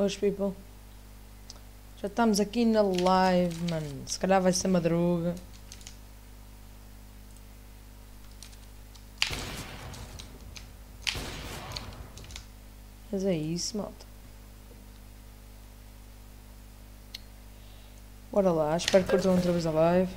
Hoje, people. Já estamos aqui na live, mano. Se calhar vai ser madruga. Mas é isso, malta. Bora lá, espero que curtam outra vez a live.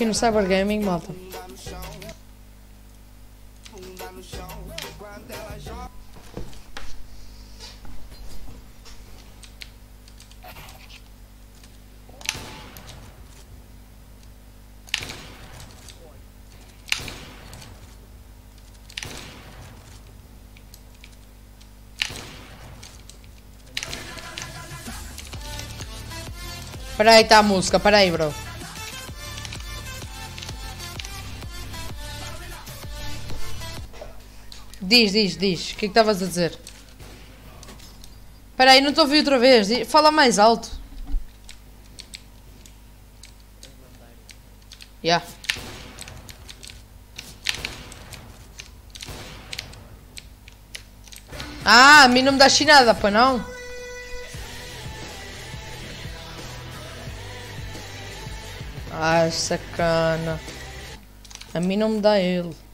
Aqui no Cyber Gaming, malta. Peraí, tá a música, peraí, bro. Diz, diz, diz. O que é que estavas a dizer? Espera aí, não a ouvir outra vez. Fala mais alto. Já. Ah, a mim não me dá chinada, pois não? Ai, sacana. A mim não me dá ele.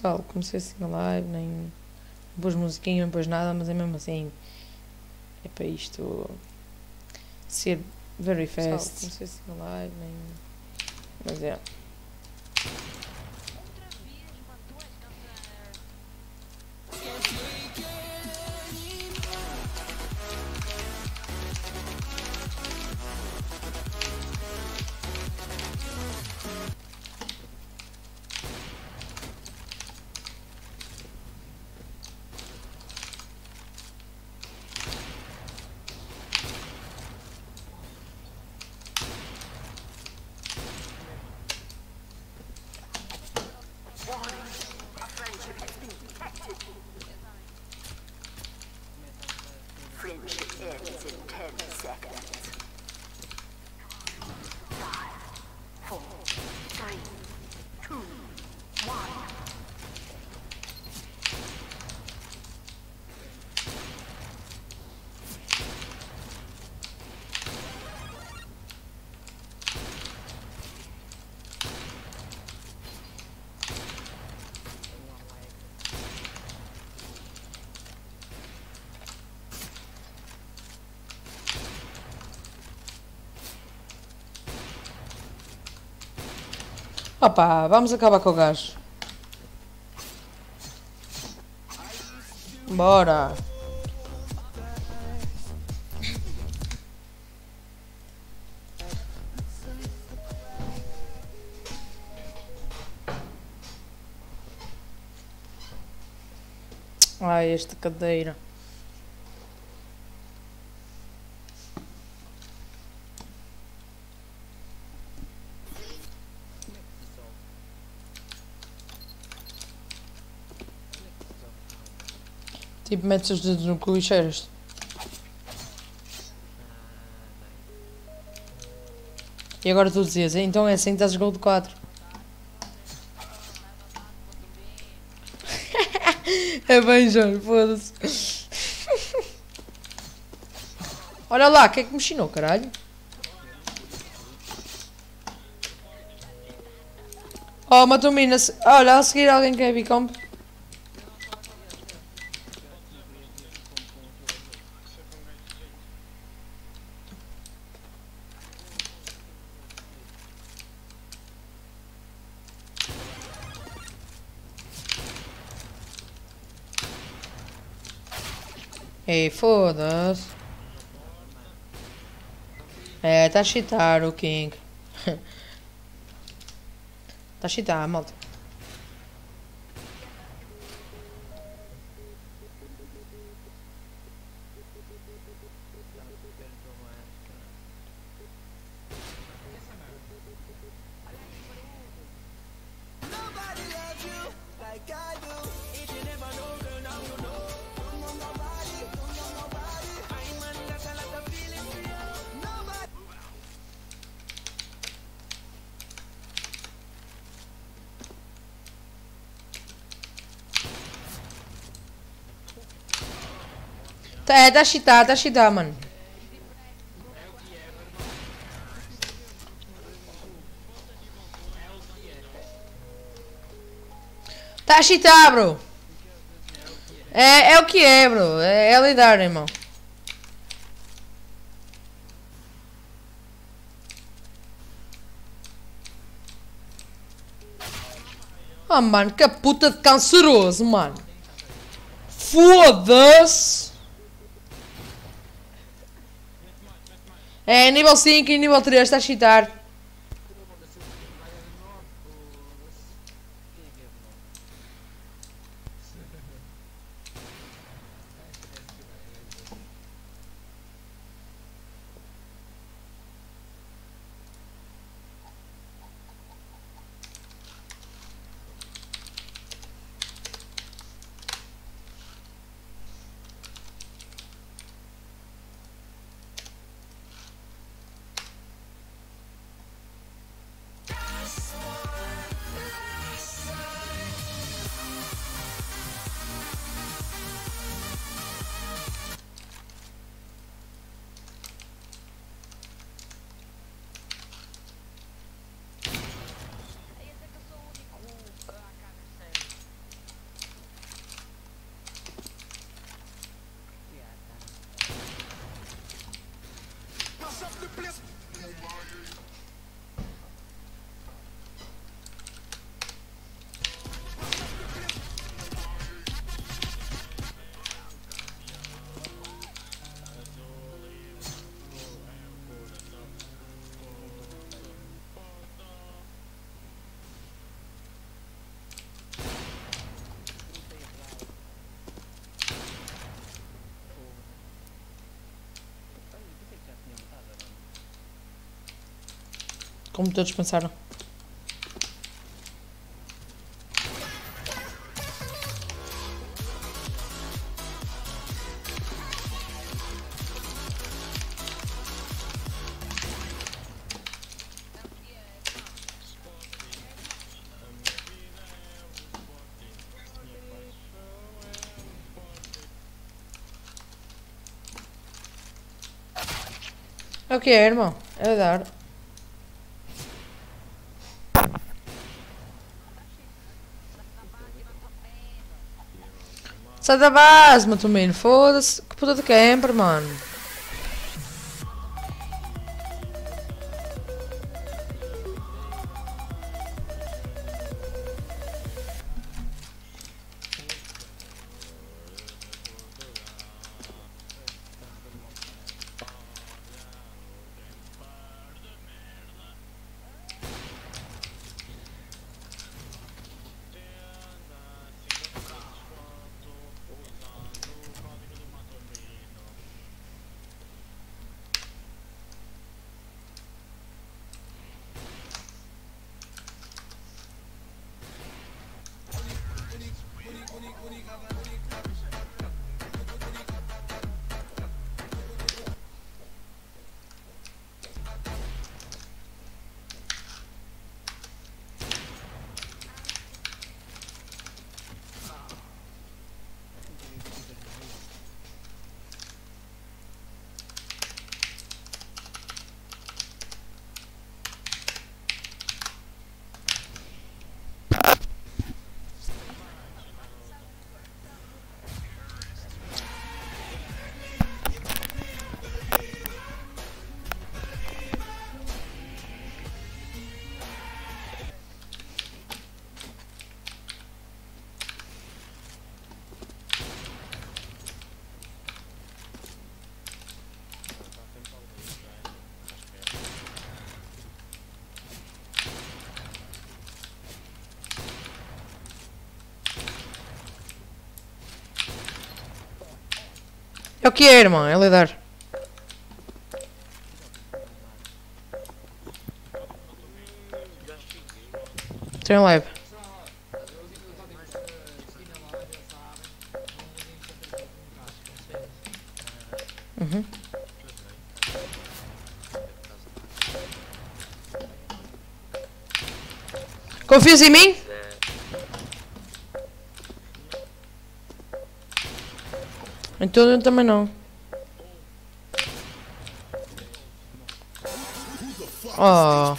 Pessoal, comecei assim a live, nem pus musiquinha, não pus nada, mas é mesmo assim. É para isto ser very fast. Pessoal, comecei assim a live, nem. Mas é. Opa, vamos acabar com o gajo. Bora. Ai, esta cadeira. Tipo, metes os dedos no cu e cheiras. E agora tu dizias, então é assim que estás gol de 4. é bem, João, foda-se. Olha lá, quem é que me chinou, caralho? Oh, matou mina. Olha, a seguir alguém quer bicomp. Foda-se. É, tá cheatar o King. tá cheatar, malta. É, tá chitar, tá a chitar, mano. Tá a chitar, bro. É, é o que é, bro. É, é lidar, irmão. Ah, mano, que puta de canceroso, mano. Foda-se. É, nível 5 e nível 3, está a chitar. Como todos pensaram. É o que é, irmão? É dar. Sai da base, Matumino. Foda-se. Que puta de camper, mano. É o que é, irmão, é lidar. Estou em live. Uhum. Confias em mim? Então eu também não. Oh.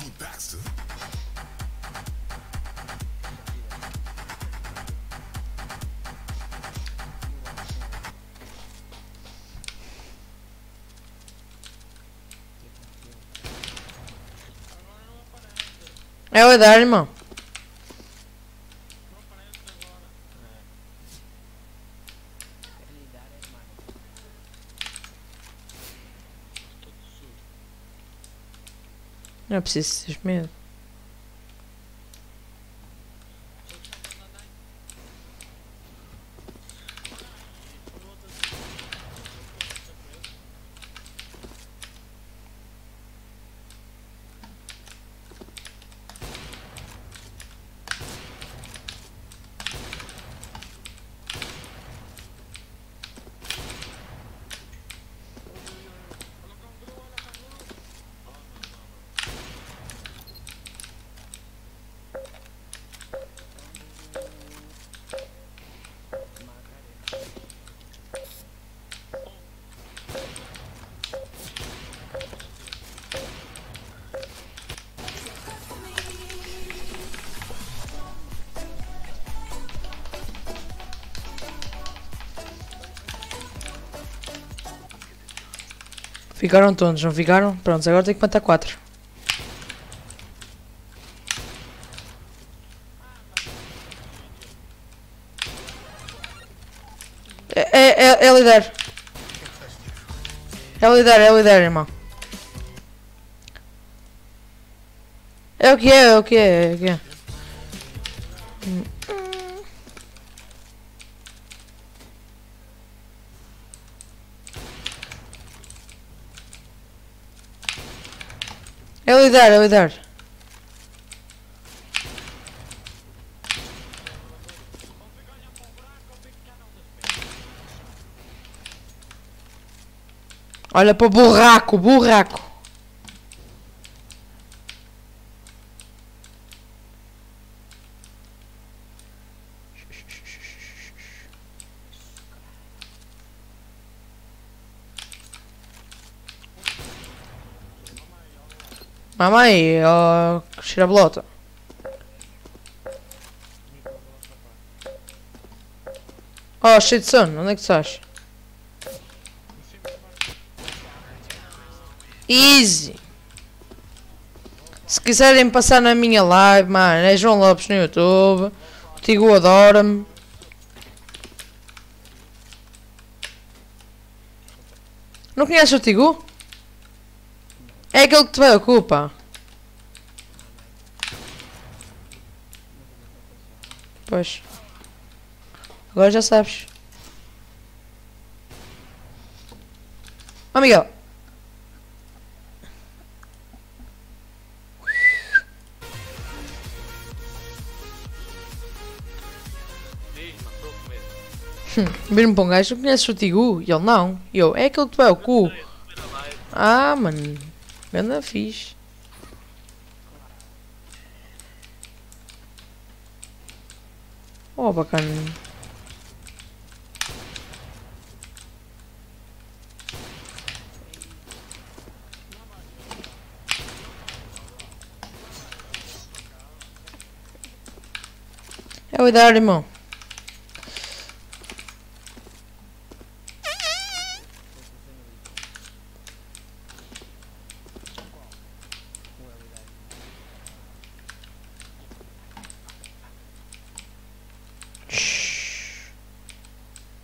É o Edar, irmão. Não é preciso ter medo. Ficaram todos, não ficaram? Prontos, agora tem que matar 4. É, é, é, é líder. É líder, é líder, irmão. É o que é, é o que é, é o que é. Líder, é líder. Olha para o burraco, burraco. Mamãe, ó, cheira a bolota. Oh, cheio de sono, onde é que estás? Easy. Se quiserem passar na minha live, mano, é João Lopes no YouTube. O Tigo adora-me. Não conheces o Tigo? É aquele que te vai ocupa. Pois. Agora já sabes. Ó. Vira-me para um gajo, conheces o Tigu? E ele não. E eu, é aquele que te vai ao cu. Ah, mano. Ganda fixe. Oh, bacana. É o idade, irmão.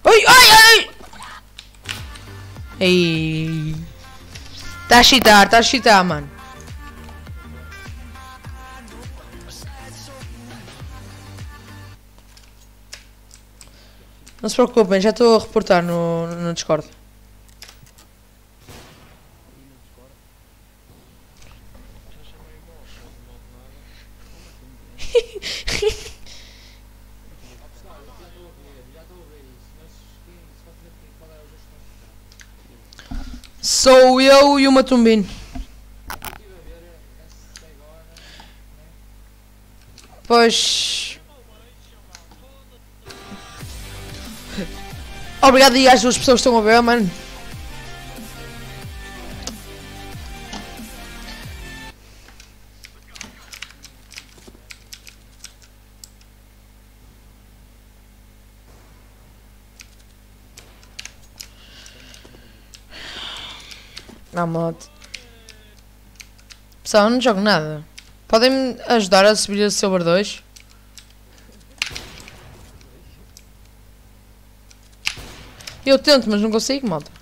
Ai, ai, ai! Ei. Tá a tá a mano. Não se preocupem, já estou a reportar no, no Discord. Sou eu e o Matumbino. Pois. Obrigado aí às duas pessoas que estão a ver, mano. Não, modo. Pessoal, eu não jogo nada. Podem-me ajudar a subir a Silver 2? Eu tento, mas não consigo, malta.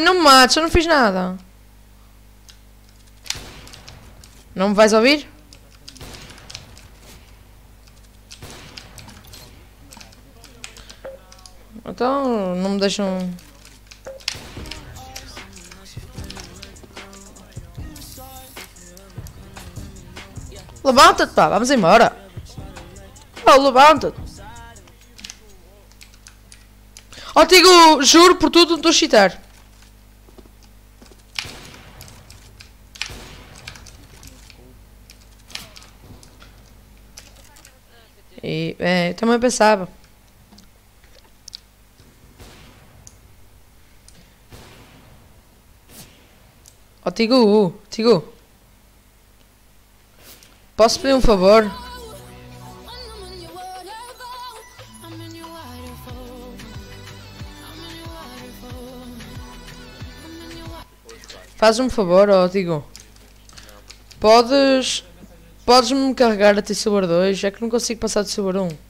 Ai, não me mates, eu não fiz nada. Não me vais ouvir? Então, não me deixam... Levanta-te, pá, vamos embora. Oh, levanta-te. Oh, Tigo, juro por tudo, não estou a chitar. E, é, também pensava. Ó, Tigu, Tigu. Posso pedir um favor? Faz-me um favor, ó, Tigu. Podes... Podes-me carregar até Silver 2? É que não consigo passar de Silver 1.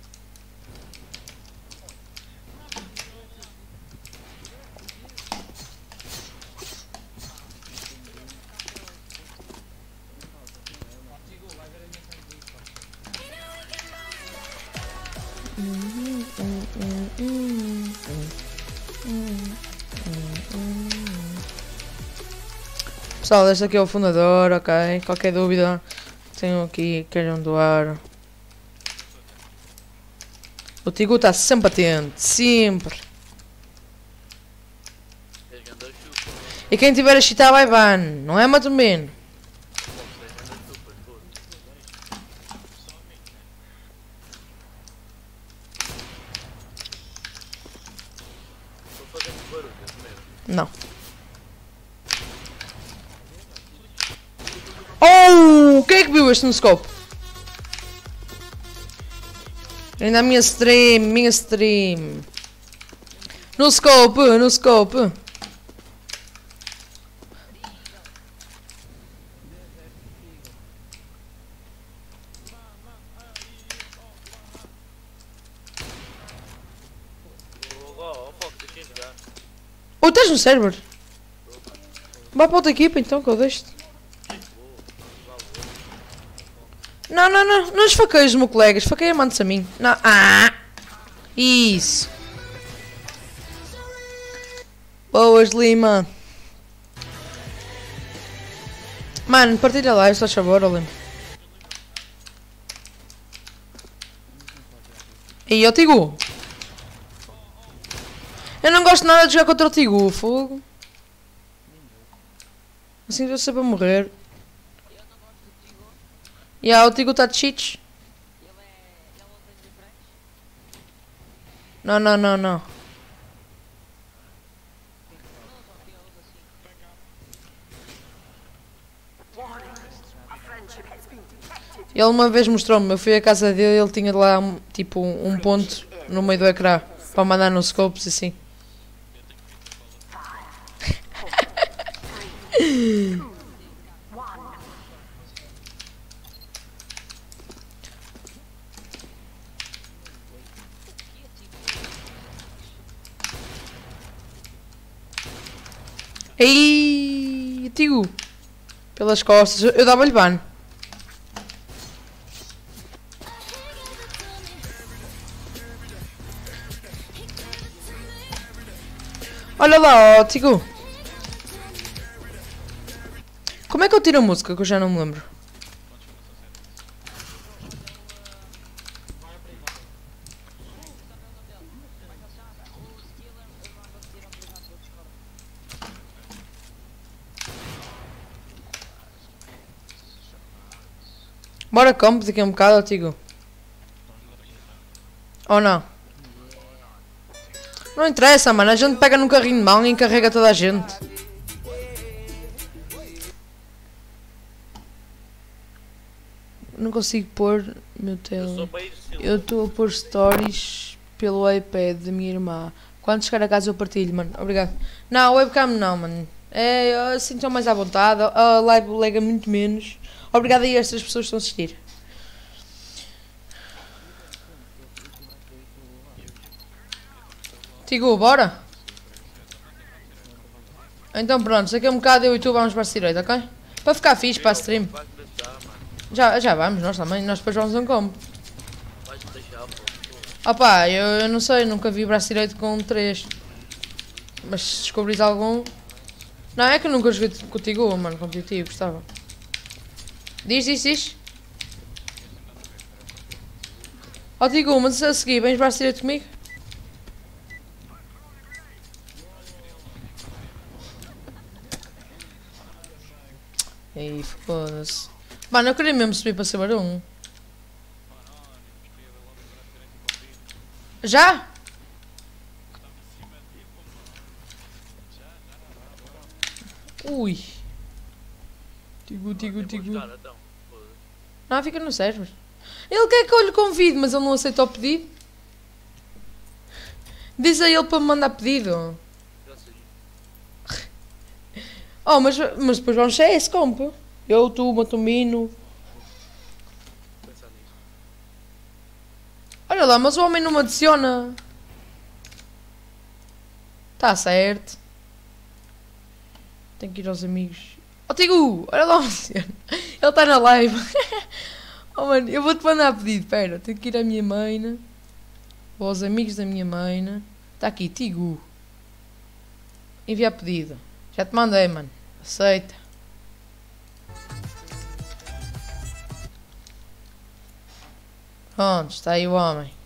Pessoal, este aqui é o fundador, ok? Qualquer dúvida, tenho aqui, queiram doar. O Tigu está sempre atento, sempre. E quem tiver a chitar vai ban, não é Matumbino? És ganda chupa, foda. Estou fazendo barulho, primeiro. Não. Oh! Quem é que viu este no scope? Ainda a minha stream, minha stream. No scope, no scope. Jogar. Oh, estás no server? Vai para outra equipa então que eu deixo-te. Não, não, não, não esfaqueias o meu colega, esfaqueia mandes a mim. Não, ah! Isso. Boas, Lima. Mano, partilha lá, se faz favor, Lima. E ó Tigu. Eu não gosto nada de jogar contra o Tigu, fogo. Assim estou sempre a morrer. E yeah, o Tigu está de cheats. Não, não, não, não. A. Ele uma vez mostrou-me, eu fui à casa dele e ele tinha lá tipo um ponto no meio do ecrã para mandar nos scopes assim. Ei, tio. Pelas costas. Eu dava-lhe ban. Olha lá, ó, Tigo. Como é que eu tiro a música que eu já não me lembro? Bora campo daqui a um bocado, Tigo. Ou não? Não interessa, mano. A gente pega num carrinho de mão e encarrega toda a gente. Não consigo pôr meu Eu tele. Eu estou a pôr stories pelo iPad da minha irmã. Quando chegar a casa eu partilho, mano. Obrigado. Não, webcam não, mano. É, eu estou mais à vontade. A live lega muito menos. Obrigado aí a estas pessoas que estão a assistir. Tigo, bora? Então pronto, daqui a um bocado eu e tu vamos para a direita, ok? Para ficar fixe para a stream. Já, já vamos, nós também. Nós depois vamos a um combo. Opa, eu, eu não sei, nunca vi braço direito com 3. Mas se descobris algum. Não, é que eu nunca joguei contigo, mano, competitivo, gostava. Diz, diz, diz. Ó, Tigo, mas a seguir, vens braço direito comigo? Ei, foda-se. Mano, eu queria mesmo subir para ser barão. Já? Ui. Tigo, tigo, Tem tigo. buscar, então. Foda-se. Não, fica no server. Ele quer que eu lhe convide, mas ele não aceita o pedido. Diz a ele para me mandar pedido. Oh, mas, mas depois vamos ser esse compa. Eu, tu, Matomino. Olha lá, mas o homem não me adiciona. Tá certo. Tenho que ir aos amigos. Oh, Tigu, olha lá Luciano. Ele está na live. oh, mano, eu vou-te mandar pedido. Pera, tenho que ir à minha mãe. né? Vou aos amigos da minha mãe. Está aqui, Tigu. Enviar pedido. Já te mandei, mano. Aceita. Pronto, está aí o homem.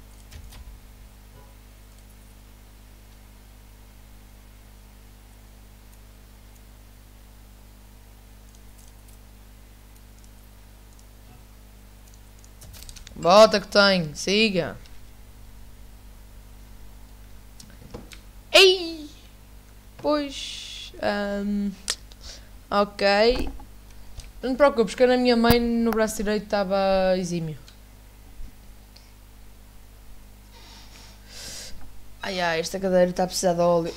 Bota que tem, siga. Ei! Pois. ahm, ok. Não te preocupes, que na minha mãe no braço direito estava exímio. Ai ai, esta cadeira está a precisar de óleo.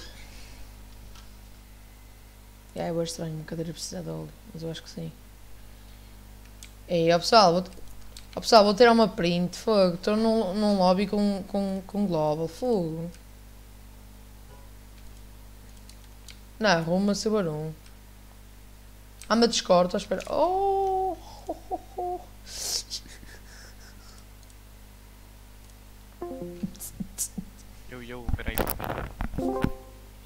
Eu acho estranho uma cadeira precisar de óleo, mas eu acho que sim. Ei, ó pessoal, vou, ó pessoal, vou tirar uma print, fogo. Estou num, num lobby com, com, com global, fogo. Não, arruma seu barão. Anda Discord, estou à espera. Oh, oh, oh, oh. Eu, eu, peraí.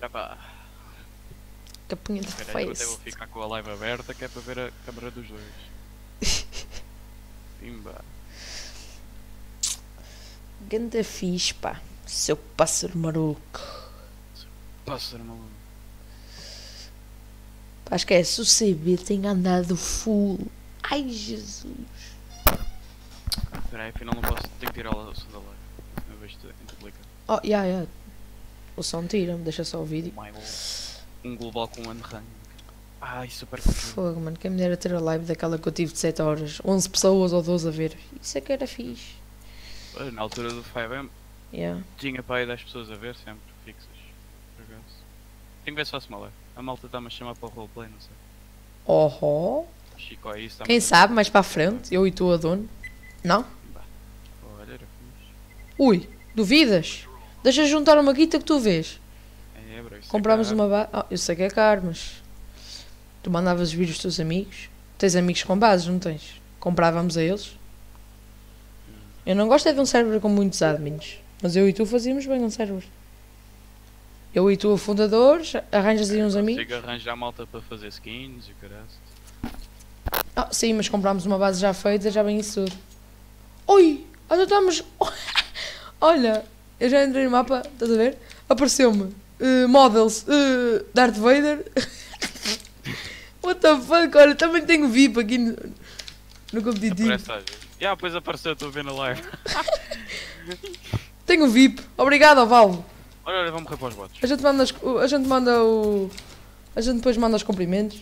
Já pá. Capunha de Peraí, eu até vou face. ficar com a live aberta que é para ver a câmera dos dois. Pimba. Ganda fixe, pá. Seu pássaro maruco. Pássaro maluco. Pá, esquece, o CB tem andado full. Ai, Jesus. Peraí, afinal não posso. Tenho que tirar o som da live. Tudo aqui publica. Oh, ya, ya. O som tira-me, deixa só o vídeo. Um global com um rank. Ai, super. Fogo, mano. Quem me dera ter a live daquela que eu tive de 7 horas. 11 pessoas ou 12 a ver. Isso é que era fixe. Na altura do 5M Yeah. tinha para aí 10 pessoas a ver, sempre fixas. Tenho que ver se faço uma live. A malta está-me a chamar para o roleplay, não sei. Oh, Chico aí está Quem sabe, mais para a frente, eu e tu a dono. Não? Olha, era fixe. Ui, duvidas? Deixa juntar uma guita que tu vês. É, bro, isso é Compramos caro. uma base. Oh, eu sei que é caro, mas. Tu mandavas vir os teus amigos. Tens amigos com bases, não tens? Comprávamos a eles. Eu não gosto é de um server com muitos admins. Mas eu e tu fazíamos bem um server. Eu e tu, fundadores, arranjas aí uns amigos. Consigo arranjar malta para fazer skins e caralho. Ah, sim, mas comprámos uma base já feita, já vem isso tudo. Oi! Olha, estamos. Olha, eu já entrei no mapa, estás a ver? Apareceu-me eh, Models eh, Darth Vader. What the fuck? Olha, também tenho VIP aqui no, no competitivo. Yeah, depois apareceu, estou a ver na live. Tenho VIP. Obrigado, Valve. Olha, olha, vamos morrer para os bots. A gente manda, as- o- a gente manda o. A gente depois manda os cumprimentos.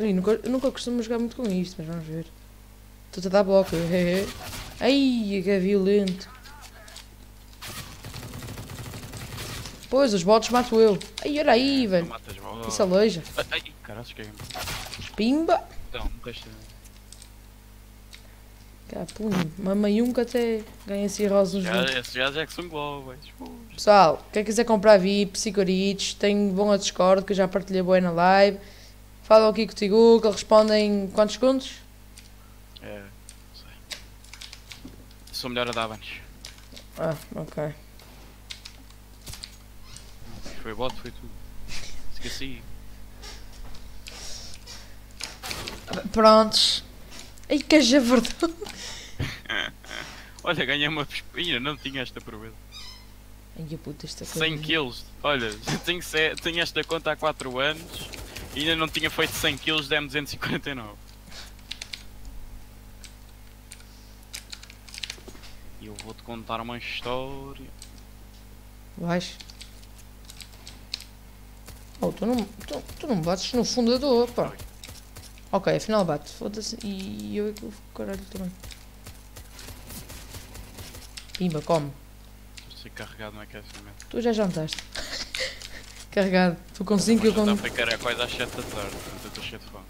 Ih, nunca, eu nunca costumo jogar muito com isto, mas vamos ver. Estou a dar bloco. Ai, que é violento. Pois, os bots mato eu. Ai, olha aí, Não velho. matas bots. Isso aleija. Ai, Ai, caralho, esqueci. Pimba. Então, morreste. Cá, pum. Um que até ganha cirrose nos Já, dedos. esse já já é que são globais. Pessoal, quem quiser comprar VIP, Psicoritos, tem bom a Discord que eu já partilhei boa na live. Falam aqui com o Tigu, que ele responde em quantos segundos? É, não sei. Sou melhor a dar bans. Ah, ok. Foi bot, foi tudo. Esqueci. Prontos. Ai, que javardão. Olha, ganhei uma pespinha, não tinha esta proeza. Ai, puta, esta 100 kills. Olha, tenho, se- tenho esta conta há 4 anos e ainda não tinha feito 100 kills de M249. E eu vou-te contar uma história. Vais. Oh, tu não, tu, tu não bates no fundador, pá. Ok, afinal bate. Foda-se. E eu é que vou caralho também. Pimba, come. Estou a ser carregado no aquecimento. Tu já jantaste. Carregado. Tu com 5 eu Mas com. já foi cara quase às 7 da tarde, portanto eu estou cheio de fome.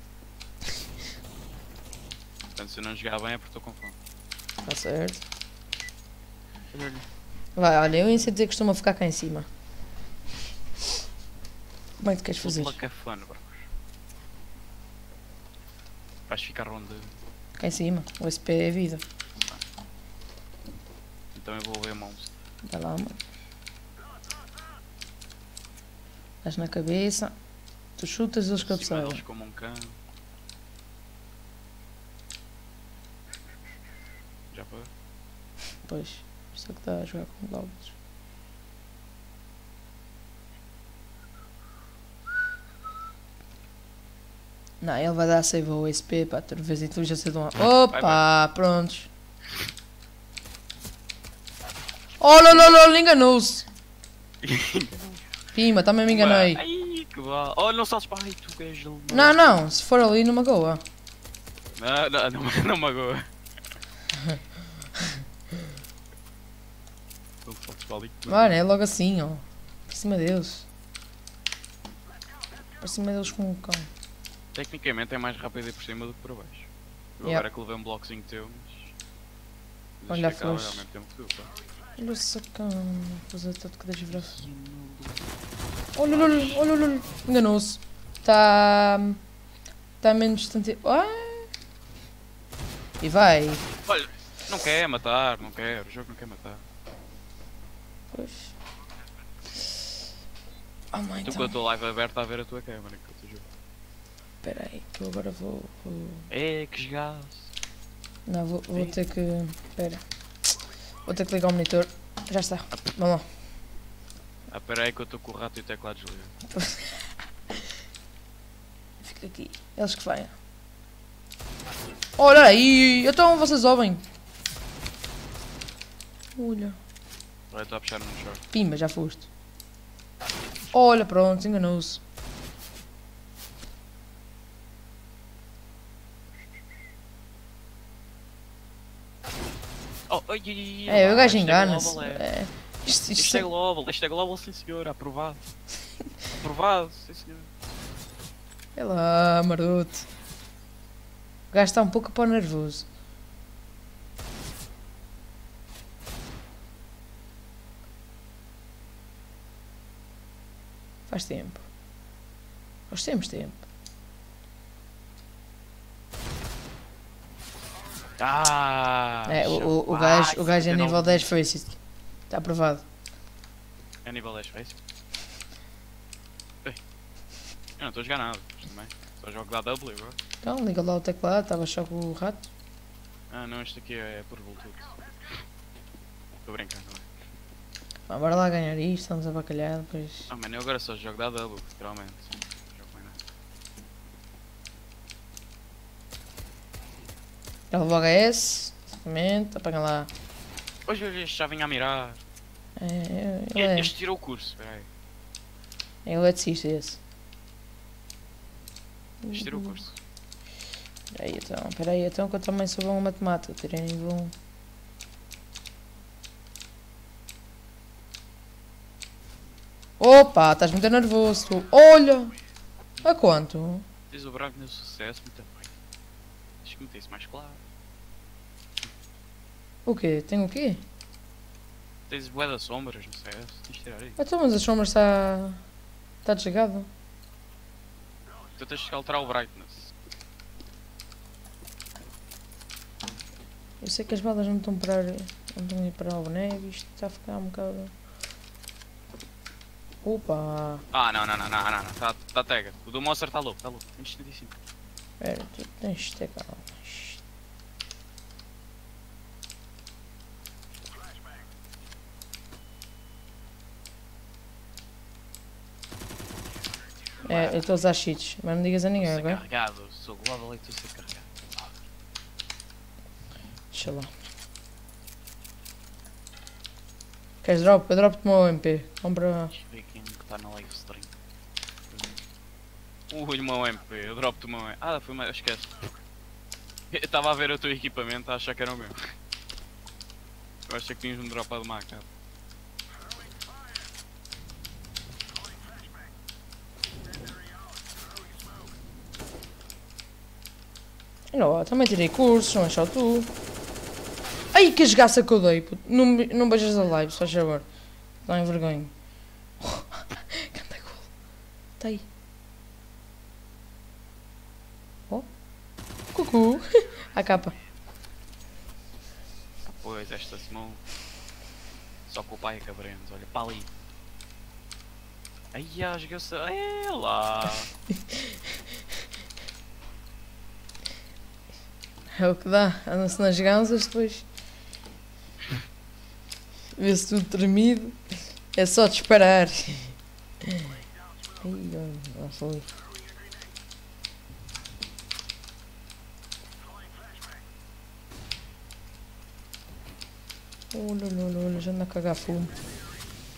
Portanto, se eu não jogar bem é porque estou com fome. Está certo. Vai, olha, eu em dizer que costuma ficar cá em cima. Como é que queres fazer? pela cafana, bros. Vais ficar onde? Cá em cima. O SP é vida. Então eu vou ver monstro. Vai lá, mano. Estás na cabeça. Tu chutas eles cabeceiam. deles como um cão. Já foi? Pois. Só que está a jogar com Glaudes. Não, ele vai dar save ao SP para ter vez a inteligência de um. Opa, prontos. Oh, não, não, não, enganou-se. Pima, também me enganei. Ai, que vale. Oh, não saltes para aí, tu alemão. Não, não, se for ali não magoa. Não, não, não, não magoa. Mano, é logo assim, ó. Por cima deles. Por cima deles com o cão. Tecnicamente é mais rápido ir por cima do que por baixo. Eu Yeah. agora que levei um blocozinho teu, mas. Olha a flor. tu, pá. Olha o sacana. É, tanto que deixa virar. Olha, olha, olha, olha, olha. Enganou-se. Está. Está menos distante. Ah! E vai. Olha, não quer matar, não quer, o jogo não quer matar. Pois. Oh, mãe, Tu então. com a tua live aberta a ver a tua câmera que eu te jogo. Espera aí, que eu agora vou. vou... É, que jogaço. Não, vou, vou ter que. Espera. Vou ter que ligar o monitor. Já está. Vamos lá. Ah, pera aí que eu estou com o rato e o teclado desligado. Fica aqui. Eles que venham. Olha aí! Então vocês ouvem. Olha. Vai estar a puxar no short. Pimba, já foste. Olha, pronto, enganou-se. Ai, ai, ai, É, o ah, gajo é engana-se. global, é. É. Isto, isto, Isto é global, isto é global sim senhor, aprovado. aprovado, sim senhor. é lá, maroto. O gajo está um pouco para nervoso. Faz tempo. Nós temos tempo. Ah! É, o, o, o gajo, o gajo é 59. nível 10 face. Está aprovado. É nível 10 face? Ei. Eu não estou a jogar nada, também. Só jogo da W agora. Então, liga lá o teclado, estava só com o rato. Ah não, isto aqui é por Bluetooth. Estou brincando. não é? Bora lá ganhar isto, estamos a bacalhar, depois. Ah mano, eu agora só jogo da W, literalmente. Não jogo mais nada. Ele levou HS, exatamente, apanha lá. Hoje este já vinha a mirar. É, ele é, Este tirou o curso, peraí. é eletricista esse. Este tirou o curso. Peraí então, peraí então que eu também sou bom em matemática, tirei nível 1. Opa, estás muito nervoso tu. Olha! A quanto? Diz o branco no sucesso, muito bem. Acho que metei isso mais claro. O quê? Tem o quê? Tens bué das sombras no CS, tens de tirar aí. Então, mas as sombras está. Está desligado. Tu tens de alterar o brightness. Eu sei que as balas não estão para. Não estão a ir para o boneco, isto está a ficar um bocado. Opa! Ah, não, não, não, não, não, não. Tá, tá tega. O do Monster tá louco, tá louco. 175. Ter calma. Shhh. É, eu estou a usar cheats, mas não digas a ninguém, ok? carregado, sou global e estou a ser carregado. Deixa lá. Queres drop? Eu drop-te o meu MP. Compra. Deixa eu ver quem que tá na live stream. Ui, o meu MP, eu drop-te o meu MP. Ah, foi uma. Esquece. Eu estava a ver o teu equipamento a achar que era o meu. Eu achei que tinhas um dropado má, cara. Não, também tirei cursos, não é só tu. Ai, que esgaça que eu dei, puto. Não, não beijas a live, se faz favor. Dá em vergonha. Canta gol. Tá aí. Oh. Cucu. A capa. Pois, esta Simão. Só com o pai é cabremos, olha, para ali. Ai, jogueu-se. É lá. É o que dá. Anda-se nas ganzas depois. Vê-se tudo tremido. É só disparar. Ai, olha, lá foi. Olha, olha, olha, já anda a cagar fumo.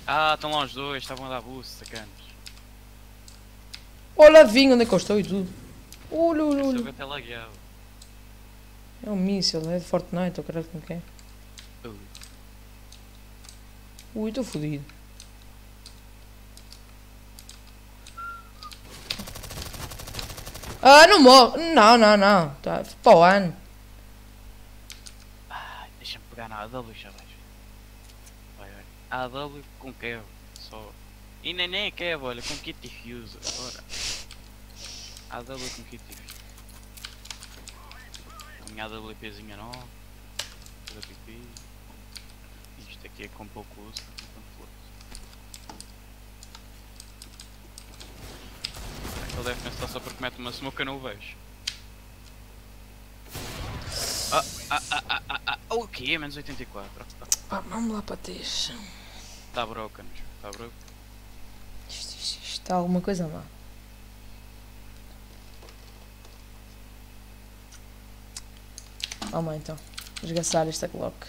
Ah, estão lá os dois, estavam a dar boost, sacanas. Olha, vinho, onde é que eu estou e tudo. Olha, olha, Esse olha. até lagueado. É um míssil, é de Fortnite, eu creio que não quer. Ui. Estou fodido. Ah, não morre. Não, não, não. Tá para o ano. Ai, deixa-me pegar na AW, já vai. AW com Kev, só. E nem nem é Kev, olha, com kit diffuse. Ora. AW com kit diffuse. A minha AWPzinha nova. Pipi. Isto aqui é com pouco uso. Ele deve pensar só porque mete uma smoke eu não o vejo. Ah, ah, ah, ah, ah, ah, o quê? Menos 84. Pá, vamos lá para teixa. Tá broken, tá broken. Isto, está alguma coisa má. Vamos então. Esgaçar esta Glock.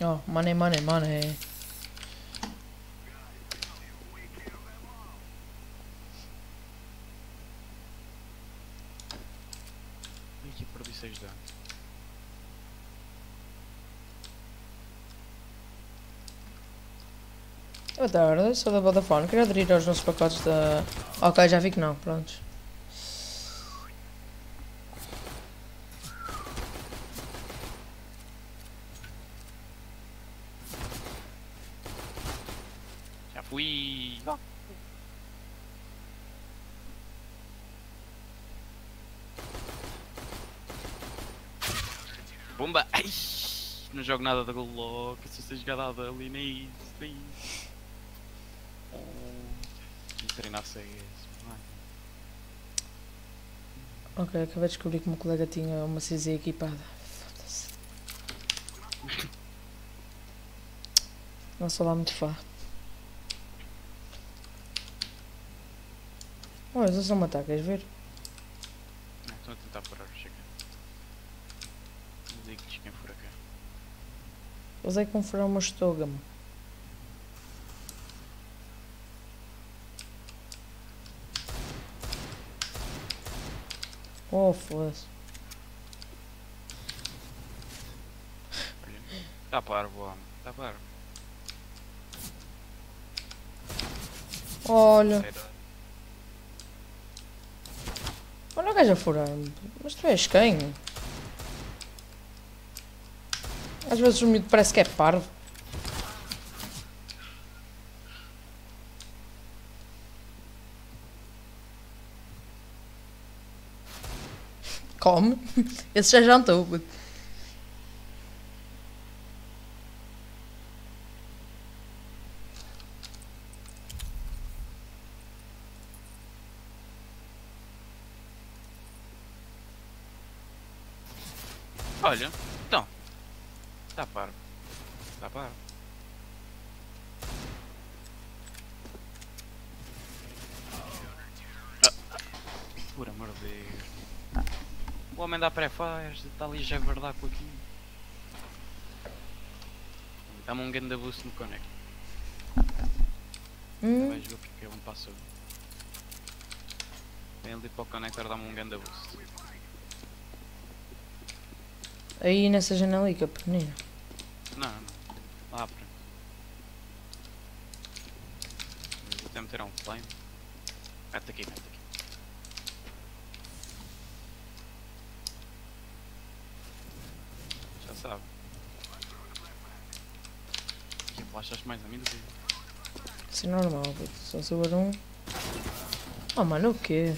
Oh, money, money, money. Ui, que perdi 6 de anos. Boa tarde, sou da Vodafone. Quero aderir aos nossos pacotes da. Ok, já vi que não, prontos. Já fui. Bomba! Ai! Não jogo nada da Glock, só sei jogar nada ali, nem isso, nem isso. Treinar CS. Mano. Ok, acabei de descobrir que o meu colega tinha uma CZ equipada. Foda-se. Não sou lá muito fã. Olha, eles estão a matar, queres ver? Não, Estão a tentar furar o chega. Digo-lhes quem for cá. Eles é que vão furar uma estôgamo. Oh, foda-se. Está parvo, homem. Está parvo. Olha, olha o gajo a furar Mas tu és quem? Às vezes o miúdo parece que é parvo. Come. Esse já jantou. puto. Olha, então. Está parvo. Está parvo. Ah, Por amor de Deus. O homem da pré-faz está ali já a verdade com aqui. Dá-me um grande boost no connect. Hum, Vais ver o que é que é um passo. Vem ali para o connector dá-me um grande boost. aí nessa janelica pequenina. Não, não. Lá frente. Vou até meter um flame. Mete aqui, mete aqui. Já sabe. E achaste mais a mim do que eu. É normal, puto. Só sobra um. Oh mano, o quê?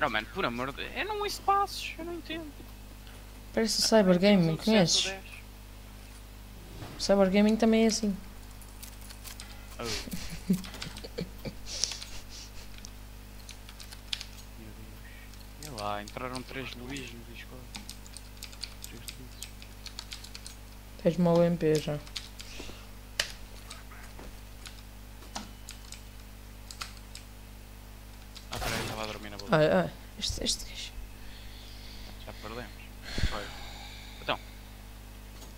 Não, mano, por amor de Eu não espaços, eu não entendo. Parece o ou conheces? Cyber Gaming também é assim. Oh. Meu Deus. E lá, entraram três Luís no Discord. Três Luíses. Tens uma UMP já. Ah, peraí, estava a dormir na boca. Ah, ah, este, este gajo. Já perdemos. Foi. Então.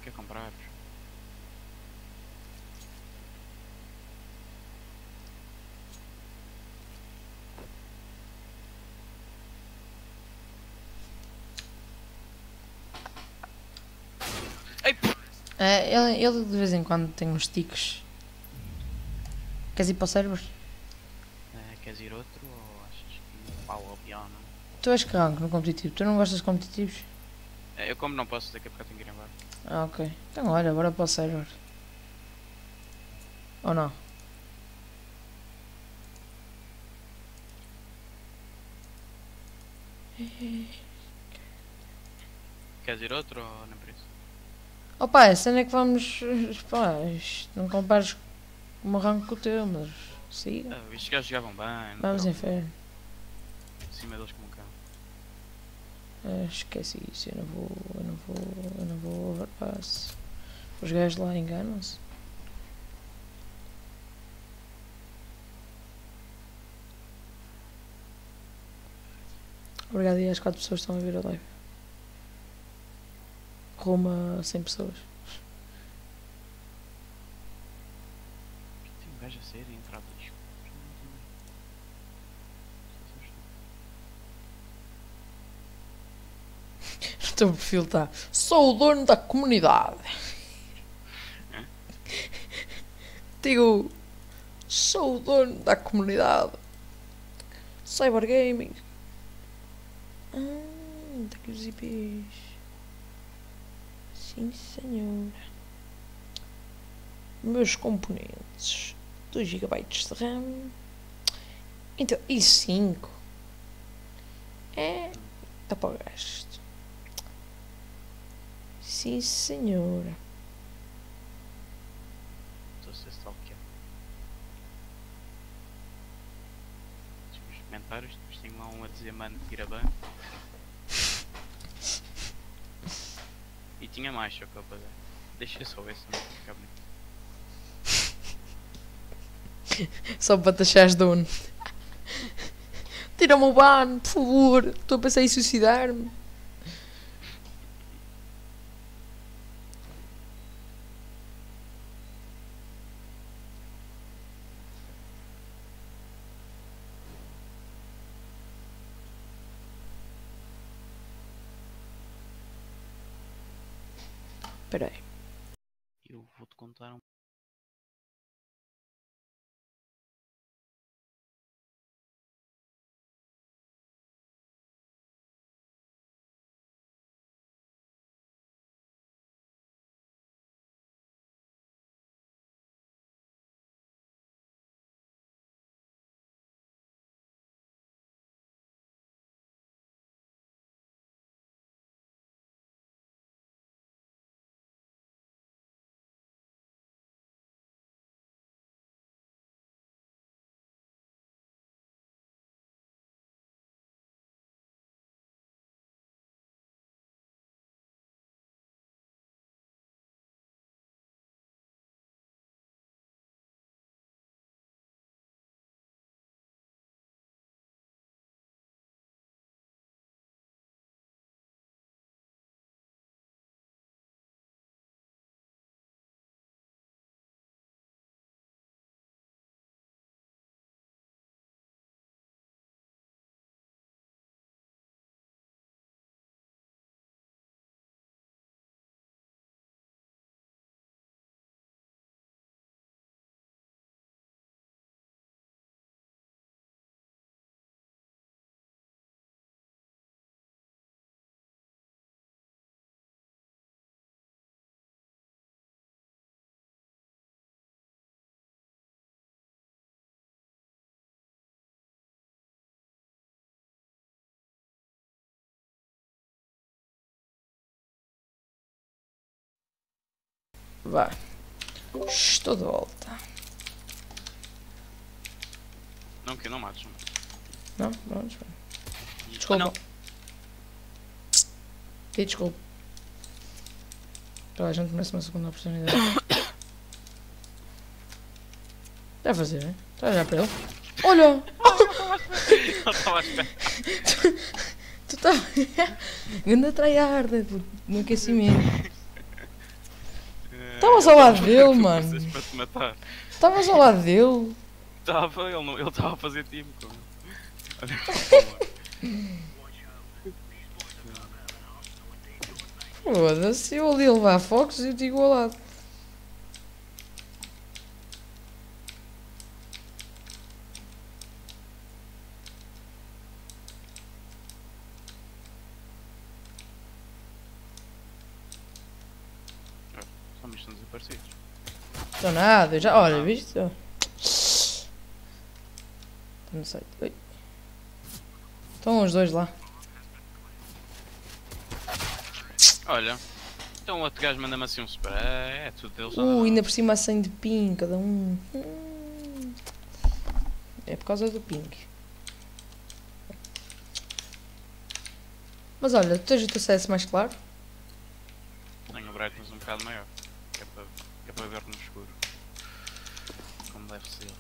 Quer comprar? Ei, p- É, ele, ele de vez em quando tem uns tiques. Queres ir para o server? Eh, queres ir outro ou achas que pau ao piano? Tu és que rank no competitivo? Tu não gostas de competitivos? Eh, Eu como não posso, daqui a pouco tenho que ir embora. Ah, ok. Então olha, bora para o server. Ou não? Queres ir outro ou isso? Opa, a cena é que vamos. Pá, não compares uma rank com o teu, mas. Siga. Ah, estes gajos jogavam bem. Vamos em fé. Em cima deles como um cão. Ah, esquece isso, eu não vou. Eu não vou. Eu não vou overpass. Os gajos lá enganam-se. Obrigado aí às 4 pessoas que estão a ver a live. Rumo a 100 pessoas. Tem um gajo a sair e entrar do disco. O teu perfil está. Sou o dono da comunidade. Digo. Sou o dono da comunidade. Cyber Gaming. Ah, tá aqui os IPs. Sim, senhora. Meus componentes. 2 GB de RAM. Então, e 5? É. Dá para o gasto. Sim, senhora. Estou a ser stalkeado. Deixa nos comentários, depois tenho lá um a dizer mano, tira banco. E tinha mais, só eu apaguei. Deixa só ver se não fica. Só para taxares dono. Tira-me o ban, por favor. Estou a pensar em suicidar-me. Espera aí. Eu Vá. Estou de volta. Não, que não mates. mano. Não? Pronto. E- Desculpa. Ah, não. Pedi desculpa. Toda a gente merece uma segunda oportunidade. Deve fazer, hein? Está a olhar para ele? Olha! Não estava à espera. Tu tá. Ganda tryhard no aquecimento. Estavas ao lado dele, mano. Te matar. Estavas ao lado dele. Estava, ele não- ele estava a fazer time com. Foda-se, eu ali levar focos e eu digo ao lado. Só me estão desaparecidos. Estou nada, já. Olha, viste? Ó. Não sei. Oi. Estão os dois lá. Olha, então o outro gajo manda-me assim um super. É, tudo dele. só Uh, ainda por cima a 100 de ping, cada um. Hum. É por causa do ping. Mas olha, tu tens o teu CS mais claro? Tenho o brightness um bocado maior. É para, para ver no escuro. Como deve ser.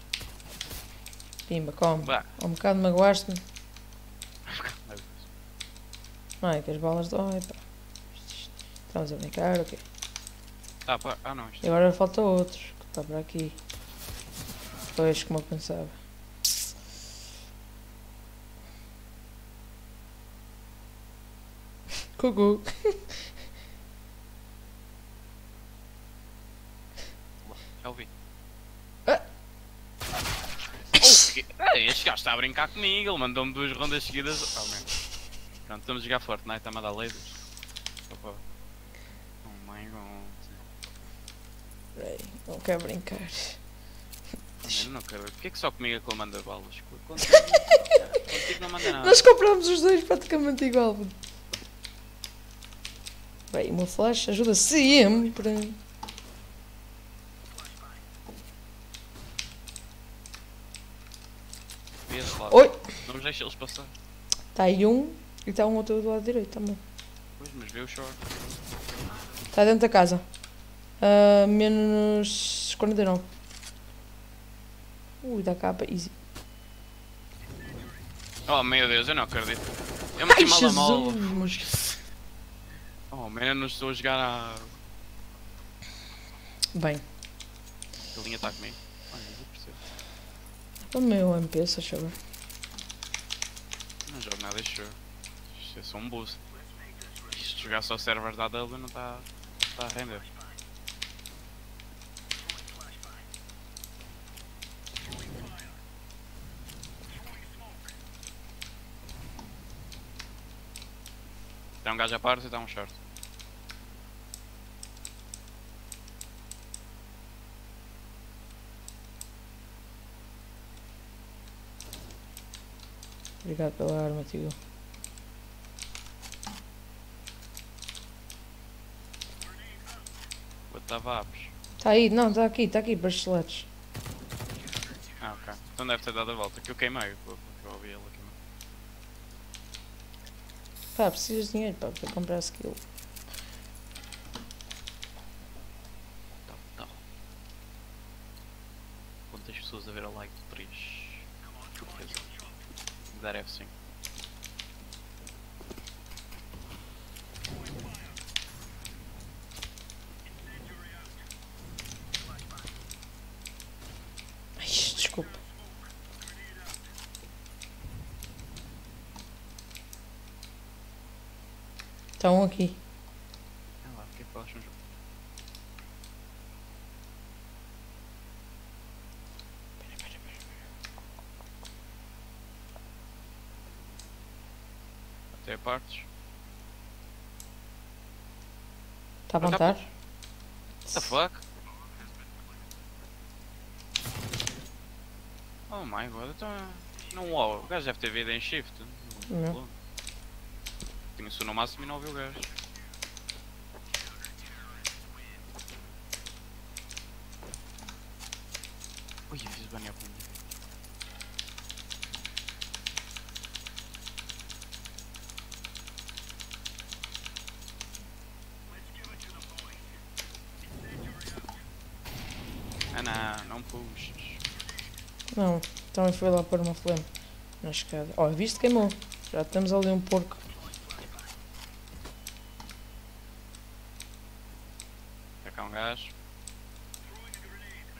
Pimba, come. Vá. Um bocado magoaste-me. É que as balas é pá. Estamos a brincar, ok. Ah, pá, ah não, isto E agora falta outros, que está por aqui. Pois, como eu pensava. Cucu. já ouvi. Ah. Oh, que... Ah, este gajo está a brincar comigo, ele mandou-me duas rondas seguidas. Oh, man. Pronto, estamos a jogar Fortnite, está-me a dar lasers. Opa. Oh my god. Peraí, não quero brincar. Eu não quero. Porquê que só comigo é que ele manda balas? Contigo, contigo não manda nada. Nós compramos os dois praticamente igual. Bem, uma flash ajuda sempre. Vês lá. Oi! Deixa eles passar. Está aí um e está um outro do lado direito também. Pois, mas vê o short. Está dentro da casa. Ah, menos 49. Ui, dá capa, easy. Oh meu Deus, eu não acredito. Eu meti mal a mal. Oh não estou a jogar a. Bem, A linha está comigo. Olha, eu percebo. o meu MP, se achou. Não jogo nada, isto. Isto é só um boost. Isto jogar só servers da AW não está. está a render. Tem um gajo a parte e está um short. Obrigado pela arma, tio. Vapes? Está aí, não, está aqui, está aqui, braceletes. Ah, ok. Então deve ter dado a volta. Que eu queimei. Que eu ouvi ele queimar. Pá, precisas de dinheiro pá, para comprar skill. Tá, tá. Quantas pessoas a ver a like de 3? Dar F5. Ai, desculpa. Estão aqui. Ah lá, o que é que acham? Até partes. Está a apontar? What the fuck? Oh my god, então. Não uau, o gajo deve ter vida em shift. Não. Isso no máximo e não ouviu o gajo. Ui, eu fiz banhar com Ah não, não puxes. Não, também foi lá pôr uma flame na escada. Ó, viste queimou. Já temos ali um porco. Está cá um gajo.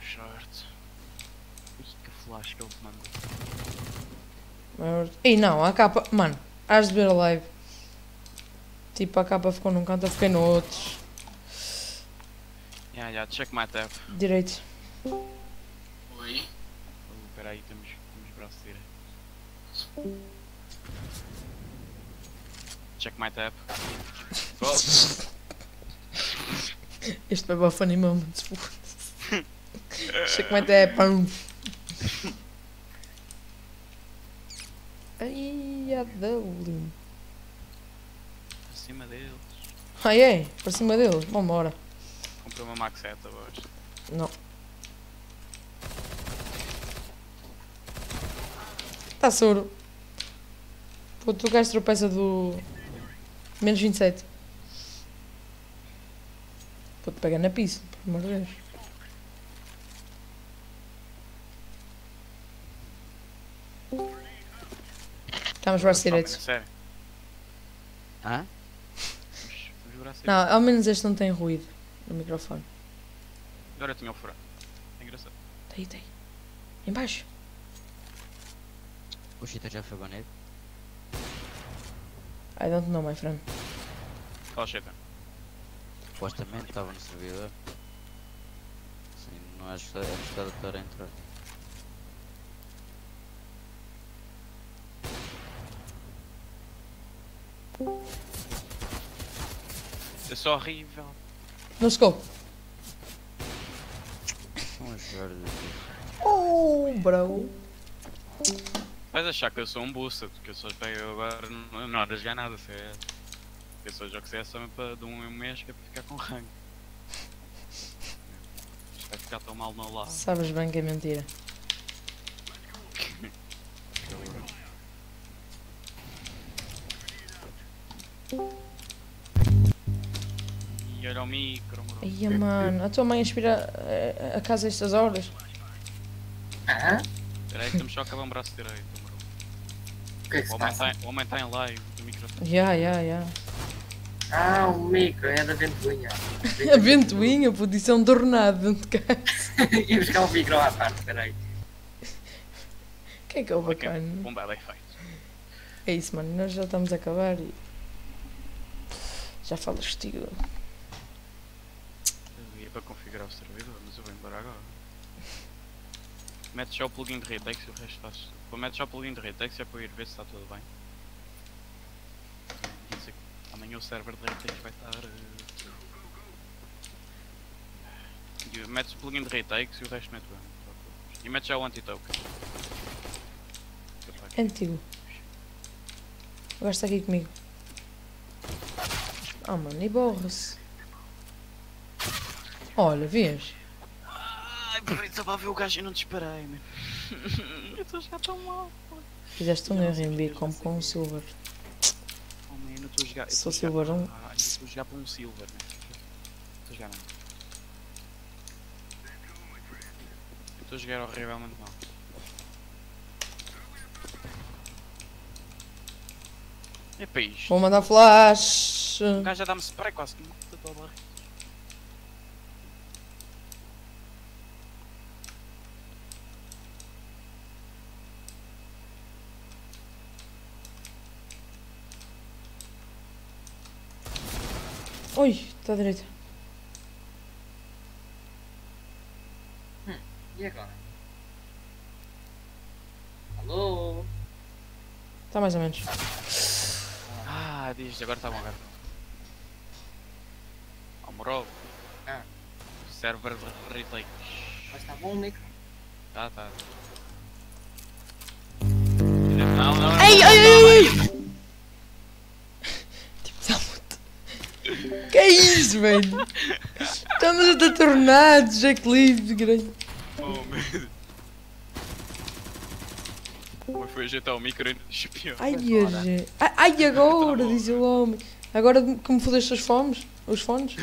Short. Ih, que flash que ele te mandou. Maior- Ei, não, a capa. Mano, has de ver a live. Tipo, a capa ficou num canto, eu fiquei no outro. Yeah, yeah, check my tab. Direito. My tab. Oh, Este vai para funny moments. Check my tab. Pum. Ai, a dele. acima deles. Ai, é, para cima dele. Vambora. Comprei uma Max 7 hoje. Não. Está soro. Puto, o gajo tropeça do. Menos 27. Puto, pega na pista, por amor de Deus. Estamos braços direitos. Sério. Hã? Não, ao menos este não tem ruído no microfone. Agora eu tinha o furado. É engraçado. Tem, tem. Embaixo. O cheater já foi banido? I don't know, my friend. Oh shit. Supostamente estava no servidor. Sim, não acho que é necessário estar a entrar. É só horrível. Jogar daqui. Oh! bro. Vais achar que eu sou um booster, porque eu só pego eu agora não, não hora de jogar nada, CS. Eu só jogo CS só para de um em um mês que é para ficar com rango. Isto vai ficar tão mal no lado. Sabes bem que é mentira. E olha o micro, moro. Ai, mano, a tua mãe aspira a, a casa a estas horas? Ah? Espera aí que estamos só a acabar um braço direito, que é que O homem está- o homem está em live, o micro Ya, ya, ya. Ah, o micro, é da ventoinha. A ventoinha, puto, isso é um tornado dentro de casa. Ia buscar o micro à parte, peraí. Que é que é o bacana? Um belo efeito. É isso, mano, nós já estamos a acabar e. Já falas contigo. Eu ia para configurar o servidor, mas eu vou embora agora. Mete só o plugin de retex e o resto faz. Mete só o plugin de retex é para ir ver se está tudo bem. Amanhã o server de retex vai estar. eh, e Metes o plugin de retex e o resto mete bem. E mete já o anti-token. É antigo. Agora está aqui comigo. Ah, mano, e borra-se. Olha, vês? Ai, por isso estava a ver o gajo e não disparei, mano. eu estou a jogar tão mal. pô. Fizeste um erro em B como com um silver. Oh, man, eu estou a jogar. Sou silver um. Ah, eu estou a jogar para um silver, né? Estou a jogar não. Eu estou a jogar horrivelmente mal. É para isto. Vou mandar flash. O gajo já dá-me spray quase que me mata toda a barriga. Ui, está à direita. E agora? Alô? Está mais ou menos. Ah, diz, agora está bom, agora. Oh, moral. Ah. Server de retakes. Mas está bom o micro? Tá, tá. Não, não, não. Ai, ai, ai, ai! Tipo, está muito. Que é isso, velho? Estamos a ter tornados, eclipse, grande. Oh, meu. Como foi ajeitar o micro e espiou. Ai, gente. Ai, ai, agora, diz o homem. Agora que me fodeste os fones? Os fones?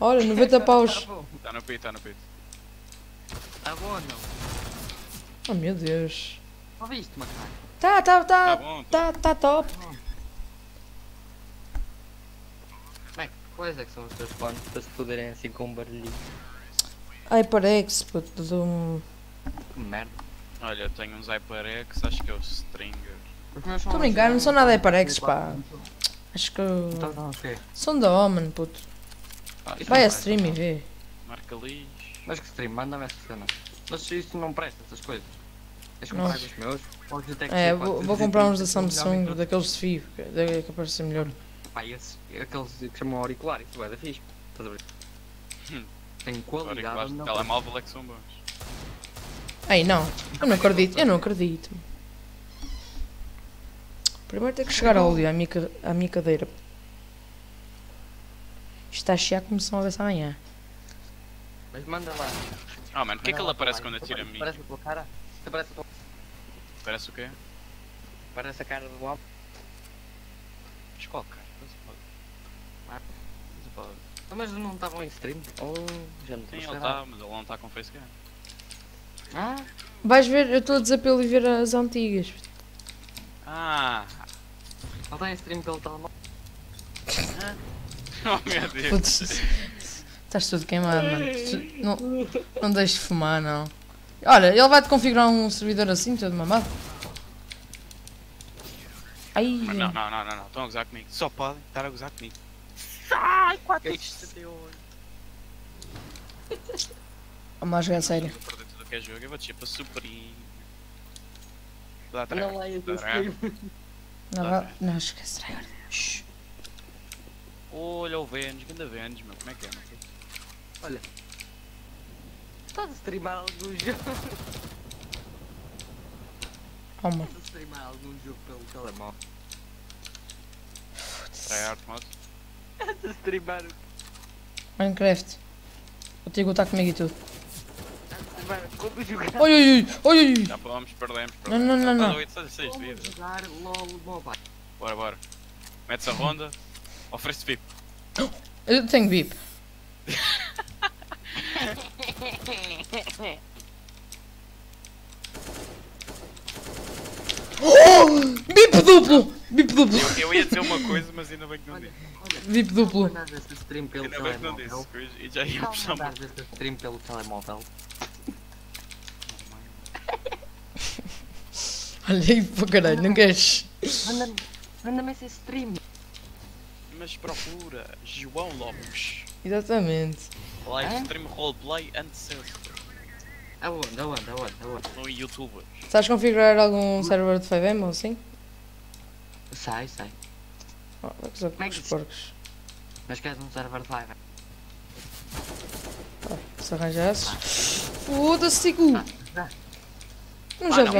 Olha, 90 paus. Tá no peito, tá no peito. Tá bom ou não? Oh, meu Deus. Ouviste, macaco? Tá, tá, Tá tá. bom, Tá, tá top. Bem, quais é que são os teus fones para se foderem assim com um barulhinho? HyperX, puto, do... Que merda. Olha, eu tenho uns HyperX, acho que é o Stringer. Estou a brincar, não são nada HyperX, pá. Acho que... Então não? São da Omen, puto. Ah, Vai a stream e vê. Marca lixo. Mas que stream, manda-me essa cena. Mas isso não presta, essas coisas. Deixa-me Não. comprar os meus. Podes até que É, vou, 430, vou comprar uns da Samsung, daqueles de fio, que é de ser melhor. Pá, esses, aqueles que chamam auricular, isso é da fixe. Estás a ver? Hum. Tem qualidade. não telemóvel é que são bons. Ei, não, eu não acredito, eu não acredito. Primeiro tem que chegar a óleo à minha, à minha cadeira. Isto está a chiar como se não houvesse amanhã. Mas manda lá. Ah, mano, o que é que ele aparece quando atira a mim? Parece a tua cara? Parece a tua Parece o quê? Parece a cara do homem. Mas qual cara? Não se pode. Ah. Não se pode. Ah, Mas não estavam em stream? Oh, já não Sim, ele está, mas ele não está com facecam. Ah, Vais ver, eu estou a dizer para ele ver as antigas. Ah! ele está em stream pelo telemóvel. Oh meu Deus! Putz, estás tudo queimado, mano. Não, não deixes de fumar, não. Olha, ele vai-te configurar um servidor assim, todo mamado. Ai, não, não, não, não, não, estão a gozar comigo. Só podem estar a gozar comigo. Sai! 478! vamos lá jogar a sério. Eu vou perder tudo o que é jogo, eu vou descer para super e. Dá Olha lá stream. Não, vá- não esquece agora. Olha o Vênus, grande Vênus, meu, como é que é, meu? Estás a streamar algum jogo? Estás a streamar algum jogo pelo telemóvel? Tryhard mode. Streamar. Minecraft. O Tigo está comigo e tudo. Como jogar. Oi, oi, oi, oi, oi. Já vamos, perdemos. Não, não, não, não. Está 6 de Como jogar LOL Mobile. Bora, bora. Metes a ronda. Oferece VIP. Eu tenho VIP. Oh! Bip duplo! Bip duplo! Eu, eu ia dizer uma coisa, mas ainda bem que não disse. Bip duplo! Ainda bem que não disse. E já ia Não puxar uma. mandares esta stream pelo telemóvel. Olha aí para caralho, não queres? Manda-me manda essa stream. Mas procura João Lopes. Exatamente. Live stream roleplay uncensored. Aonde, aonde, aonde, aonde? No YouTube. Sabes configurar algum server de 5M ou assim? Sai, sai. Oh, vai gozar com Como é que os porcos. Mas queres um server de live? Se arranjasses. Foda-se, Tigo! dá. Não Ah, já não.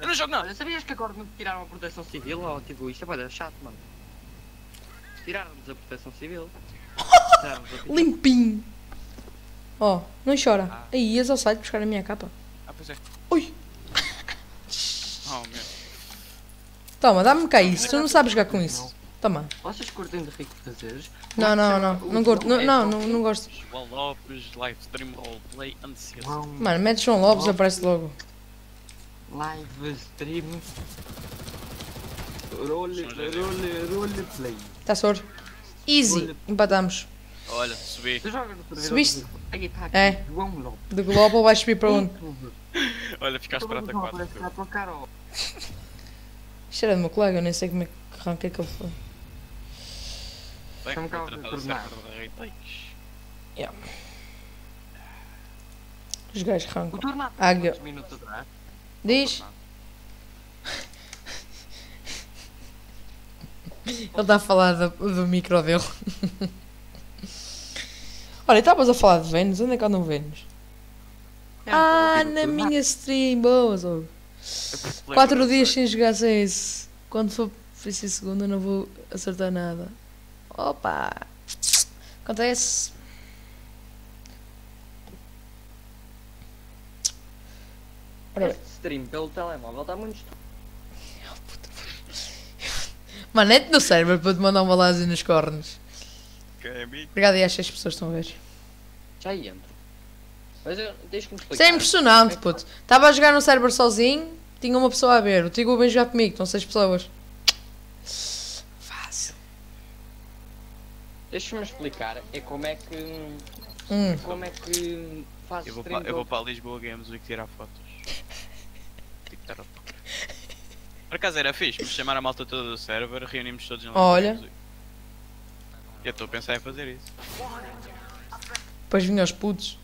Eu não jogo não. Olha, sabias que agora me tiraram a proteção civil? Ou tipo, isto é bué chato, mano. Tiraram-nos a proteção civil. A proteção- Limpinho! Oh, não chora. Ah. Aí ias ao site buscar a minha capa. Ah, pois é. Ui! Oh, meu. Toma, dá-me cá isso. Tu não sabes jogar com isso. Toma. Vocês curtem de rico fazeres? Não, não, não. Não gosto. Não, não, não, não gosto. João Lopes, live stream roleplay. Vão Mano, mete João Lopes aparece logo. live stream. Role, role, roleplay. Tá sorte. Easy. Empatamos. Olha, subi. Subiste? do- aqui, É. De Global vais subir para onde? Olha, ficaste prata 4. Isto era do meu colega, eu nem sei como é que arranquei que ele foi. Bem, o contratado o server da Retakes. Os gajos O arrancam. tornado Águia. quantos minutos atrás? Diz? Ele está a falar do, do micro dele. Olha, estavas a falar de Vênus? Onde é que anda o Vênus? É, Ah, o na minha stream, boa, Zó. Quatro dias sem jogar CS. Quando for preciso segunda não vou acertar nada. Opa! Acontece. Ora bem. Este stream pelo telemóvel está muito estranho. Mano, é no server para te mandar uma laser nos cornos. É. Obrigado e acho que as pessoas estão a ver. Já aí entro. Mas eu, deixa-me explicar. Isso é impressionante, puto. Estava a jogar no server sozinho, tinha uma pessoa a ver. O Tigo vem jogar comigo, estão seis pessoas. Fácil. Deixa-me explicar. É como é que. Hum. Como é que faz Eu vou, para, eu vou para a Lisboa Games Week tirar fotos. Tipo, tirar fotos. Por acaso era fixe, me chamar a malta toda do server, reunimos todos na Lisboa Olha. Eu estou a pensar em fazer isso. Depois vinham os putos.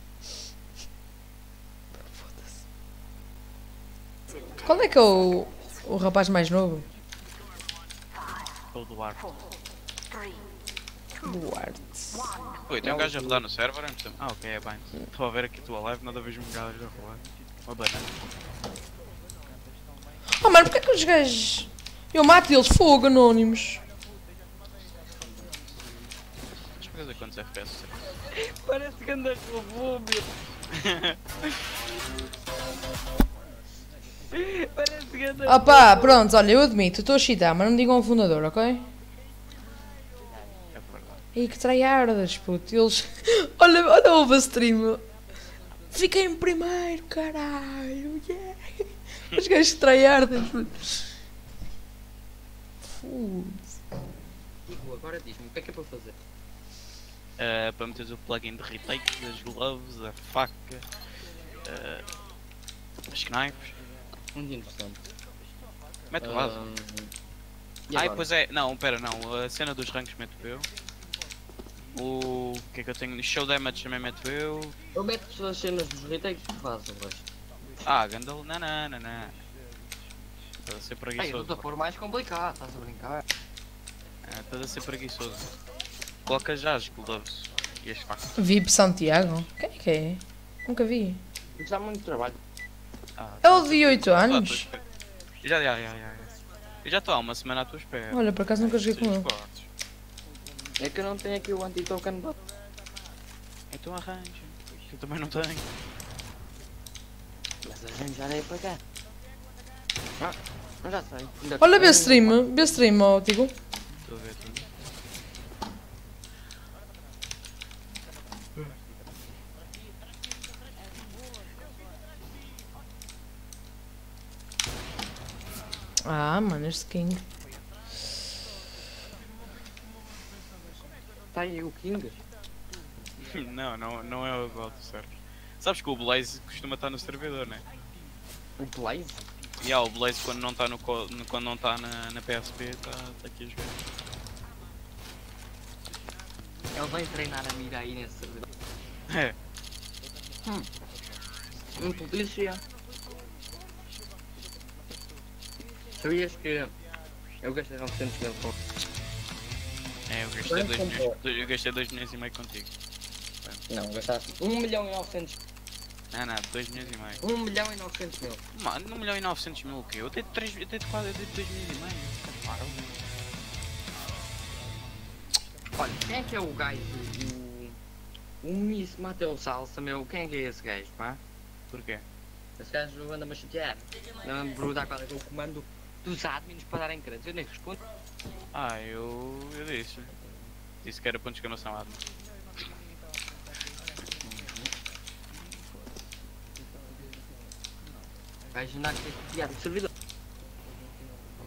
Qual é que é o, o rapaz mais novo? Do ar. Duarte. Oi, tem um gajo a rodar no server antes de- Ah, ok, é bem. Estou a ver aqui a tua live, nada vejo um gajo a rolar. Uma banana. Oh mano, porque é que os gajos. Eu mato eles, fogo, anónimos. Deixa eu ver quantos FPS. Parece que andas robô, meu. Parece que andas. Opá, pronto, olha, eu admito, estou a chitar, mas não me digam o fundador, ok? É verdade. Ih, que tryhardas, puto. Eles. olha, olha o stream. Fiquei em primeiro, caralho. Yeah. Os gajos tryhardas, puto. Foda-se. Digo, Agora diz-me, o que é que é para fazer? Uh, para meteres o plugin de retake, as gloves, a faca, uh, as knives. Muito interessante. Mete o vaso. E Ai, agora? pois é, não, pera, não, a cena dos ranks meto eu. O que é que eu tenho? Show damage também meto eu. Eu meto as cenas dos retakes que faz o resto. Ah, Gandalf, não, não, não, não. Estás a ser eu preguiçoso. estou a pôr mais complicado, estás a brincar? Ah, Estás a ser preguiçoso. Coloca já as gloves e as facas. VIP Santiago? Quem é que é? Nunca vi. Isso dá muito trabalho. Ah, É o de 8 anos? Já, já, já, já. já. Eu já estou há uma semana à tua espera. Olha, por acaso nunca joguei com ele. É que eu não tenho aqui o anti-token bot. Então arranja. Eu também não tenho. Mas a gente já veio para cá. Ah, já sei. Ainda Olha, vê tenho- stream, vê stream, ó, Tigo. Estou a ver tudo. Ah, mano, este King. Tá aí o King. Não, não, não é o God do server. Sabes que o Blaze costuma estar no servidor, né? O Blaze. E há o Blaze quando não está no, quando não está na, na PSP está tá aqui a jogar. Ele vem treinar a mira aí nesse servidor. É, Um polícia. Sabias que eu gastei 900 mil com é eu gastei Bem 2 milhões, eu gastei 2 milhões e meio contigo. Não, gastaste 1 milhão e 900 Não, não, 2 milhões e meio. 1 milhão e 900 mil. Mano, 1 milhão e 900 mil o quê? Eu dei 3, eu dei quase, eu dei 2 milhões e meio. Claro. Olha, quem é que é o gajo? O, o Miss Mateus Salsa, meu. Quem é que é esse gajo, pá? Porquê? Esse gajo anda-me a chatear. Anda-me a perguntar qual é que é o comando dos admins para darem créditos. Eu nem respondo. Ah, eu, eu disse. Disse que era ponto de exclamação admin. O gajo anda a querer copiar o servidor.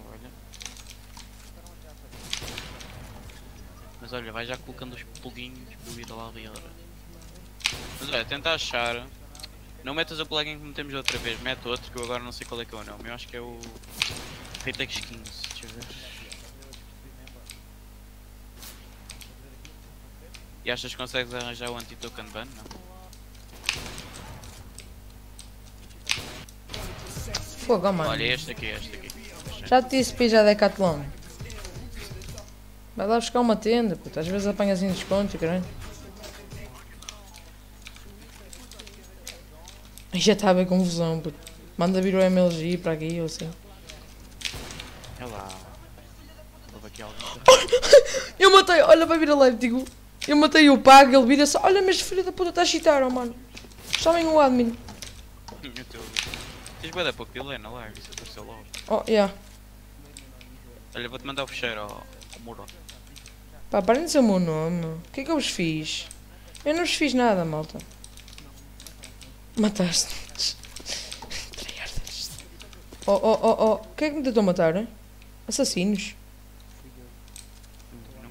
Olha. Mas olha, vai já colocando os pluginhos do ir lá e ora. Mas olha, tenta achar. Não metas o plugin que metemos outra vez, mete outro que eu agora não sei qual é que é o nome. Eu acho que é o. Ritex 15, deixa eu ver. E achas que consegues arranjar o anti-token ban? Não. Fogo, mano. Olha, este aqui, este aqui. Já te disse para ir já Decathlon. Vai lá buscar uma tenda, puto. Às vezes apanhas em desconto, caralho. Já está a haver confusão, puto. Manda vir o MLG para aqui ou assim. Eu matei, olha, vai vir a live, digo. Eu matei o Pago, ele vira só. Olha, mas filho da puta, está a cheatar, ó, mano. Chamem o admin. Eu estou a ver. Tens bué da pouco delay na live, isso apareceu logo. Oh, yeah. Olha, vou-te mandar o fecheiro ao, ao muro. Pá, parem de dizer o meu nome. O que é que eu vos fiz? Eu não vos fiz nada, malta. Mataste. Tryhardas. Oh, oh, oh, oh. O que é que me tentou matar, hein? Assassinos.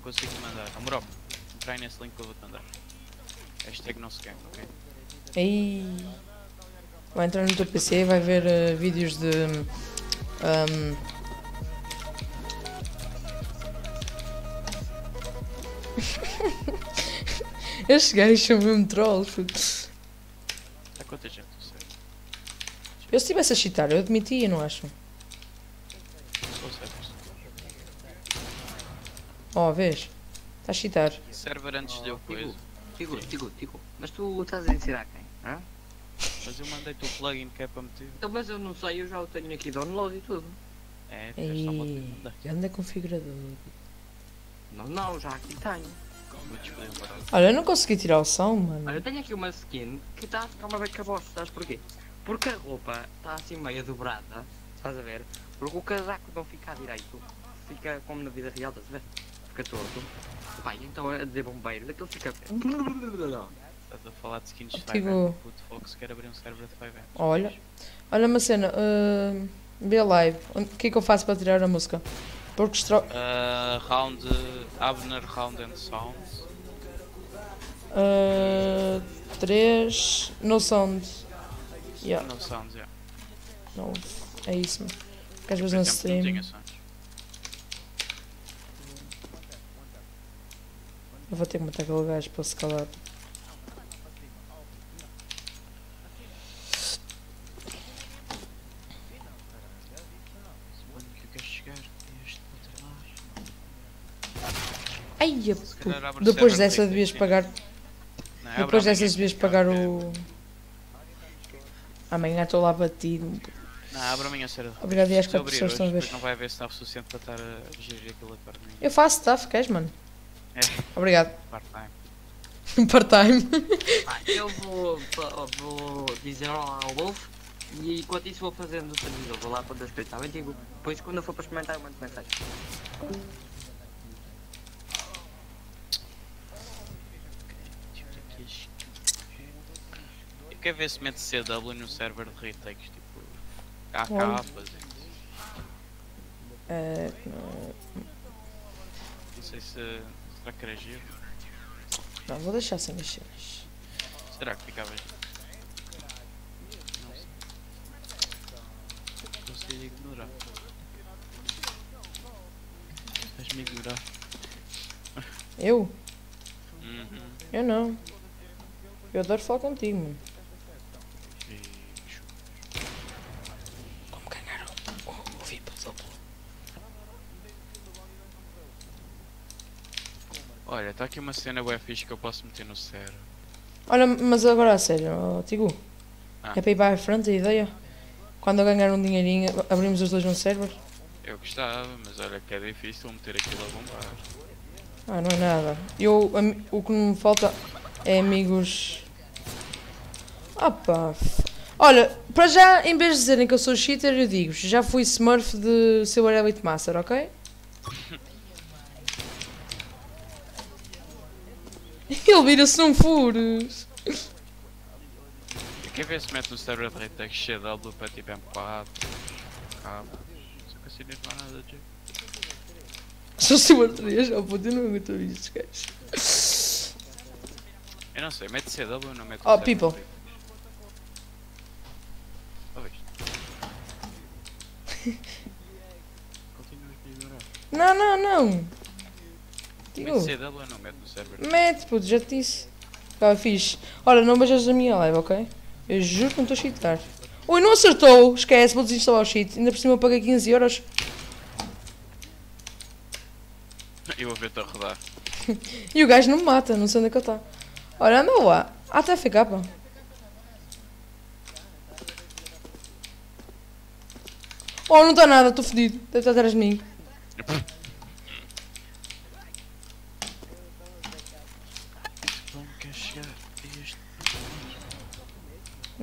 Consigo te mandar. Ao muro, entra aí nesse link que eu vou-te mandar. Hashtag não se quer, ok? Aí. Vai entrar no teu PC e vai ver eh, vídeos de. ahm, Estes gajos são mesmo trolls. Está quanta gente, eu sei. Eu se estivesse a chitar, eu admitia, não acham? Sou servers. Oh, vês? Está a chitar. Server antes deu coisa. Tigo, Tigo, Tigo. Mas tu estás a ensinar quem? Hã? Mas eu mandei-te o plugin que é para meter. Então, mas eu não sei, eu já o tenho aqui download e tudo. É, fez só uma Ei, anda configurador. Não, não, já aqui tenho. Olha, eu não consegui tirar o som, Olha, mano. eu tenho aqui uma skin que está a ficar uma beca bosta, sabes porquê? Porque a roupa está assim meio dobrada, estás a ver? Porque o casaco não fica direito, fica como na vida real, estás a ver? Fica torto. Pai, então a dizer bombeiro, daquele fica. Estás a falar de skins de Tipo- 5 O Puto Fox quer abrir um server de 5 Olha. Olha uma cena. Uh, vê a live. O que é que eu faço para tirar a música? Porque estro... Uh, round. Abner Round and Sound. Uh, 3. No sound. Yeah, No sounds, yeah. no. É isso, mano. Porque às vezes não stream. tinha sons. Eu vou ter que matar aquele gajo para se calar. A. Ai, a Depois dessa de devias 600. pagar. Não, Depois amanhã, dessas devias pagar a o. Amanhã estou lá batido. Não, abra a minha cera. Obrigado e acho que as pessoas estão a ver. não vai haver staff suficiente para estar a gerir aquilo agora. nem Eu faço stuff, queres, mano? É. Obrigado. Part-time. Part-time. Ah, eu vou, vou dizer olá ao Wolf e enquanto isso vou fazendo o servidor. Vou lá para o descrito, está bem? Digo, depois quando eu for para experimentar eu mando mensagem. Eu quero ver se mete CW no server de retakes, tipo. Há capas. não, Não sei se. Será que era giro? não, vou deixar sem cenas. Será que ficava giro? Consigo ignorar. Estás-me a ignorar. Eu? Uhum. Eu não. Eu adoro falar contigo, mano. Bicho. Como ganhar o, o, o VIP duplo. Olha, está aqui uma cena bué fixe que eu posso meter no server. Olha, mas agora a sério, ó, Tigu. Ah. É para ir para a frente a ideia? Quando eu ganhar um dinheirinho, abrimos os dois no server? Eu gostava, mas olha que é difícil meter aquilo a bombar. Ah, não é nada. Eu, o que me falta é amigos. Ah pá. f- Olha, para já, em vez de dizerem que eu sou cheater, eu digo já fui Smurf de Silver Elite Master, ok? Ele vira-se num furos. Eu quero ver se mete no server de retakes CW para tipo M4. Cabo. Só que assim não há nada de jeito. Sou Silver 3, oh puto, eu não aguento isto, esquece. Eu não sei, mete CW ou não mete Oh, people. Talvez. Continuas a ignorar. Não, não, não. Mete CW ou não mete no server? mete, puto, já te disse. Ficava fixe. Olha, não vejas a minha live, ok? Eu juro que não estou a cheatar. Ui, não acertou! Esquece, vou desinstalar o cheat. Ainda por cima eu paguei 15 euros. Eu vou ver-te a rodar. E o gajo não me mata, não sei onde é que ele está. Olha, anda lá. Ah, até ficar, pá. Oh, não está nada, estou fodido. Deve estar atrás de mim.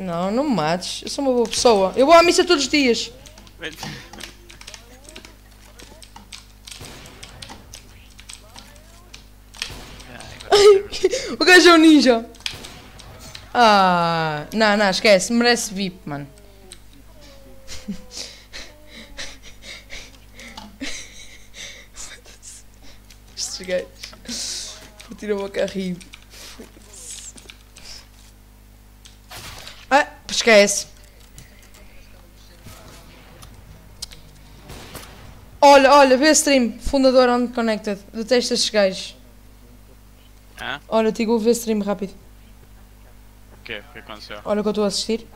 Não, não me mates. Eu sou uma boa pessoa. Eu vou à missa todos os dias. O gajo é um ninja. Ah, não, não, esquece. Merece VIP, mano. Estes gajos. Curtiram a carrinho. Ah, esquece. Olha, olha, vê a stream. Fundador Unconnected. Detesto estes gajos. Hã? Olha, Tigo, vê a stream rápido. O quê? O que aconteceu? Olha o que eu estou a assistir.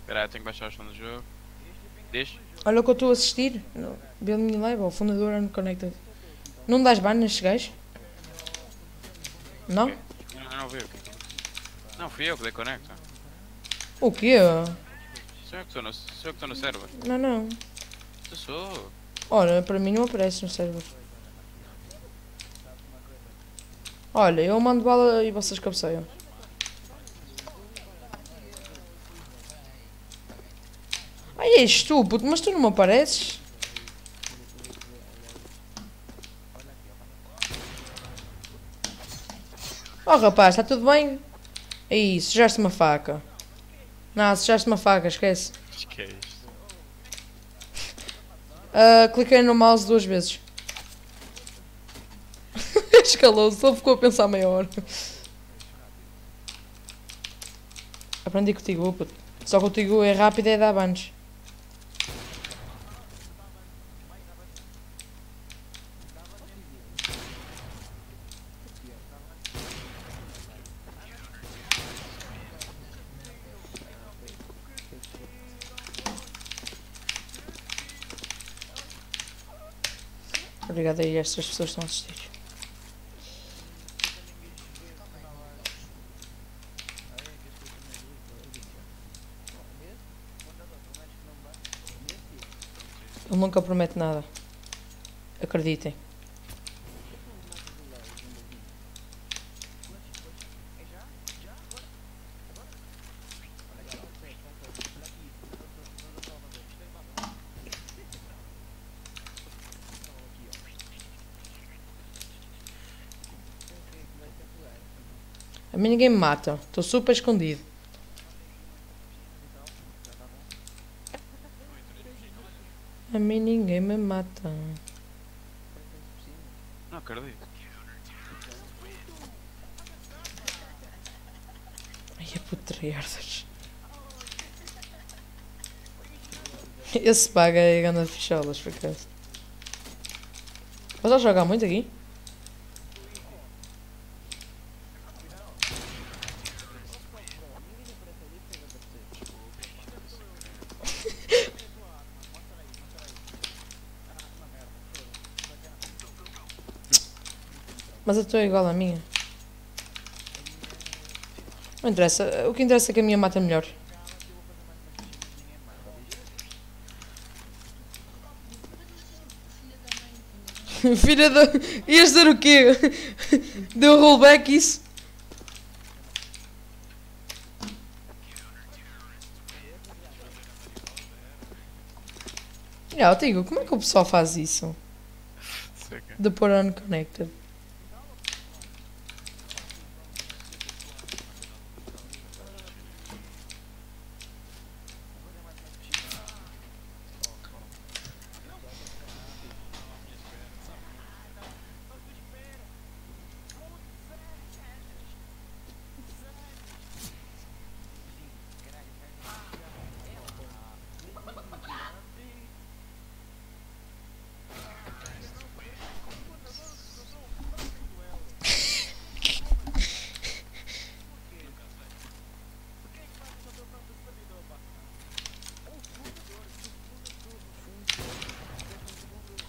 Espera aí, tenho que baixar o som do jogo. Diz? Olha o que eu estou a assistir. Minha live, ó, fundador Unconnected. Não dás ban nestes gajos? Não? Não, não vi o? Não, fui eu que dei conecta. O quê? Sou eu que estou no, sou eu que estou no server. Não, não. Eu sou. Olha, para mim não aparece no server. Olha, eu mando bala e vocês cabeceiam. Ai, és tu, puto, mas tu não me apareces? Oh rapaz, está tudo bem? É isso, sujaste uma faca. Não, sujaste uma faca, esquece. Acho que é. Ah, cliquei no mouse duas vezes. Escalou-se, só ficou a pensar meia hora. Aprendi contigo, puto. Só que contigo é rápido e é dar Obrigado a estas pessoas que estão a assistir. Ele nunca promete nada. Acreditem. Mim ninguém me mata. Estou super escondido. A mim ninguém me mata. Não acredito. Ai, é putriardas. Esse paga é ganda ficholas, por acaso. Mas já jogar muito aqui? Mas a tua é igual à minha. Não interessa. O que interessa é que a minha mata melhor. Filha da. Ias dizer o quê? Deu rollback isso? Ah, Tigo, como é que o pessoal faz isso? De pôr unconnected.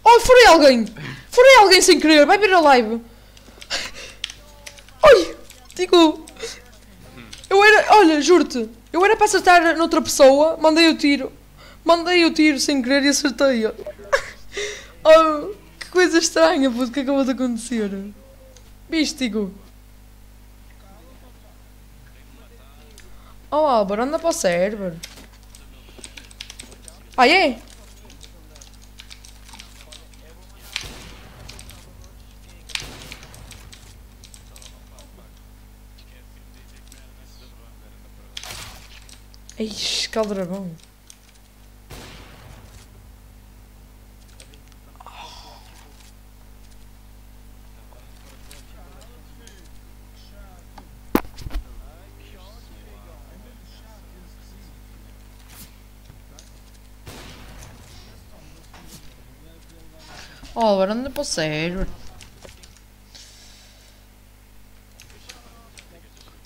Oh, furei alguém! Furei alguém sem querer! Vai ver a live! Oi! Digo! Eu era. Olha, juro-te! Eu era para acertar noutra pessoa, mandei o tiro. Mandei o tiro sem querer e acertei. Oh, que coisa estranha, puto, que acabou de acontecer. Viste? Oh, Álvaro, anda para o server. Ah, é? Ixi, caldragão. Oh, agora anda para o server.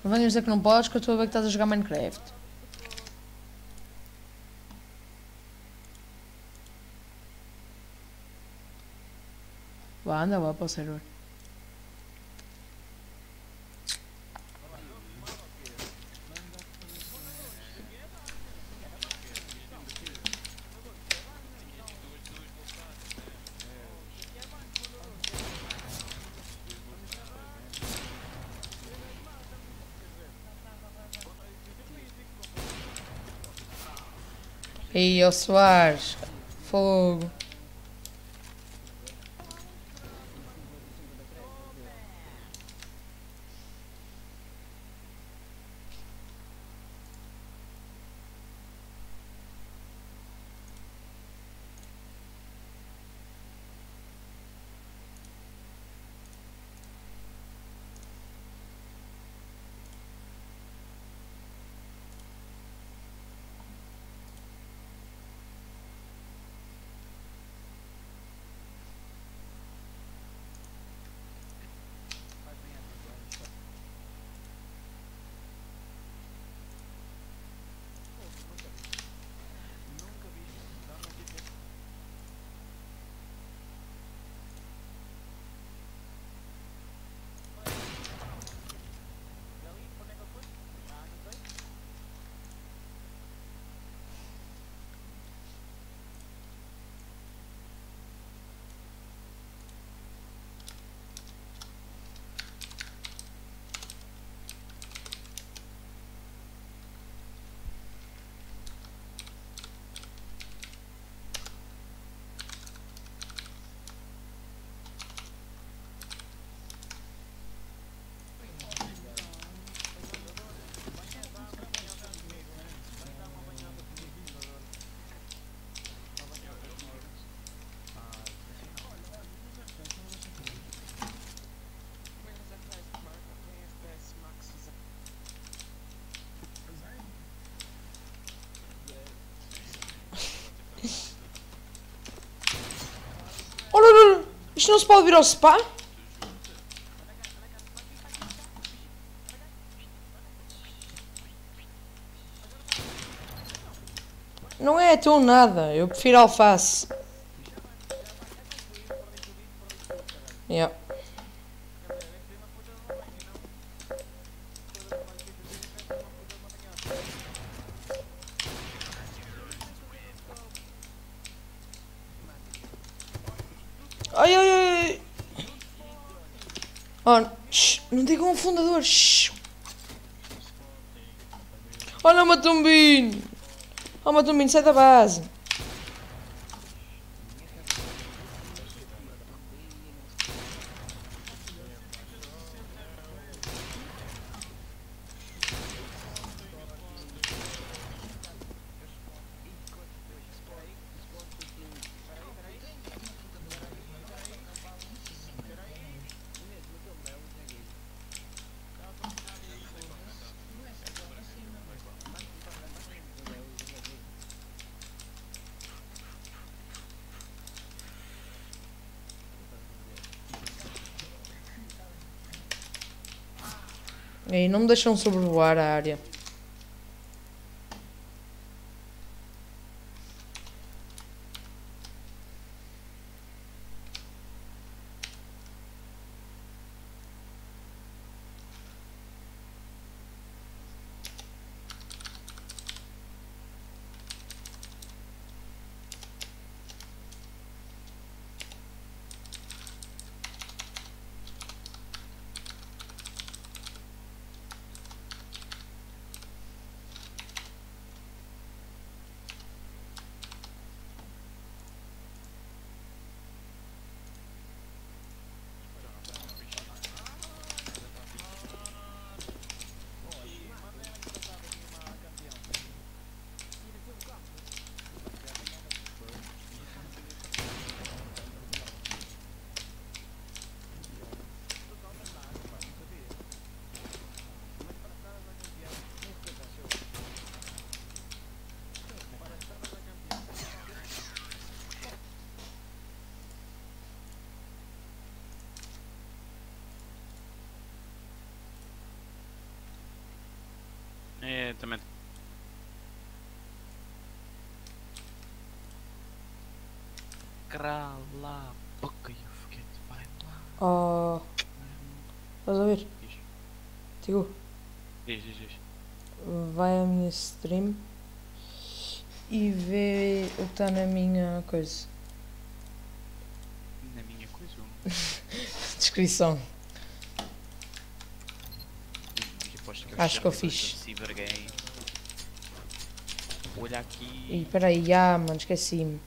Não venhas dizer que não podes, que eu estou a ver que estás a jogar Minecraft. Lá para o server. Aí, ó Soares. Fogo. Não se pode vir ao spa? Não é tão nada, eu prefiro alface. Yeah. Ai, ai, ai. Oh, shh, não digam um fundador. shh. Olha o Matumbinho. Oh, Matumbinho, sai da base. Aí não me deixam sobrevoar a área. É, também. Crala, boca e o foguete vai lá. Oh. Estás a ver? Diz, Tigo, diz, diz. diz. vai à minha stream e vê o que está na minha coisa. Na minha coisa. Descrição. Acho que eu fiz. Cybergame. Olha aqui. E peraí, ah, mano, esqueci-me.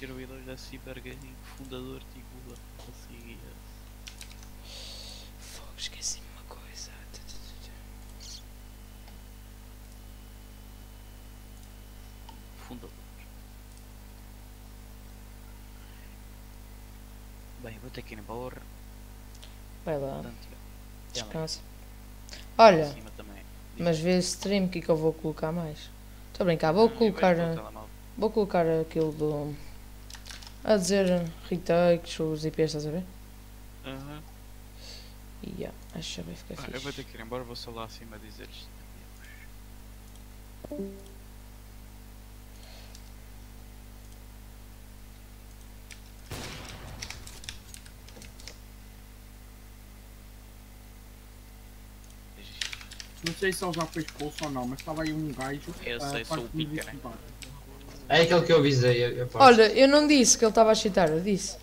servidores da Cybergame, fundador Tigula. Consegui. Fogo, esqueci-me uma coisa. Fundador. Bem, vou ter que ir embora. Vai lá, descansa. Olha. Mas vê stream que que eu vou colocar mais. Estou a brincar, vou vejo colocar. Vou colocar aquilo do. A dizer retakes, os IPs, estás a ver? Aham. E yeah, acho que vai ficar Ah, fixe. eu vou ter que ir embora, vou só lá acima dizer-lhes. Não sei se ele já foi expulso ou não, mas estava aí um gajo. Eu ah, sei, sou o pica, né? É aquele que eu avisei. Eu, eu. Olha, eu não disse que ele estava a chitar, eu disse.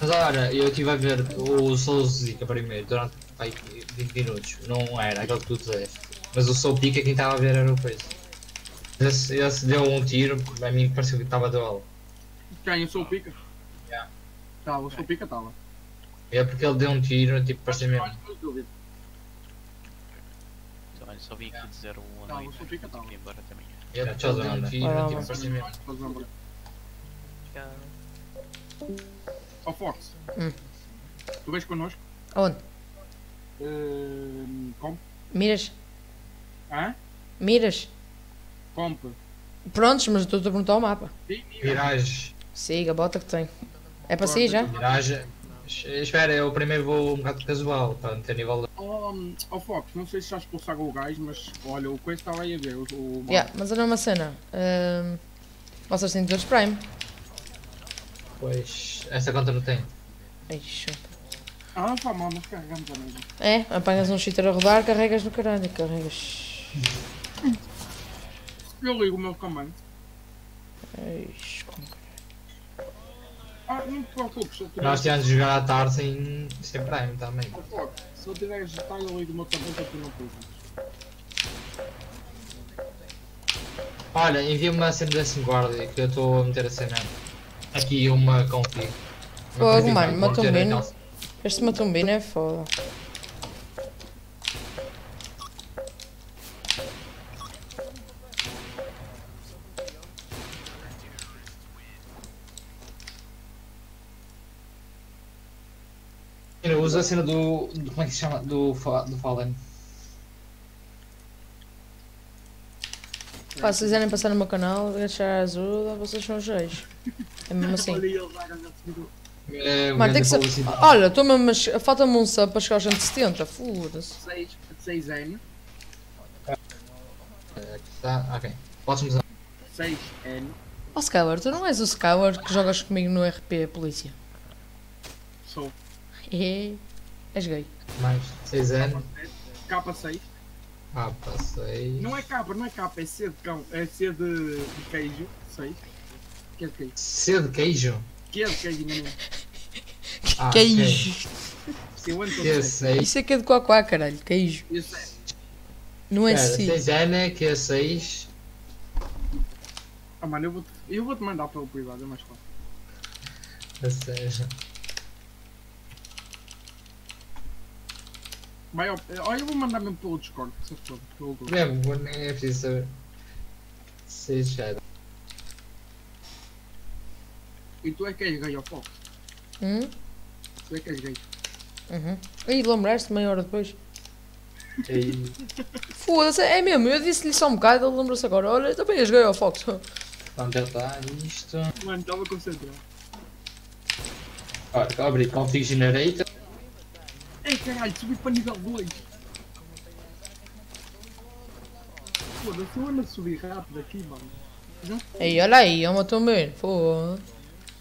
Mas olha, eu estive a ver o Soul Zika primeiro durante pai, 20 minutos. Não era aquele que tu disseste. Mas o Soul Pica quem estava a ver era o coisa. Esse, esse deu um tiro, a mim pareceu que estava aula. Quem? O pica? Yeah. Tá, sou o pica, estava. É porque ele deu um tiro, tipo, parecia mesmo. Olha, só vim aqui dizer um ano eu sou o pica, tá. e ir embora também. Ele deu um tiro, Ah, tipo, mas- parecia mesmo. Estás a lembrar? Ó Fox. Hum. Tu vens connosco? Aonde? Uh, comp? Miras? Hã? Miras? Comp? Prontos, mas estou-te a perguntar o mapa. Sim, mira. Mirage, Siga, bota que tem. É para sair já? Mirage, Espera, eu primeiro vou um bocado casual, para não ter nível de... Oh, oh Fox, não sei se já expulsaram o gajo, mas olha, o coisa estava aí a ver. O, o Yeah, mas olha uma cena. ahm, vocês têm todos Prime. Pois, essa conta não tem. Ixi. Ah, pá, mal, nós carregamos a mesma. É, apanhas um cheater a rodar, carregas no caralho, carregas. Eu ligo o meu comando. Ixi, com Ah, não te preocupes. Nós tínhamos de jogar à tarde sem, sem Prime também. Oh, Fox, se eu tiver a digitar, eu ligo o meu também para tu não precisas. Olha, envia-me uma cena da 5 guarda que eu estou a meter a cena. Aqui uma config. Uma Fogo, mano, matou meter bem. então. Este matumbino é foda. Eu uso a cena do, do. Como é que se chama? Do, do Fallen. Pá, se quiserem passar no meu canal, deixar ajuda, vocês são os reis. É mesmo assim. É, Mano, tem que ser. Olha, estou mesmo. a che- Falta-me um sub para chegar aos 170. Foda-se. 6, 6N, É, aqui está. Ok. Podes usar. 6N, Ó Skyward, tu não és o Skyward que jogas comigo no RP Polícia? sou É. És gay. Mais 6N. K6. Ah, passei. Não é capa, não é capa, é C de cão, é C de, de queijo, 6. Que é de queijo? C de queijo? Que é de queijo, não Ah, Queijo. 6. 6. Isso é que é de coacoá, caralho. Queijo. Isso é. Não é si. 6N, que é 6. Ah, mano, eu vou-te eu vou -te mandar pelo privado, é mais fácil. Ou seja. Vai, ao- olha, eu vou mandar mesmo pelo Discord, se for, pelo grupo. Mesmo, nem é preciso saber. 6 já. E tu é que és gay, ó Fox. Hum? Tu é que és gay. Uhum. Ih, lembraste meia hora depois. E Foda-se, é mesmo. Eu disse-lhe só um bocado, ele lembrou-se agora. Olha, também és gay, ó Fox. onde está isto? Mano, estava concentrado. Olha, abrir config generator. Ei, caralho, subi para nível 2. Foda-se, eu ando a subir rápido aqui, mano. Já Ei, olha aí, eu matou bem. Foda-se.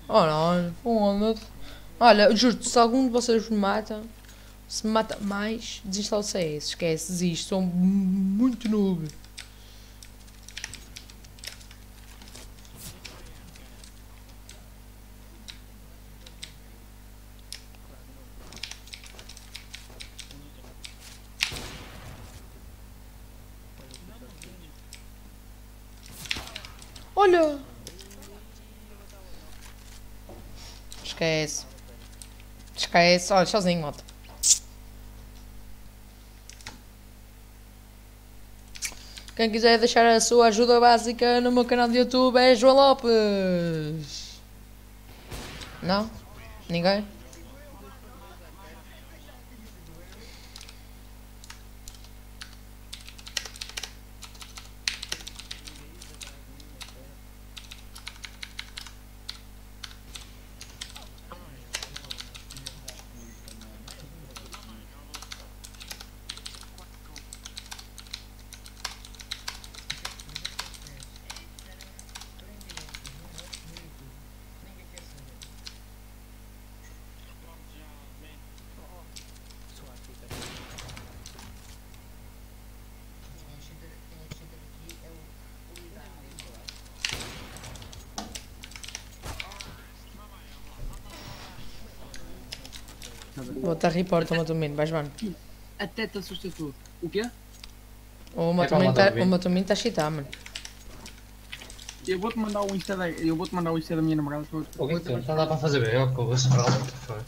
Olha, foda-se. Olha, eu juro-te, se algum de vocês me mata, se me mata mais, desinstala o CS. Esquece, desisto. Sou muito noob. Olha! Esquece. Esquece. Olha, sozinho, moto. Quem quiser deixar a sua ajuda básica no meu canal de YouTube é João Lopes. Não? Ninguém? Vou estar report ao Matumino, vais mano. até te assusta tudo. O quê? O É Matumino para tá- o está a chitar, mano. Eu vou-te mandar o Insta da, eu vou-te mandar o Insta da minha namorada para Pô, então, está lá para fazer bem, ó, com o Samuel, what the fuck.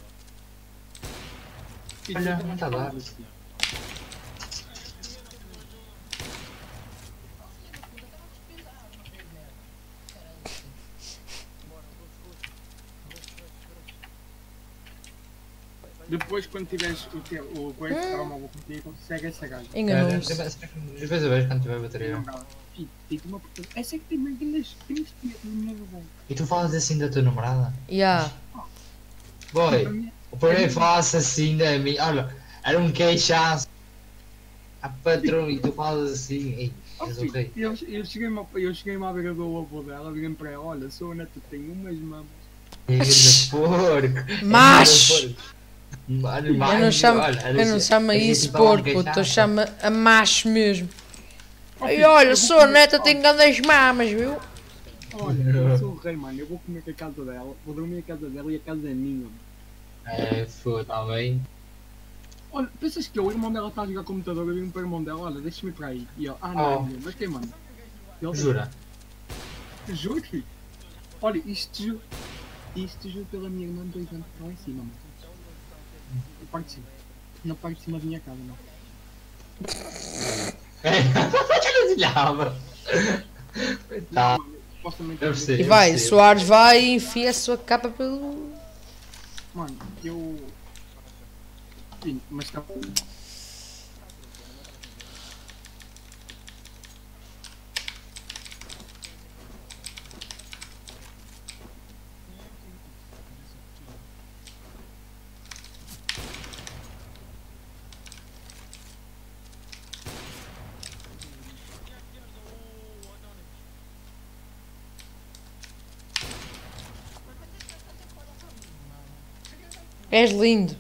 Olha, não está a dar. Depois, quando tiveres o teu o coisa de telemóvel contigo, segue essa gaja. Enganou-se. Às vezes eu vejo quando tiver bateria. Fica- Fica uma puta. Essa é que tem. E tu falas assim da tua namorada? Yeah. Boy, A O primeiro falasse assim da minha. Olha, era um queixaço. A patrão e tu falas assim. Ei, Oh, filho, eu, eu cheguei-me a- eu cheguei-me à beira do avô dela, virei para ela, olha, sou a neta, tenho umas mamas. Ainda porco. Macho! Mano, Eu não mano, chamo, olha, eu não chamo assim, isso porco, eu chamo a macho mesmo. Oh, filho, olha, sou a neta, oh, tenho grandes mamas, viu? Olha, eu sou o rei, mano, eu vou comer com a casa dela, vou dormir a casa dela e a casa é minha. mano. É, foda, tá bem. Olha, pensas que eu, o irmão dela está a jogar computador, eu digo para o irmão dela, olha, deixa-me ir para aí. E ele, ah não, Oh. meu, mas quem manda? Ele, Jura? Juro, filho. Olha, isto juro. Isto juro pela minha irmã de dois anos está lá em cima, mano. Parte de cima. Na parte de cima da minha casa, não. Eu dilhava. Tá. Deve ser. E vai, percebo. Soares vai e enfia a sua capa pelo. Mano, eu. Sim, mas tá. És lindo.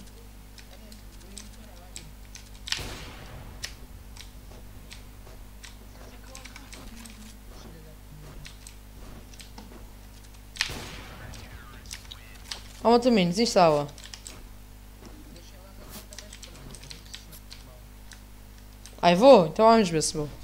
Ó, oh, também, desinstala. Ai, vou? Então vamos ver se vou.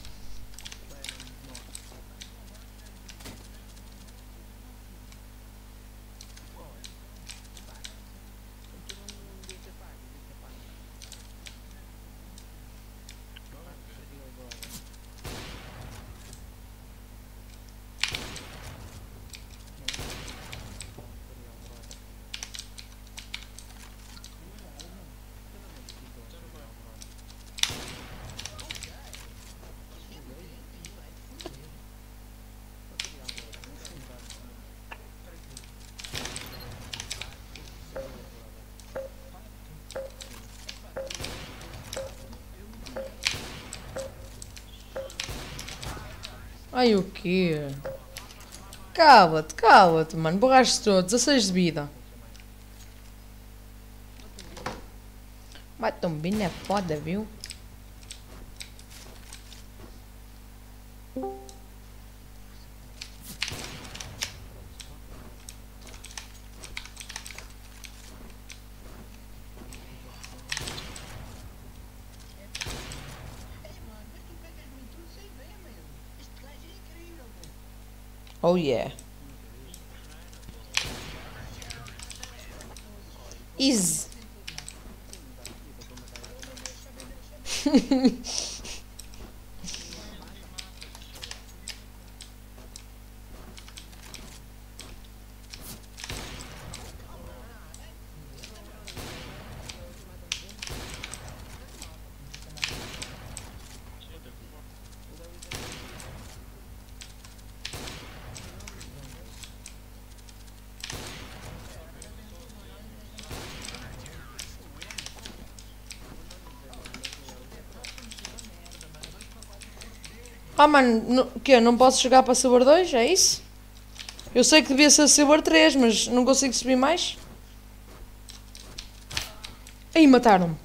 Ai, o quê? Cala-te, cala-te, mano. Borraste todo. 16 de vida. Tão bem é foda, viu? Oh, yeah. Ah, mano, no, que Não posso jogar para Silver 2? É isso? Eu sei que devia ser Silver 3, mas não consigo subir mais. Aí, mataram-me.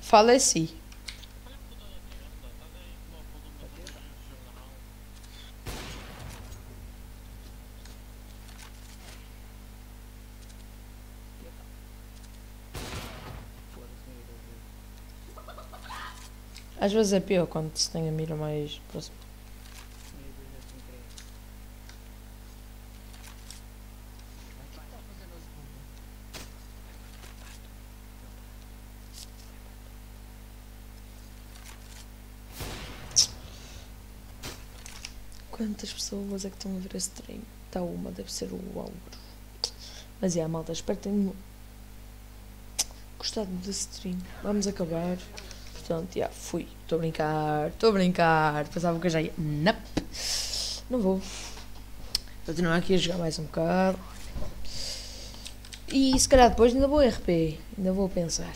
Faleci. Às vezes é pior quando se tem a mira mais próxima. Quantas pessoas é que estão a ver esse stream? Está uma, deve ser o Lauro. Mas é, malta, espero que tenham gostado desse stream. Vamos acabar. Portanto, já, fui. Estou a brincar, estou a brincar. Pensava que eu já ia. Não, não vou. Continuar aqui a jogar mais um bocado. E se calhar depois ainda vou RP. Ainda vou pensar.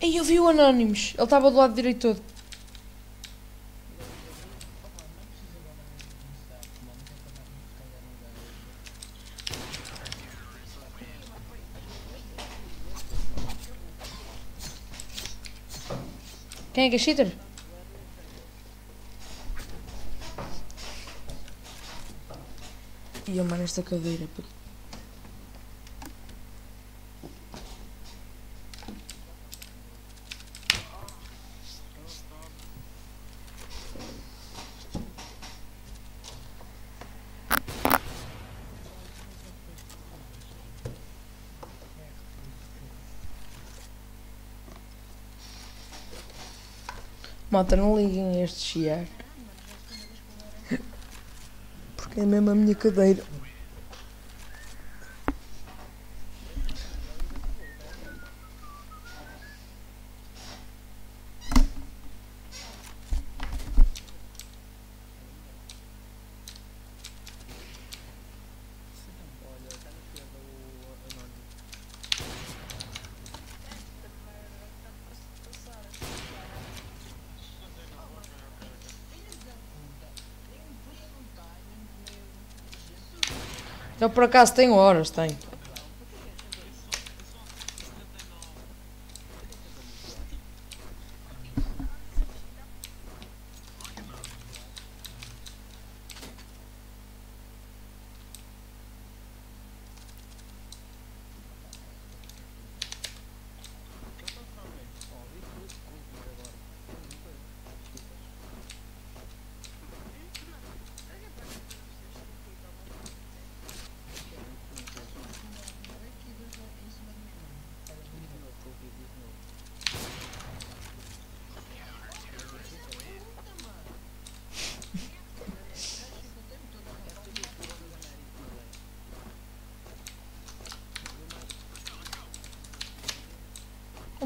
Ei, eu vi o Anonymous. Ele estava do lado direito todo. Que cheater? E eu, mano, esta cadeira. puto. Malta, não liguem este chiar. Porque é mesmo a minha cadeira. Por acaso tenho horas, tenho.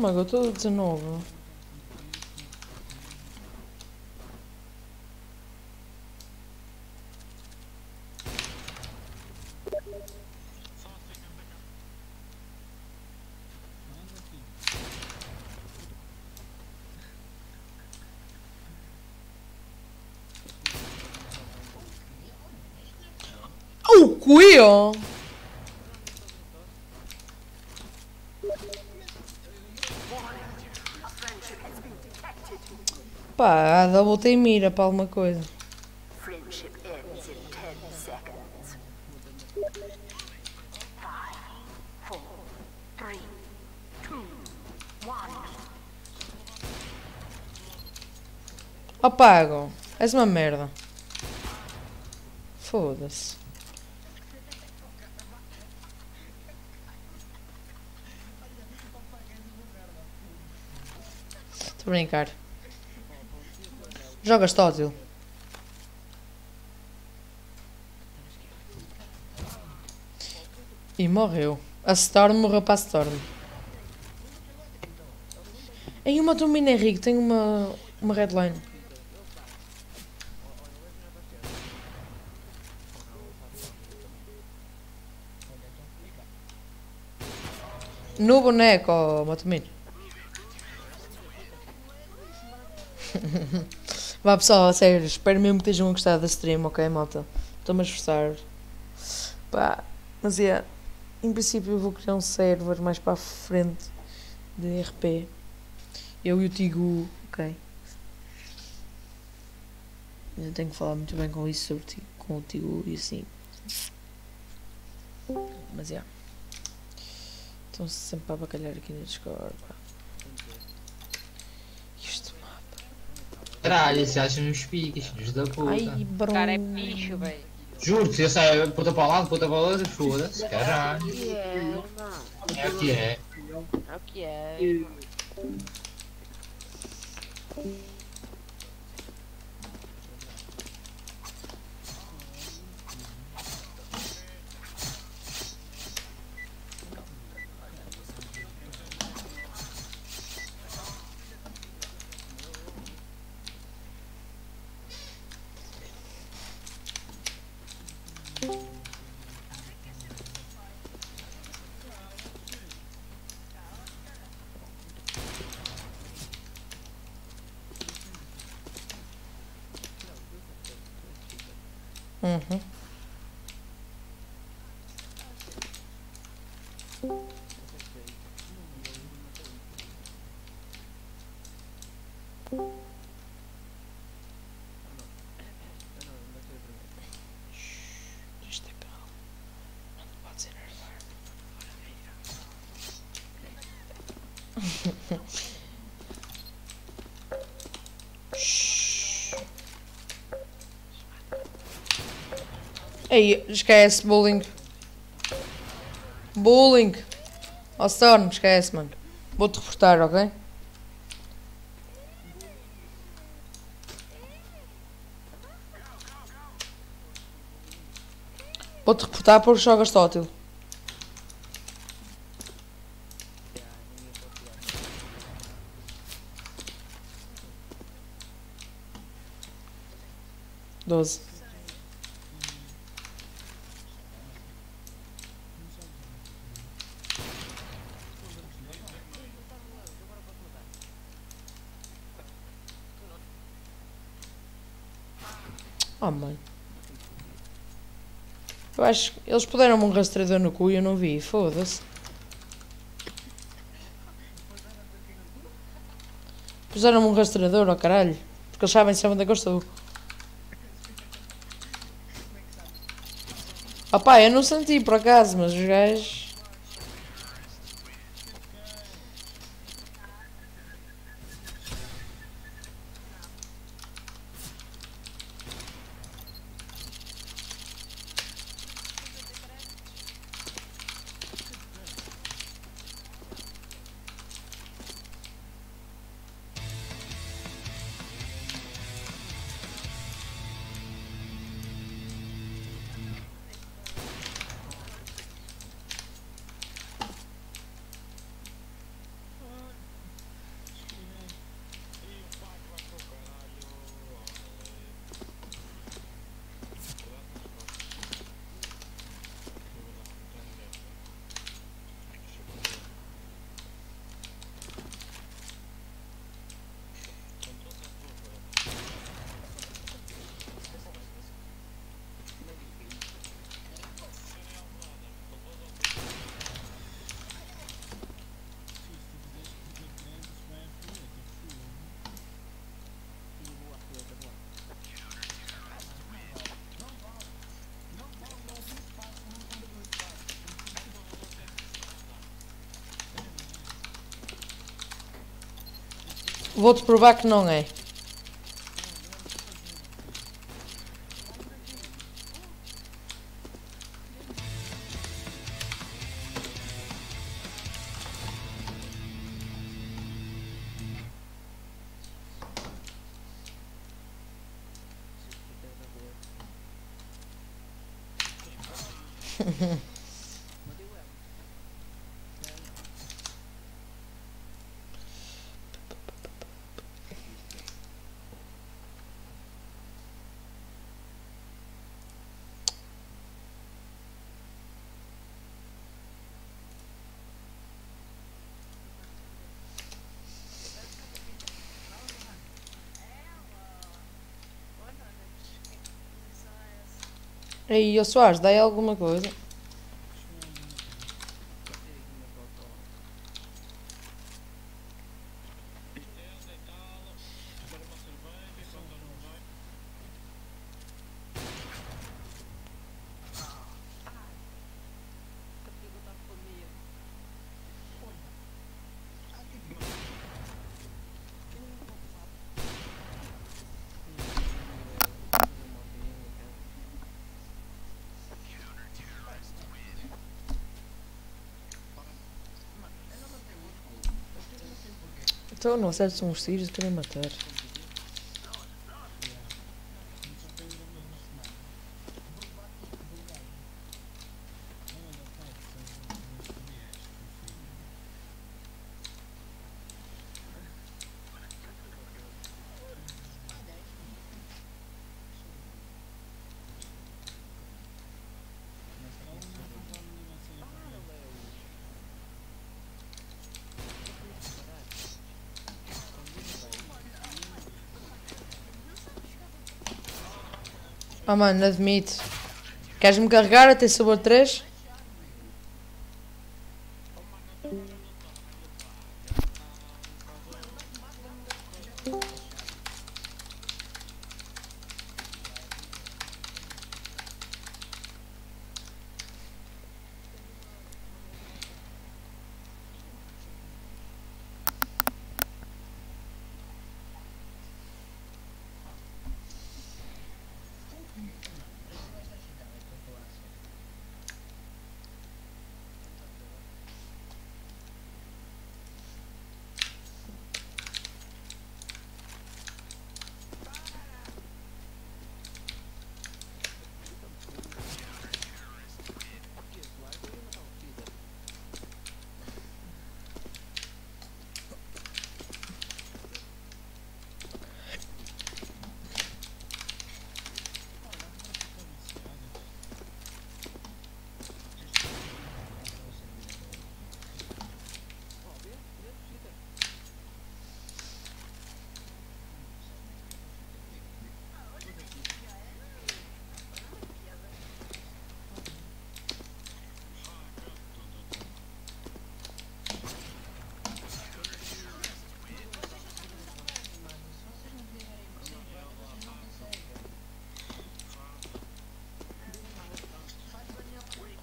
My god, estou 19. Oh, qui oh! Pá, a double tem mira para alguma coisa. In 10 seconds. Five, four, three, two, one. Apago. És uma merda. Foda-se. Estou a brincar. Jogas Tótil. E morreu. A Storm morreu para a Storm. Em uma Domina Henrique tem uma, uma redline. No boneco, oh. Vá pessoal, a sério, espero mesmo que estejam a gostar da stream, ok, malta? Estou-me a esforçar. Pá, mas é. Em princípio eu vou criar um server mais para a frente de RP. Eu e o Tigu, ok? Eu tenho que falar muito bem com isso sobre ti, com o Tigu e assim. Mas é. Estão sempre para bacalhar aqui no Discord. Pá. Isto Caralho, se acham uns piques, filhos da puta. Ai, bro. cara é bicho, velho. Juro, se eu saio puta um lado, puta para o outro, foda-se, caralho. que é, irmão. É o que é. É o que é, Ei, esquece, bullying. Bullying. Ó Storm, esquece, mano. Vou-te reportar, ok? Vou-te reportar porque jogas tótil. Doze. Oh, mano. Eu acho eles puderam-me um rastreador no cu e eu não vi. Foda-se. Puseram-me um rastreador, ó caralho. Porque eles sabem sempre onde é que eu estou. Opá, eu não senti por acaso, mas os gajos. Vou-te provar que não é. Aí, ô Soares, dá alguma coisa? Então não acertes uns tiros e querem matar. Ah, mano, admito. Queres-me carregar até sabor 3?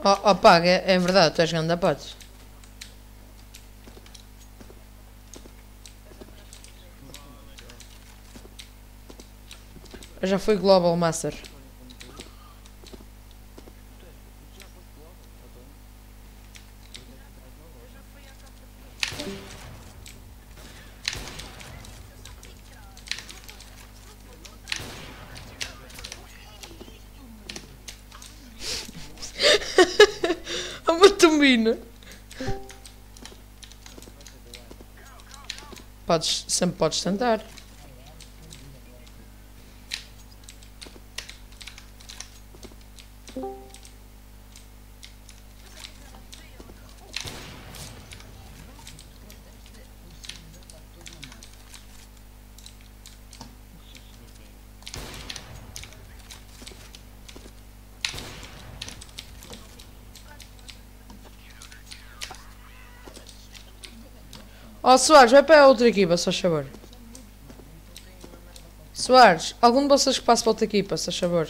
Oh, oh pá, é, é verdade, tu és grande pato. Eu já fui Global Master. Podes, sempre podes tentar. Ó Soares, vai para a outra equipa, só favor. Soares, algum de vocês que passe para outra equipa, só favor.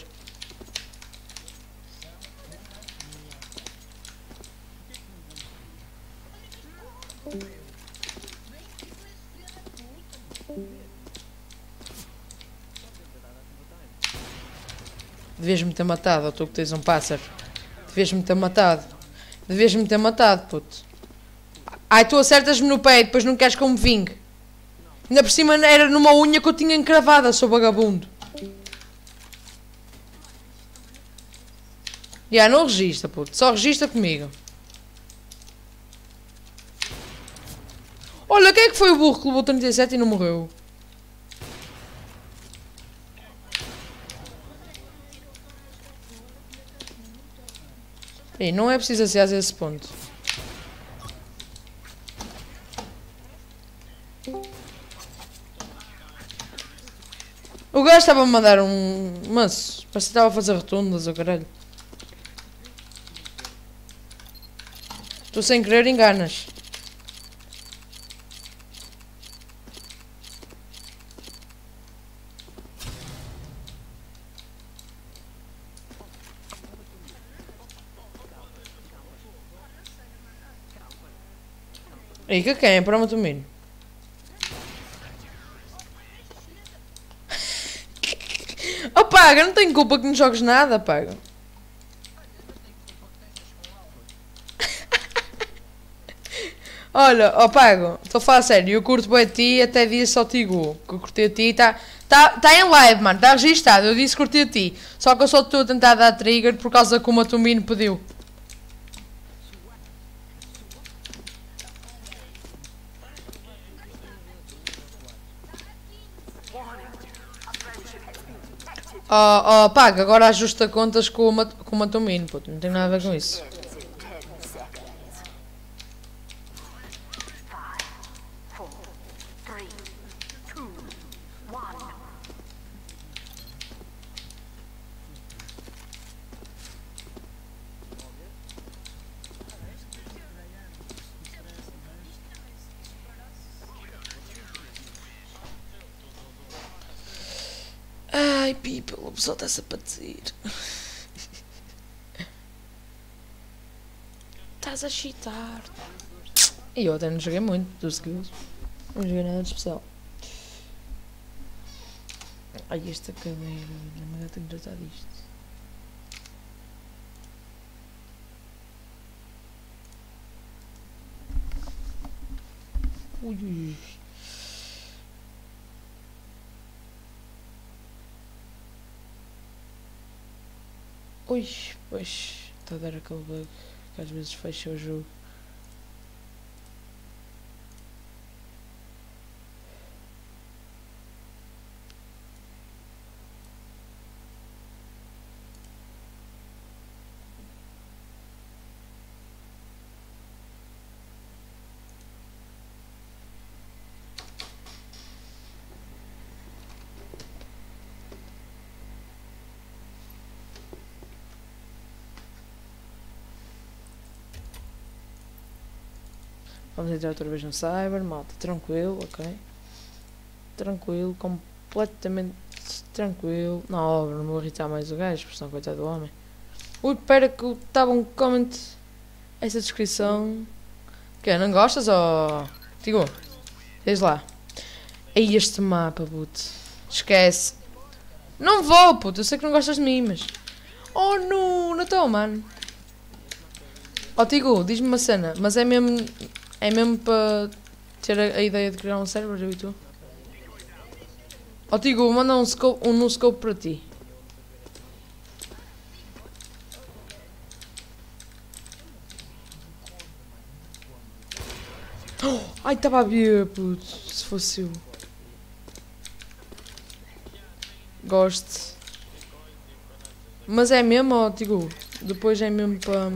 Devias-me ter matado, ou tu que tens um pássaro. Devias-me ter matado. Devias-me ter matado, puto. Ai, tu acertas-me no pé e depois não queres que eu me vingue. Ainda por cima era numa unha que eu tinha encravada, sou vagabundo. Já, não registra, puto. Só registra comigo. Olha, quem é que foi o burro que levou 37 e não morreu? Ei, não é preciso ser a esse ponto. Gajo estava a mandar um manso. Parece que estava a fazer rotundas, o caralho. Tu sem querer enganas. E que quem é para o menino? Paga, não tenho culpa que não jogues nada, paga. Olha, ó Pago, estou a falar sério, eu curto bem a ti até disse ao Tigo, que eu curti a ti, está tá, tá em live, mano, está registado, eu disse curti a ti, só que eu só estou a tentar dar trigger por causa que o Matumbino pediu. Oh, oh, paga, agora ajusta contas com o, Mat com o Matomino, puto, não tem nada a ver com isso. Pessoal está-se a padecer. Estás a chitar. E eu até não joguei muito dos skills. Não joguei nada de especial. Ai, esta cadeira, mas eu tenho que tratar disto. Ui, ui, ui. Ui, pois, está a dar aquele bug que às vezes fecha o jogo. Vamos entrar outra vez no cyber, malta, tranquilo, ok? Tranquilo, completamente tranquilo. Não, não vou irritar mais o gajo, porque senão coitado do homem. Ui, pera que estava um comment essa descrição. Que não gostas ou. Digo, diz lá. Aí este mapa, puto. Esquece. Não vou, puto, eu sei que não gostas de mim, mas. Oh não, não estou, mano. Ó Tigo, diz-me uma cena, mas é mesmo. É mesmo para ter a, a ideia de criar um server, eu e tu? Ó Tigo, manda um, scope, um no scope para ti. Oh, ai, estava a ver, puto. Se fosse eu. Gosto. Mas é mesmo, ó, Tigo? Depois é mesmo para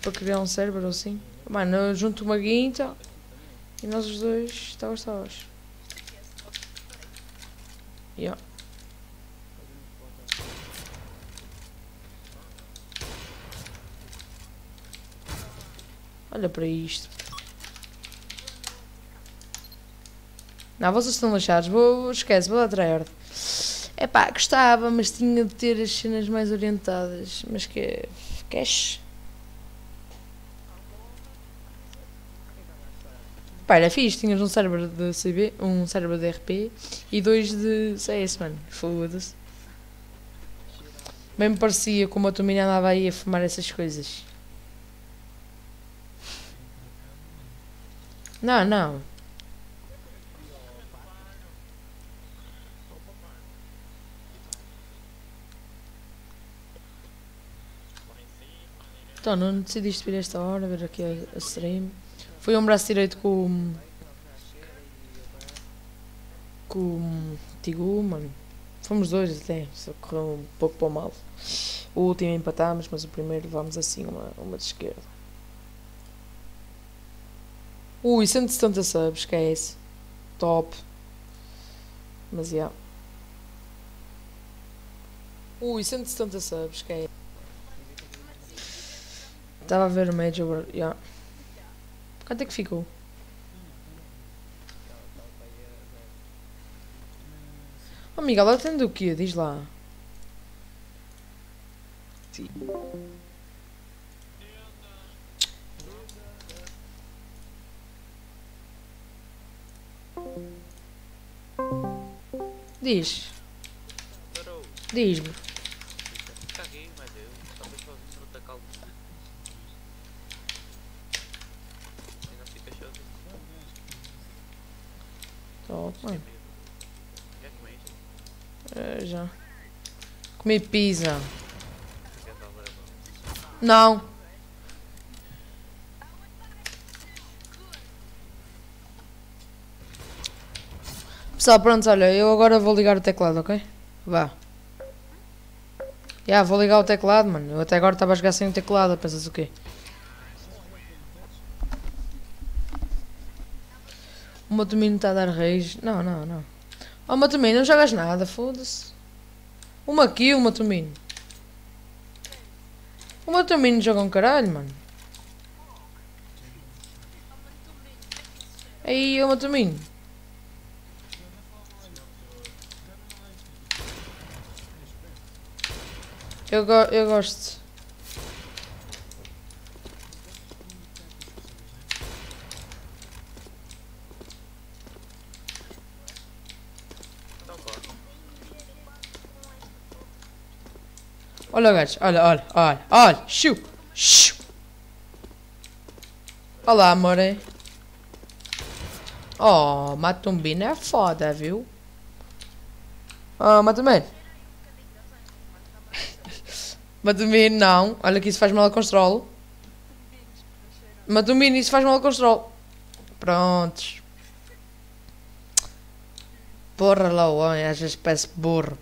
para criar um server ou assim. Mano, eu junto uma guinta e nós os dois estavas, estavas. Yeah. Olha para isto. Não, vocês estão lixados. Vou, esquece, vou dar. É pá, gostava, mas tinha de ter as cenas mais orientadas. Mas que. Cash? Pá, era fixe, tinhas um server de CB, um server de RP e dois de CS, mano. Foda-se. Bem me parecia como a tua menina andava aí a fumar essas coisas. Não, não. Então, não decidiste vir esta hora, ver aqui a stream. Foi um braço direito com com Tigu, mano. Fomos dois até, só correu um pouco para o mal. O último empatámos, mas o primeiro vamos assim, uma, uma de esquerda. Ui, 170 subs, que é esse? Top. Mas já. Yeah. Ui, 170 subs, que é? Estava a ver o Major. Yeah. Quanto é que ficou? Oh Miguel, ela tem do quê? Diz lá. Sim. Diz. Diz-me. Top, mano. Já comeste? É, já. Comi pizza. Não. Pessoal, pronto, olha, eu agora vou ligar o teclado, ok? Vá. Já, vou ligar o teclado, mano. Eu até agora estava a jogar sem o teclado, pensas o quê? O Matomino está a dar reis Não, não, não. Oh, Matomino, não jogas nada, foda-se. Uma aqui, o Matomino. O Matomino joga um caralho, mano. Aí, o Matomino. Eu, go eu gosto. Olha o gajo, olha, olha, olha, olha, xiu, xiu. Olá, amore. Oh, Matumbina é foda, viu? Ah, Matumbina. Matumbina, não. Olha que isso faz mal ao colesterol. Matumbina, isso faz mal ao colesterol. Prontos. Porra lá, homem, às vezes parece burro.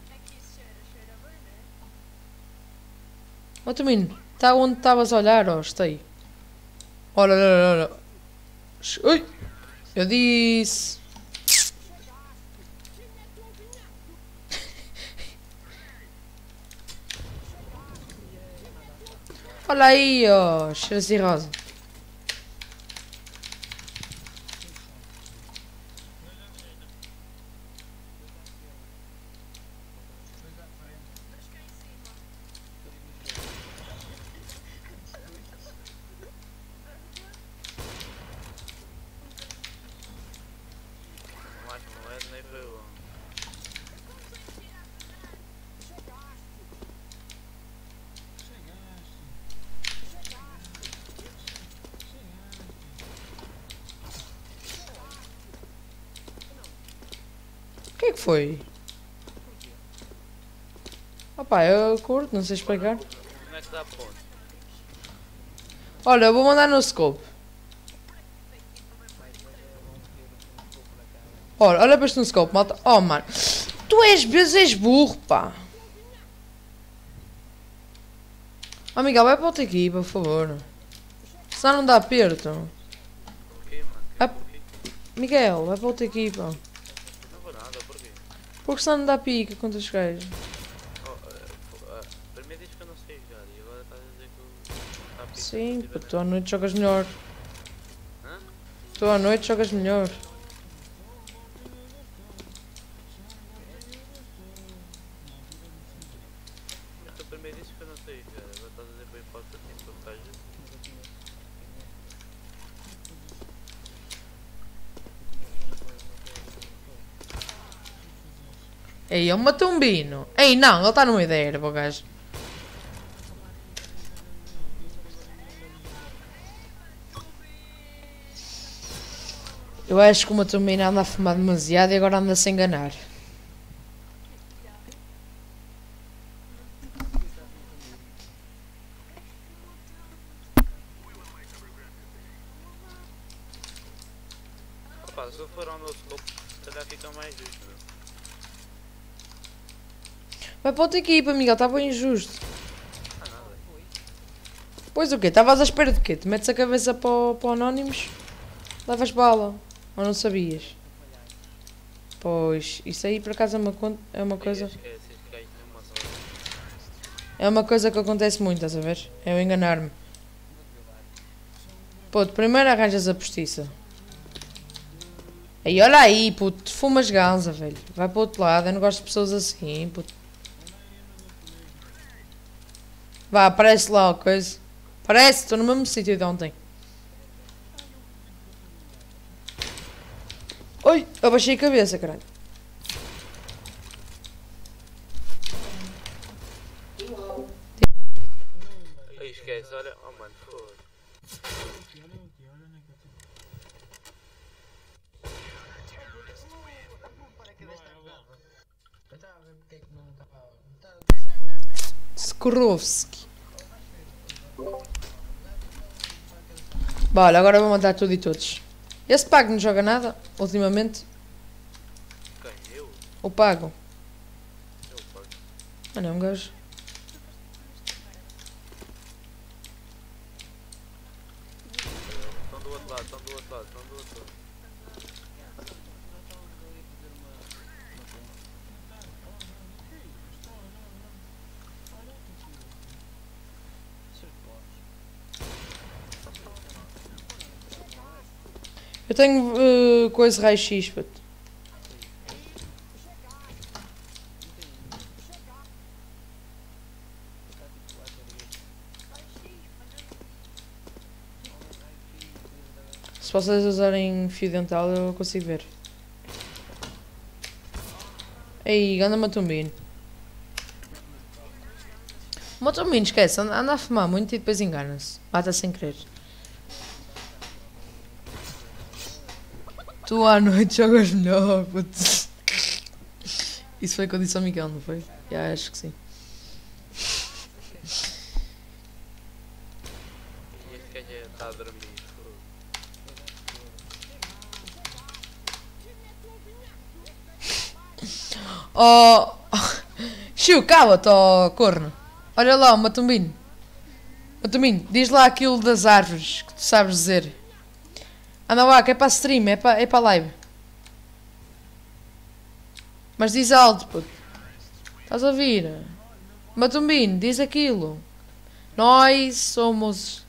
Matumbina, está onde estavas a olhar, ou está aí? Olha, olha, olha, Ui! Eu disse. Olha aí, ó, cheira-se rosa. Não acho, não é nem foi o. O que é que foi? Curto, não sei explicar. Como é que dá ponto? Olha, eu vou mandar no scope. Olha, olha para este no scope, malta. Oh, mano. Tu és és burro, pá. Oh, Miguel, vai para outra equipa, por favor. Senão não dá aperto. Ah. Miguel, vai para outra equipa. Não vou nada, porquê? Porque senão não dá pica contra os gajos. Sim, pá, tu à noite jogas melhor. Tu à noite jogas melhor. Ei, é um matumbino. Ei, não, ele está numa ideia, o gajo. Eu acho que o matumbino anda a fumar demasiado e agora anda a se enganar. Opa, se eu for ao meu scope, se calhar fica mais justo. Vai para outra equipa, Miguel, está bem injusto. Ah. Pois o quê? Estavas à espera de quê? Tu metes a cabeça para, o- para o Anónimos, levas bala. Ou não sabias? Pois, isso aí por acaso é uma, é uma coisa. É uma coisa que acontece muito, estás a ver? É eu enganar-me. Puto, primeiro arranjas a postiça. Aí, olha aí, puto, fumas ganza, velho. Vai para o outro lado, eu não gosto de pessoas assim, puto. Vá, aparece lá, coisa. Parece, estou no mesmo sítio de ontem. Oi, abaixei a cabeça, caralho. Aí esquece, olha, oh mano, foda. Skorovski. Bora, agora vou matar tudo e todos. Esse Pago não joga nada, ultimamente. Quem? Eu? O Pago. Eu pago. Ah não, um gajo. Eu tenho uh, coisa raio-x, puto. Se vocês usarem fio dental eu consigo ver. Ei, anda matumbino. Matumbino, esquece, anda a fumar muito e depois engana-se. Mata sem querer. Tu à noite jogas melhor, putz. Isso foi o que eu disse ao Miguel, não foi? Já, acho que sim. E este está a dormir. Oh. Chiu, cala-te, oh corno. Olha lá, o Matumbino. Matumbino, diz lá aquilo das árvores que tu sabes dizer. Anda lá, que é para stream, é para é para live. Mas diz alto, puto. Estás a ouvir? Matumbino, diz aquilo. Nós somos.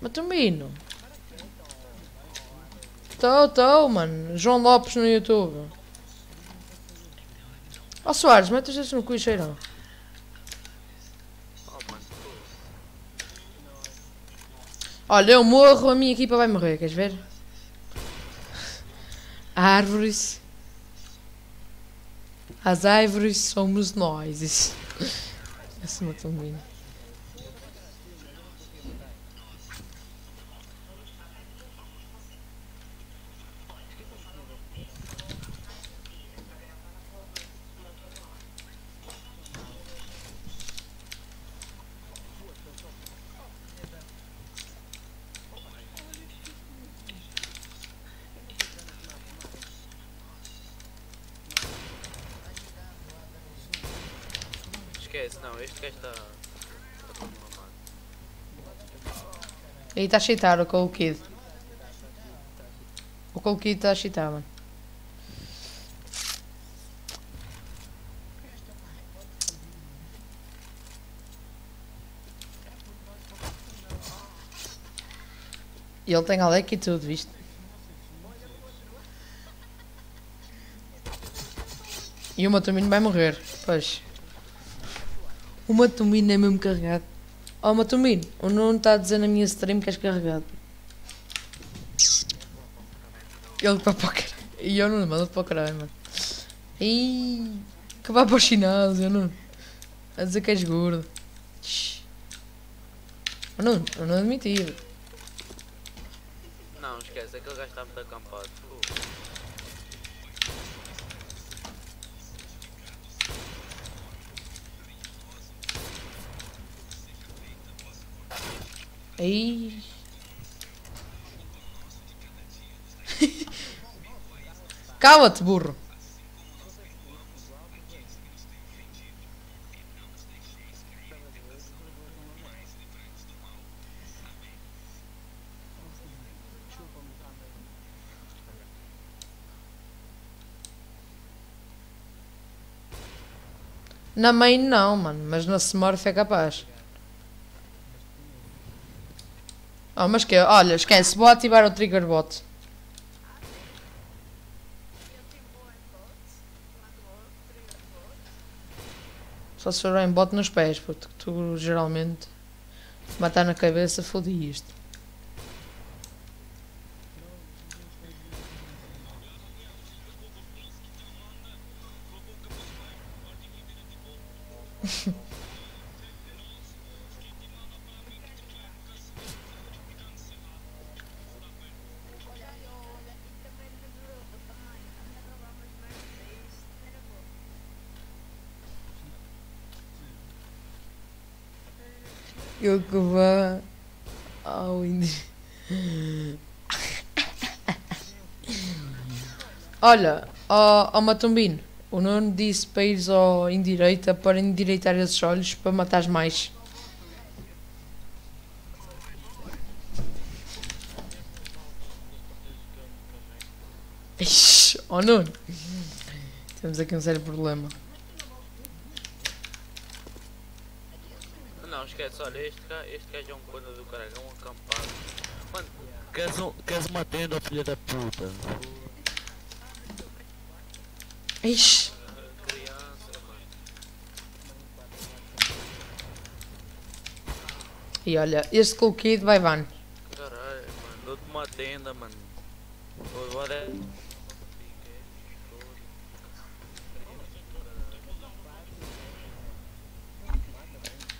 Matumbino. Tô, tô, mano. João Lopes no YouTube. Ó Soares, mete os dedos no cu e cheirão. Oh mano, fogo. Olha, eu morro, a minha equipa vai morrer, queres ver? Árvores. As árvores somos nós. Isso. Essa Matumbino. Esquece, não, este gajo está. Está todo mamado. Aí está a chitar o Kid. O Cool Kid está a chitar, mano. E ele tem Alec e tudo, viste? E o Matumino vai morrer, pois. O Matumino é mesmo carregado. Oh Matumino, o Nuno está a dizer na minha stream que és carregado. Ele vai para o caralho. E eu não mando para o caralho, mano. Ih, que vai para o ginásio, Nuno. A dizer que és gordo. Shhh. Oh, Nuno, eu não admiti. Não, esquece, aquele gajo está muito acampado. Aí. Cala-te, burro. Na main não, mano, mas na Smurf é capaz. Oh, mas que Olha, esquece, vou ativar o trigger bot. Só se for em bot nos pés, porque tu geralmente matar na cabeça fodi isto. Eu que vá ao. Olha, ao, ao Matumbino, o Nuno disse para ires ao indireita para endireitar esses olhos para matar mais. Ixi, oh Nuno, temos aqui um sério problema. Esquece, olha, este gajo, este gajo é um corno do caralho, é um acampado. Mano, queres, um, queres uma tenda, filha da puta? Ixi. E olha, este Cool Kid vai van. Caralho, mano, dou-te uma tenda, mano. Agora é.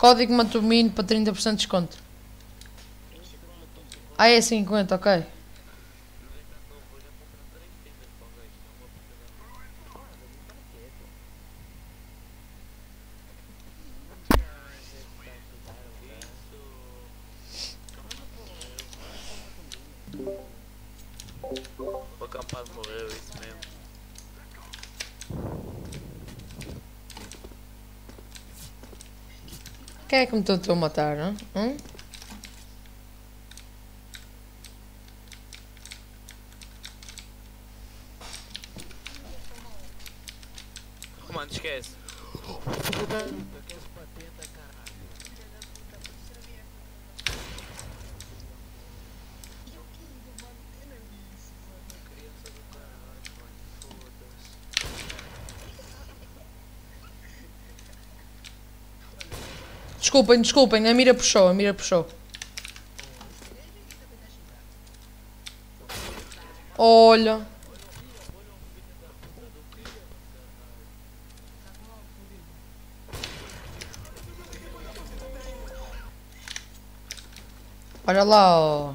Código Matumino para 30% de desconto. Ah, é 50, ok. É que me tentou matar, não? Hum? Oh, mano, esquece. Desculpem, desculpem, a mira puxou, a mira puxou. Olha. Olha lá, ó.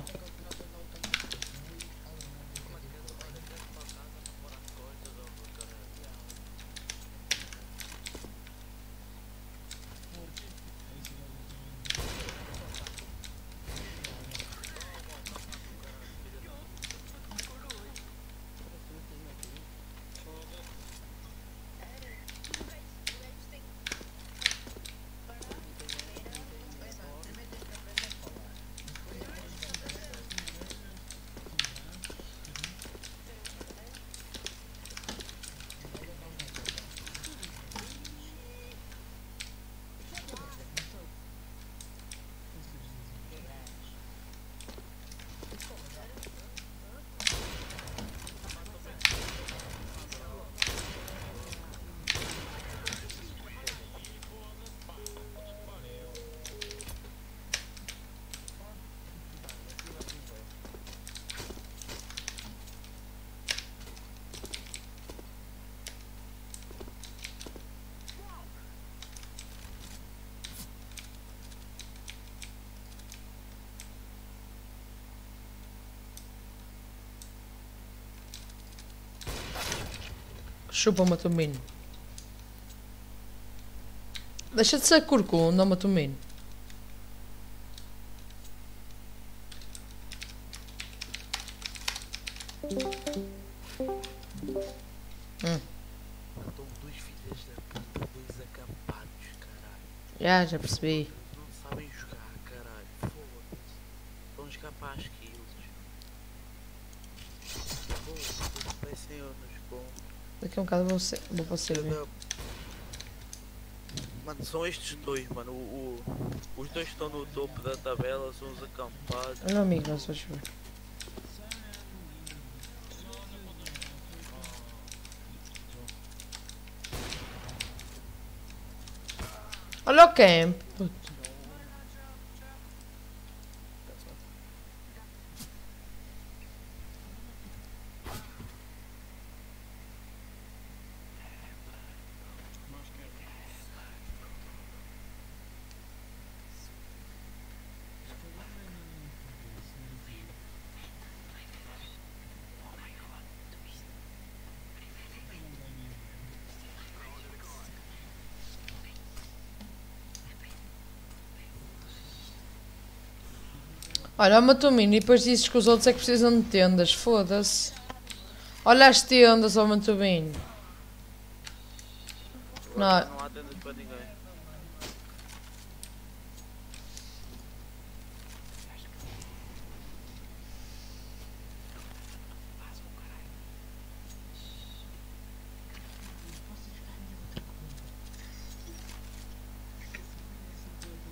Chupa Matumino. Deixa de ser corcunda, Matumino. Hum. Estão dois filhos da puta, dois acampados, caralho. Já, já percebi. Não sabem jogar, caralho. Foda-se. Estão a jogar para as kills. Foda-se, parecem eu nos pontos. Ser, vou para servir. Cada- Mano, são estes dois, mano. O, o- os dois estão no topo da tabela são os acampados. Olha o amigo, não sou chover. Olha o camp. Olha, o Matumino e depois dizes que os outros é que precisam de tendas. Foda-se. Olha as tendas ao Matumino. Agora Não. não há tendas para ninguém.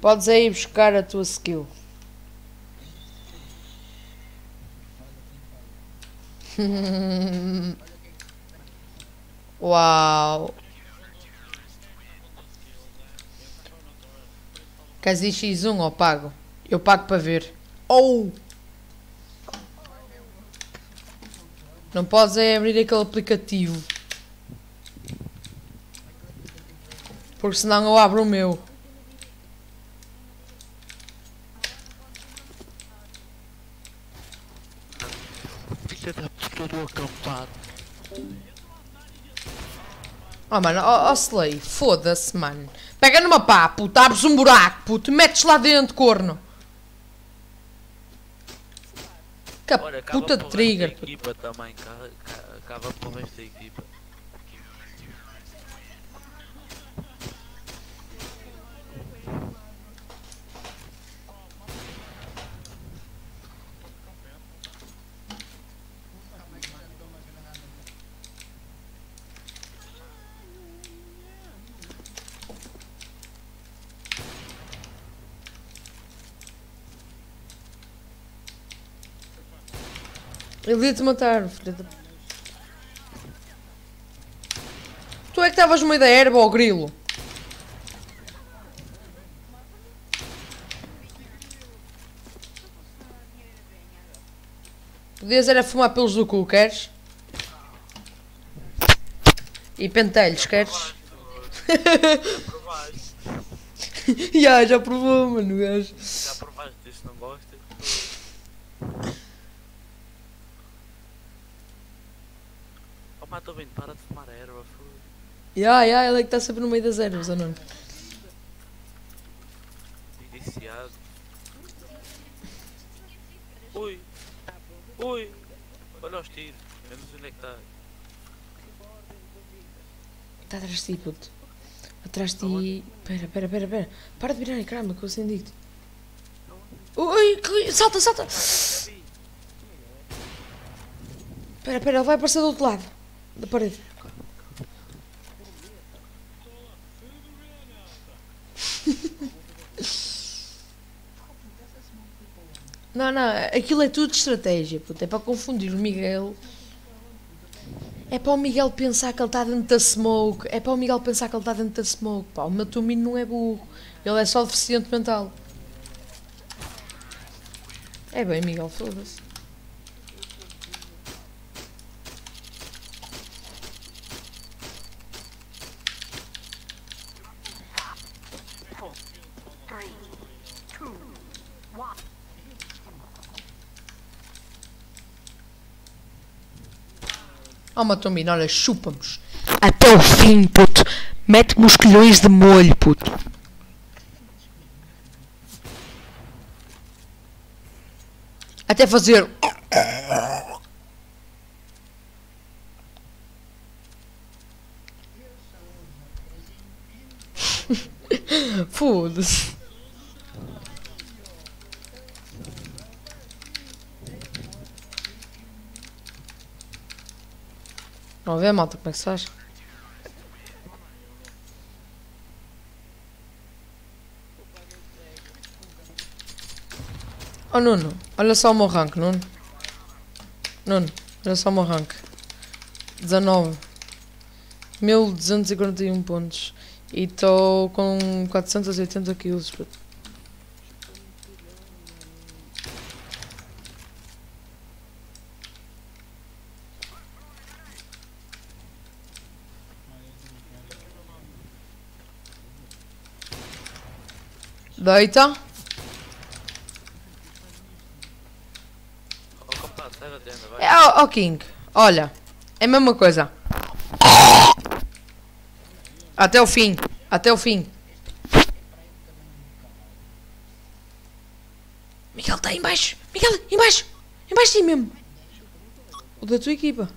Podes aí buscar a tua skill. Uau. Queres ir X1 ou pago? Eu pago para ver. Ou! Não podes é abrir aquele aplicativo. Porque senão eu abro o meu. Filha da puta do acampado. Oh mano, ó oh, Slay, foda-se mano. Pega numa pá, puto, abres um buraco, puto, metes lá dentro, corno. Que Olha, puta de trigger. equipa também, ca- ca- acaba resto da equipa. Ele ia-te matar, filha da... Tu é que estavas no meio da erva, ó grilo. Podias era fumar pelos do cu, queres? E pentelhos, queres? Ya, já provou, mano, gajo. já provaste disso, não gostas? Oh, mas estou bem, para de fumar erva, foda Ya, ya, ele é que está sempre no meio das ervas, ou não? Viciado. Ui, ui, olha os tiros, sei onde é que está. Está atrás de ti, puto. Atrás de ti. Pera, pera, pera, pera. Para de virar, caramba, que eu acendi-te. Ui, que- salta, salta! Pera, pera, ele vai aparecer do outro lado da parede. Não, não, aquilo é tudo estratégia, puto. É para confundir o Miguel. É para o Miguel pensar que ele está dentro da smoke. É para o Miguel pensar que ele está dentro da smoke. Pá, o meu Tomino não é burro. Ele é só deficiente mental. É bem, Miguel, foda-se. Oh, meu Tomino, olha, chupa-nos. Até o fim, puto. Mete-me os colhões de molho, puto. Até fazer. Foda-se. Vamos ver, malta, como é que se faz? Oh, Nuno, olha só o meu rank, Nuno. Nuno, olha só o meu rank. 19. 1241 pontos. E estou com 480 quilos. Vai. É, ó, King, olha, é a mesma coisa. Até o fim, até o fim. Miguel está em baixo, Miguel, em baixo, em baixo de ti mesmo. O da tua equipa.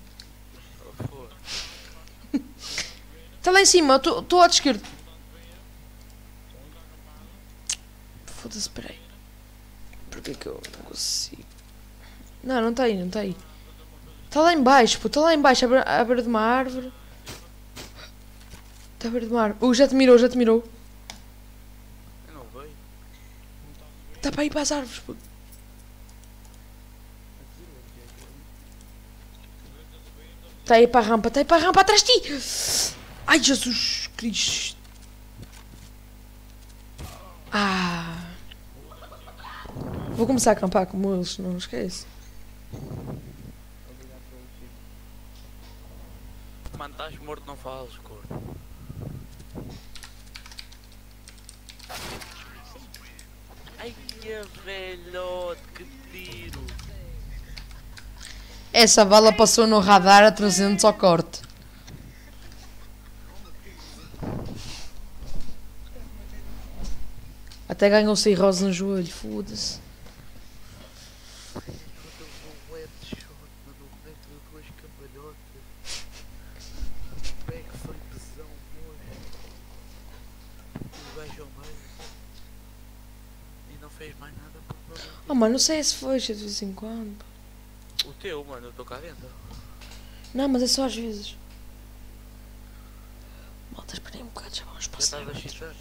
Está lá em cima, estou ao lado esquerdo. Foda-se, espera aí. Porquê que eu não consigo? Não, não está aí, não está aí. Está lá em baixo, pô, está lá em baixo, à beira- à beira de uma árvore. Está à beira de uma árvore. Uh, já te mirou, já te mirou. Eu não vejo. Está para ir para as árvores, pô. Está aí para a rampa, está aí para a rampa atrás de ti. Ai, Jesus Cristo. Ah. Vou começar a acampar como eles, não esquece. Estás morto, não falas, corno. Ai, que velhote, que tiro. Essa bala passou no radar a 300 ao corte. Até ganhou cirrose no joelho, foda-se. E não fez mais nada por favor. Oh mano, não sei se foi de vez em quando. O teu, mano, eu estou cá dentro. Não, mas é só às vezes. Malta, esperei um bocado, já vamos Já passar. estás a chitar?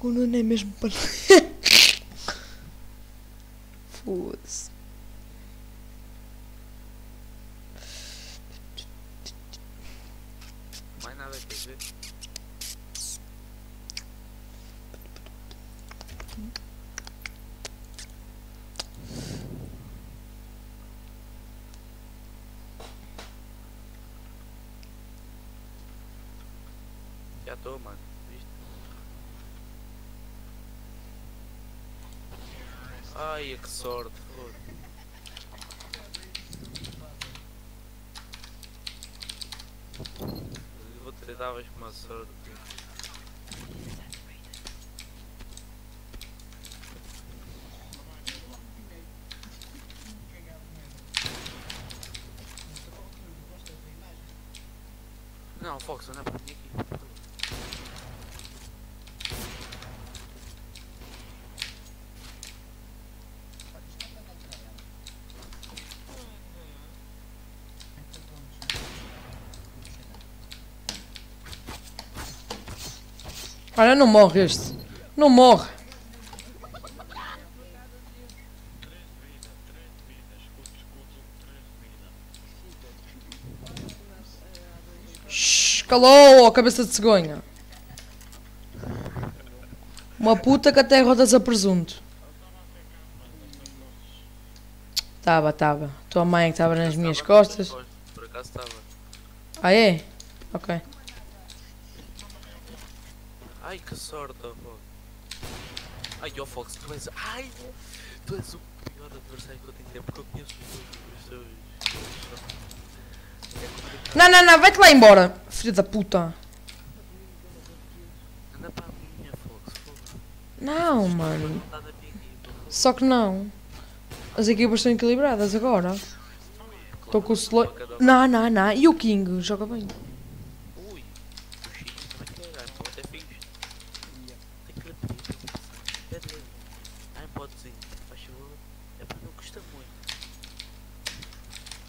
O Nuno é mesmo para. Foda-se. Mais nada quer dizer. Já estou, mano. Viste? Ai, que sorte, foda. Vou te davas uma sorte. Não, Fox, não é para mim aqui. Olha, não morre este. Não morre. Shhh, calou, cabeça de cegonha. Uma puta que até rodas a presunto. Tava, tava. Tua mãe que estava nas minhas costas. Por acaso estava. Ah, é? Ok. Ai que sorte, Fox. Ai, ó Fox, tu és. Ai, tu és o pior adversário que eu tenho porque eu conheço os teus. É. Não, não, não, vai-te lá embora, filho da puta. Anda para a minha, Fox. Fox. Não, mano. Só que não. As equipas estão equilibradas agora. Estou com o Slow. Não, não, não. E o King joga bem. Ui, o X também quer ganhar, pô, até fixe. Tem que repetir. Pede-lhe. Ai, podezinho, faz favor. É para não custa muito.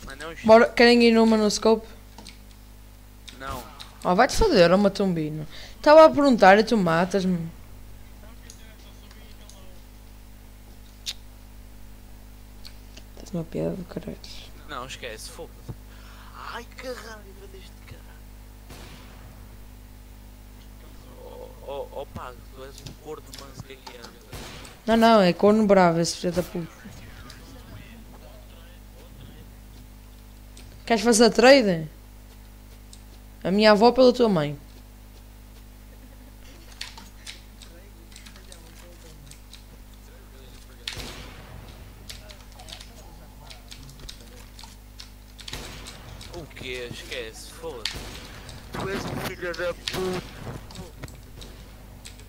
Mas não, X. Bora, querem ir numa no scope? Não. Oh, vai-te foder, ó Matumbino. Estava a perguntar e tu matas-me. Tens uma piada do caralho. Não, esquece, fogo. Ai, que raiva deste caralho. Oh, oh, oh Pago, tu és um corno anda. Não, não, é corno bravo esse filho da puta. Queres fazer trade? A minha avó pela tua mãe. O que? Esquece, foda-se. Tu és um filho da puta.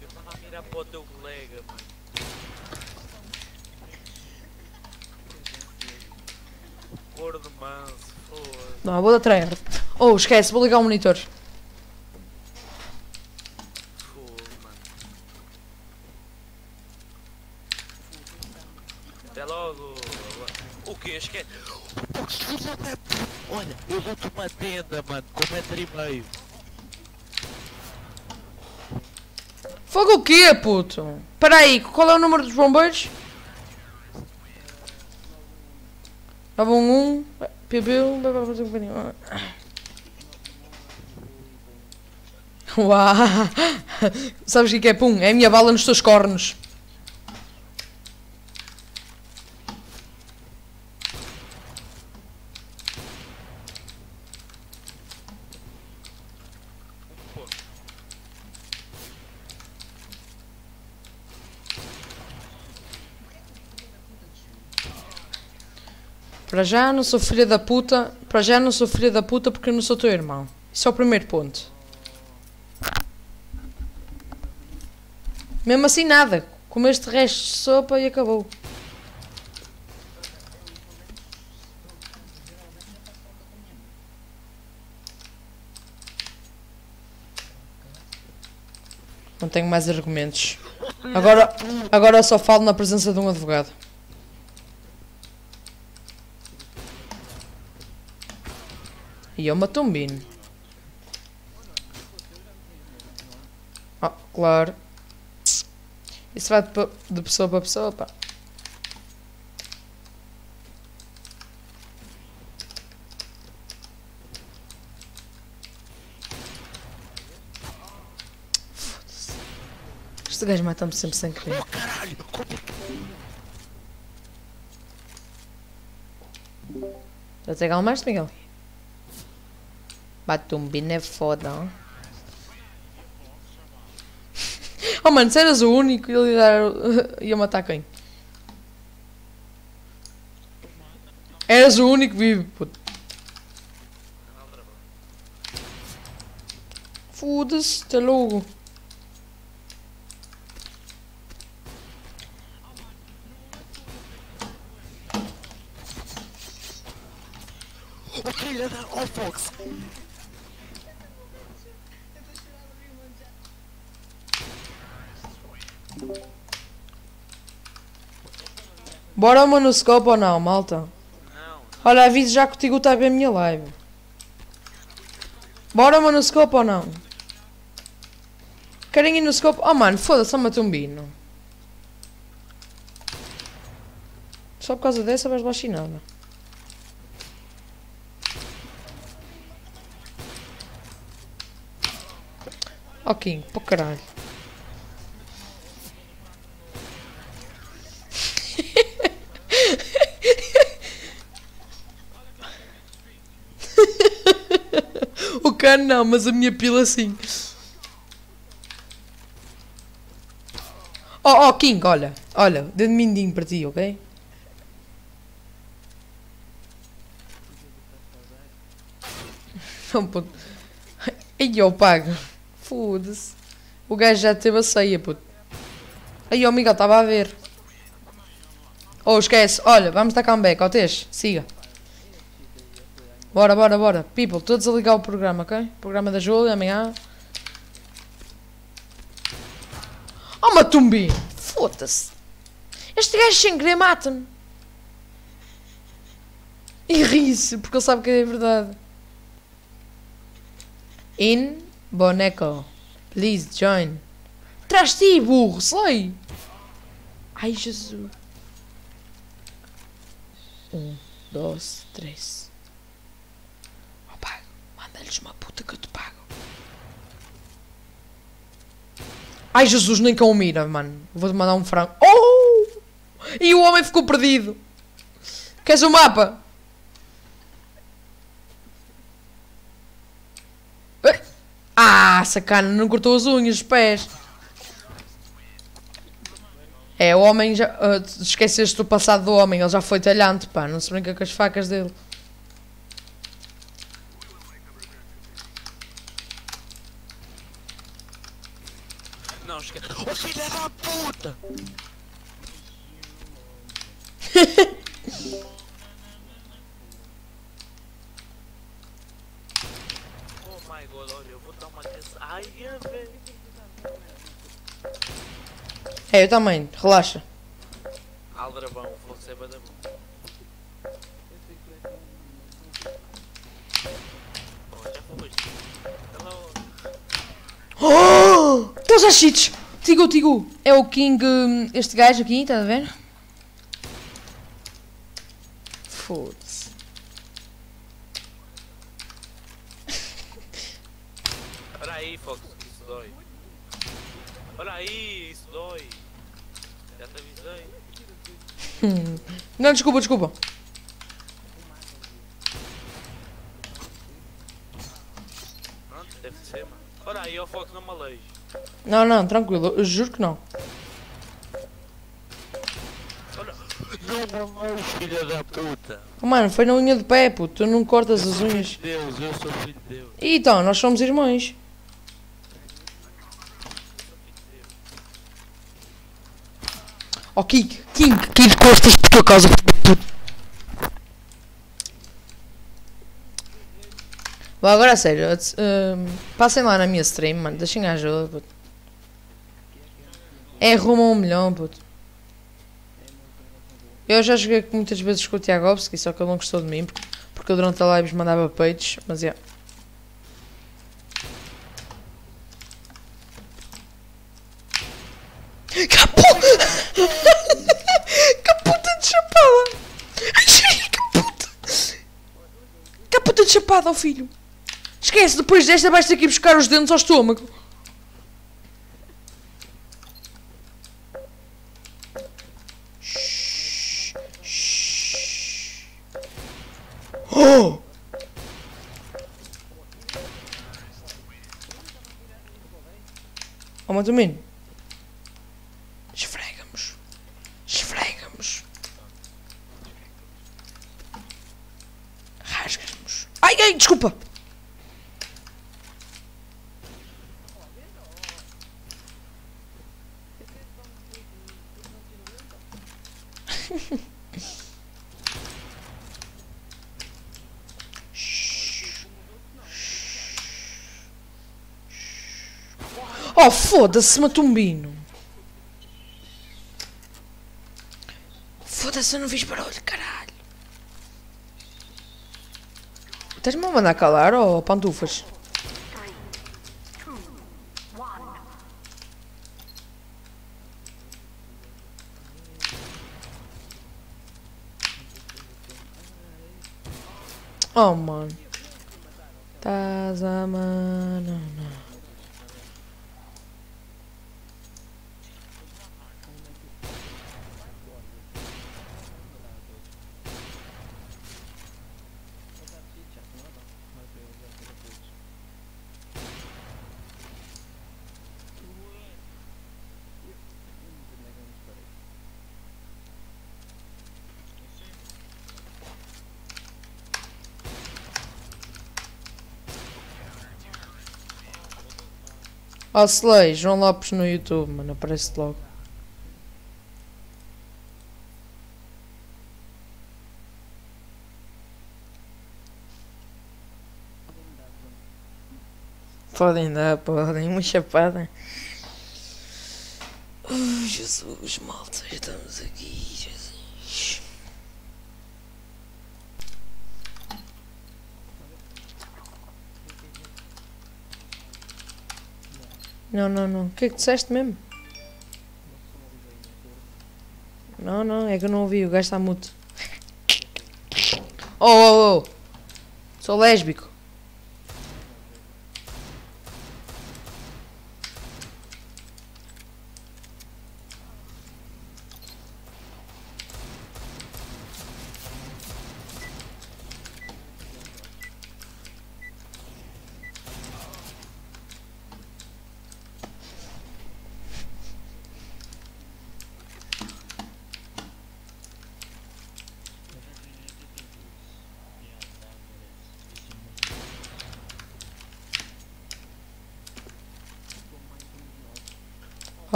Eu estava a mirar para o teu colega, mano. Gordo manso. Não, eu vou dar trade. Oh, esquece, vou ligar o monitor. Até logo. O que? Esquece. Olha, eu dou-te uma tenda, mano, com um metro e meio. Fogo o quê, puto? Espera aí, qual é o número dos bombeiros? 911, PB, Uau! Sabes o é que é pum? É a minha bala nos teus cornos. Para já não sou filha da puta. Para já não sou filha da puta porque não sou teu irmão. Isso é o primeiro ponto. Mesmo assim nada. Como este resto de sopa e acabou. Não tenho mais argumentos. Agora, agora só falo na presença de um advogado. É uma tombino. Oh, claro. Isso vai de, pe- de pessoa para pessoa, pá. Este gajo mata-me sempre sem querer. Já te acalmaste, Miguel? Batumbina é foda, ó. Oh mano, se eras o único, ele ia, matar quem? Eras o único vivo, puto. Foda-se, louco. O filho da. Oh, Fox! Bora ao Manoscope ou não, malta? Olha, aviso já que o Tigo está a ver a minha live. Bora ao Manoscope ou não? Querem ir no scope? Oh mano, foda-se, só um bino. Só por causa dessa vais levar chinela. Ok, para caralho. Cano não, mas a minha pila sim. Oh, oh, King, olha, olha, dedo mindinho para ti, ok? Não, puto. Aí eu pago. Foda-se. O gajo já teve a ceia, puto. Aí, ó, Miguel, estava a ver. Oh, esquece. Olha, vamos dar comeback, ó, Teix. Siga. Bora, bora, bora. People, todos a ligar o programa, ok? Programa da Júlia, amanhã. Oh, Matumbi! Foda-se. Este gajo sem querer mata-me. E ri-se, porque ele sabe que é verdade. In boneco. Please join. Traz ti, burro, sai! Ai, Jesus. Um, dois, três. Manda-lhes uma puta que eu te pago. Ai, Jesus, nem com mira, mano. Vou-te mandar um frango. Oh! E o homem ficou perdido. Queres o mapa? Ah, sacana, não cortou as unhas, os pés. É, o homem já. tu esqueceste do passado do homem, ele já foi talhante, pá. Não se brinca com as facas dele. Puta! oh my god, olha, eu vou dar uma dessa. Ai, é, velho. É, eu também, relaxa. Aldrabão, ser badabão. Oh, já foste. Hello. Oh! Estás a cheats! Tigu, Tigu! É o King. hum, Este gajo aqui, estás a ver? Foda-se. Olha aí, Fox, isso dói. Olha aí, isso dói. Já te avisei. Não, desculpa, desculpa. Pronto, deve ser, mano. Olha aí, ó Fox, não me aleije. Não, não, tranquilo, eu juro que não. Não mais, filha da puta! Oh, mano, foi na unha do pé, puto. Tu não cortas as unhas. Deus, eu sou filho de Deus. E então, nós somos irmãos. Oh, Kik, King, King, costas por tua causa, puto. Bom, agora a sério, hum, passem lá na minha stream, mano, deixem a ajuda, puto. É rumo a um milhão, puto. Eu já joguei muitas vezes com o Tiagovski, só que ele não gostou de mim, porque, porque eu durante a live mandava peitos, mas é. De chapada ao filho! Esquece, depois desta vais ter que ir buscar os dentes ao estômago. Shhh, shhh. Oh! Oh, Matomino. Esfregamos. Esfregamos. Rasgamos. Ai, ai, desculpa. Oh, foda-se, Matumbino. Foda-se, eu não fiz barulho, caralho. Estás-me a mandar calar, ou pantufas? Oh, mano. Estás a mano. Ó, Slay, João Lopes no YouTube, mano, aparece logo. Podem dar, podem, uma chapada. Oh, Jesus, malta, estamos aqui, Jesus. Não, não, não. O que é que disseste mesmo? Não, não, é que eu não ouvi, o gajo está mudo. Oh, oh, oh! Sou lésbico.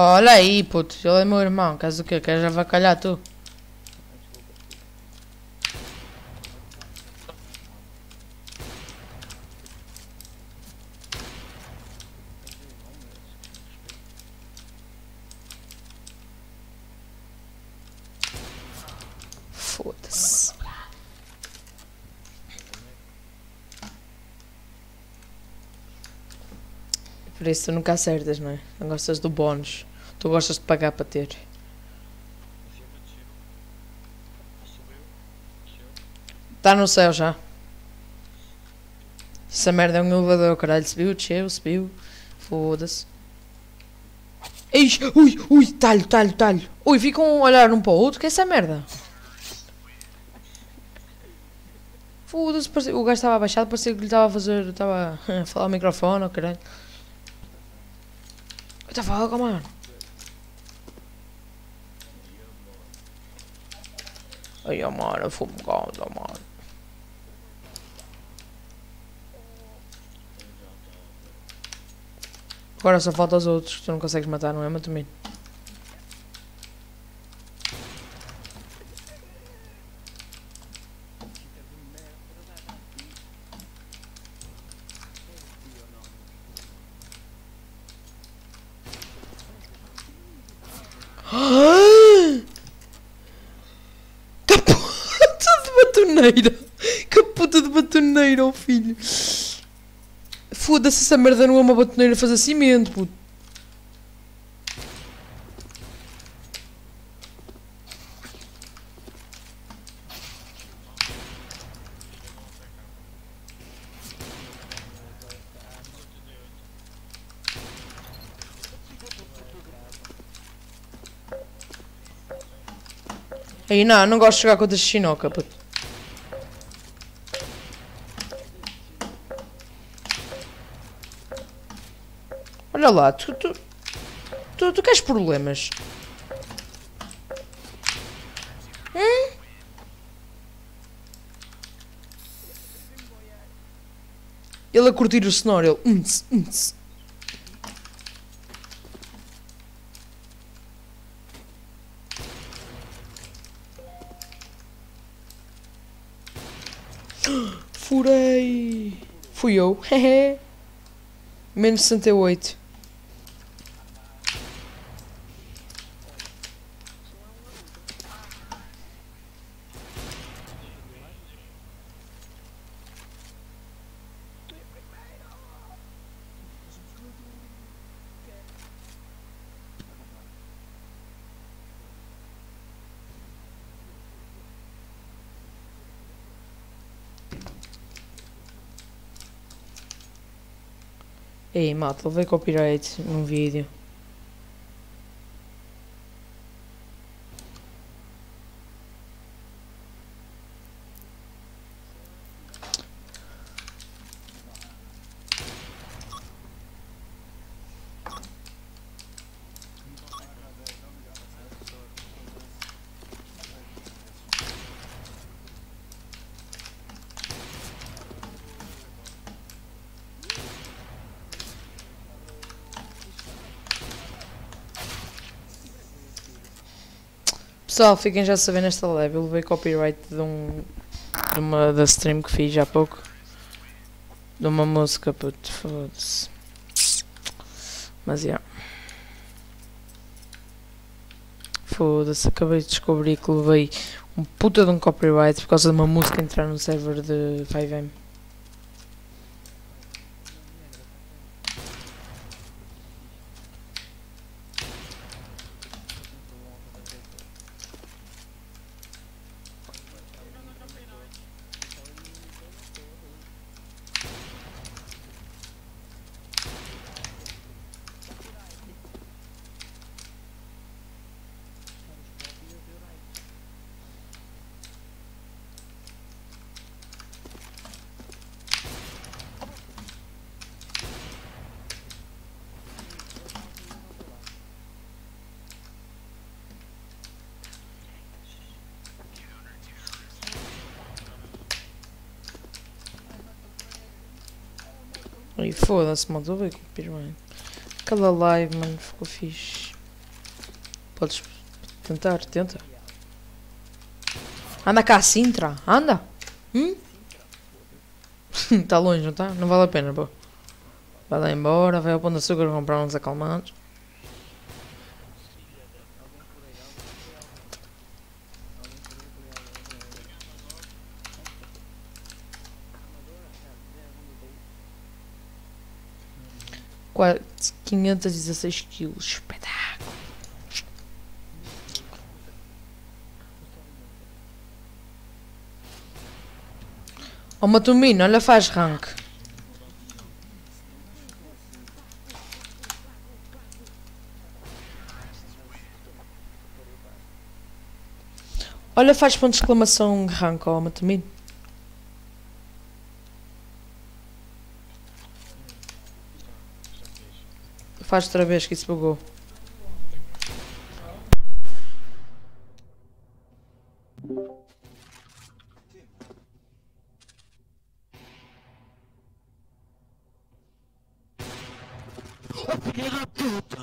Olha aí, puto, ele é meu irmão, queres o quê? Queres avacalhar tu? Foda-se. Por isso tu nunca acertas, não é? Não gostas do bónus. Tu gostas de pagar para ter. Está no céu já. Essa merda é um elevador, caralho. Subiu, desceu, subiu. Foda-se. Ixi, ui, ui, talho, talho, talho. Ui, ficam a olhar um para o outro. Que é essa merda? Foda-se, o gajo estava abaixado, parecia que lhe estava a fazer. Estava a falar ao microfone, oh, caralho. What the fuck, mano? Ai, mano, fumo gado, mano. Agora só falta os outros que tu não consegues matar, não é, Matomino? Que puta de batoneira! Que puta de batoneira, oh filho! Foda-se, essa merda não é uma batoneira a fazer cimento, puto. Aí não, não gosto de jogar contra Shinoka, puto. Lá, tu, tu, tu, tu queres problemas? Hum? Ele a curtir o sonoro, ele... Unts, unts. Furei! Fui eu, hehe. Menos 68. Ei, malta, levei copyright num vídeo. Pessoal, fiquem já a saber nesta live. Eu levei copyright de, um, de uma da stream que fiz há pouco. De uma música, puto, foda-se. Mas. Yeah. Foda-se, acabei de descobrir que levei um puta de um copyright por causa de uma música entrar no server de 5M. Ai, foda-se, mano, eu com o mano. Aquela live, mano, ficou fixe. Podes tentar, tenta. Anda cá, Sintra, anda. Hum? tá longe, não tá? Não vale a pena, pô. Vai lá embora, vai ao Pão de Açúcar comprar uns acalmantes. Quase 516 quilos. Espetáculo. Ó oh, Matumino, olha faz rank. Olha faz ponto de exclamação rank, ó oh, Matumino. Faz outra vez que isso bugou. Filha da puta!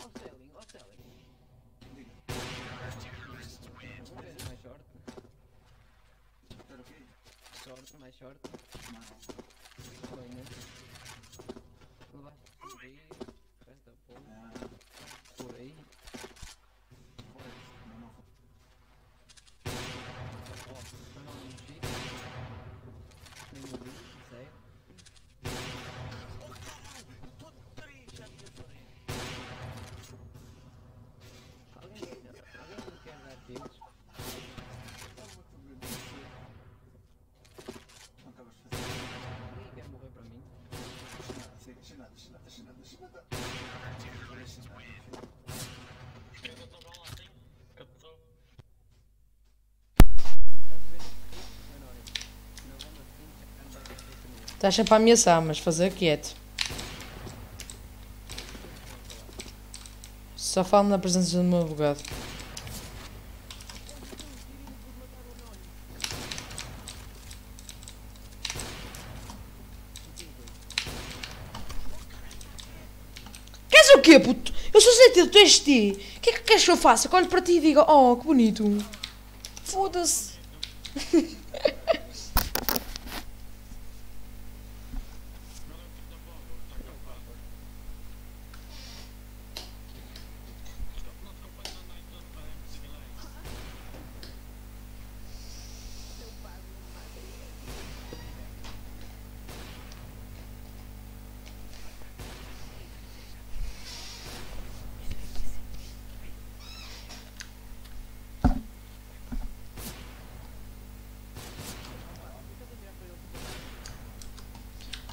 Ó Sterling, ó Sterling. Mais short. Short, mais short. Bem, né? Levaste por aí, resta pouco. Por aí. Ó, eu não mexi. Nem movi, sério. Alguém, alguém me quer dar tiros? Alguém quer morrer para mim? Estás sempre a ameaçar, mas fazer quieto. Só falo na presença do meu advogado. Queres o quê, puto? Eu sou sentido, tu és ti. O que é que queres que eu faça? Que olho para ti e diga, oh, que bonito. Foda-se.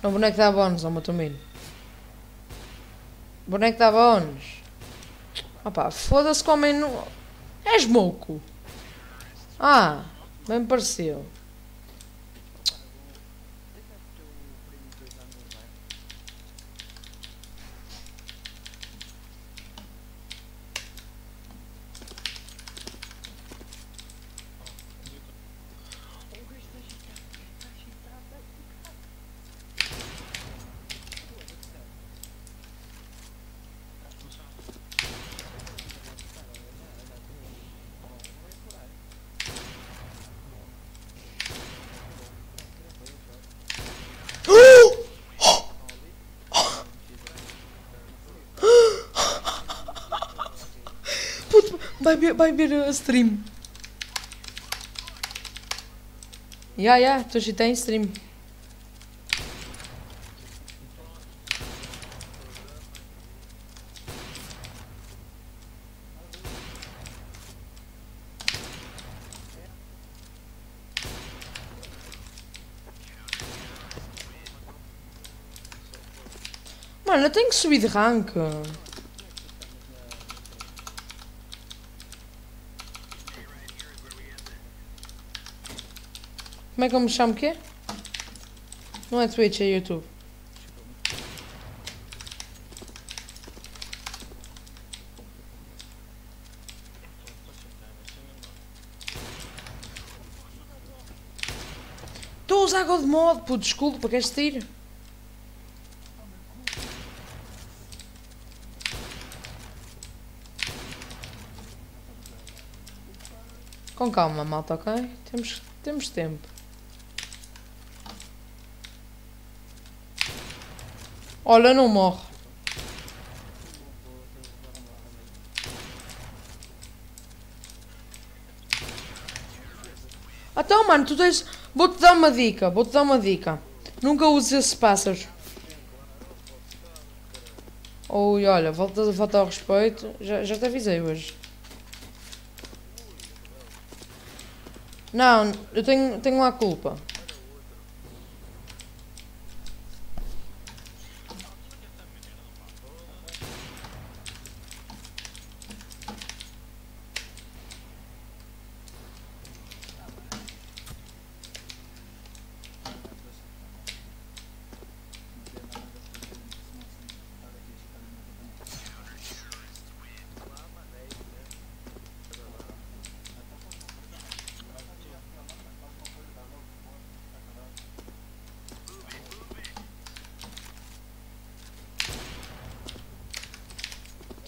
O boneco dá bónus ao meu Tomino. O boneco dá bónus. Opa, foda-se que homem não... És moco. Ah, bem pareceu. Puto, vai ver, vai ver a stream. Ya, ya, estou a em stream. Mano, eu tenho que subir de rank. Como é que eu me chamo quê? Não é Twitch, é YouTube. Estou a usar God Mod, pô, desculpa, queres sair? Com calma, malta, ok? Temos, temos tempo. Olha, não morre. Então, mano, tu tens... Vou-te dar uma dica, vou-te dar uma dica. Nunca uses esse pássaro. Ui, olha, volta, volta ao respeito. Já, já te avisei hoje. Não, eu tenho, tenho lá culpa.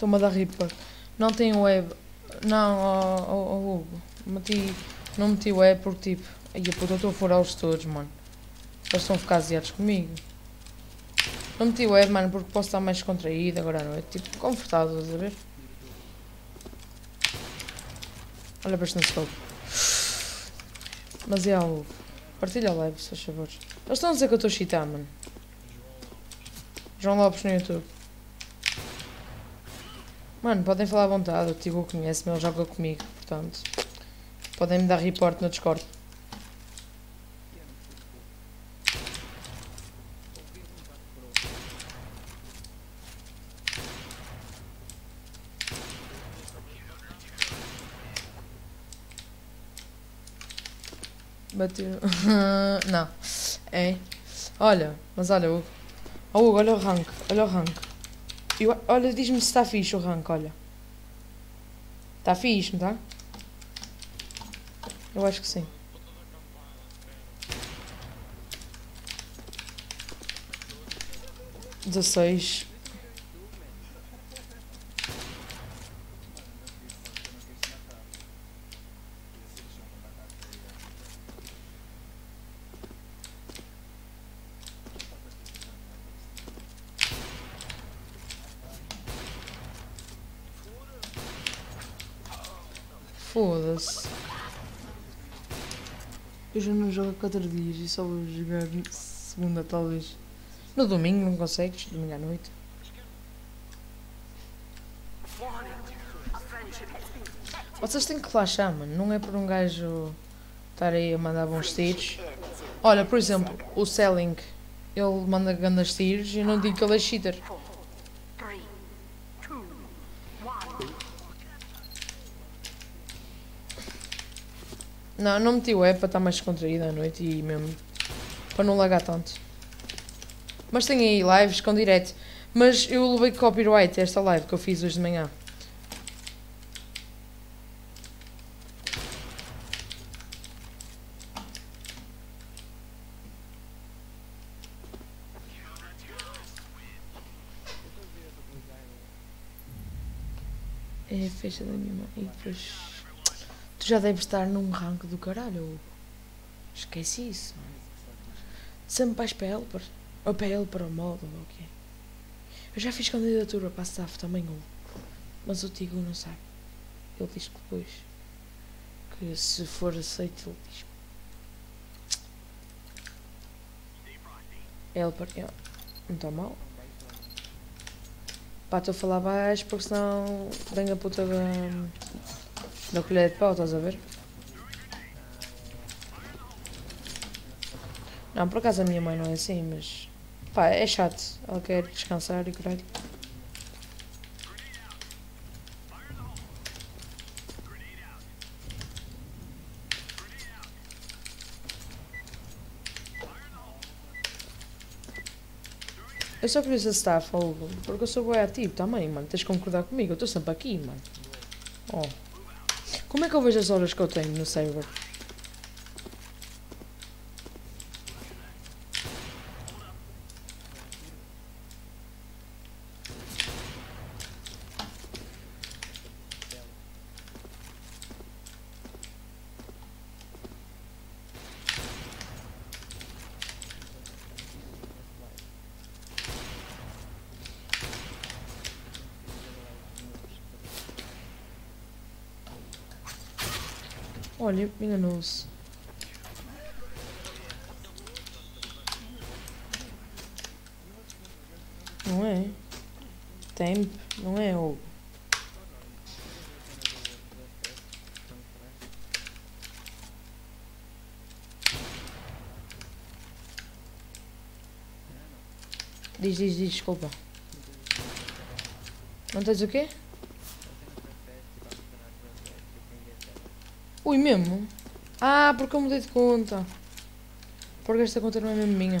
Estou-me a dar report. Não tem web. Não, ó ó, ó, Hugo. Meti, não meti web porque tipo. Ai, puta, eu estou a furar-os todos, mano. Eles estão a ficar aziados comigo. Não meti web, mano, porque posso estar mais contraído agora à noite. Tipo, confortável, estás a ver? Olha bastante scope. Mas é algo. Partilha live, se faz favor. Eles estão a dizer que eu estou a cheatar, mano. João Lopes no YouTube. Mano, podem falar à vontade. O Tigo conhece-me, ele joga comigo. Portanto, podem me dar report no Discord. Bateu. Não. É. Olha, mas olha, Hugo. Oh, Hugo, olha o rank. Olha o rank. Eu- olha, diz-me se está fixe o rank, olha. Está fixe, não está? Eu acho que sim. Dezesseis. Foda-se. Eu já não jogo há 4 dias e só vou jogar segunda talvez. No domingo não consegues, domingo à noite. Vocês têm que relaxar, mano. Não é por um gajo estar aí a mandar bons tiros. Olha, por exemplo, o Selling, ele manda grandes tiros e eu não digo que ele é cheater. Não, não meti o app para estar mais descontraído à noite e mesmo para não lagar tanto. Mas tem aí lives com direto. Mas eu levei copyright esta live que eu fiz hoje de manhã. É a da minha mãe. E depois. Já deves estar num rank do caralho. Esquece isso. Sempre vais para Helper. Ou para Helper ou modo, ou o quê? Eu já fiz candidatura para a SAF também, Hugo. Mas o Tigo não sabe. Ele diz que depois. Que se for aceito, ele diz. Helper, yeah. não está mal. Pá, estou a falar baixo porque senão venho a puta da, colher de pau, estás a ver? Não, por acaso a minha mãe não é assim, mas pá, é chato. Ela quer descansar e caralho. Eu só queria ser staff, porque eu sou bem ativo também, mano. Tens de concordar comigo, eu estou sempre aqui, mano. Oh. Como é que eu vejo as horas que eu tenho no server? Olha, enganou-se. Não é? Temp, não é, Hugo? Diz, diz, diz, desculpa. Não tens o quê? Ui, mesmo? Ah, porque eu mudei de conta. Porque esta conta não é mesmo minha.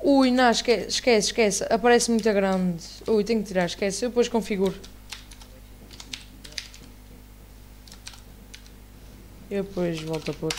Ui, não, esquece, esquece, esquece. Aparece muito grande. Ui, tenho que tirar, esquece. Eu depois configuro. Eu depois volto a pôr.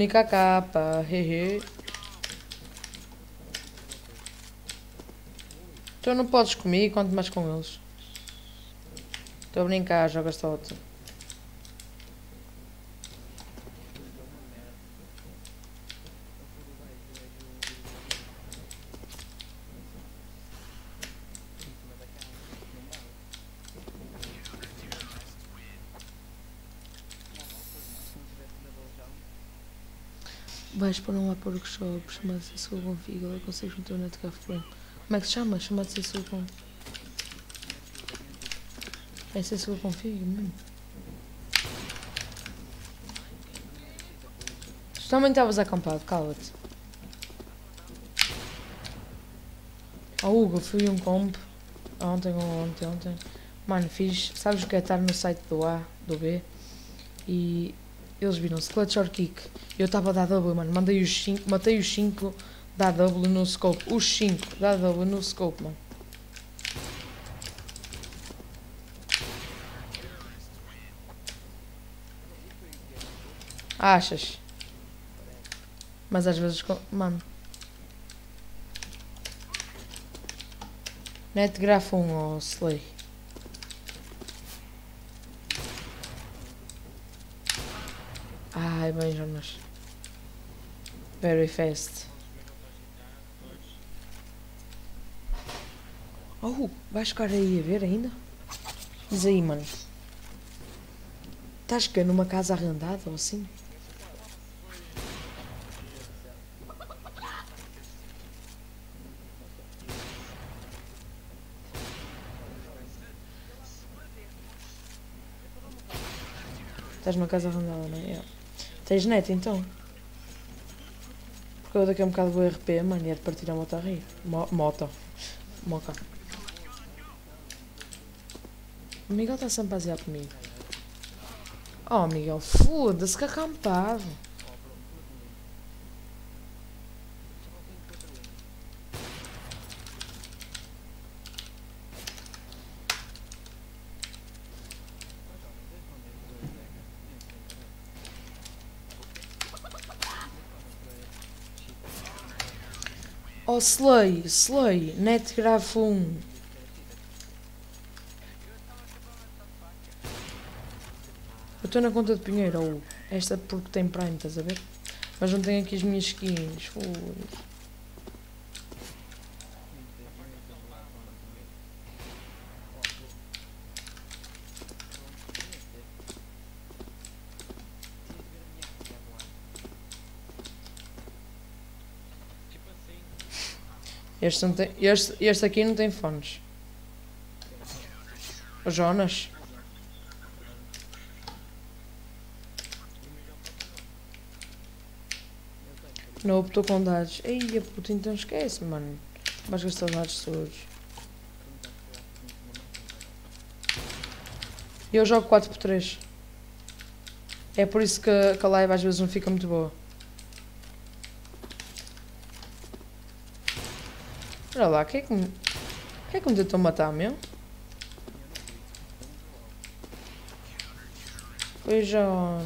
Única capa, hehe. Tu não podes comigo, quanto mais com eles. Estou a brincar, jogas só outro. Vais para um o workshop, chama-se Sul Config, ela consegues meter o netcaf frame. Como é que se chama? Chama-se Sul Config. É Sul Config, mesmo. Tu também estavas acampado, cala-te. Oh Hugo, fui um comp ontem ou ontem, ontem. Mano, fiz. Sabes o que é estar no site do A, do B? E eles viram-se clutch or kick. Eu estava a dar double, mano. Mandei os 5, matei os 5 da double no scope. Os 5 da double no scope, mano. Achas? Mas às vezes, mano. Net grafo 1 ou Slay. Ai, bem, Jonas. Very fast. Oh, vais ficar aí a ver ainda? Diz aí, mano. Estás que numa casa arrendada ou assim? Estás numa casa arrendada, não é? É. Tens net então? Porque eu daqui a um bocado vou RP, mano, e é de partir a moto a rir. Mo moto. Moca. O Miguel está sempre a basear comigo. Oh, Miguel, foda-se que acampado. Slay, Slay, net grafo 1. Eu estou na conta de Pinheiro, ou esta porque tem Prime, estás a ver? Mas não tenho aqui as minhas skins, foda-se. Este, não tem, este, este aqui não tem fones. O Jonas. Não optou com dados. Ei, puta, então esquece, mano. Vais gastar dados todos. Eu jogo 4x3. É por isso que, que a live às vezes não fica muito boa. Olha lá, quem é que me, quem é que me tentou matar, meu? Jonas.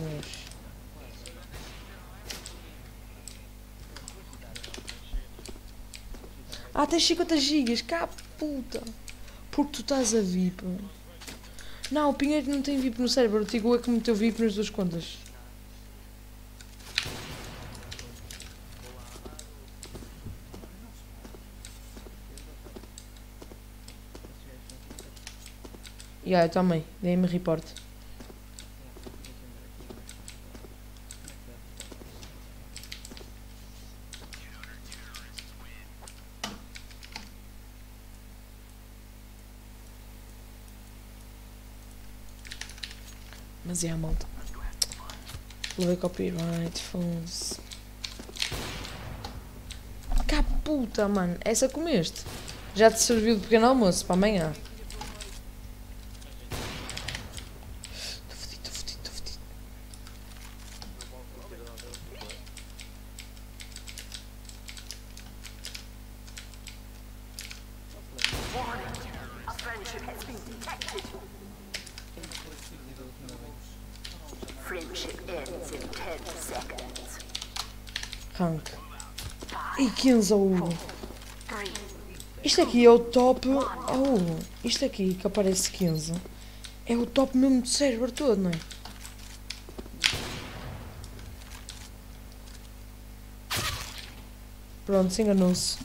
Ah, tens 50 gigas, cá puta. Porque tu estás a VIP. Não, o Pinheiro não tem VIP no cérebro. O Tigo é que meteu VIP nas duas contas. Yeah, eu também. Dei-me report. Mas é a malta. Levei copyright, foda-se. Cá puta, mano. Essa comeste. Já te serviu de pequeno almoço para amanhã. Tô fodido, tô fodido, tô fodido. Warning. A friendship has been detected. Friendship ends in 10 seconds. Rank. E 15 a 1. Three. Isto aqui é o top. Oh, isto aqui que aparece 15 é o top mesmo de server todo, não é? Pronto, se enganou-se.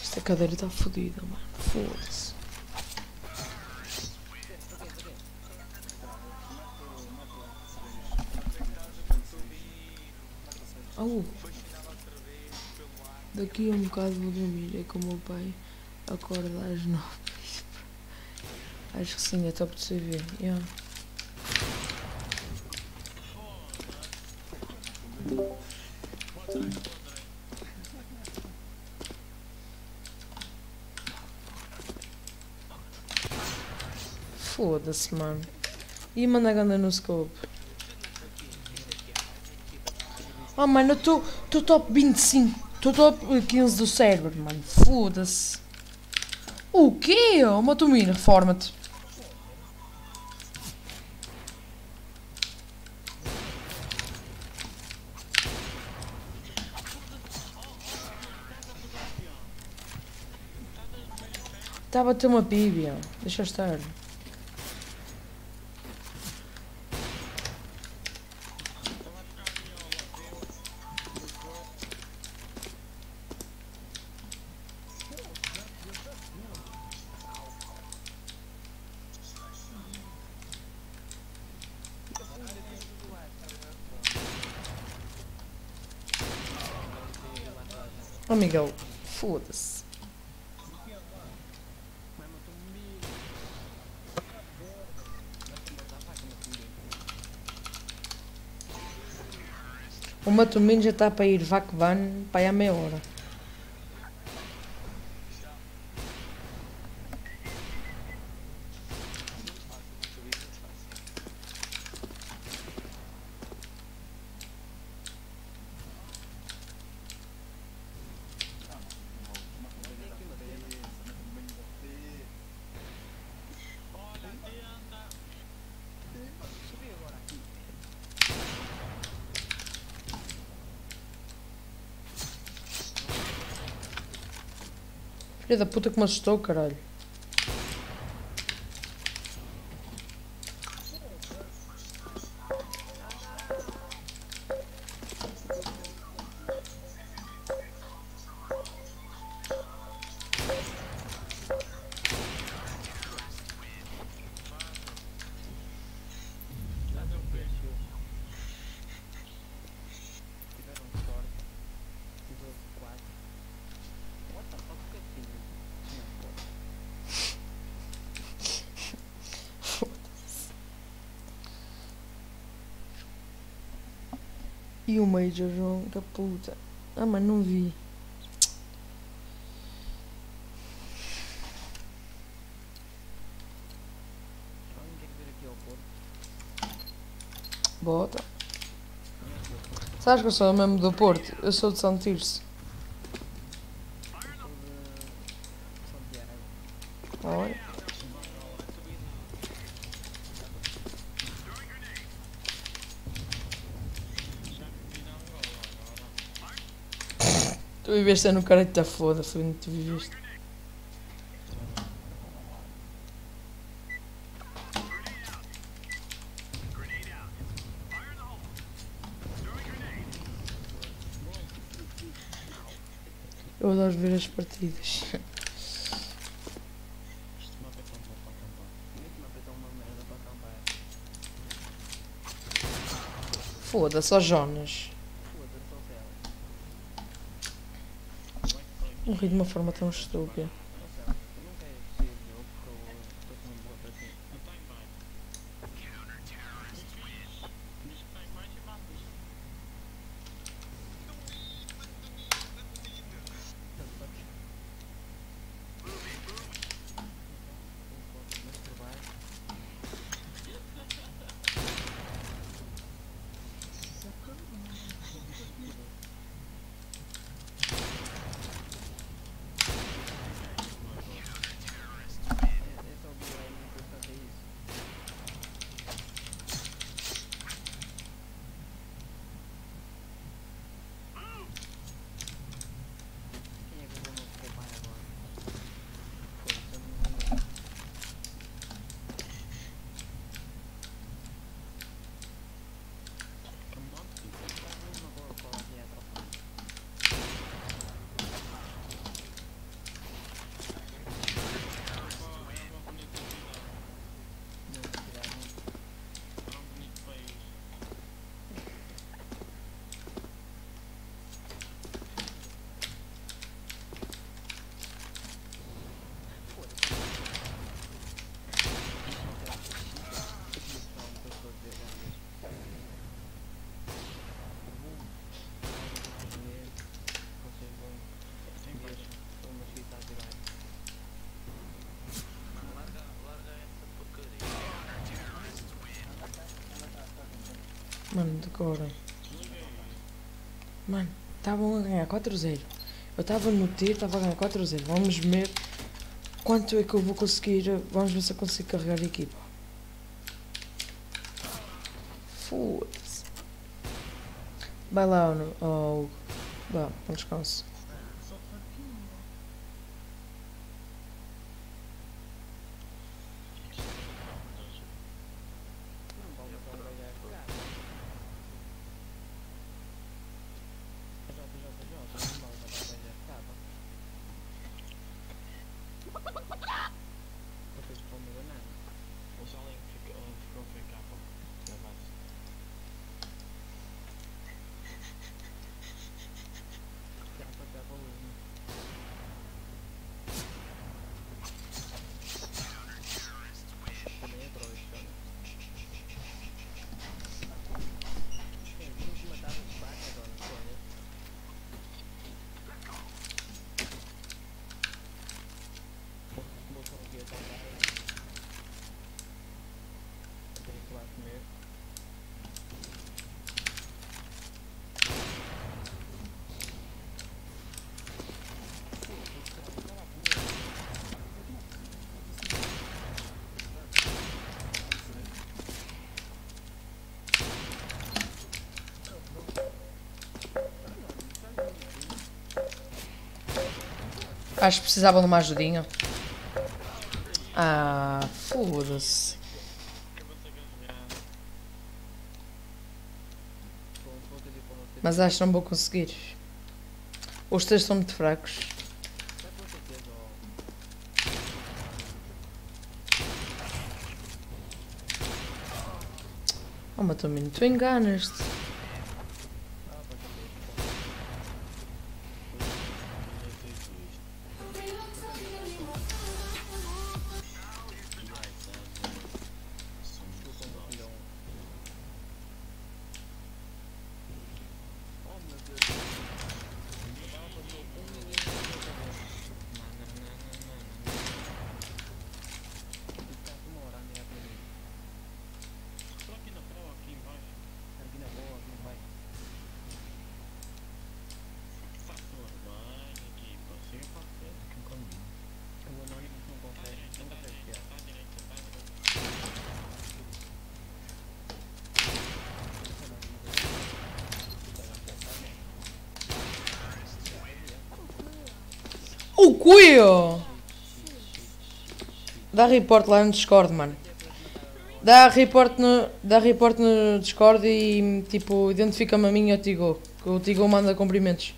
Esta cadeira está fodida, mano. Foda-se. Daqui a um bocado vou dormir. É com o meu pai acorda às nove. Acho que sim, é top de CV. Yeah. Foda-se, mano. E manda ganda no scope. Oh, mano, eu estou top 25. Estou top 15 do server, mano. Foda-se. O quê? Oh, Matomina, reforma-te. Está a bater uma bíblia. Deixa estar. O Matomino já está para ir Vakban para aí há meia hora. Filha da puta que me assustou, caralho. O Major João, da puta. Ah, mas não vi. Bota. Sabes que eu sou mesmo do Porto? Eu sou de São Tirso. Olha. Tu viveste no cara que tá foda, foi onde tu viveste. Eu adoro ver as partidas. Foda-se, Jonas. Morri de uma forma tão estúpida. Decorem. Mano, estavam a ganhar 4-0. Eu estava no T, estava a ganhar 4-0. Vamos ver quanto é que eu vou conseguir. Vamos ver se eu consigo carregar a equipa. Foda-se. Vai lá. Oh, Hugo. Vá, para descanso. Que precisavam de uma ajudinha. Ah, foda-se. Mas acho que não vou conseguir. Os três são muito fracos. Oh, mas também tu enganas-te. Cuio! Dá report lá no Discord, mano. Dá report no, dá report no Discord e tipo, identifica-me a mim e ao Tigo. Que o Tigo manda cumprimentos.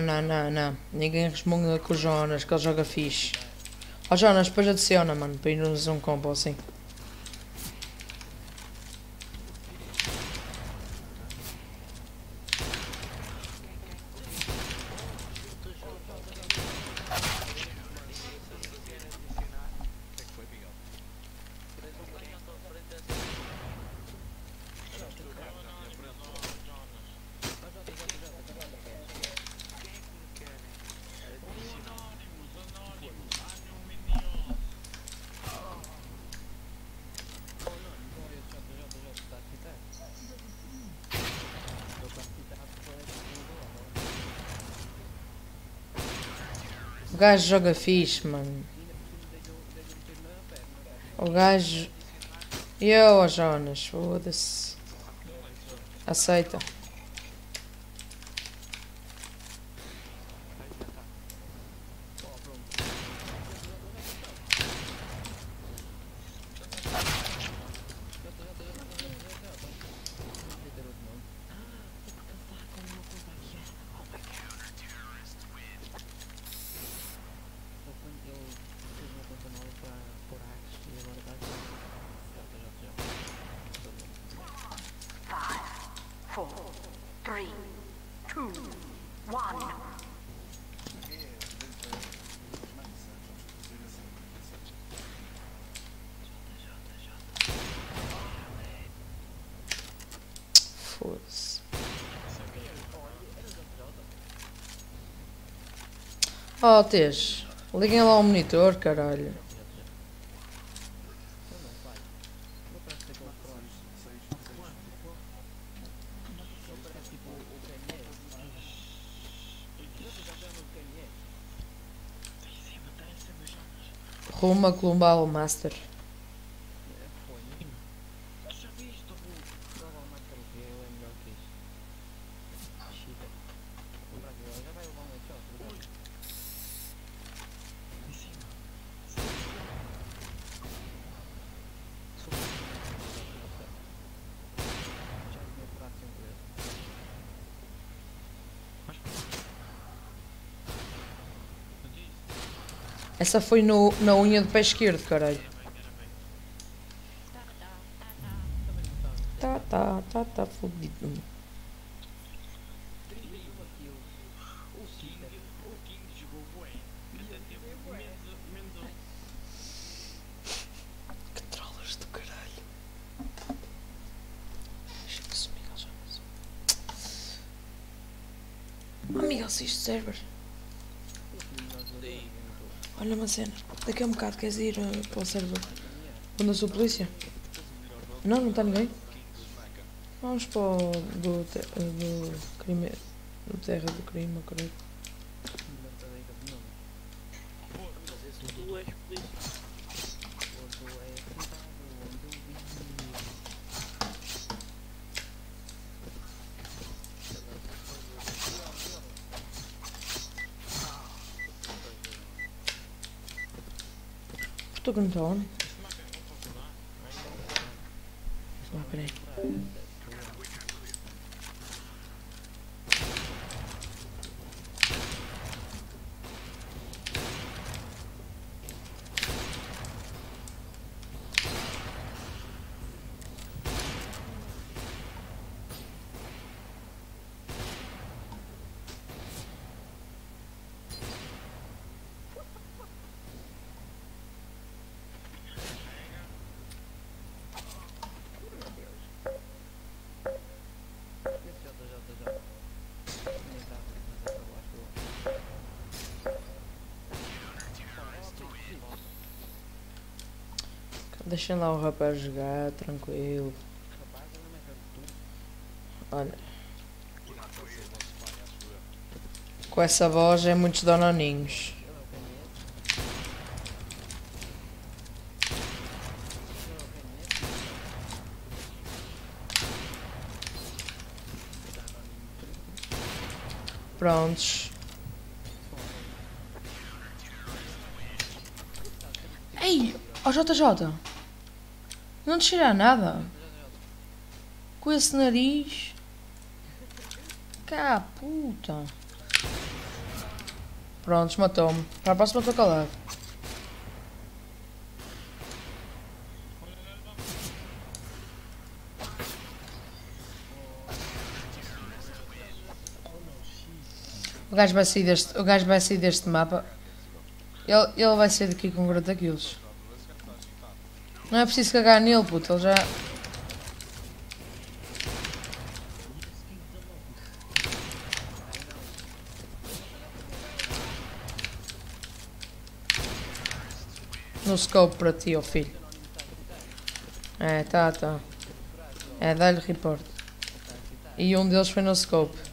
Não, não, não, não. Ninguém resmunga com o Jonas, que ele joga fixe. Ó Jonas, depois adiciona, mano, para irmos um combo assim. Gajo joga fixe, mano. O gajo. Eu, Jonas, foda-se. Aceita. Oh, Tês, liguem lá ao monitor, caralho. Ruma Global Master. Essa foi no, na unha do pé esquerdo, caralho. Tá, tá, tá, tá fudido. Que trolas do caralho. Deixa eu ver se o Miguel já passou. Oh, Miguel, se isto server. Olha uma cena, daqui a um bocado queres ir eh, para o server? Onde eu sou polícia? Não, não está ninguém. Vamos para o do, eh, do crime. Do terra do crime, creio. Estou que não está on. Ah, peraí. Deixem lá o rapaz jogar, tranquilo. Olha. Com essa voz é muitos dononinhos. Prontos. Ei, ó JJ. Não te cheira a nada. Com esse nariz. Cá, puta. Prontos, matou-me. Para a próxima estou calado. O gajo vai sair deste, o gajo vai sair deste mapa. Ele, ele vai sair daqui com 40 quilos. Não é preciso cagar nele, puto. Ele já. No scope para ti, ó filho. É, tá, tá. É, dá-lhe report. E um deles foi no scope.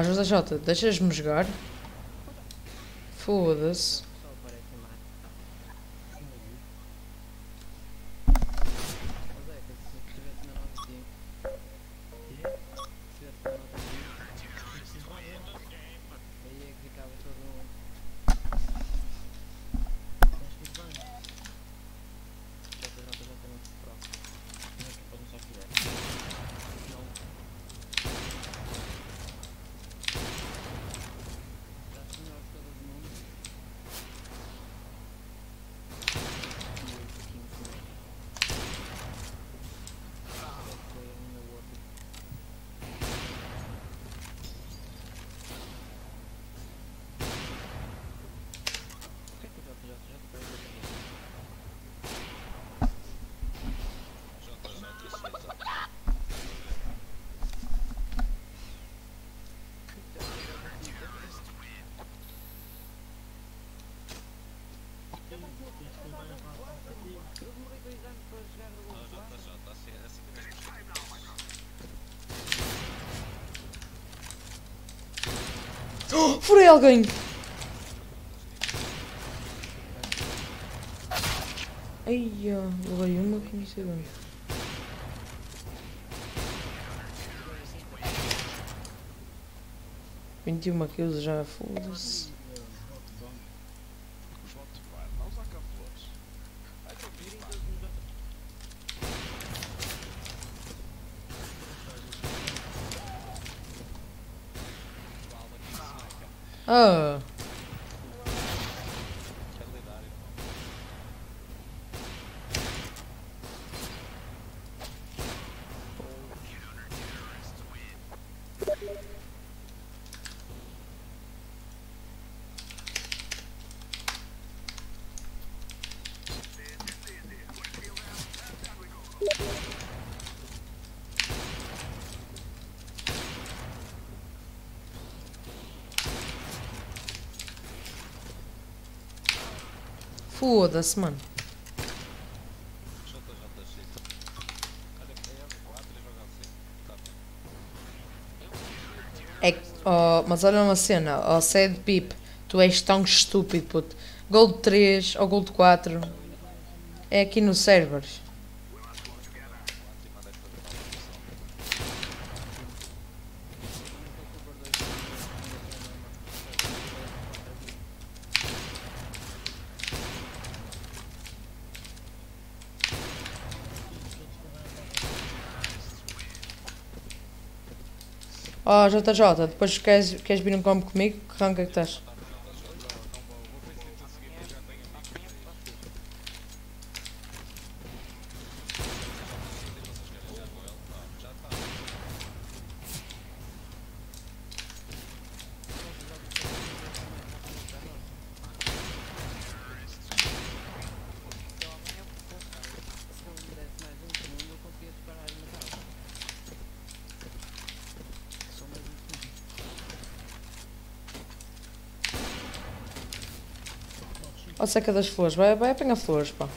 Ó José Jota, deixas-me jogar? Foda-se. Alguém! Ai, levei uma que não sei bem. Vinte e uma kills já, foda-se. Ah, foda-se, mano. É oh, mas olha uma cena, oh Sad Pip, tu és tão estúpido, puto. Gold 3 ou Gold 4 é aqui nos servers. Oh, JJ, depois queres, queres vir um combo comigo? Que rank é que estás? Seca das flores, vai, vai apanhar flores, pá.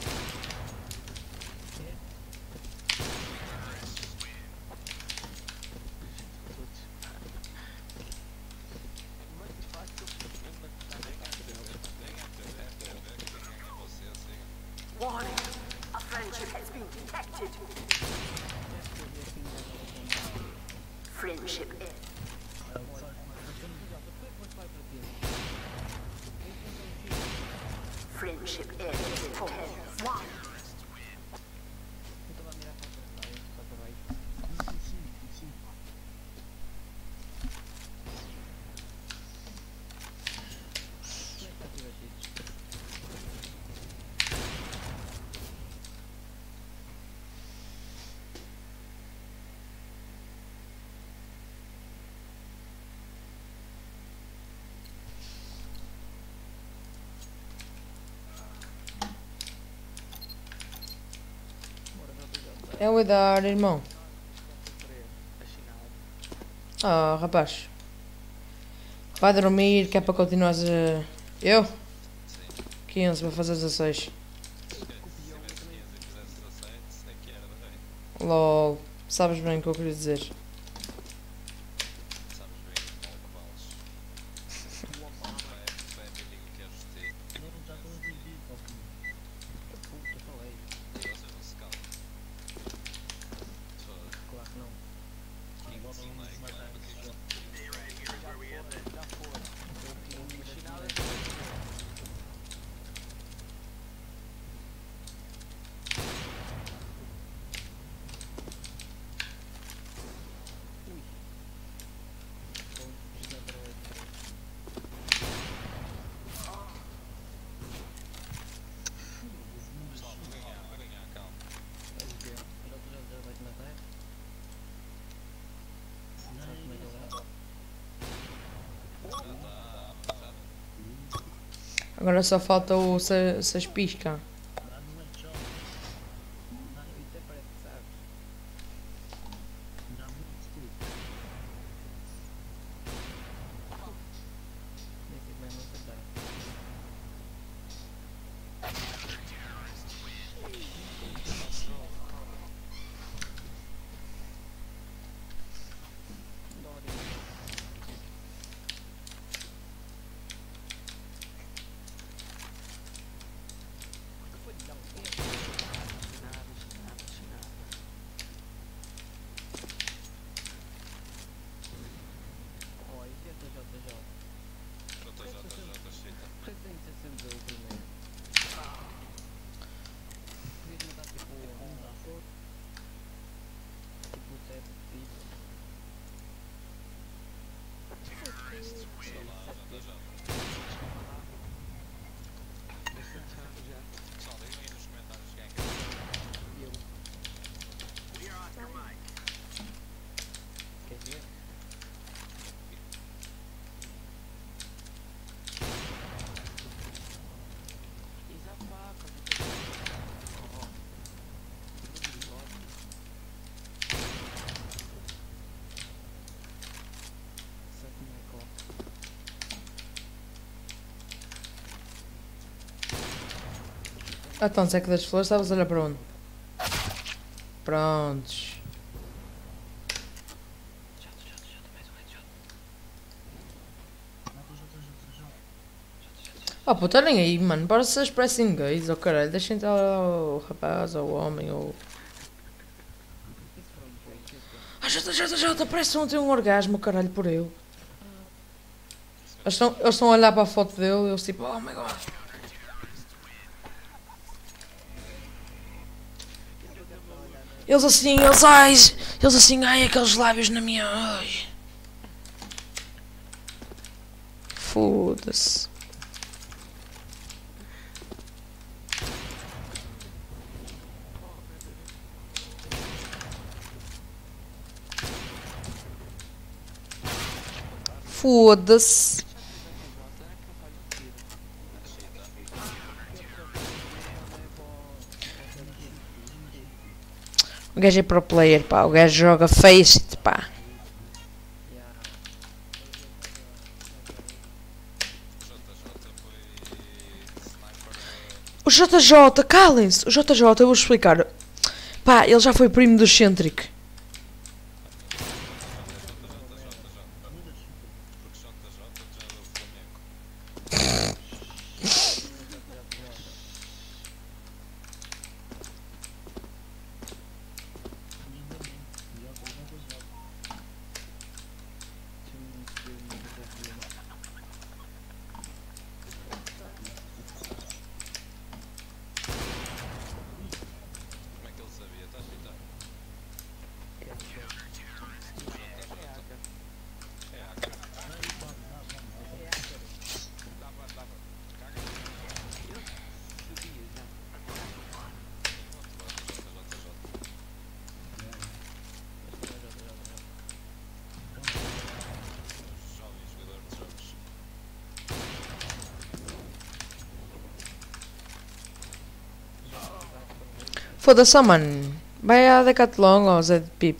O dar, irmão. Ah, rapaz. Vai dormir, que é para continuar a... Eu? 15, vou fazer 16. LOL. Sabes bem o que eu queria dizer. Agora só falta o se, então, Zeca das Flores, estavas a olhar para onde? Prontos. Oh, puta, olhem aí, mano. Bora se expressem gays, oh caralho. Deixem entrar o rapaz, ou o homem, ou. Ah, Jota, Jota, Jota, parece que não tem um orgasmo, caralho, por eu. Estão, eles estão a olhar para a foto dele e eles tipo, oh my god. Eles assim, eles ai, eles assim, ai, aqueles lábios na minha. Ai. Foda-se. Foda-se. Gajo é pro player, pá. O gajo joga face it, pá. O JJ, calem-se. O JJ, eu vou explicar. Pá, ele já foi primo do Centric. Foda-se, ó, mano. Vai à Decathlon ou Zé de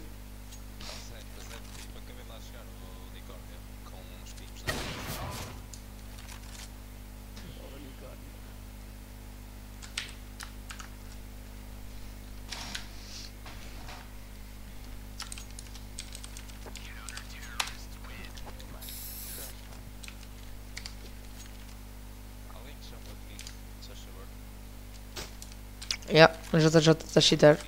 të gjatë të shider.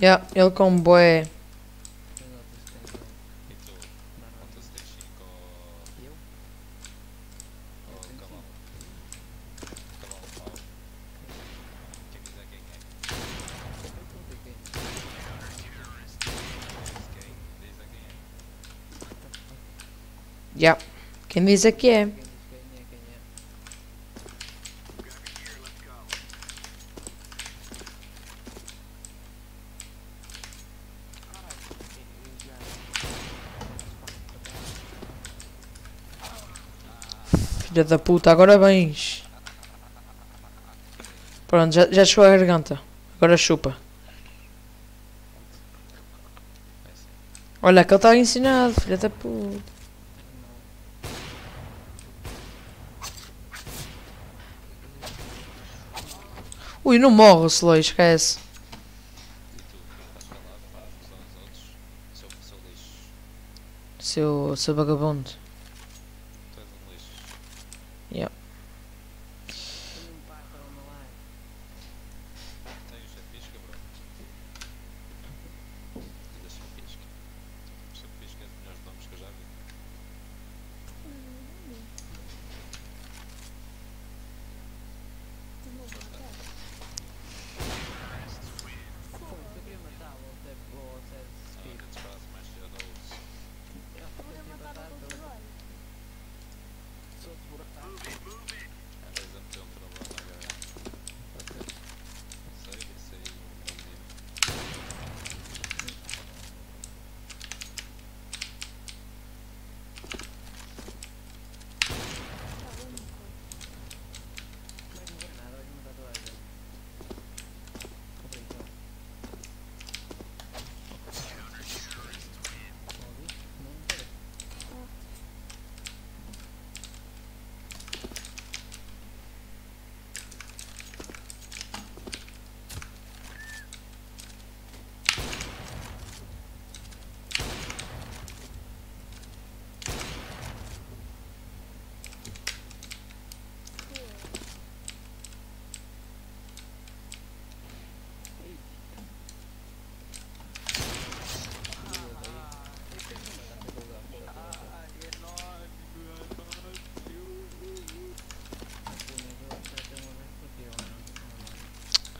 Yeah, ele com bué. Yeah. Quem diz que é. Filha da puta, agora vens. Pronto, já, já chegou a garganta. Agora chupa. Olha, aquele está ensinado, filha da puta. Ui, não morre o Slow, esquece. Seu, seu vagabundo.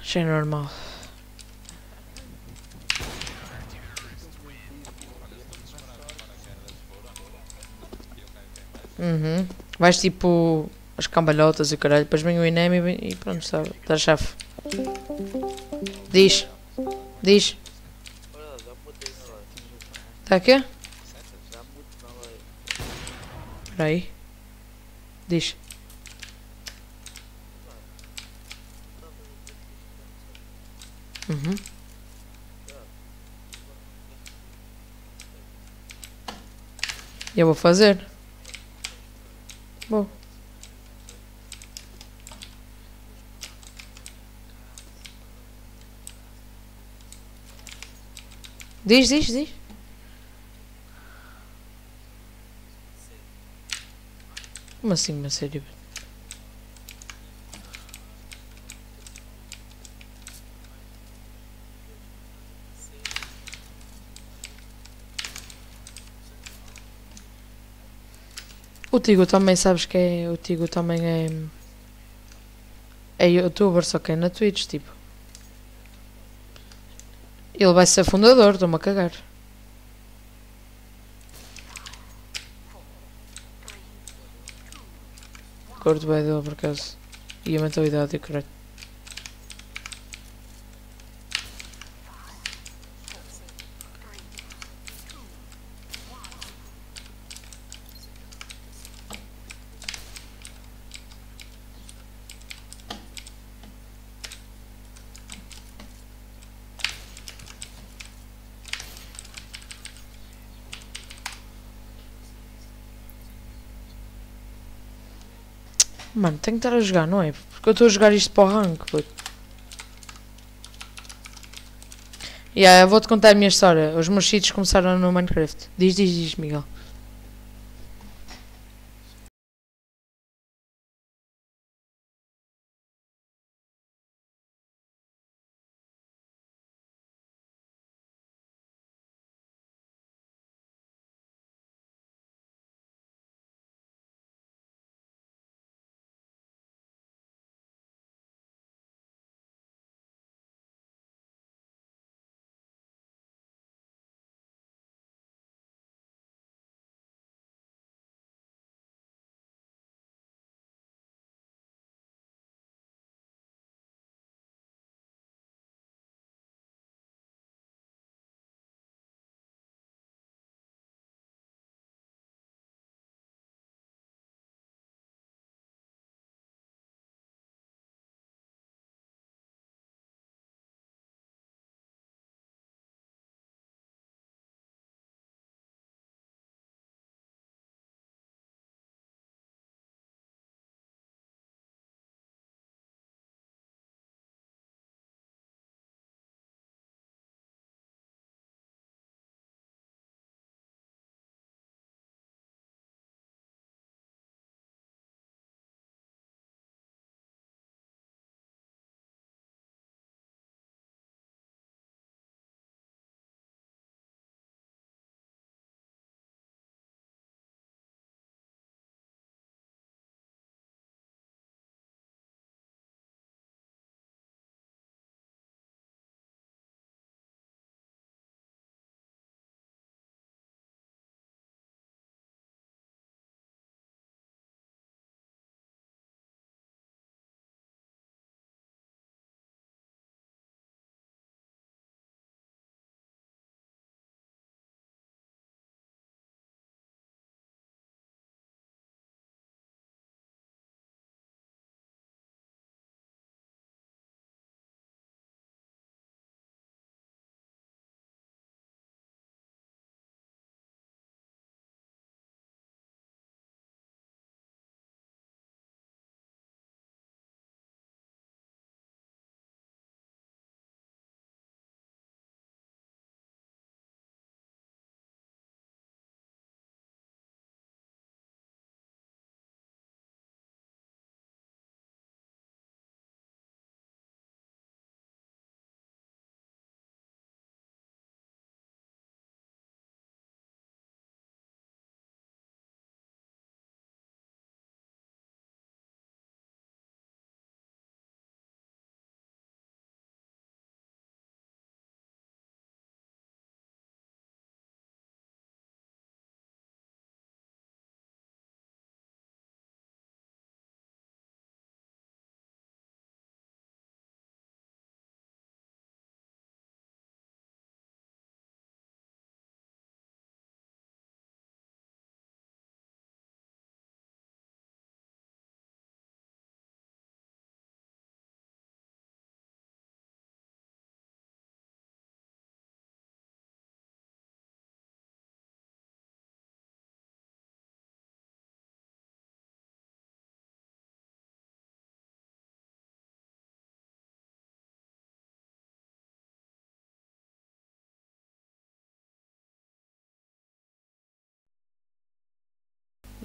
Achei normal. Uhum. Vais tipo as cambalhotas e o caralho, depois vem o Inem e, pronto, tá a chave. Diz. Diz. Está aqui? Já mudei na live. Espera aí. Diz. Uhum. Eu vou fazer. Bom. Diz, diz, diz. Como assim, uma série? O Tigo também, sabes que é. O Tigo também é. É youtuber, só que é na Twitch, tipo. Ele vai ser fundador, estou-me a cagar. Curto bem dele, por acaso. E a mentalidade é correta. Mano, tenho que estar a jogar, não é? Porque eu estou a jogar isto para o rank, puto. Yeah, eu vou-te contar a minha história. Os meus cheats começaram no Minecraft. Diz, diz, diz, Miguel.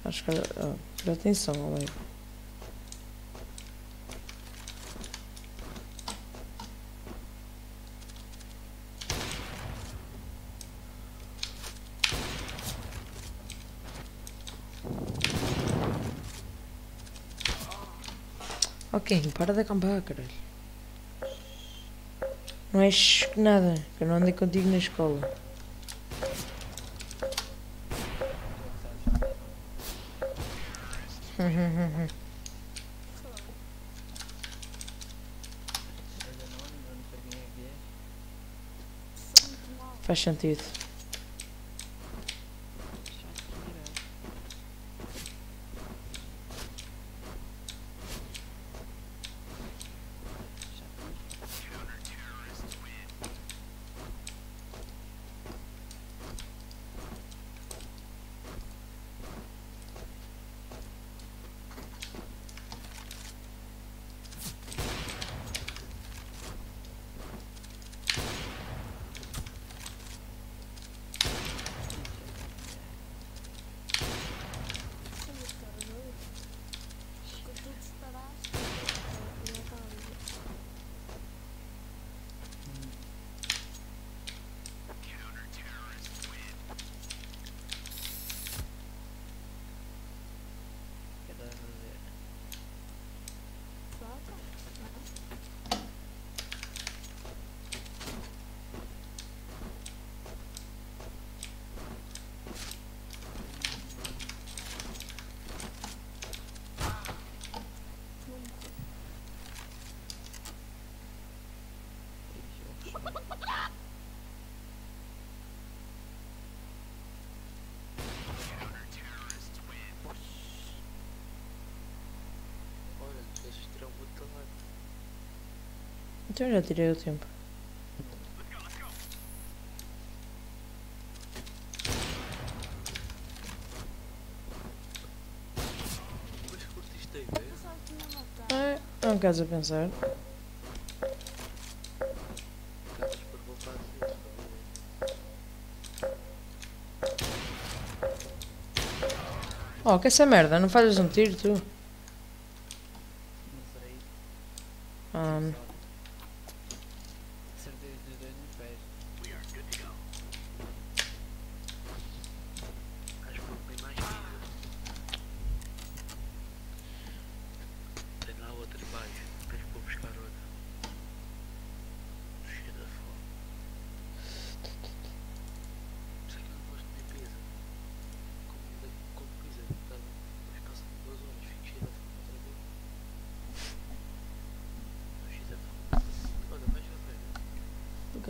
Acho que era. Oh, presta atenção, olha. Ok, para de acampar, caralho. Não és nada, que eu não andei contigo na escola. Faz sentido. Olha, vocês tiram muito talento. Então já tirei o tempo. É, não pensar. Por voltar a dizer, Oh, que essa merda, não fazes um tiro tu?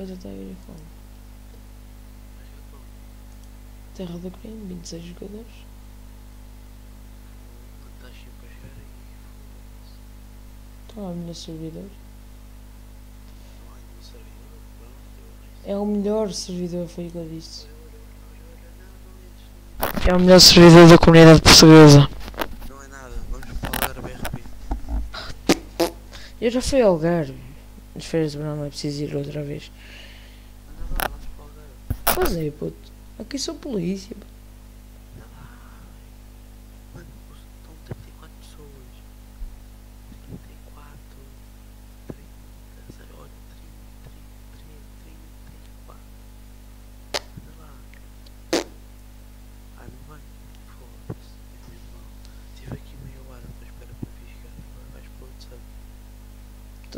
50 até. Terra do Grêmio, 26 jogadores. Não o melhor servidor. É o melhor servidor, foi o que eu disse. É o melhor servidor da comunidade portuguesa. Não é nada, vamos falar BRB. Eu já fui ao Algarve. Nas férias de verão não é preciso ir outra vez. Pois é, puto. Aqui sou polícia.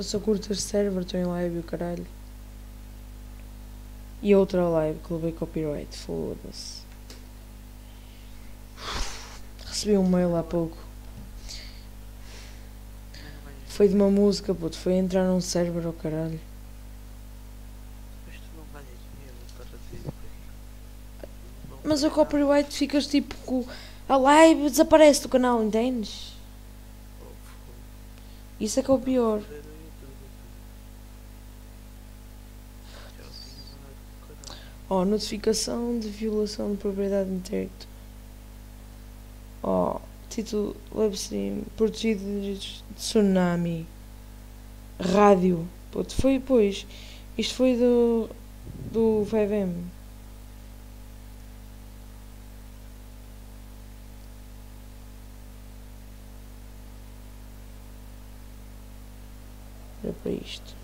Só curto este server, estou em live o caralho. E outra live que levei copyright, foda-se. Recebi um mail há pouco. Foi de uma música, puto. Foi entrar num server ao caralho. Mas o copyright ficas tipo. A live desaparece do canal, entendes? Oh. Isso é que é o pior. Ver o YouTube, Já o tinha mandado notificação de violação de propriedade intelectual. Ó, título webstream protegido de tsunami. Rádio. Puto, foi depois. Isto foi do. do 5M. Era para isto.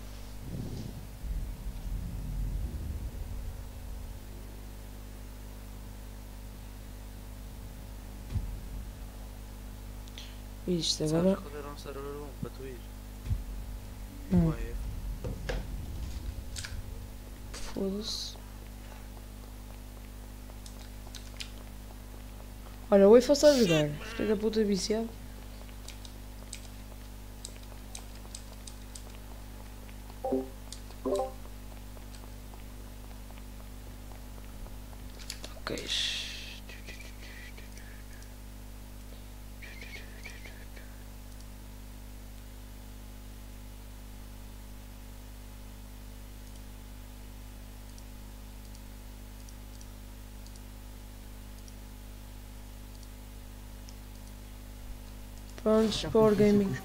Isto agora. Sabes qual era um server bom para tu ir? Hum. Ué, Foda-se. Olha, o Eiffel está a jogar. Filho da puta viciado. Ok. Prontos, Power Gaming.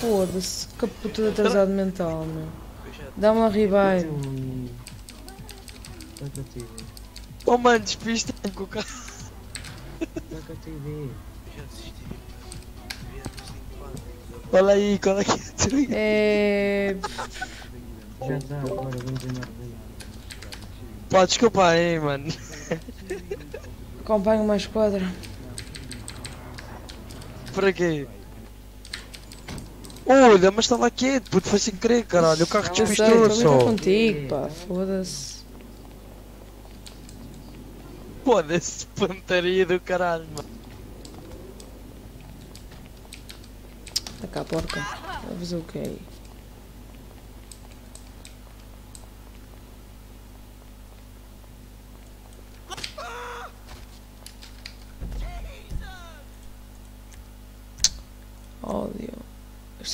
Foda-se, que puta de atrasado mental, meu. Dá uma revive. Oh mano, despiste com o carro. ter sido quatro. Olha aí, qual é que é? É. Já está, agora vamos andar Pá, desculpa aí, mano. Acompanho uma esquadra. Para quê? Olha, mas estava quieto, puto, foi sem querer, caralho. O carro Eu despistou só. contigo, pá, foda-se. Foda-se, pontaria do caralho, mano. Tá cá, porca. Fazer o que aí? Ódio.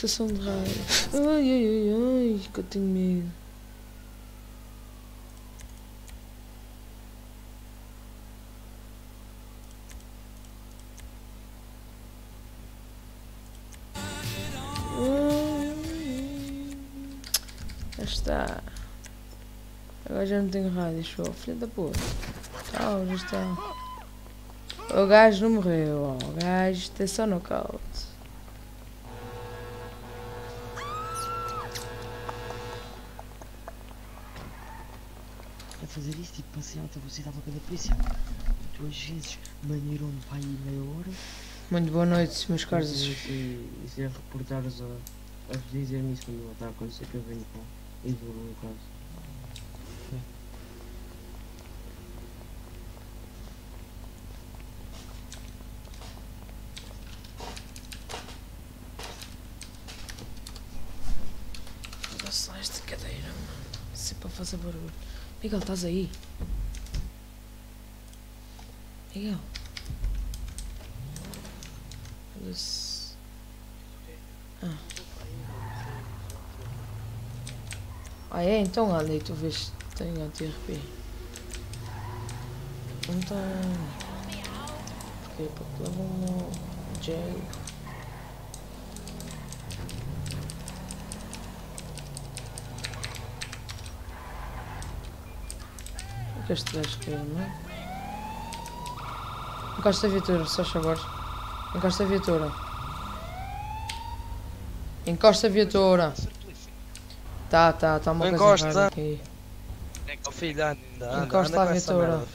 Estação de rádio. Ai, ai, ai, ai, que eu tenho medo. Já está. Agora já não tenho rádio, show. Filha da puta. Tchau, já está. O gajo não morreu, o gajo tem só nocaute. A fazer isso, tipo, passei alta velocidade ao pé da polícia. Duas vezes, maneirou-me para aí meia hora. Muito boa noite, meus caros. E, se reportares a, a dizer-me isso quando está a acontecer que eu venho com e duro no caso. Foda-se lá esta cadeira, mano. Se para fazer barulho. Miguel, estás aí? Miguel. Foda-se. Ah. Ah é? Então e tu vês se tem anti-RP. Não tem. Porquê? Porque levam no jail. O que este gajo quer, não é? Encosta a viatura, só favor. Encosta a viatura. Encosta a viatura. Tá, tá, tá uma coisa Encosta. aqui. Filho, anda, anda, Encosta anda a viatura. merda.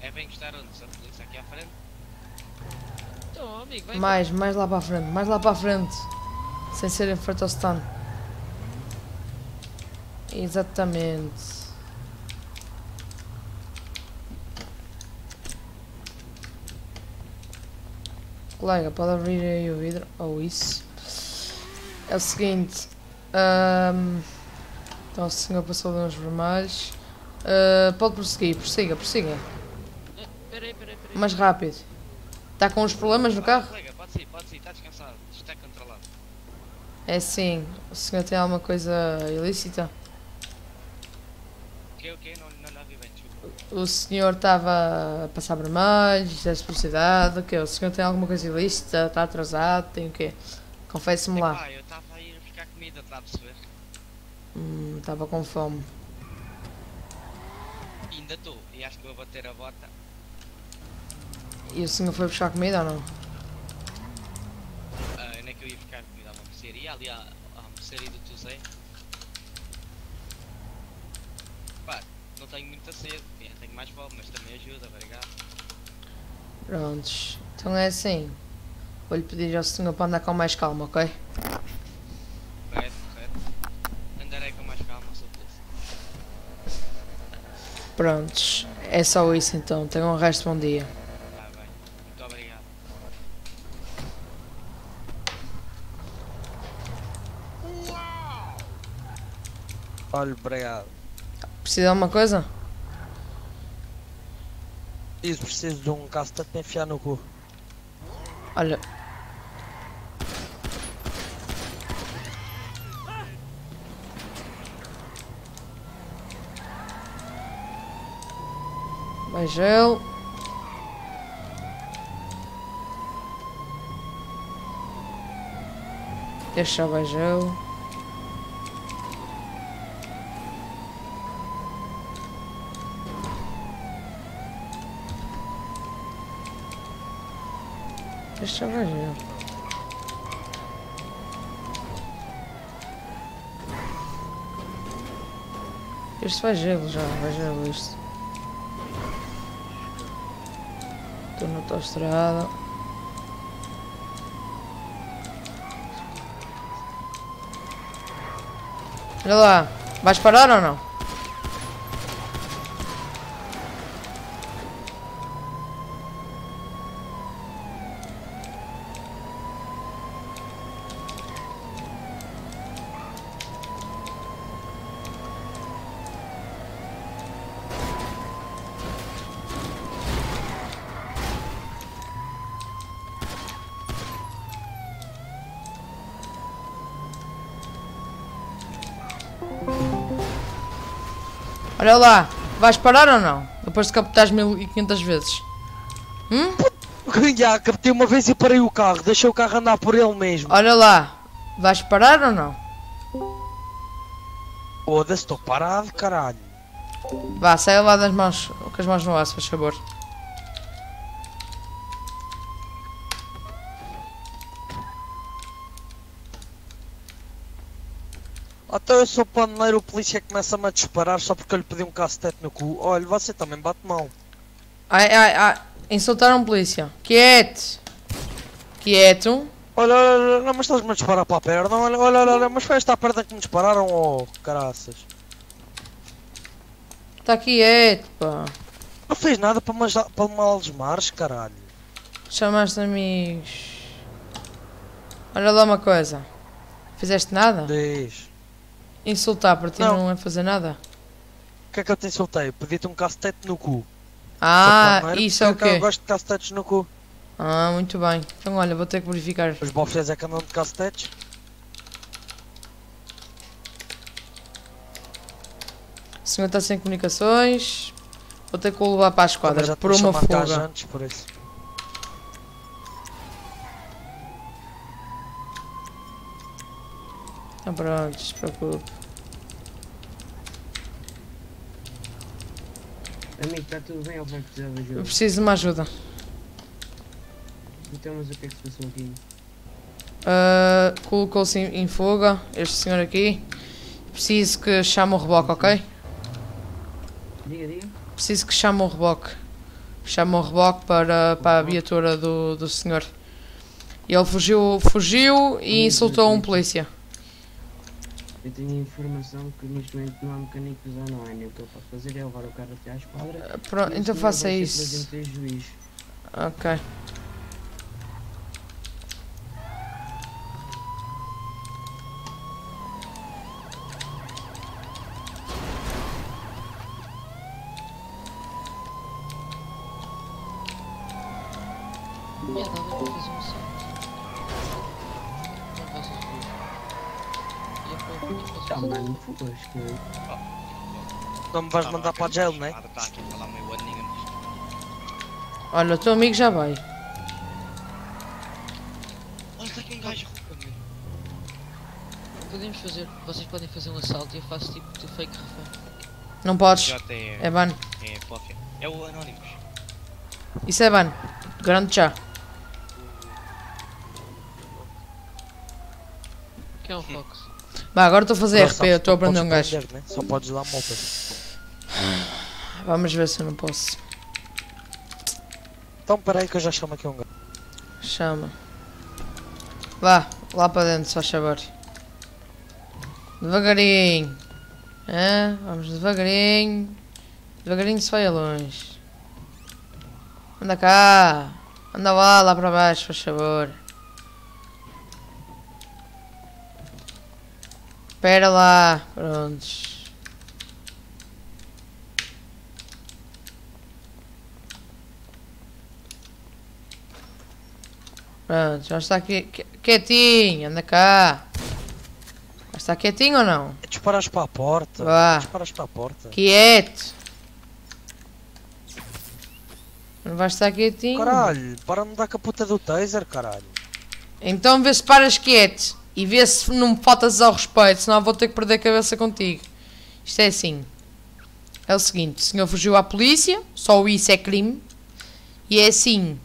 É bem gostar onde? Só polícia aqui à frente? Então, amigo, vem Mais, mais lá para a frente, mais lá para a frente. Sem ser em frente ao stand. Exatamente. Colega, pode abrir aí o vidro. Ou isso. É o seguinte. ahm, então o senhor passou de uns vermelhos. Ah, pode prosseguir, prossiga, prossiga. Peraí, peraí, peraí. Mais rápido. Está com uns problemas no carro? Colega, pode pode está descansado. Isto está controlado. É sim. O senhor tem alguma coisa ilícita? O que, o que? Não, não, não vi bem, desculpa. O senhor estava a passar vermelhos, excesso de velocidade, o quê? O senhor tem alguma coisa ilícita? Está atrasado? Tem o quê? Confesse-me lá. Epá, eu estava a ir buscar comida, está a perceber? Hum, Estava com fome. Ainda estou, e acho que vou bater a bota. E o senhor foi buscar comida ou não? Ah, eu nem que eu ia ficar comigo à uma mercearia, ali à, à mercearia do tio Zé. Pá, não tenho muita sede, mais fome, mas também ajuda, obrigado. Prontos. Então é assim. Vou-lhe pedir ao senhor para andar com mais calma, ok? Correto, correto. Andarei com mais calma, sou polícia. Prontos. É só isso então. Tenham um resto de bom dia. Tá bem, muito obrigado. Olha, obrigado. Precisa de alguma coisa? Preciso, preciso de um cacete para enfiar no cu. Olha. Gel. Deixa vai gel. Deixa vai gel. Este vai gelo já, vai gelo este. Estou na autostrada. Olha lá, vais parar ou não? Olha lá, vais parar ou não? Depois de captares 1500 vezes. Hum? Já, captei uma vez e parei o carro, deixei o carro andar por ele mesmo. Olha lá, vais parar ou não? Foda-se, estou parado, caralho. Vá, sai lá das mãos, com as mãos no ar, se faz favor. Eu sou paneiro, o polícia começa-me a disparar só porque eu lhe pedi um cacetete no cu. Olha, você também bate mal. Ai, ai, ai, insultaram a polícia. Quieto. Quieto. Olha, olha, olha, não, mas estás-me a disparar para a perna. Olha, olha, olha, mas foi esta a perna que me dispararam, oh, caraças. Está quieto, pá. Não fez nada para, mas, para mal desmares, caralho. Chamaste amigos. Olha lá uma coisa. Fizeste nada? Diz. Insultar para ti Não. não, é fazer nada? O que é que eu te insultei? Pedi-te um cacetete no cu. Ah, paneiro, isso é o porque eu quê? gosto de cacetetes no cu. Ah, muito bem. Então olha, vou ter que verificar. Os bofes é que andam de cacetetes. O senhor está sem comunicações. Vou ter que o levar para a esquadra por uma fuga. antes, por isso. Então pronto, se preocupe. Amigo, está tudo bem ou vai precisar de Eu ajuda? preciso de uma ajuda. Então, mas o que é que se passou aqui? Ah, Colocou-se em, em fuga, este senhor aqui. Preciso que chame o reboque, ok? Diga, diga. Preciso que chame o reboque. Chame o reboque para, para a viatura do, do senhor. E ele fugiu, fugiu e insultou um polícia. Eu tenho informação que neste momento não há mecânicos online. O que ele pode fazer é levar o carro até à esquadra. pronto, e o então faça isso. Ok. É, dava para fazer um salto. Não faças ruim. E a própria não faças Tá, ruim. mano, fugas, que Não me vais mandar para a jail, né? Meio ano, ninguém me Olha, o teu amigo já vai. Olha, está aqui um gajo Podemos fazer, vocês podem fazer um assalto e eu faço tipo de fake refém. Não podes. Já tem. É ban. É, É o Anonymous. Isso é ban. Garanto já. que é o Fox? Bah, agora estou a fazer Não RP, estou a aprender um gajo. prender, né? Só podes dar multas. Vamos ver se eu não posso. Então peraí que eu já chamo aqui um gajo. Chama. Vá, lá para dentro, só favor. Devagarinho. Hã? Vamos devagarinho. Devagarinho se vai a longe. Anda cá. Anda lá, lá para baixo, faz favor. Espera lá. Prontos. Pronto, já está aqui qui- quietinho, anda cá. Já está quietinho ou não? Disparas para a porta. Vá. Disparas para a porta. Quieto. Não vais estar quietinho? Caralho, para me dar com a puta do taser, caralho. Então vê se paras quieto e vê se não me faltas ao respeito, senão vou ter que perder a cabeça contigo. Isto é assim. É o seguinte, o senhor fugiu à polícia, só isso é crime. E é assim,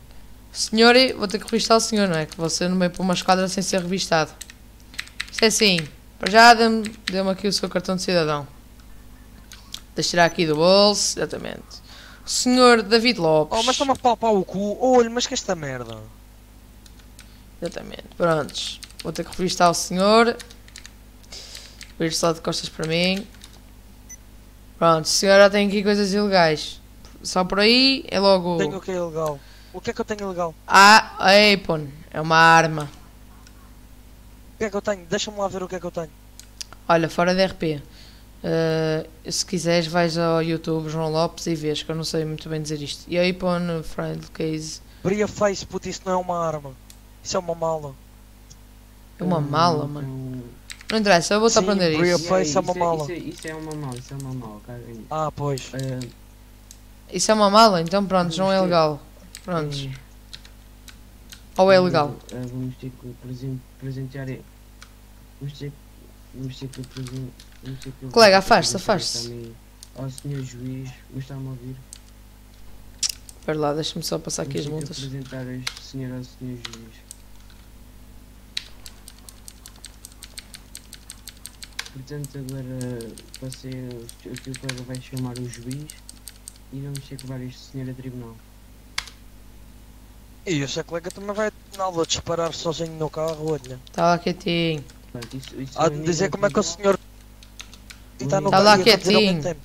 o senhor, vou ter que revistar o senhor, não é? Que você não veio para uma esquadra sem ser revistado. Isto é assim, para já dê-me dê aqui o seu cartão de cidadão. Deixa tirar aqui do bolso, exatamente. O senhor David Lopes. Oh, mas está-me a palpar o cu. Olha, mas que esta merda. Exatamente. Prontos. Vou ter que revistar o senhor. Vir-se lá de costas para mim. Pronto, o senhor já tem aqui coisas ilegais. Só por aí é logo. Tenho o que é ilegal. O que é que eu tenho ilegal? Ah, Apon. É uma arma. O que é que eu tenho? Deixa-me lá ver o que é que eu tenho. Olha, fora de RP. eh, se quiseres, vais ao YouTube João Lopes e vês que eu não sei muito bem dizer isto. E Apon Friend Case. Bria face, puto, isso não é uma arma. Isso é uma mala. É uma mala, mano. Não interessa, eu vou-te Sim, aprender isso. face é uma isso, mala. Isso, é- isso é uma mala, isso é uma mala, cara. Ah, pois. Eh, Isso é uma mala? Então pronto, não é legal. Pronto. Ou é legal? vamos ter que presen- presentear. Vamos ter, vamos que vamos ter que Colega, vamos ter que afaste-se, afaste-se. senhor juiz, mas está-me a ouvir. Espera lá, deixa-me só passar aqui as Vamos ter multas. que apresentar este senhor ao senhor juiz. Portanto, agora você, o teu colega vai chamar o juiz e vamos ter que levar este senhor a tribunal. E o seu colega também vai na aula disparar sozinho no carro, olha. Está lá quietinho. Pronto, isso, isso Há é de a dizer como é que o senhor. Tá no Está carro lá a quietinho. tempo.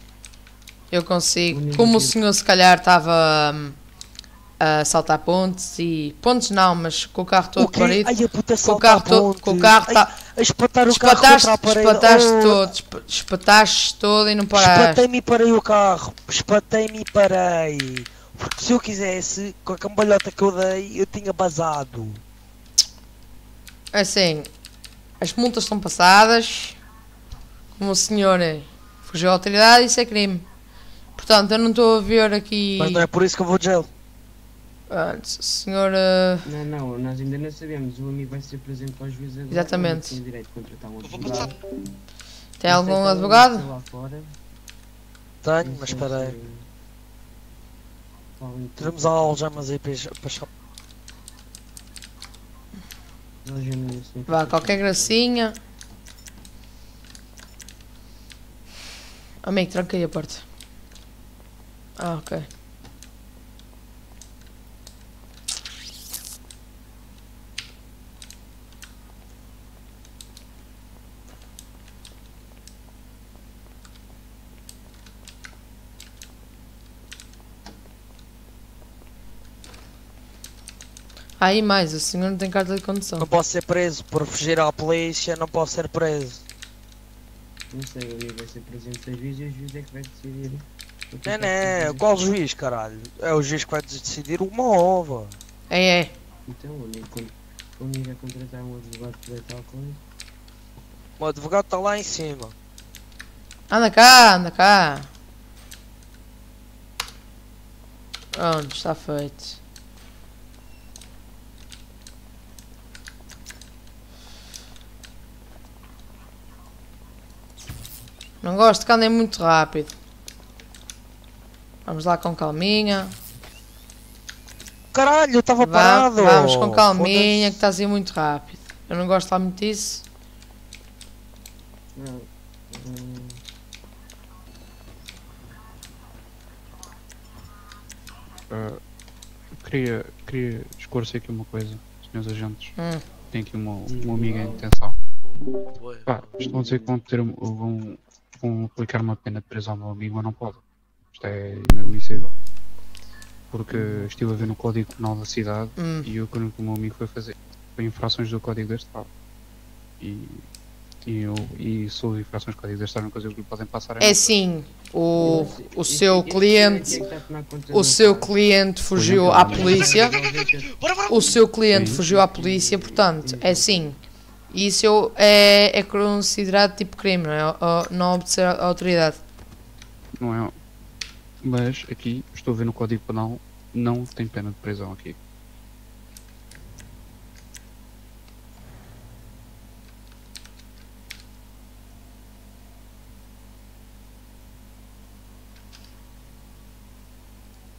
Eu consigo. Como o senhor se calhar estava hum, a saltar pontes e. Pontes não, mas com o carro todo O quê? barido. Ai, a puta Com o carro todo. Com o carro Ai, tá- a espetar o carro Espataste, contra a parede. espataste Oh, todo. esp- Espataste todo e não paraste. Espatei-me e parei o carro. Espatei-me e parei. Porque se eu quisesse, com a cambalhota que eu dei, eu tinha basado. Assim, as multas estão passadas. Como o senhor fugiu à autoridade, isso é crime. Portanto, eu não estou a ver aqui. Mas não é por isso que eu vou de jail. Antes, o senhor. eh, Não, não, nós ainda não sabemos. O amigo vai ser presente para o juiz agora. Exatamente. Tem direito de contratar um advogado. Tem algum advogado? seu lá fora. Tenho, mas. Tiramos a algemas aí para se não Vá, qualquer gracinha. Amigo, tranca aí a porta. Ah, ok. Aí mais, o senhor não tem carta de condução. Não posso ser preso por fugir à polícia, não posso ser preso. Não sei, o amigo vai ser presente da juiz e o juiz é que vai decidir. Não, é que vai não, fazer. qual juiz, caralho? É o juiz que vai decidir uma ova. É, é. Então, o amigo, quando- o amigo vai contratar um advogado para tal coisa. O advogado está lá em cima. Anda cá, anda cá. Pronto, está feito. Não gosto que andem muito rápido. Vamos lá com calminha. Caralho, eu estava parado. Vamos com calminha, que estás a ir muito rápido. Eu não gosto lá muito disso. Ah, queria, queria esclarecer aqui uma coisa, senhores agentes. Hum. Tenho aqui uma, uma amiga em detenção. Pá, estão a dizer que vão, ter, um- vão, vão aplicar uma pena de prisão ao meu amigo, mas não pode. Isto é inadmissível. Porque estive a ver no Código Penal da cidade Hum. e o que o meu amigo foi fazer. Foi infrações do Código deste Estado. E, e, eu, e sobre infrações do Código deste Estado, uma coisa que lhe podem passar É sim, o, o seu cliente, o seu cliente fugiu à polícia, o seu cliente fugiu à polícia, portanto, é sim. Isso é, é considerado tipo crime, não é? Não obedecer à autoridade. Não é? Mas aqui, estou a ver no Código Penal, não tem pena de prisão aqui.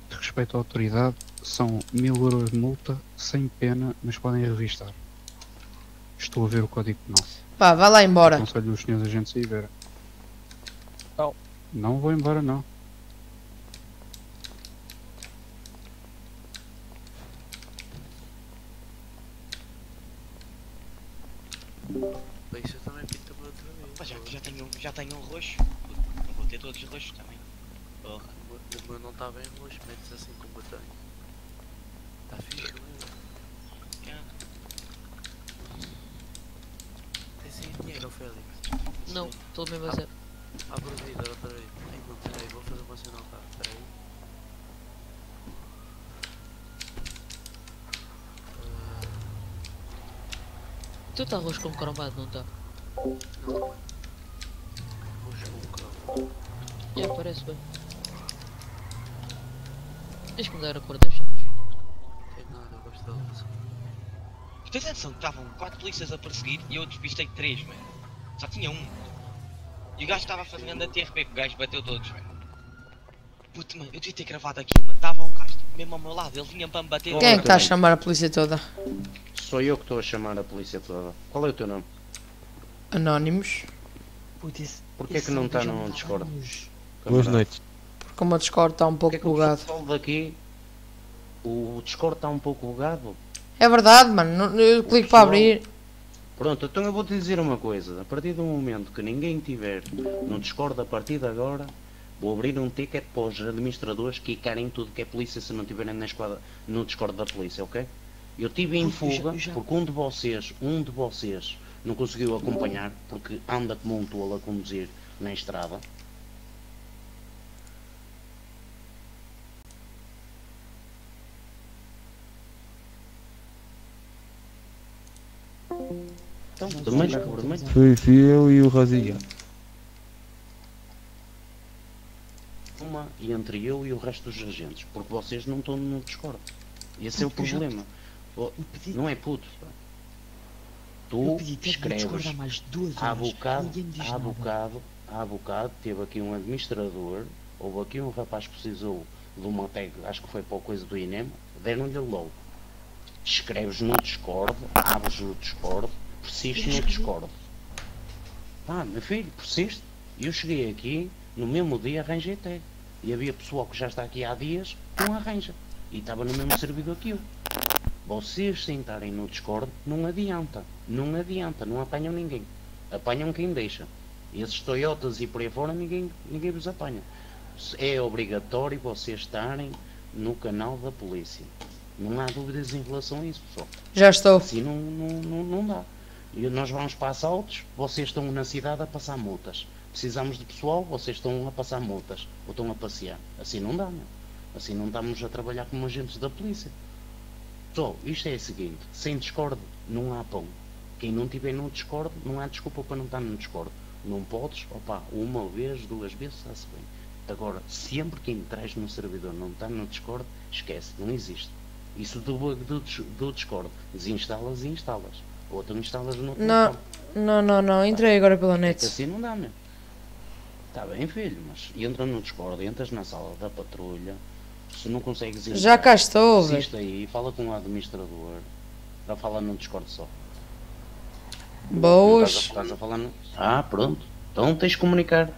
Respeito à autoridade, são mil euros de multa, sem pena, mas podem revistar. Estou a ver o Código Penal. Vá, vá lá embora. Aconselho os senhores agentes a ir ver. Não. Não vou embora, não. Isso eu também pinta para outra vez. Pá, já, já, tenho, já tenho um roxo. Não vou ter todos roxos também. Porra. O meu- não está bem roxo, metes assim como eu tenho. Está fixe, não é? Yeah. Aí dinheiro, Félix? Não, estou mesmo a zero. Abre o vidro, peraí. Ai não, peraí, vou fazer uma cena ao carro, peraí. Tu está roxo com crombado, não está? Não. Roxo com cão. É, parece bem. Deixa-me mudar a cor das chaves. Tem nada, eu gosto da luz. Tens atenção que estavam quatro polícias a perseguir e eu despistei três, mano. Só tinha um. E o gajo estava fazendo a TRP que o gajo bateu todos, mano. Puto, mano, eu devia ter gravado aquilo, mano. Estava um gajo mesmo ao meu lado, ele vinha para me bater. Quem é que está a chamar a polícia toda? Sou eu que estou a chamar a polícia toda. Qual é o teu nome? Anónimos. Porquê é que não está no Discord? Boas noites. Porque o meu Discord está um pouco bugado. O pessoal daqui, o Discord está um pouco bugado. É verdade, mano. Eu clico para abrir. Pronto, então eu vou te dizer uma coisa. A partir do momento que ninguém tiver no Discord a partir de agora, vou abrir um ticket para os administradores que querem tudo que é polícia se não tiverem na esquadra, no Discord da polícia, ok? Eu tive em fuga porque um de vocês, um de vocês, não conseguiu acompanhar porque anda como um tolo a conduzir na estrada. Então, vermelho, vermelho. Fui, fui eu e o Rosinha. uma e entre eu e o resto dos agentes, porque vocês não estão no Discord. Esse é o problema. Oh, não é puto. Tu escreves. Há mais duas Há bocado, há bocado, há bocado, teve aqui um administrador, houve aqui um rapaz que precisou de uma tag, acho que foi para a coisa do INEM, deram-lhe logo. Escreves no Discord, abres o Discord, persiste no Discord. Pá, meu filho, persiste. E eu cheguei aqui, no mesmo dia arranjei tag. E havia pessoal que já está aqui há dias, não arranja. E estava no mesmo servidor que eu. Vocês sentarem no Discord, não adianta. Não adianta, não apanham ninguém. Apanham quem deixa. Esses Toyotas e por aí fora, ninguém, ninguém vos apanha. É obrigatório vocês estarem no canal da polícia. Não há dúvidas em relação a isso, pessoal. Já estou. Assim não, não, não, não dá. E nós vamos para assaltos, vocês estão na cidade a passar multas. Precisamos de pessoal, vocês estão a passar multas. Ou estão a passear. Assim não dá, meu. Assim não estamos a trabalhar como agentes da polícia. Pessoal, isto é o seguinte, sem Discord não há pão. Quem não tiver no Discord, não há desculpa para não estar no Discord. Não podes, opá, uma vez, duas vezes, está-se bem. Agora, sempre que entras no servidor não está no Discord, esquece, não existe. Isso do do, do Discord. Desinstalas e instalas. Ou tu instalas no Não, não, não, não. Entrei agora pela É net. assim não dá, meu. Está bem, filho, mas entra no Discord, entras na sala da patrulha. Se não consegues entrar, Já cá estou, velho. Aí, fala com o administrador. Já fala no Discord só. Boas. Estás a, estás a falar no... Ah, pronto. Então tens de comunicar.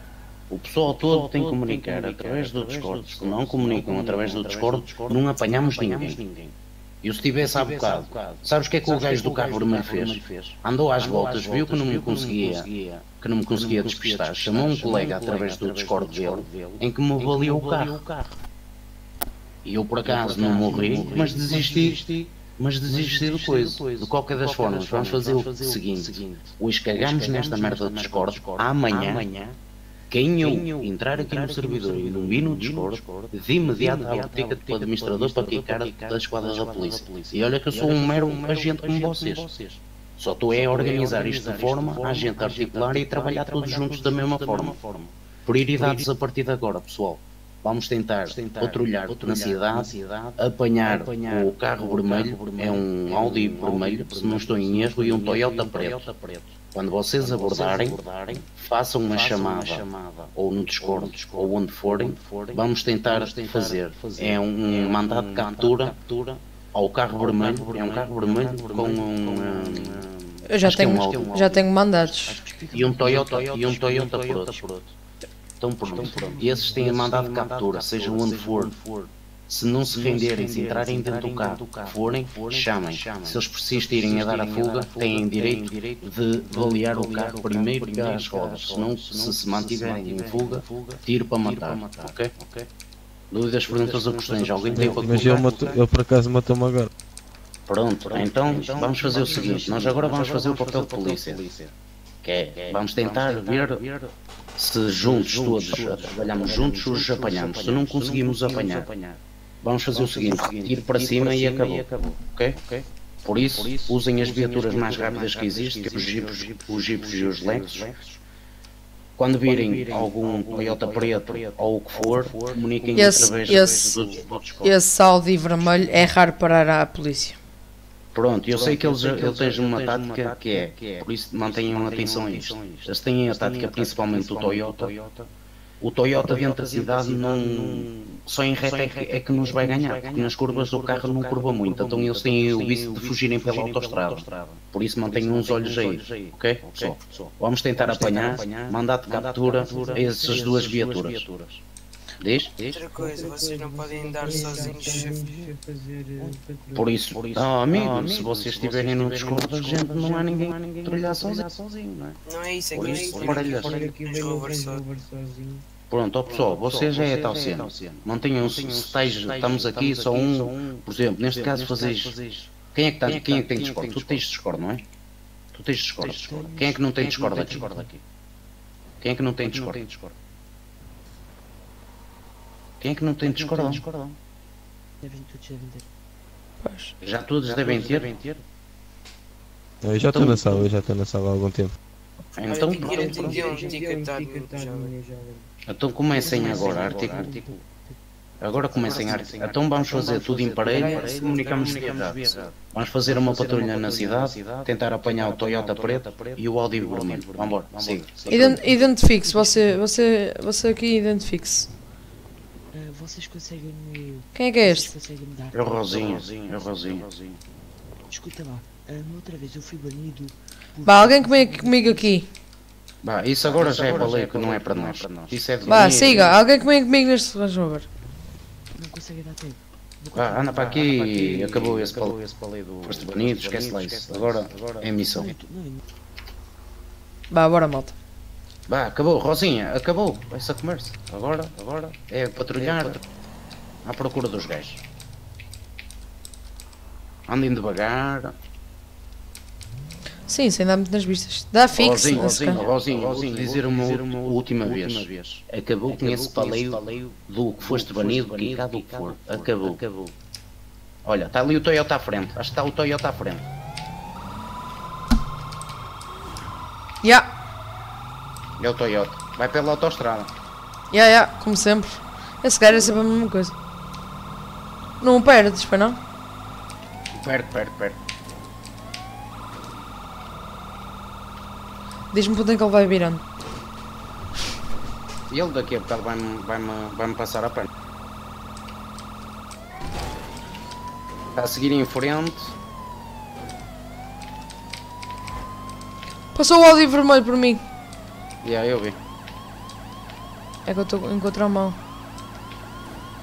O pessoal todo tem que comunicar através do Discord. Se não comunicam através do Discord, não apanhamos ninguém. E o Steve sabe bocado. Sabes o que é que o gajo do carro vermelho fez? Andou às voltas, viu que não me conseguia, que não me conseguia despistar. Chamou um colega através do Discord dele, em que me avaliou o carro. E eu por acaso não morri, mas desisti. Mas desisti de coisa. De qualquer das formas, vamos fazer o seguinte. Hoje cagamos nesta merda do Discord. Amanhã, quem eu entrar aqui no servidor e no Discord, de imediato o ticket para o administrador para picar das esquadras da polícia. E olha que eu sou um mero agente como vocês. Só estou é a organizar isto de forma a gente articular e trabalhar todos juntos da mesma forma. Prioridades a partir de agora, pessoal. Vamos tentar patrulhar na cidade, apanhar o carro vermelho, é um Audi vermelho, se não estou em erro, e um Toyota preto. Quando vocês abordarem, façam uma chamada, ou no Discord, ou onde forem, vamos tentar fazer. É um mandado de captura ao carro vermelho, é um carro vermelho com um... Eu já é um tenho, Audi. já tenho mandados. E um Toyota, e um Toyota Proto. Então pronto. E esses têm mandado de captura, seja onde for. Se não se renderem, se entrarem dentro do carro, forem, chamem. Se eles persistirem a dar a fuga, têm direito de balear o carro primeiro pelas rodas. Se não, se se mantiverem em fuga, tiro para matar. Ok? Dúvidas, perguntas ou questões? Alguém tem para Mas matou, ele por acaso matou-me agora. Pronto, então vamos fazer o seguinte, nós agora vamos fazer o papel de polícia. Que é, vamos tentar ver se juntos todos trabalhamos juntos os apanhamos. Se não conseguimos apanhar, vamos fazer o seguinte, tiro para cima e acabou. Ok? Por isso, usem as viaturas mais rápidas que existem, que é os jipes, os jipes e os Lexus. Quando virem algum Toyota preto ou o que for, comuniquem Esse, através esse, do, do Discord. esse Audi vermelho é raro parar à polícia. Pronto, eu sei que eles, eles têm uma tática que é, por isso mantenham atenção a isto. Eles têm a tática principalmente do Toyota. O Toyota dentro da cidade não. Só em reta é que, é que nos vai ganhar, porque nas curvas o carro não curva muito, então eles têm o vício de fugirem pela autostrada. Por isso mantenham os olhos aí, ok? Pessoal, vamos tentar apanhar, mandato de captura a essas duas viaturas. Diz? Outra coisa, vocês não podem andar sozinhos, chefe. Por isso, oh, amigo, se vocês estiverem no Discord, a gente não há ninguém a trilhar sozinho, não é? Não é isso, é que Por eu isso, estou orelhas. nos rovers só. Pronto, ó pessoal, vocês já é tal cena. Mantenham-se, se estáis, estamos aqui, só um, por exemplo, neste caso fazeis. Quem é que, tá, quem é que tem Discord? Tu tens Discord, não é? Tu tens Discord. Quem é que não tem Discord aqui? Quem é que não tem Discord? Quem é que não tem Discord? Devem todos devem ter. Já todos devem ter? Eu já estou na sala, eu já estou na sala há algum tempo. Então, pronto, Então comecem agora, artigo. Agora comecem a artigo. Então vamos fazer tudo em parelho e comunicamos viajar. Vamos fazer uma patrulha na cidade, tentar apanhar o Toyota preto e o Audi vermelho. Vamos embora, siga. Ident- Identifique-se, você, você, você aqui identifique-se. Ah, vocês conseguem me. Quem é que é este? É o Rosinho, é o Rosinho. Escuta lá, ah, outra vez eu fui banido. Vá, alguém comigo aqui. Bah, isso agora já é baleia que não é para nós. Isso é de Vá, mim. siga, alguém comigo, comigo neste favor. Não conseguem dar tempo. Vá, anda para aqui e acabou esse baleia do Foste banido, esquece lá isso. Agora é missão. Vá, bora malta. Vá, acabou, Rosinha, acabou essa conversa. Agora, agora é patrulhar à procura dos gajos. Andem devagar. Sim, sem dar muito nas vistas. Dá fixe. Rosinho, Rosinho. Rosinho, Rosinho, dizer uma, uma última vez. Acabou com esse paleio do que foste banido, o que for. Acabou. Olha, está ali o Toyota à frente. Acho que está o Toyota à frente. Ya, É o Toyota. Vai pela autostrada. ya, ya, como sempre. Esse cara é sempre a mesma coisa. Não perdes, foi não? Perto, perto, perto. Diz-me para onde é que ele vai virando. E ele daqui a bocado vai-me vai vai passar a perna. Está a seguir em frente. Passou o áudio vermelho por mim. Yeah, eu vi. É que eu estou em contramão.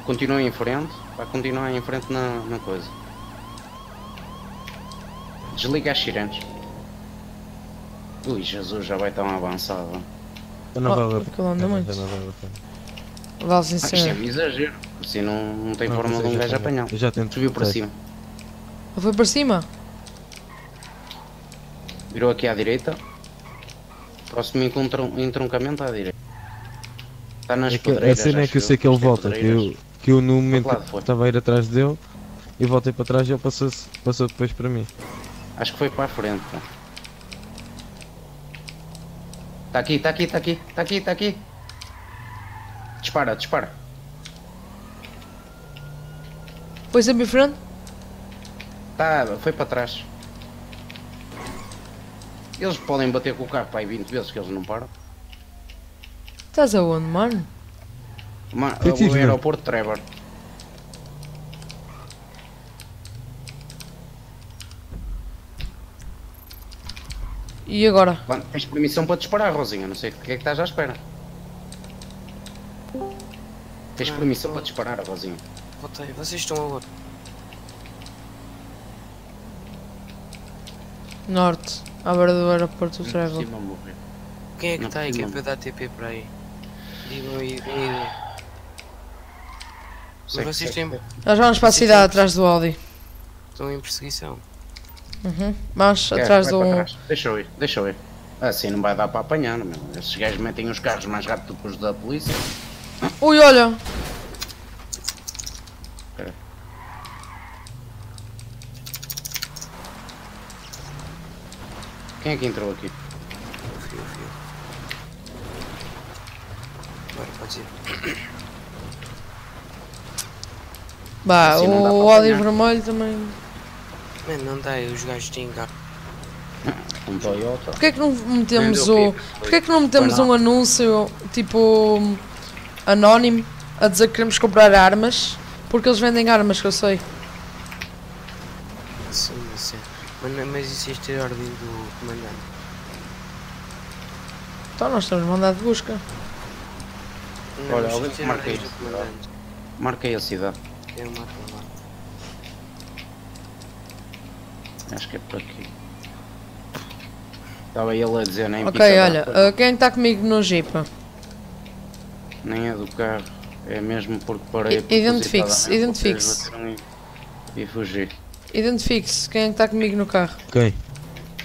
Continua em frente. Vai continuar em frente na, na coisa. Desliga as sirenes. Ui, Jesus, já vai tão avançado. Eu não Oh, vale a porque ele anda pena, não vale a pena. Vale Ah, isto é um exagero. Assim não, não tem Não forma de um gajo apanhar. Eu já tento. Subiu para cima. Ele foi para cima? Virou aqui à direita. Próximo encontro, entroncamento à direita. Está nas É que, a cena é que eu sei que ele volta, que eu, que eu no momento lado que estava a ir atrás dele e voltei para trás e ele passou, passou depois para mim. Acho que foi para a frente. pá. Tá aqui, tá aqui, tá aqui, tá aqui, tá aqui. Dispara, dispara. Foi sempre em frente? Tá, foi para trás. Eles podem bater com o carro para aí 20 vezes que eles não param. Estás aonde, mano? Ma, o meu? aeroporto Trevor. E agora? Bom, Tens permissão para disparar, Rosinha. Não sei o que é que estás à espera. Tens permissão para disparar, Rosinha. Voltei, vocês estão agora. Norte, à beira do aeroporto do Travel. Sim, vão morrer. Quem é que está aí que é para dar TP para aí? Digam aí, ideia. Mas Sei, vocês sei, têm. Nós vamos para a cidade têm- atrás do Audi. Estão em perseguição. Uhum. Vamos Quer, atrás do. trás. Deixa eu ir, deixa eu ir. Assim não vai dar para apanhar, meu. Esses gajos metem os carros mais rápido que os da polícia. Ui, olha! Espera. Quem é que entrou aqui? Fio, fio. Agora pode ir. Bah, Assim o apanhar. vermelho também. Mano, não dá, os gajos têm carro. Um Toyota. Porquê é que não metemos o. Porquê é que não metemos um anúncio tipo. anónimo a dizer que queremos comprar armas? Porque eles vendem armas que eu sei. Sim, sim. Mas, mas isso isto é a ordem do comandante. Então nós temos mandado de busca. Não, Olha, ali isto é marquei. Marquei a cidade. Uma lá. Acho que é por aqui. Estava ele a dizer nem Ok, olha, uh, quem está comigo no Jeep? Nem é do carro. É mesmo porque parei. Identifique-se, identifique-se. E, e fugi. Identifique-se, quem é que está comigo no carro? Quem?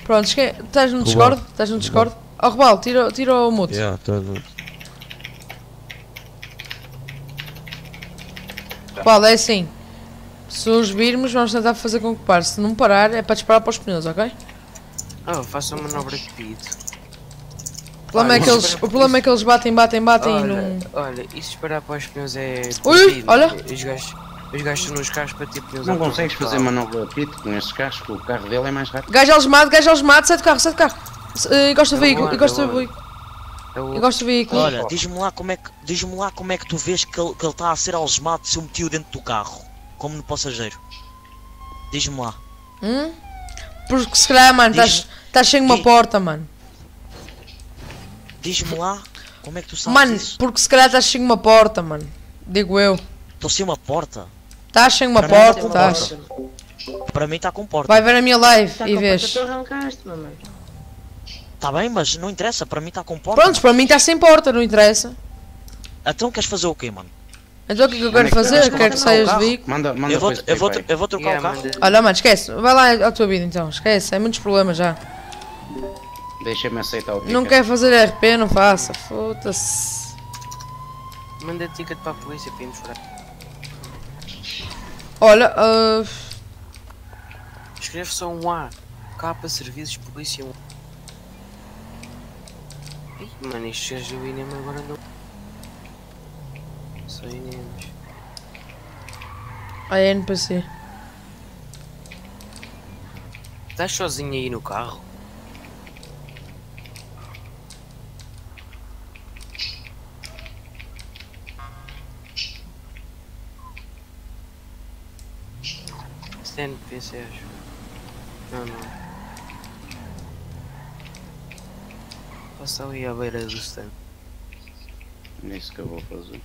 Pronto, quem... estás no. Discord? Estás no Discord? Ó, oh, Rebalo, tira, tira o mute. Yeah, todo. Rebalo, é assim. Se os virmos, vamos tentar fazer com que pare. Se não parar, é para disparar para os pneus, ok? Oh, faça uma manobra de pito. O problema, é que eles, o problema é que eles batem, batem, batem e Olha, não. olha, isso esperar para os pneus é. Ui, olha. Os gajos, os gajos nos carros para ter pneus Não consegues fazer manobra de pito com estes carros, que o carro dele é mais rápido. Gajo algemado, gajo algemado, sai do carro, sai do carro. Eh, Encosta o o veículo, encosta o o veículo. É o- Encosta o veículo. Olha, diz-me lá como é que diz-me lá como é que tu vês que ele está a ser algemado se eu meti-o dentro do carro, como no passageiro. Diz-me lá. Hum? Porque se calhar, mano, estás sem uma porta, mano. Diz-me lá como é que tu sabes Mano, isso. porque se calhar estás sem uma porta, mano. Digo eu. Estou sem uma porta. Estás sem uma Para mim porta, estás. Para mim está com porta. Vai ver a minha live Está e vês. tu arrancaste. Está bem, mas não interessa, para mim está com porta. Prontos, para mim estás sem porta, não interessa. Então queres fazer o quê, mano? Então o que é que eu é quero que fazer? Quero que saias de veículo. Manda, manda Eu vou, eu, vou, eu vou trocar Yeah, o carro. manda- Olha, mano, esquece. Vai lá à tua vida então. Esquece, é muitos problemas já. Deixa-me aceitar o ticket. Não quer fazer RP, não faça. Foda-se. Manda ticket para a polícia para irmos furar. Olha, ah, Escreve só um A. Capa Serviços Polícia 1. Ih, mano, estes gajos do INEM agora não. Só INEMs. a NPC. Estás sozinho aí no carro? Isso é NPC, acho. Não, não. Passa ali à beira do stand. É isso que eu vou fazer.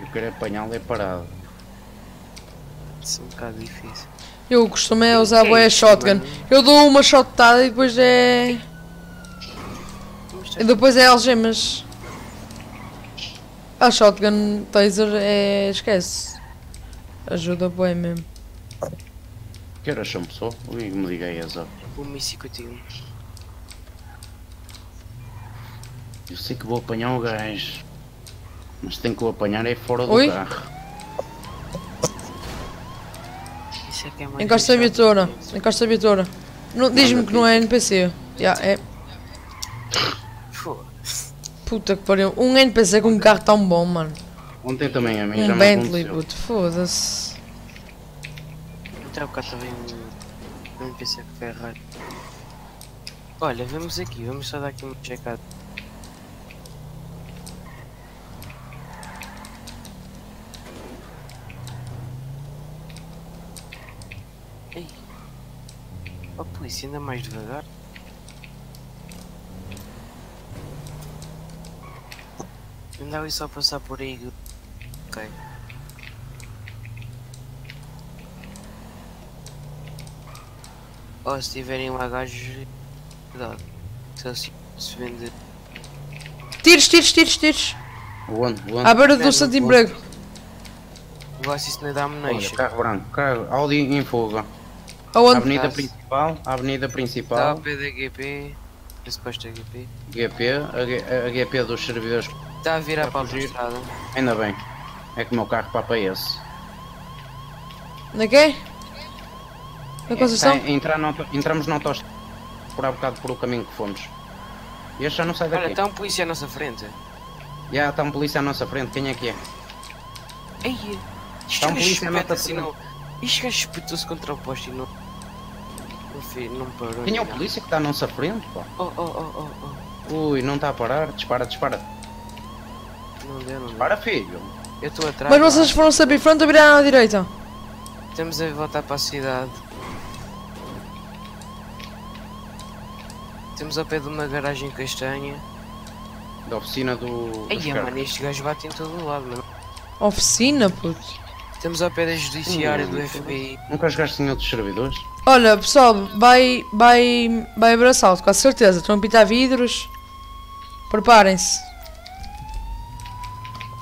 Eu quero apanhá-lo é parado. Isso é um bocado difícil. Eu costumo é usar Que boa shotgun. mano? Eu dou uma shotada e depois é. E depois é algemas. A shotgun taser é. esquece. Ajuda boa mesmo. Que horas são pessoal? Me liguei as horas. 1,51. Eu sei que vou apanhar o gajo. Mas tenho que o apanhar é fora do Ui. carro. Isso é que é mais Encosta a viatura. Encosta a viatura. Não- Diz-me que não é NPC. Já, é. Puta que pariu. Um NPC com um carro tão bom, mano. Ontem também a mim já Um me Bentley, puto. Foda-se. Até o bocado estava um, um NPC que Ferrari. Olha, vamos aqui, vamos só dar aqui uma checada. Ei. Oh polícia, ainda mais devagar. Anda ali só a passar por aí. Ok. Ou se tiverem lá gajos, cuidado. Se eles se vender. Tiros, tiros, tiros, tiros. Onde? Onde? À beira do Santo Emprego. Se isso não dá Olha, ammunition. carro branco, carro, Audi em fuga. Aonde? Avenida Tá. principal, Avenida principal, ao pé da GP. GP. GP, a, G- a GP dos servidores. Está a virar a para a autostrada. Ainda bem. É que o meu carro papa esse. Na quê? Na? Tá, entrar auto- entramos na autostrada por há bocado por o caminho que fomos. Este já não sai daqui. Olha, está um polícia à nossa frente. Já está um polícia à nossa frente, quem é que é? Ei, Está um é polícia à nossa frente. não. Isto gajo espetou-se contra o poste e não. Não, fez, não parou. Quem é o polícia que está à nossa frente, pá? nada. Oh, oh, oh, oh, Ui, não está a parar, dispara, dispara. oh. Não deu, não deu. Para filho. Eu estou atrás. Mas vocês foram saber frente ou viraram à direita? Estamos a voltar para a cidade. Estamos ao pé de uma garagem castanha. Da oficina do. Ei, mano, este gajo bate em todo o lado, mano. Oficina, puto. Estamos ao pé da judiciária Hum, do FBI. Nunca jogaste em outros servidores? Olha, pessoal, vai, vai, vai haver assalto, com certeza. Estão a pitar vidros. Preparem-se.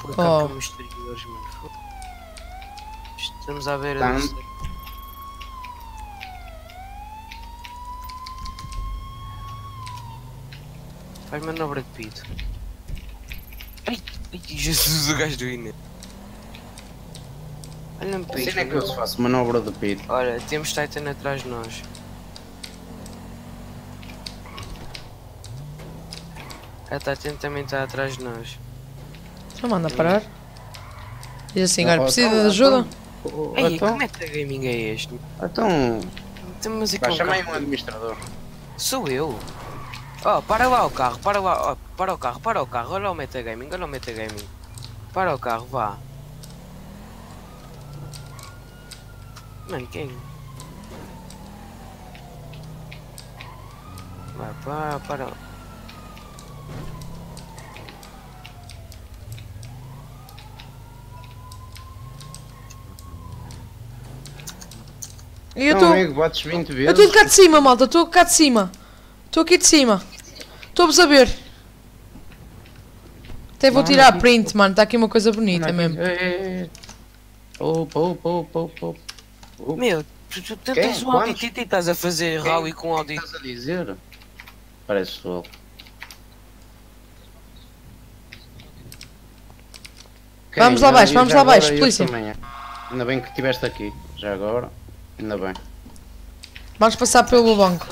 Por Oh. como exteriores, mano. Estamos à beira Tá. do. Faz manobra de pito. Ai, ai, Jesus, o gajo do Ine. Olha-me para Assim isto. é que eu se faço manobra de pito. Olha, temos Titan atrás de nós. A Titan também está atrás de nós. Não manda parar. Diz assim, Oh, olha, precisa então, de ajuda? Oh, Ei, então, que metagaming é este? então. Então, mas é Vai, com o chamei um administrador. Sou eu. Oh, para lá o carro, para lá, oh, para o carro, para o carro, olha o metagaming, olha o metagaming. Para o carro, vá. Mano, quem? Vai, para, para. E eu estou. amigo, bates 20 vezes. Eu estou de cá de cima, malta. Estou cá de cima. Estou aqui de cima. Estou-vos a ver. Até vou tirar não, print, mano. Está aqui uma coisa bonita mesmo. Opa, opa, opa, opa. Meu, tu, tu, tu Quem? tens um? Audi TT e estás a fazer Quem? rally com Audi. Estás a dizer? Parece só. Vamos lá abaixo, vamos lá abaixo, polícia. Ainda bem que estiveste aqui, já agora. Ainda bem. Vamos passar pelo banco.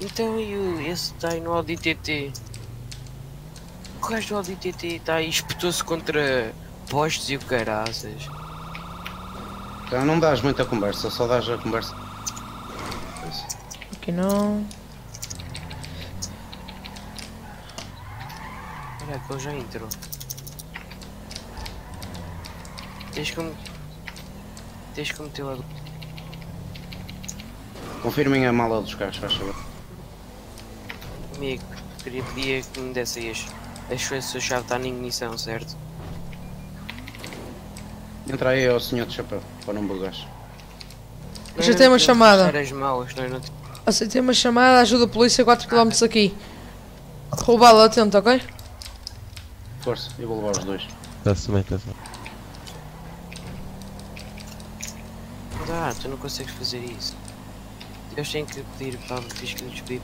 Então e o, esse está aí no Audi TT? O gajo do Audi TT está aí, espetou-se contra postes e o caraças. Então não dás muita conversa, só dás a conversa. Aqui não. Olha que ele já entrou. Tens como. Tens como ter lá. Confirmem a mala dos carros, faz favor. amigo, queria pedir que me desse aí as, as suas sua chave está na ignição, certo? Entra aí ao senhor de chapéu, para não bugares. Aceitei uma chamada. Malas, não é? Aceitei uma chamada, ajuda a polícia 4km aqui. Roubá-la, atento, ok? Força, eu vou levar os dois. Está-se bem, está-se bem. Dá, tu não consegues fazer isso. Eles têm que pedir para diz que lhes pedir.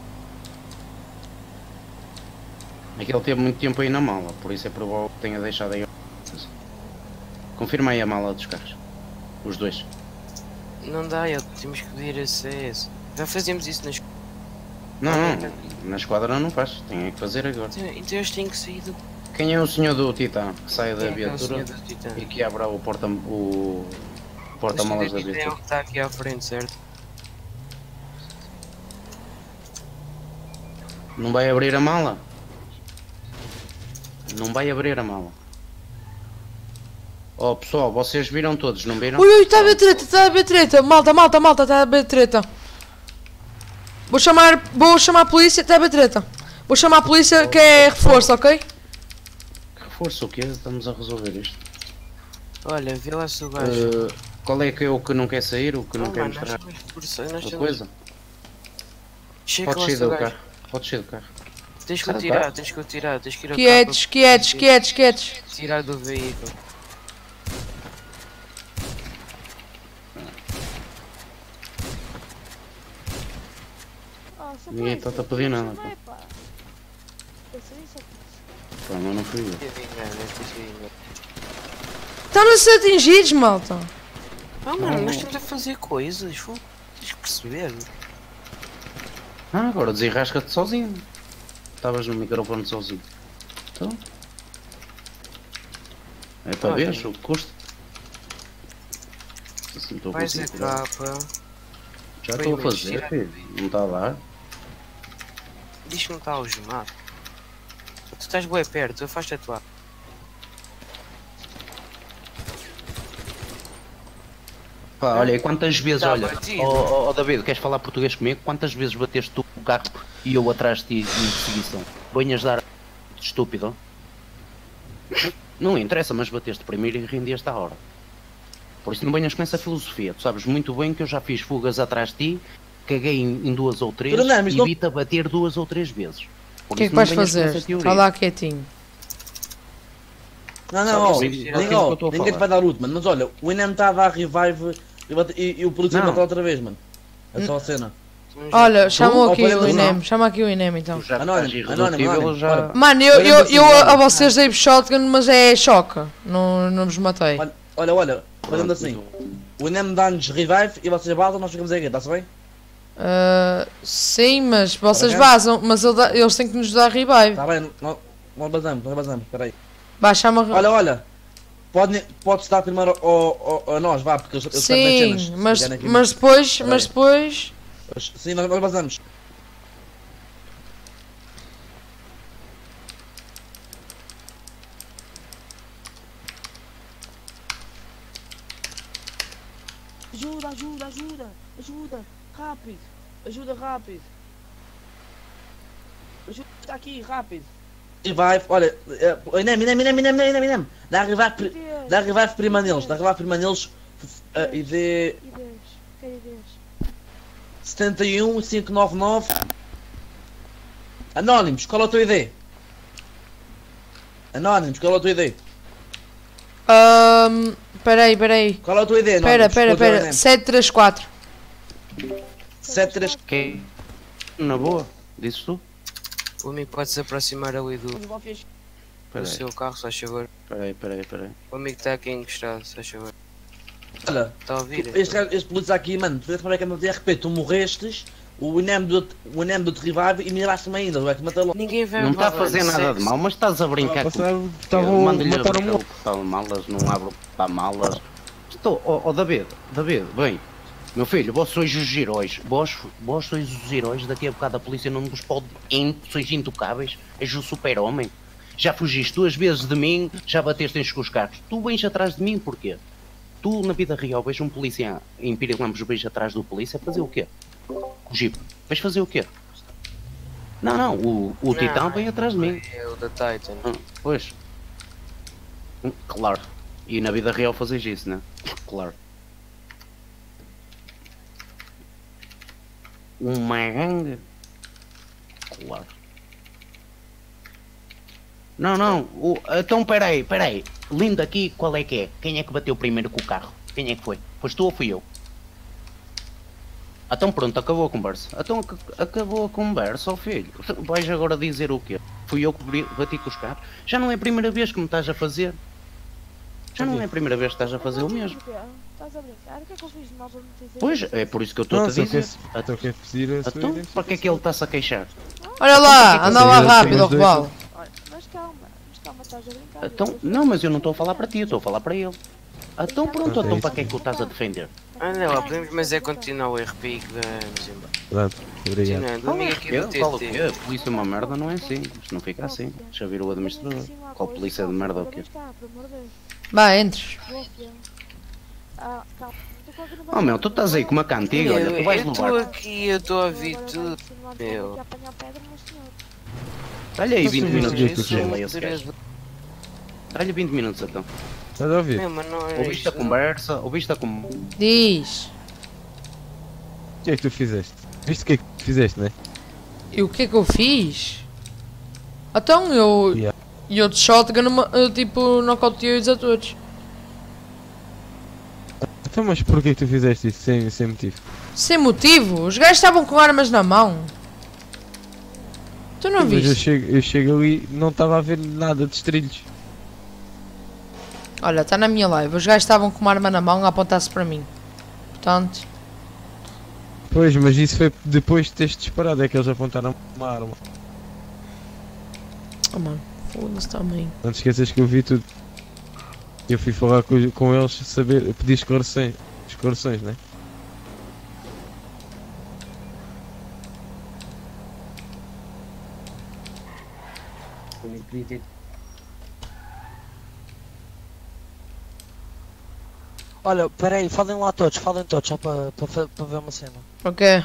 É que ele teve muito tempo aí na mala, por isso é provável que tenha deixado aí. Confirma aí a mala dos carros. Os dois. Não dá, eu, temos que pedir acesso. Já fazemos isso nas. Não, não, na esquadra não faz, tem é que fazer agora. Então, então eles têm que sair do. Quem é o senhor do Titã que sai da é é viatura Titã? e que abra o porta o porta-malas da Este é o viatura? que está aqui à frente, certo? Não vai abrir a mala? Não vai abrir a mala. Oh pessoal, vocês viram todos, não viram? Ui, ui, está a haver treta, está a haver treta. Malta, malta, malta, está a haver treta. Vou chamar, vou chamar a polícia, está a haver treta. Vou chamar a polícia que é reforço, ok? Reforço o quê? Estamos a resolver isto. Olha, vê lá se o gajo. Eh, qual é que é o que não quer sair, o que não Oh, quer mano, mostrar? nós temos- coisa? Chega Pode sair do gajo. carro. Pode sair do carro. Tens que o tirar, tens que o tirar, tens que ir ao Quietos, carro. quietos, quietos, quietos. Tirar do veículo. Ninguém está a pedir nada. Pá. Pá, mas não fui eu. Estão-nos atingidos, malta. Ah, mano, nós estamos a fazer coisas, fogo. Tens que perceber. Ah, agora desenrasca-te sozinho. Estavas no microfone sozinho. Então. É para ver o que custa. Assim estou a a conseguir. capa. Já estou a fazer, filho. Não está a dar. Diz que não está algemado. Tu estás bem perto, afasta-te lá. Pá, olha, e quantas vezes, Tá olha, ó ó, ó, David, queres falar português comigo? Quantas vezes bateste tu o carro e eu atrás de ti em perseguição? Venhas dar estúpido? Não interessa, mas bateste primeiro e rendeste à hora. Por isso não venhas com essa filosofia. Tu sabes muito bem que eu já fiz fugas atrás de ti, caguei em, em duas ou três Fernando, mas e não- bater duas ou três vezes. O que é que vais fazer? Está lá quietinho. Não, não, ó, ninguém, é ninguém te vai dar loot, mano. Mas olha, o Inem estava a revive e, e, e o polícia matou outra vez, mano. É só a cena. Olha, chamam Tu? aqui o INEM, chama aqui o INEM então. Anónimo, anónimo, já- Mano, eu, eu, assim, eu a, vocês dei shotgun, mas é choque. Não, não vos matei. Olha, olha, olha, fazendo assim. O Inem dá-nos revive e vocês vazam, nós ficamos aqui, está-se bem? Ah, sim, mas vocês Ora, vazam, mas ele dá- eles têm que nos dar revive. Está bem, nós, nós basamos, nós basamos, peraí. Vá, chama. Olha, olha, pode, pode dar primeiro ao, ao, a nós, vá, porque eles, eles Sim, as cenas. mas, vierem aqui, mas depois, Peraí. mas depois. Sim, nós, nós basamos. Ajuda, ajuda, ajuda, ajuda, rápido, ajuda rápido. Ajuda, está aqui, rápido. Revive, olha, eh, Inem, Inem, Inem, Inem, Inem, Inem. Dá revive, pri- dá revive prima neles, dá revive prima neles. eh, e ideias. 71 599 Anónimos, qual é a tua ideia? Anónimos, qual é a tua ideia? Ahm, peraí, peraí. Qual é a tua ideia, Pera, Anónimos? pera, é pera. ideia? 734. 73 Que Na boa, dizes tu? O amigo pode se aproximar ali do, Peraí. seu carro, se faz favor. Peraí, peraí, peraí. O amigo está aqui encostado, se faz favor. Olha, Está a ouvir? este, este polícia aqui, mano, tu vês como é que anda de RP, tu morrestes, o Inem do o Inem do revive e miraste-me ainda, vai te matar logo. Ninguém vai Não está a fazer nada sexo. de mal, mas estás a brincar com. estavam- mataram abrir o portal de malas, não abre o portal de malas. Estou, ó ó, David, David, bem, meu filho, vós sois os heróis, vós, vós sois os heróis, daqui a bocado a polícia não vos pode, in, sois intocáveis, és o super-homem. Já fugiste duas vezes de mim, já bateste com os carros. Tu vens atrás de mim porquê? Tu, na vida real, vês um polícia em Pirilampos, vens atrás do polícia, fazer o quê? O Jeep, vais fazer o quê? Não, não, o, o Não, Titã vem atrás de mim. É o da Titan. Ah, pois. Hum, Claro. E na vida real fazes isso, né? Claro. Uma gangue. Claro. Não, não. O, então peraí, peraí. Lindo aqui, qual é que é? Quem é que bateu primeiro com o carro? Quem é que foi? Foste tu ou fui eu? Então pronto, acabou a conversa. Então ac- acabou a conversa, ó filho. Vais agora dizer o quê? Fui eu que bati com os carros? Já não é a primeira vez que me estás a fazer. Já não é a primeira vez que estás a fazer o mesmo. Estás a brincar? O que é que eu fiz de mal para me dizer Pois, é por isso que eu estou a Não, só dizer. quer- só quer pedir a sua Então, para que é que ele está-se a queixar? Olha lá, anda lá rápido. Olha, mas calma, mas calma, estás a brincar. Então, não, mas eu não estou a falar para ti, eu estou a falar para ele. Então pronto, então para que é que o estás a defender? Olha lá, podemos mas é continuar o RP que vamos embora. Pronto, obrigado. Amigo aqui do TT. A polícia é uma merda, não é assim. Isto não fica assim. Deixa vir o administrador. Qual polícia de merda ou o quê? Vai, entres. Ah, Oh meu, tu estás aí com uma cantiga, olha, tu vais eu estou levar. aqui, eu estou a ouvir tudo. Meu. Dá-lhe aí Não 20 sei minutos de que sossego sim. a esse gajo. Dá-lhe 20 minutos então. Estás a ouvir? É Ouviste a conversa, ouviste a com... Diz. O que é que tu fizeste? Viste o que é que tu fizeste, né? E o que é que eu fiz? Então eu. Yeah. Eu de shotgun, eu, tipo, nocauteei-os a todos. Então, mas porquê que tu fizeste isso sem, sem motivo? Sem motivo. Os gajos estavam com armas na mão. Tu não Mas eu viste? chego, eu chego ali não estava a ver nada de trilhos. Olha, está na minha live. Os gajos estavam com uma arma na mão a apontar-se para mim. Portanto, Pois, mas isso foi depois de teres disparado, é que eles apontaram uma arma. oh mano, foda-se também. Não te esqueças que eu vi tudo. Eu fui falar com, com eles, saber, pedir esclareções, esclareções, né? Ter Olha, peraí, falem lá todos, falem todos, só para ver uma cena. Ok.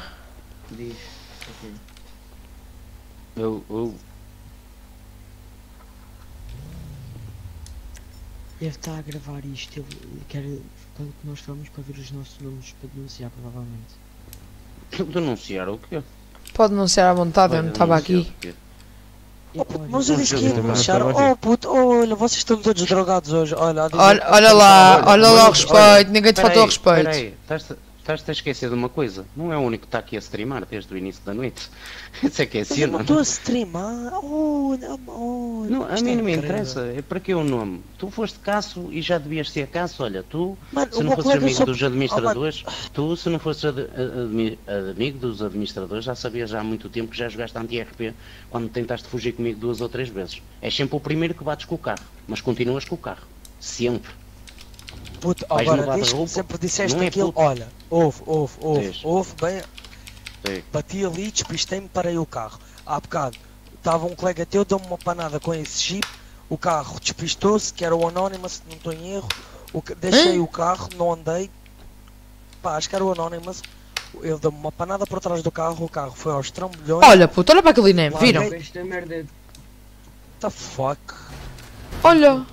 Diz. ok. Eu, eu... Deve estar a gravar isto. Ele quer que nós vamos para ver os nossos nomes para denunciar, provavelmente. Denunciar o quê? Pode anunciar à vontade, eu não estava denunciar aqui. Oh, puto, mas eu disse que ia a Oh puto, olha, vocês estão todos drogados hoje. Olha, Olha, olha lá, olha lá o respeito, ninguém te faltou respeito. Peraí, estás-te a esquecer de uma coisa. Não é o único que está aqui a streamar desde o início da noite. Isso é que é cena. não estou a streamar. Oh, não, oh, Não, a isto mim é não me interessa, é para que o nome? Tu foste caço e já devias ser caço, olha, tu, Mano, se não fosses amigo só- dos Oh, administradores, tu, se não fosses ad- amigo dos administradores, já sabias já há muito tempo que já jogaste anti-RP quando tentaste fugir comigo duas ou três vezes. És sempre o primeiro que bates com o carro, mas continuas com o carro. Sempre. Puto, Vais agora diz que sempre disseste Não é aquilo. puto. Olha, ouve, ouve, ouve, Diz. ouve bem. Sim. Bati ali, despistei-me, parei o carro. Há bocado, estava um colega teu, deu-me uma panada com esse jeep. O carro despistou-se, que era o Anonymous, se não estou em erro. O deixei o carro, não andei. Pá, acho que era o Anonymous. Ele deu-me uma panada por trás do carro, o carro foi aos trambolhões. Olha, puto, olha para aquele INEM, viram? Esta merda é the fuck? Olha,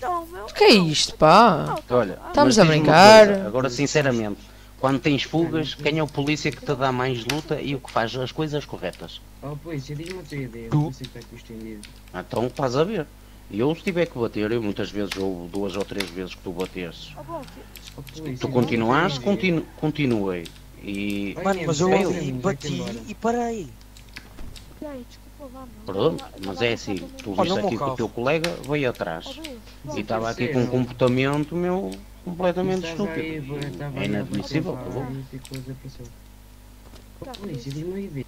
Meu. o que é isto, pá? Olha, Estamos a brincar. coisa, Agora, sinceramente, quando tens fugas, quem é o polícia que te dá mais luta e o que faz as coisas corretas? Oh, polícia, diz-me a tua ideia. Tu? Não sei que está aqui estendido. Então estás a ver. E eu se tiver que bater, eu muitas vezes, ou duas ou três vezes que tu bateres, Oh, polícia, tu ideia. continu, continuei. E Mano, mas eu ali bati e parei. Pronto, mas é assim, tu viste aqui que o teu colega veio atrás e estava aqui com um comportamento meu completamente aí, estúpido. estava É inadmissível, tá que coisa passou. Oh, polícia, diz-me.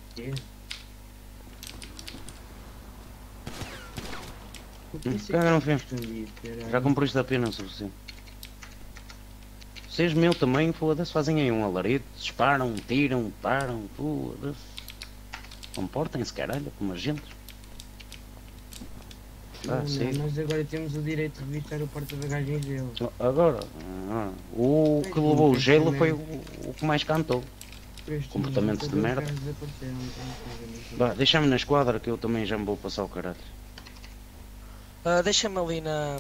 O Cara, não fez. Já cumpriste a pena o suficiente. Vocês meu também, foda-se, fazem aí um alarido, disparam, tiram, param, foda-se. Comportem-se, caralho, como a gente. Ah, não, sim. nós agora temos o direito de revistar o porta-bagagens dele. Agora, ah, o que levou o gelo foi o, o que mais cantou. Comportamentos de merda. Vá, deixa-me na esquadra que eu também já me vou passar o caralho. Ah, Deixa-me ali na.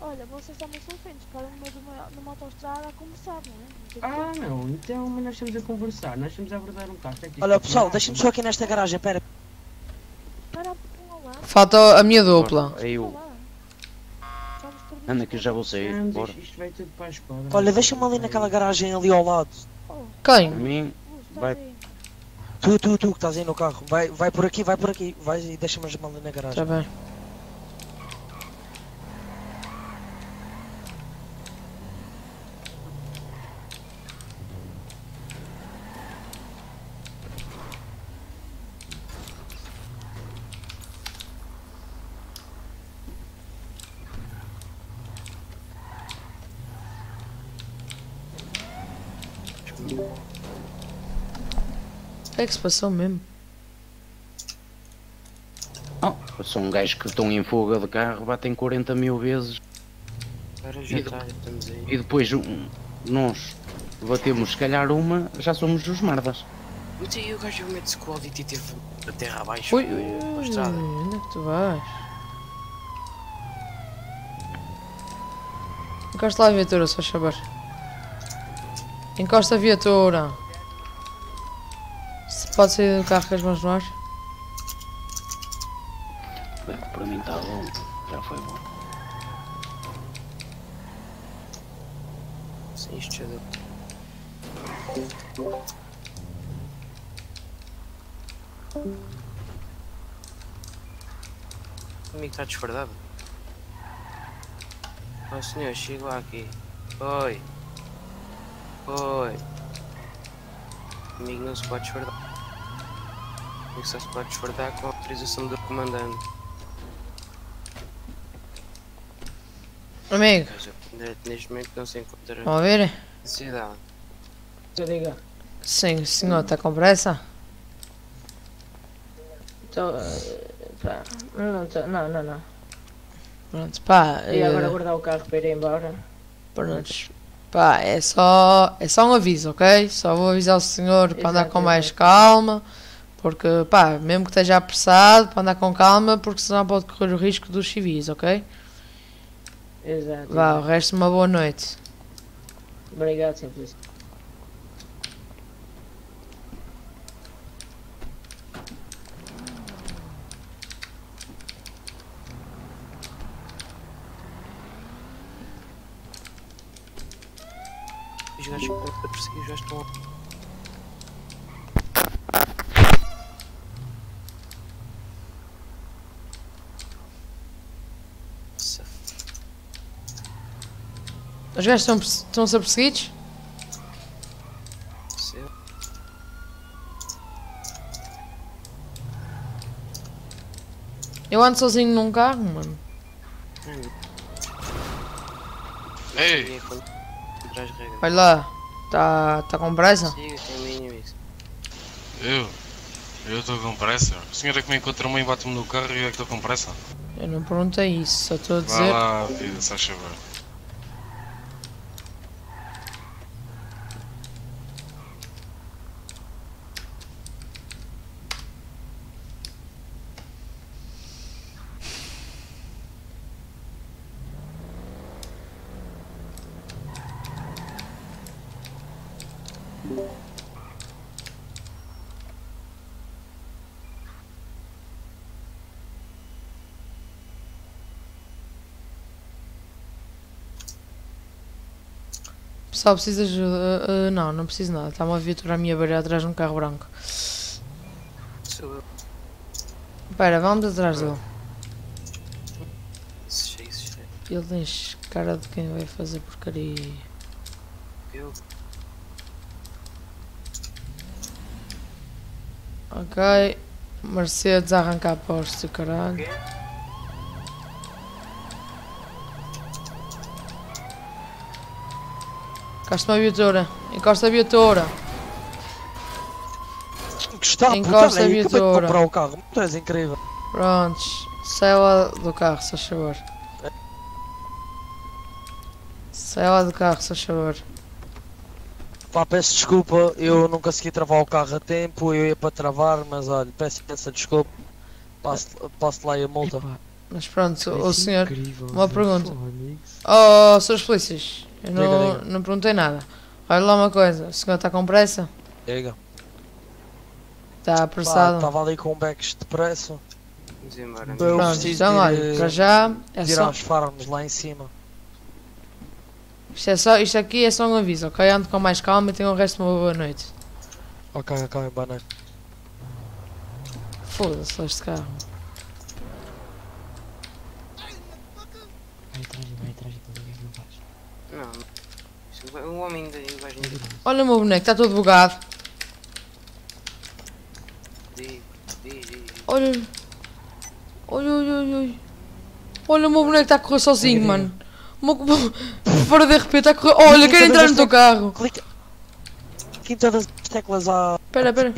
Olha, vocês também são feitos, podem no meio de uma, numa autostrada a conversar, não é? Ah, não, então mas nós estamos a conversar, nós estamos a abordar um carro. é Olha é pessoal, deixa-me só aqui nesta garagem, pera. Espera um lá. Falta a minha dupla. É eu. Anda que eu já vou sair. Vamos, Bora. isto- vai tudo para a esquadra. Olha, deixa-me ali naquela garagem ali ao lado. Quem? A mim, vai. Tu, tu, tu que estás aí no carro. Vai, vai por aqui, vai por aqui. Vai e deixa-me ali na garagem. Tá bem. Que é que se passou mesmo? Eu sou um gajo que estão em fuga de carro, batem 40 mil vezes Agora já E estamos aí. e depois um, nós batemos se calhar uma, já somos os merdas. Mas aí o gajo mete-se com o audito e teve a terra abaixo. Ui, ui, ui, estrada. onde é que tu vais? Encosta lá a viatura, só favor. Encosta a viatura. Pode sair do carro com as mãos no ar? Bem, Para mim está bom, já foi bom. Sim, isto já deu. O amigo está desfardado. Oh senhor, chega lá aqui. Oi. Oi. Amigo não se pode desfardar. Amigo só se pode desfardar com a autorização do comandante. Amigo, neste momento não se encontra vão na cidade. Te diga. Sim, senhor, está com pressa? Tô, eh, pá, não, tô, não, não, não. Pronto, pá. E agora eh, guardar o carro para ir embora. Prontos. Pá, é só, é só um aviso, ok? Só vou avisar o senhor para andar com mais exato. calma. Porque, pá, mesmo que esteja apressado, para andar com calma, porque senão pode correr o risco dos civis, ok? Exato. Vá, o resto, uma boa noite. Obrigado, simples. Os gajos que estão a perseguir já estão. Os gajos estão, estão a ser perseguidos? Sim. Eu ando sozinho num carro, mano. Ei! Traz regra. Olha lá, está tá com pressa? Eu? Eu estou com pressa. O senhor é que me encontra mãe e bate-me no carro e eu é que estou com pressa. Eu não perguntei isso, só estou a Vá dizer. lá, vida, se faz Pessoal, precisa de ajuda? Ah, ah, não, não preciso nada. Está uma viatura à minha beira atrás de um carro branco. Sou eu. Espera, vamos atrás dele. Ele tem cara de quem vai fazer porcaria. Eu. Ok. Mercedes a arrancar postos e caralho. Encosta uma viatura. Encosta a viatura. Puta, Encosta a viatura. comprar o carro. Tu és incrível. Prontos. Sai lá do carro, se faz favor. Sai lá do carro, se faz favor. Pá, peço desculpa, eu não consegui travar o carro a tempo, eu ia para travar, mas olha, peço imensa desculpa. Passo, passo lá a multa. Mas pronto, o é senhor, incrível, uma pergunta. Oh, senhores polícias, eu Diga, não, diga. não perguntei nada. Olha lá uma coisa, o senhor está com pressa? Diga. Está Pá, apressado? Estava ali com. Vamos embora. Eu Pronto, então de olha, para já é tirar só- os farms lá em cima. Isto, é só, isto aqui é só um aviso, ok? Ande com mais calma e tenham o resto de uma boa noite. Ok, ok, boa noite. Foda-se este carro. Vai atrás, vai atrás, o que é que não faz? Não, isto vai- o homem da linguagem de Olha o meu boneco, está todo bugado. Di, di, di. Olha. Olha, olha, olha. olha. Olha o meu boneco está a correr sozinho, mano. Para de repente está a correr. Olha, quero entrar no teu carro. Clica. Aqui em todas as teclas há. Espera, espera.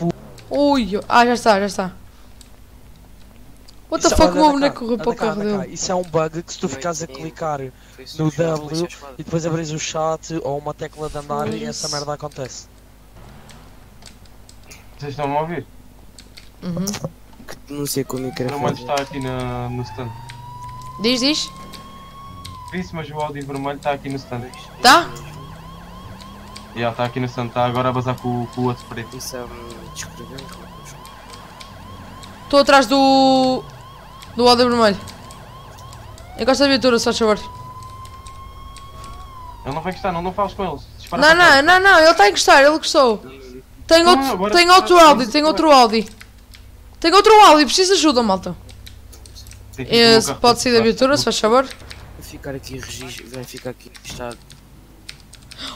Ui, ah, já está, já está. What the Isso- fuck, o meu boneco cá, correu para o carro dele. Isso é um bug que se tu ficares a clicar no W e depois abres o chat ou uma tecla de andar e essa merda acontece. Vocês estão a ouvir? Uhum. Não sei como é que O era vermelho está aqui na, no stand. Diz, diz. Disse, mas o áudio vermelho está aqui no stand. Tá? Já, está aqui no stand, está agora a bazar com, com o outro preto. Isso é um descrever. Estou atrás do. Do áudio vermelho. Encosta a viatura, só favor. Ele não vai gostar, não, não fales com eles. Dispara Não, não, não, não, ele está a encostar, ele gostou. Tem Não, outro, agora tem outro áudio, tem outro áudio. Tem outro áudio, preciso de ajuda, malta. Esse carro pode sair da viatura, se faz favor. Vai ficar aqui registro, vai ficar aqui registado.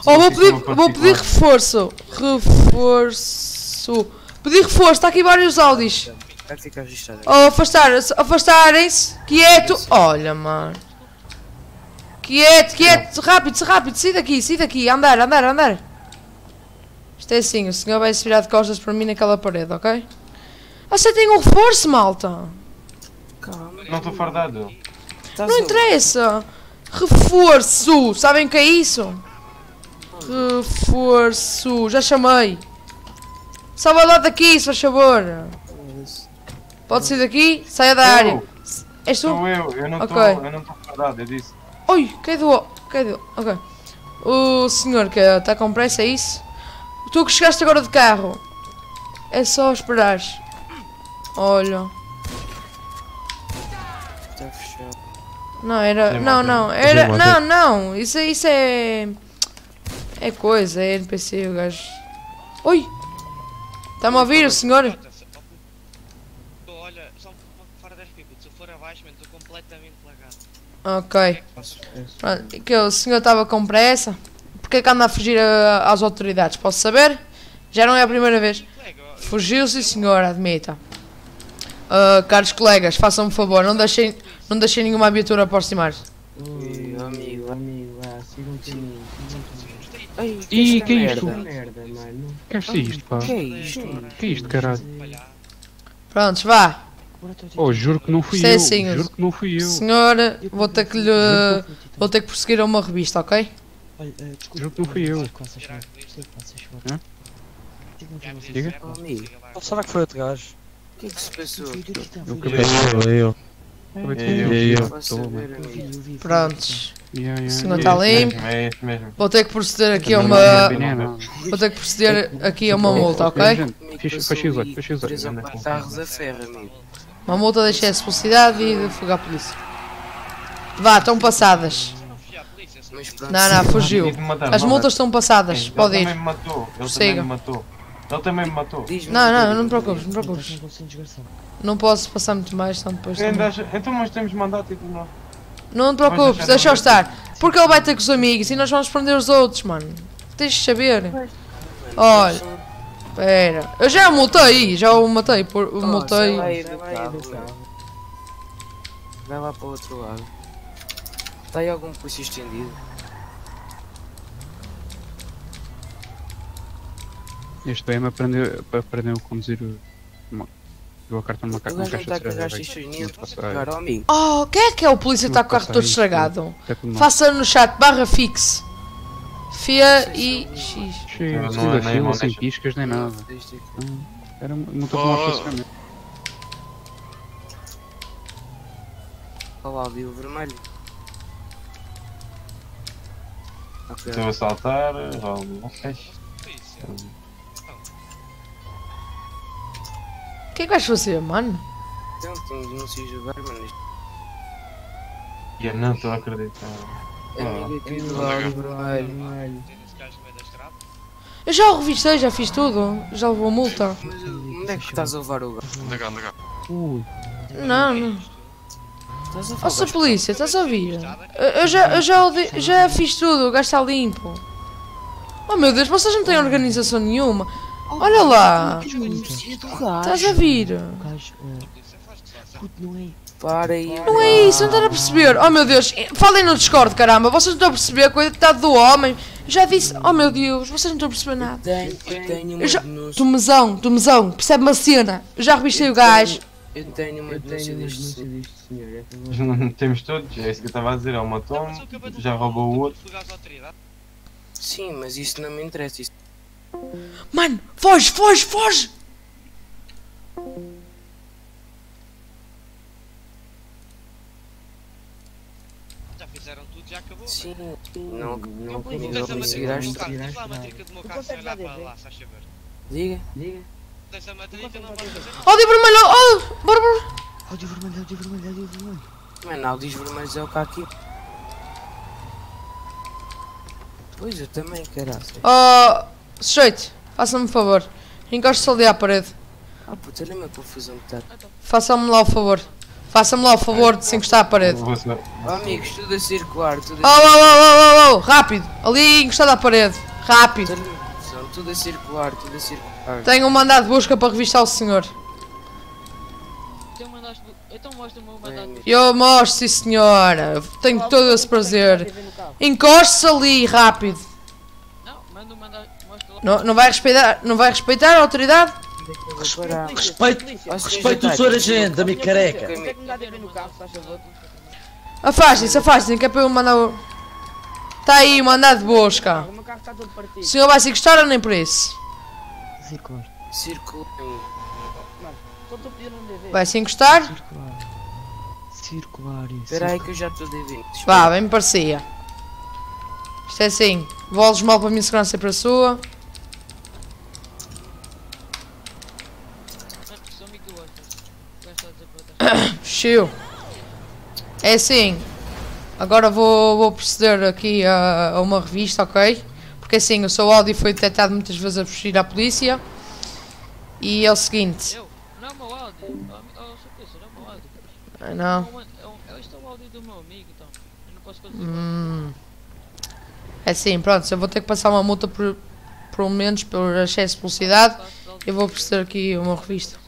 Oh, vou pedir, vou pedir reforço. Reforço. Pedir reforço, está aqui vários áudios. Vai ficar registado. Oh, afastar, afastarem-se. Quieto. Olha, mano. Quieto, quieto. Rápido, rápido. Sai daqui, sai daqui. Andar, andar, andar. Isto é assim, o senhor vai se virar de costas para mim naquela parede, ok? Aceitem um reforço, malta. Não estou fardado. Não interessa. Reforço. Sabem o que é isso? Reforço. Já chamei. Vai lá daqui, se faz favor. Pode sair daqui? Saia da área. És tu? Sou eu, eu não estou Ok. eu não estou fardado, eu disse. Oi, quem do... Ok. O senhor que está com pressa, é isso? Tu que chegaste agora de carro. É só esperar. Olha. Está fechado. Não, era... Não, não. Era... Não, não. Isso, é- isso é... É coisa, é NPC, o gajo. Oi! Está-me a ouvir, o senhor? Olha, só fora das pipas, se eu for abaixo, mano, estou completamente lagado. Ok. Pronto, que o senhor estava com pressa? Porquê que anda a fugir a- às autoridades? Posso saber? Já não é a primeira vez. Fugiu, sim senhor, admita. Ah, caros colegas, façam-me favor, não deixem, não deixem nenhuma viatura aproximar-se. Ui, amigo, amigo, ah, sigam o caminho. Ai, Ih, que é isto? merda. Merda, mano. Que é isto, pá? Que é isto? Que é isto, caralho? Prontos, vá. Oh, juro que não fui é eu. assim, Juro que não fui eu. Senhor, vou ter que lhe. Vou ter que prosseguir a uma revista, ok? Olha, eh, desculpa. Juro que não fui eu. Se faz se faz que você- Diga. Oh, será que foi outro gajo? o que é que se passou? Eu acabei de falar eu. Acabei de É eu. eu. Prontos. Yeah, O yeah, senhor yeah. está É limpo. é. Vou ter que proceder aqui a Não, uma. não, não, não. Vou ter que proceder aqui a uma multa, ok? Fecha fecha os olhos, fecha os Três olhos. ou quatro carros a ferro, amigo. Uma multa de excesso de velocidade e de fuga à polícia. Vá, estão passadas. Não, não, fugiu. As multas estão passadas, pode Ele ir. também me matou, ele também me matou. Ele também me matou. Não, não, não te preocupes, não te preocupes. Não posso passar muito mais, senão depois. Então, mas temos mandato e tu não. Não te preocupes, deixar deixa-o de mandar? estar. Porque ele vai ter com os amigos e nós vamos prender os outros, mano. Tens de saber. Olha, espera. Eu já o multei, já o matei. Por, o Oh, lá aí do carro, meu. Vai lá para o outro lado. Está aí algum polícia estendido? Este PM aprendeu, aprendeu a conduzir o. uma- Deu a carta numa ca- O uma gajo não caixa de vai. Cara, oh, amigo. Oh, quem é que é o polícia que está com o carro todo estragado? é mal. Faça no chat barra fixe. Fia e X. Cheio, Não, não, não é nem fila, uma sem piscas nem nada. Era muito bom Oh. estacionamento. Olha lá, viu o vermelho. Ok. Se eu assaltar, vale um fecho. O que é que vais fazer, mano? Temos não sei jogar, mano. E eu não estou a acreditar. É. Eu já o revistei, já fiz tudo. Já levou multa. Onde é que estás a levar o gajo? Anda cá, anda cá. Ui. Não, não. Estás a polícia, estás a ouvir? Eu, já, eu já, já fiz tudo, o gajo está limpo. Oh meu Deus, vocês não têm organização nenhuma. Olha lá. Estás a vir? Para aí. Não é isso, não estás a perceber. Oh meu Deus, falem no Discord, caramba. Vocês não estão a perceber a coitado do homem. Já disse, oh meu Deus, vocês não estão a perceber nada. Tenho, eu tenho uma Eu já... denúncia. Tomezão, tomezão, percebe uma cena. Eu já revistei o gajo. Eu tenho uma denúncia deste senhor. Temos todos, é isso que eu estava a dizer. Ele matou-me, já roubou o outro. Sim, mas isso não me interessa. Isso... Mano, foge, foge, foge. Já fizeram tudo, já acabou. Sim, mano. não, não comigo a conseguirás. diz lá a matrica do meu carro sem olhar para lá, se favor. Diga, diga. Tens a matrica, não podes fazer nada. Ó, de vermelho, ó, bora, bora. Áudio vermelho, áudio vermelho, áudio vermelho. Mano, áudios vermelhos é o que há aqui. Pois, eu também, caralho. Ó, sujeito, faça-me um favor. Encoste-se ali à parede. Ah, puta, olha uma confusão que está. Faça-me lá o favor. Faça-me lá o favor de se encostar à parede. Oh, amigos, tudo a circular, tudo Oh, a oh, oh, oh, oh, rápido. Ali encostado à parede. Rápido. circular. Tudo a circular, tudo a circular. Tenho um mandado de busca para revistar o senhor. Então. Então mostra-me o mandado. Eu mostro, sim senhora. Tenho todo esse prazer. Encoste-se ali, rápido. Não, manda o mandado. Mostra. Não, não vai respeitar, não vai respeitar a autoridade? Respeito, respeito o senhor agente, amigo careca. Afastem-se, afastem, que é para eu mandar o... Está aí o mandado de busca. O senhor vai se encostar ou nem por isso? Circular. Circular. Mano, só estou a pedir um DV. Vai se encostar? Circular. Espera aí que eu já estou devendo. Vá, bem me parecia. Isto é assim, volos mal para a minha segurança e para a sua. Sou amigo do outro. O gajo está a Chiu. É assim. Agora vou, vou proceder aqui a, a uma revista, ok? Porque assim, o seu áudio foi detectado muitas vezes a fugir à polícia. E é o seguinte. Eu? Não é o meu áudio. Oh, oh, não é o meu áudio. Ah, não. É é o áudio do meu amigo, então. Eu não posso fazer. Hum. É assim, pronto, se eu vou ter que passar uma multa por, por menos por excesso de velocidade, eu vou proceder aqui uma revista.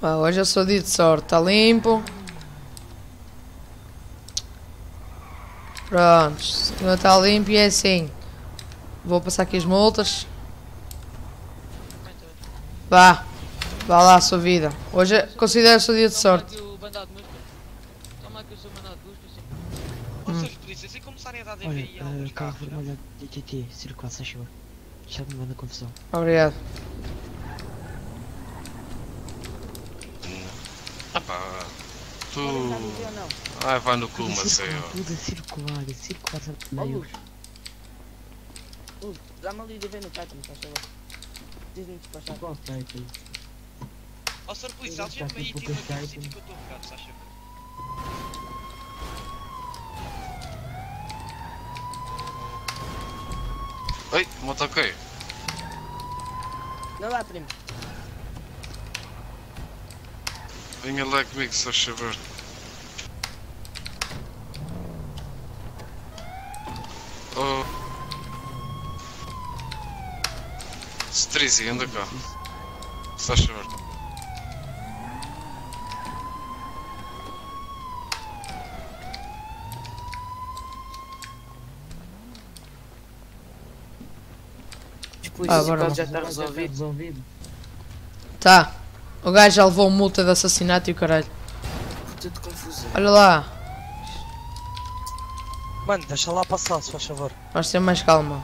Ah, hoje eu sou dia de sorte, está limpo. Pronto, o está limpo e é assim. Vou passar aqui as multas. Vá, vá lá a sua vida. Hoje é- considero o seu dia de sorte. Toma aqui o seu mandado de busca. sim. Ó, senhores polícias, se começarem a dar Olha, DVI a alguns uh, carro carros, vermelho DTT, circular, se achou. Já me manda confusão. Obrigado. Ah pá, tu. Ai, vai no cu, Maceió. Tudo a circular, circular meio. Luz. Dá-me ali DV no Titan, faz favor. Diz-me despachar. Qual Titan? Ó, senhor policial, Está gente-me aí, aqui tira poucas aqui o Titan. sítio que eu estou a ficar, se favor. Oi, motoqueiro. Não lá, primo. Venha lá comigo, se faz favor. Oh. Strizzy, anda cá. Se faz favor. Depois, Ah, lá. já está resolvido. Tá. O gajo já levou multa de assassinato e o caralho. Puta de confusão. Olha lá. Mano, deixa lá passar, se faz favor. Vamos ter mais calma.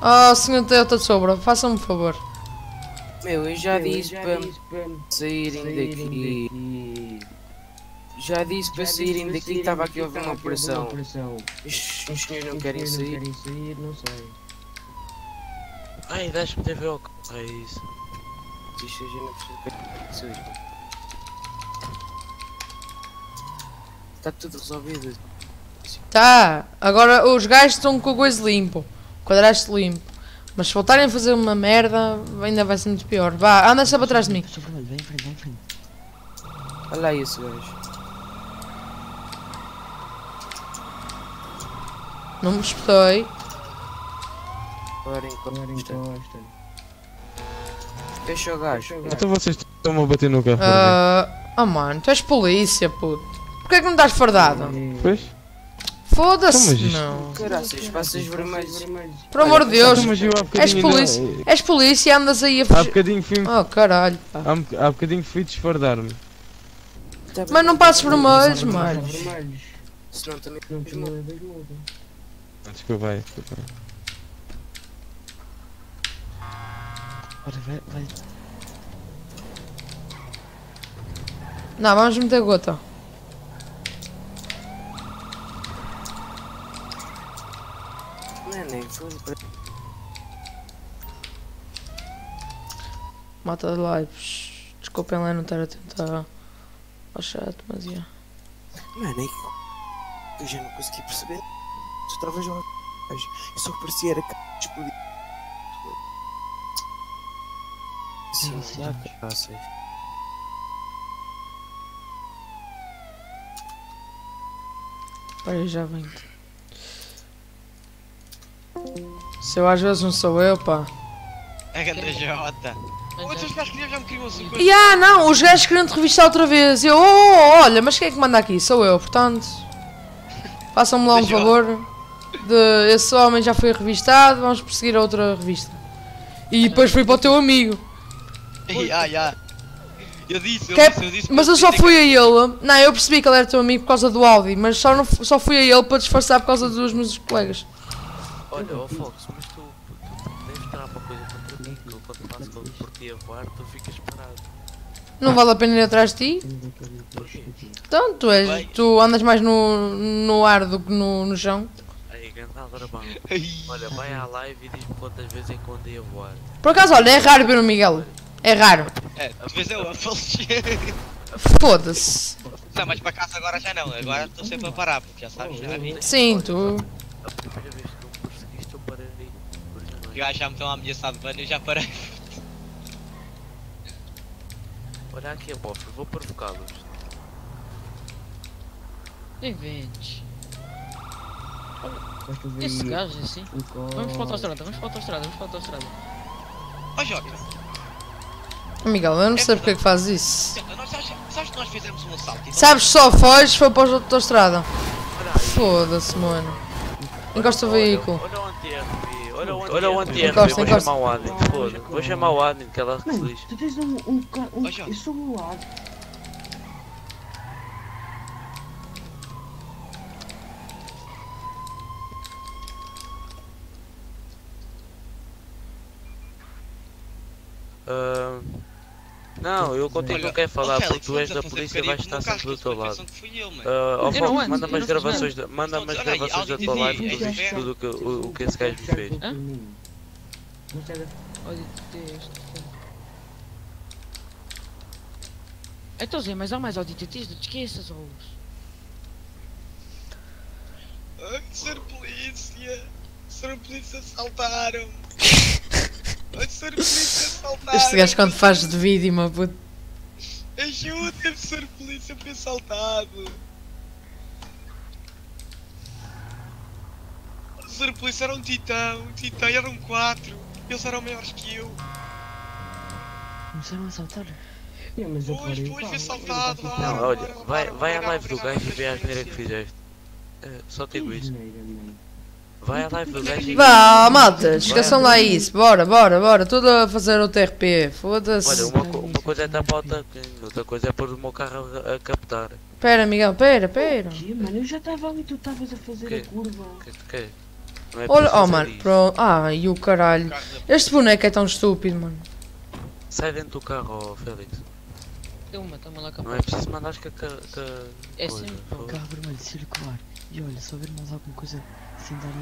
Oh, senhor Toyota de Sobra, faça-me um favor. Meu, eu já disse para saírem daqui. Já disse para saírem daqui, estava aqui a ouvir uma operação. Os os senhores não querem sair. não sei. Ai, deixa-me ter ver o que é isso. Isto a gente não precisa sair. Está tudo resolvido. Tá, agora os gajos estão com o coisa limpo. O quadrasto limpo. Mas se voltarem a fazer uma merda, ainda vai ser muito pior. Vá, anda sempre atrás de mim. Vermelho, vem em frente, vem em frente. Olha esse gajo. Não me espetei. Agora encosta. Fecha o gajo. Então vocês estão a bater no carro. Ah, oh mano, tu és polícia, puto. Porquê que não estás fardado? Pois? Foda-se, Então, não. Caraças, passas vermelhos. Por amor de Deus, Então, há és polícia, és polícia e andas aí a Há fugir. bocadinho fui. Oh caralho. pá. Há, há bocadinho fui desfardar-me. Mas não passes vermelhos, mano. Senão também Não te levas multa. Desculpa aí, desculpa aí. Ora, vai, vai. Não, vamos meter gota. Não é Mata de lives. Desculpem lá não estar a- ao chat, mas yeah. Mano, é eu já não consegui perceber. Tu estavas lá. Eu só parecia era que. Sim, sim, já sim. passei. Peraí, já vem. Se eu às vezes não sou eu, pá. A ganda Jota. Outros gajos queriam já me queriam assim. E ah, não, os gajos queriam te revistar outra vez. Eu, oh, oh, olha, mas quem é que manda aqui? Sou eu, portanto. Façam-me lá um favor. De, esse homem já foi revistado, vamos perseguir a outra revista. E depois fui para o teu amigo. Ai, ai, ai. Eu disse, eu Que é- disse, eu disse. mas eu só fui a ele. Não, eu percebi que ele era teu amigo por causa do Audi, mas só, não, só fui a ele para disfarçar por causa dos meus colegas. Olha, ó Fox, mas tu, tu deves estar uma coisa contra mim, que eu quando com por ti a voar, tu ficas parado. Não vale a pena ir atrás de ti? Então, tu, és, tu andas mais no, no ar do que no, no chão. Aí, drabão. Olha, vai à live e diz-me quantas vezes é que eu andei a voar. Por acaso, olha, é raro ver o Miguel. É raro. É, às vezes eu a falecer. Foda-se. Não, mas para casa agora já não. Agora estou sempre a parar, porque já sabes, já vi. Sim, tu. A primeira vez que tu me perseguiste, eu parei. Já me estão a ameaçar de banho, eu já parei. Olha aqui a bofa, vou provocá-los. Tu ver Esse gajo é assim. Vamos para a autostrada, vamos para a autostrada, vamos para a autostrada. Ó Jota, Miguel, eu não sei porque é que fazes isso. Nós, sabes, sabes que nós fizemos um assalto? e Sabes, só foges for para a autostrada. Foda-se, mano. Encosta o veículo. Olha o anti-RP, olha o anti-RP, Encosta, vou chamar o admin, foda Vou chamar o admin, que ela que se lixe. tu tens um. um, ca- um eu sou o lado. Ah, não, eu contigo não quero falar porque tu és da polícia e vais estar sempre do teu lado. as não fiz gravações, nada. da- manda-me as Olha aí, gravações da tua live ti, e aí, diz é. tudo o que, o, o que esse gajo me fez. Então, Zé, mas há mais auditatis, não te esqueças, ou Ai, Sr. Polícia! Sr. Polícia assaltaram! Sr. Polícia assaltaram! Este gajo quando faz de vítima, puto. Ajuda-me, Sr. Polícia, fui assaltado! O Sr. Polícia era um titã, um titã, eram quatro! Eles eram maiores que eu! Começaram a saltar. Mas eu Pois, pois, fui assaltado! Não, olha, vai, à live do gajo e vê a asneira que fizeste. É, só digo isso. Vai à live do gajo e Vá, malta, esqueçam lá isso. Bora, bora, bora. Tudo a fazer o TRP. Olha, Foda-se. uma, co- uma coisa é tapar o tanque, outra coisa é pôr o meu carro a, a captar. Pera, Miguel, pera, pera. Que, mano, eu já estava ali, tu estavas a fazer a curva. Que, que, não é Olha, oh mano, pronto. Ah, e o caralho. Este boneco é tão estúpido, mano. Sai dentro do carro, ó, Félix. Eu mato-me lá com a Não é preciso mandar com a. com a É coisa, sempre fogo. Carro vermelho circular. E olha, se houver mais alguma coisa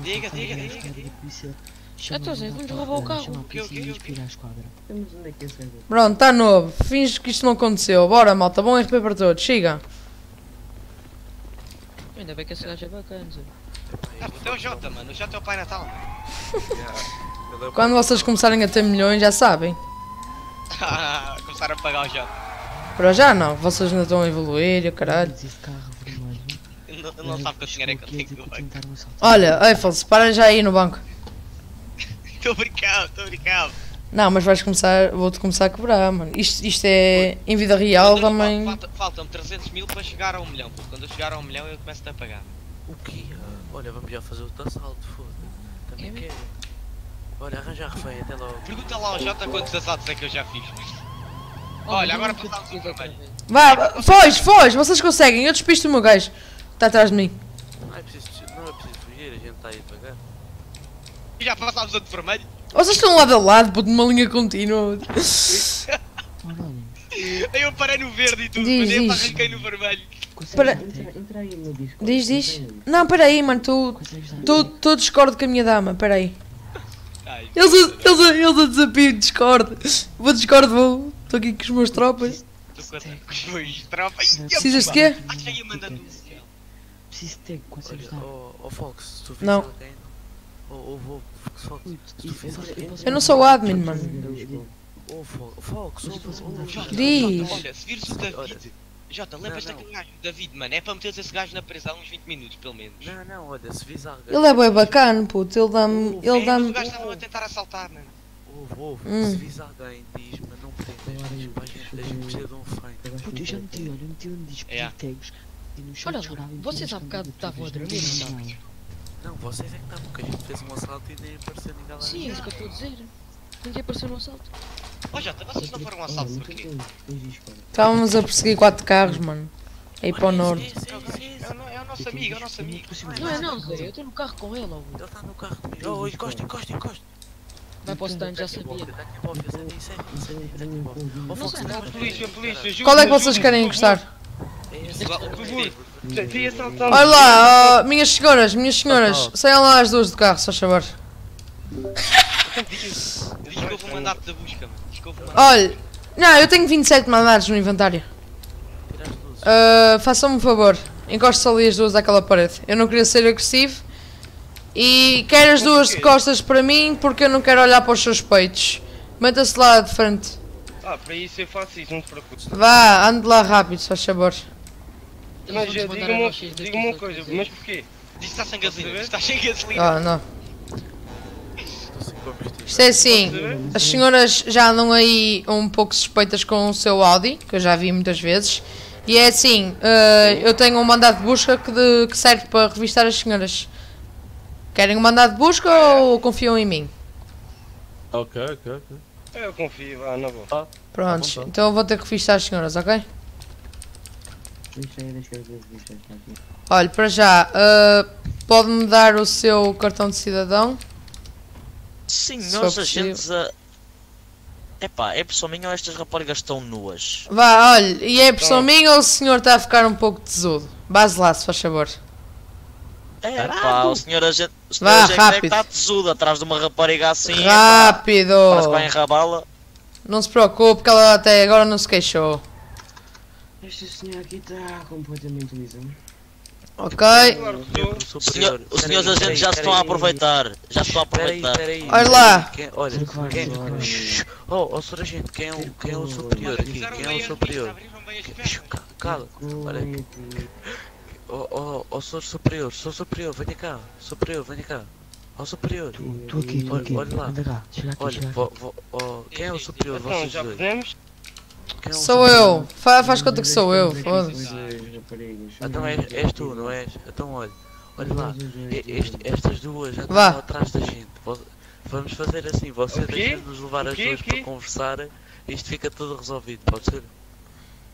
Diga, diga, diga, esquadra da polícia, Então, vamos roubar o carro. O o o onde é que é? Pronto, tá novo. Finge que isto não aconteceu. Bora, malta. Bom RP para todos. Siga. Ainda bem que esse gajo é bacana, Zé. Ah, puto, é o Jota, mano. O Jota é o Pai Natal, mano. Quando vocês começarem a ter milhões, já sabem. Começaram a pagar o Jota. Para já não. Vocês ainda estão a evoluir, e o caralho. Ele não- ele não sabe que o dinheiro é que eu tenho no banco. Olha, Eiffel, para já aí no banco. Estou brincando, estou brincando. Não, mas vais começar. Vou-te começar a cobrar, mano. Isto, isto é. Em vida real também. Falta- Faltam-me 300 mil para chegar a um milhão. puto. Quando eu chegar a um milhão, eu começo a pagar. O quê? Ah, Olha, vamos já fazer outro assalto, foda Também quero. Olha, arranja refém, até logo. Pergunta lá ao Jota quantos assaltos é que eu já fiz. Olha, agora passámos o vermelho. Vá, foge, foge. Vocês conseguem. Eu despisto o meu gajo. Está atrás de mim. É preciso, não é preciso fugir, a gente está aí devagar. E já passámos outro vermelho. Vocês estão lado a lado, puto, numa linha contínua. Aí eu parei no verde e tudo, Diz, mas eu arranquei no vermelho. Para- Entra, entra aí no disco. Diz, diz. Não, peraí, mano. Tu. Tu, tu discordo com a minha dama. Peraí. Eles, a- eles, a- eles a desafio Discord. Vou Discord, vou. Estou aqui com os meus tropas. Estou com com os meus tropas. Ai, Precisas de quê? Acho que aí mandando. Preciso ter, consegues Olha, dar? oh, oh Fox, se tu vês Não. alguém. Oh, oh, oh, Fox, se tu vês alguém. Eu não sou o admin, mano. Oh, Fo- Fox, oh. Jota, Olha, se vires o David. Jota, lembras Não, não. daquele gajo, o David, mano? É para meteres esse gajo na prisão uns 20 minutos, pelo menos. Não, não, olha, se vis alguém. Ele é bem bacana, puto. Ele dá-me. Ele É, mas dá-me. o gajo estava a tentar assaltar, mano. Ouve, ouve, Hum. se vis alguém, diz, mas não diz para a gente, precisa de um freio. Puto, eu já meti, olha, eu meti um disco É. de tags no chão Olha, e vocês há bocado estavam a dormir, não não estavam? Não, vocês é que estavam, que a gente fez um assalto e nem apareceu ninguém lá. Sim, é isso que eu estou a dizer. Ninguém apareceu no assalto. Ó Jota, vocês não foram um assalto porquê? Estávamos a perseguir quatro carros, mano. Aí para o norte. É o é o nosso amigo, é o nosso amigo. Não é não, Zé. Eu estou no carro com ele, ó. Ele está no carro comigo. Oh, encosta, encosta, encosta. Vai para o stand, já sabia. Qual é que vocês querem encostar? Por favor, fui assaltado. Olha lá, ó, minhas senhoras, minhas senhoras. Saiam lá as duas do carro, só favor. Diz que houve um mandato da busca, mano. Olha, não, eu tenho 27 mandados no inventário. Ah, Façam-me um favor, encostem ali as duas àquela parede. Eu não queria ser agressivo. E quero as duas de costas para mim porque eu não quero olhar para os seus peitos. Meta-se lá de frente. Ah, para isso eu faço isso, não te preocupes. Vá, ande lá rápido, só favor. Mas diga-me uma, diga uma coisa, mas porquê? Diz que está sem gasolina, está sem gasolina. Ah, não. Isto é assim, as senhoras já andam aí um pouco suspeitas com o seu Audi, que eu já vi muitas vezes. E é assim, eh, eu tenho um mandado de busca que, de- que serve para revistar as senhoras. Querem um mandado de busca ou confiam em mim? Ok, ok, ok. Eu confio, vá, na boa. Prontos, então eu vou ter que revistar as senhoras, ok? Deixa aí, deixa eu ver, deixa eu ver aqui. Olha, para já, eh, pode-me dar o seu cartão de cidadão? Se for Senhores possível. agentes, a... epá, é pessoa minha ou estas raparigas estão nuas? Vá, olha, e é impressão minha ou o senhor está a ficar um pouco tesudo? Base lá, se faz favor. Epá, o senhor agente, o senhor Vá, agente é rápido. está tesudo atrás de uma rapariga assim. epá, Rápido! Parece que vai enrabá-la. Não se preocupe que ela até agora não se queixou. Este senhor aqui está completamente liso. Ok? O senhor, os senhores agentes já se estão a aproveitar. Já se estão a aproveitar. Olha lá. Quem, olha, quem, oh, oh, senhor agente, quem é o, quem é o superior aqui? Quem é o superior? Cala, olha aqui. Oh, oh, oh, senhor superior, senhor superior, venha cá, superior, venha cá. Ó superior, Tô aqui, olha, aqui. olha lá, olha, oh, quem é o superior, Então, vocês já dois? podemos? Quem é o Sou superior? eu. Fa- faz conta que sou eu, foda-se. Então és, és tu, não és? Então olha, olha lá, este- estas duas já Vá. estão atrás da gente. Vamos fazer assim, você deixa-nos levar as duas para conversar, isto fica tudo resolvido, pode ser?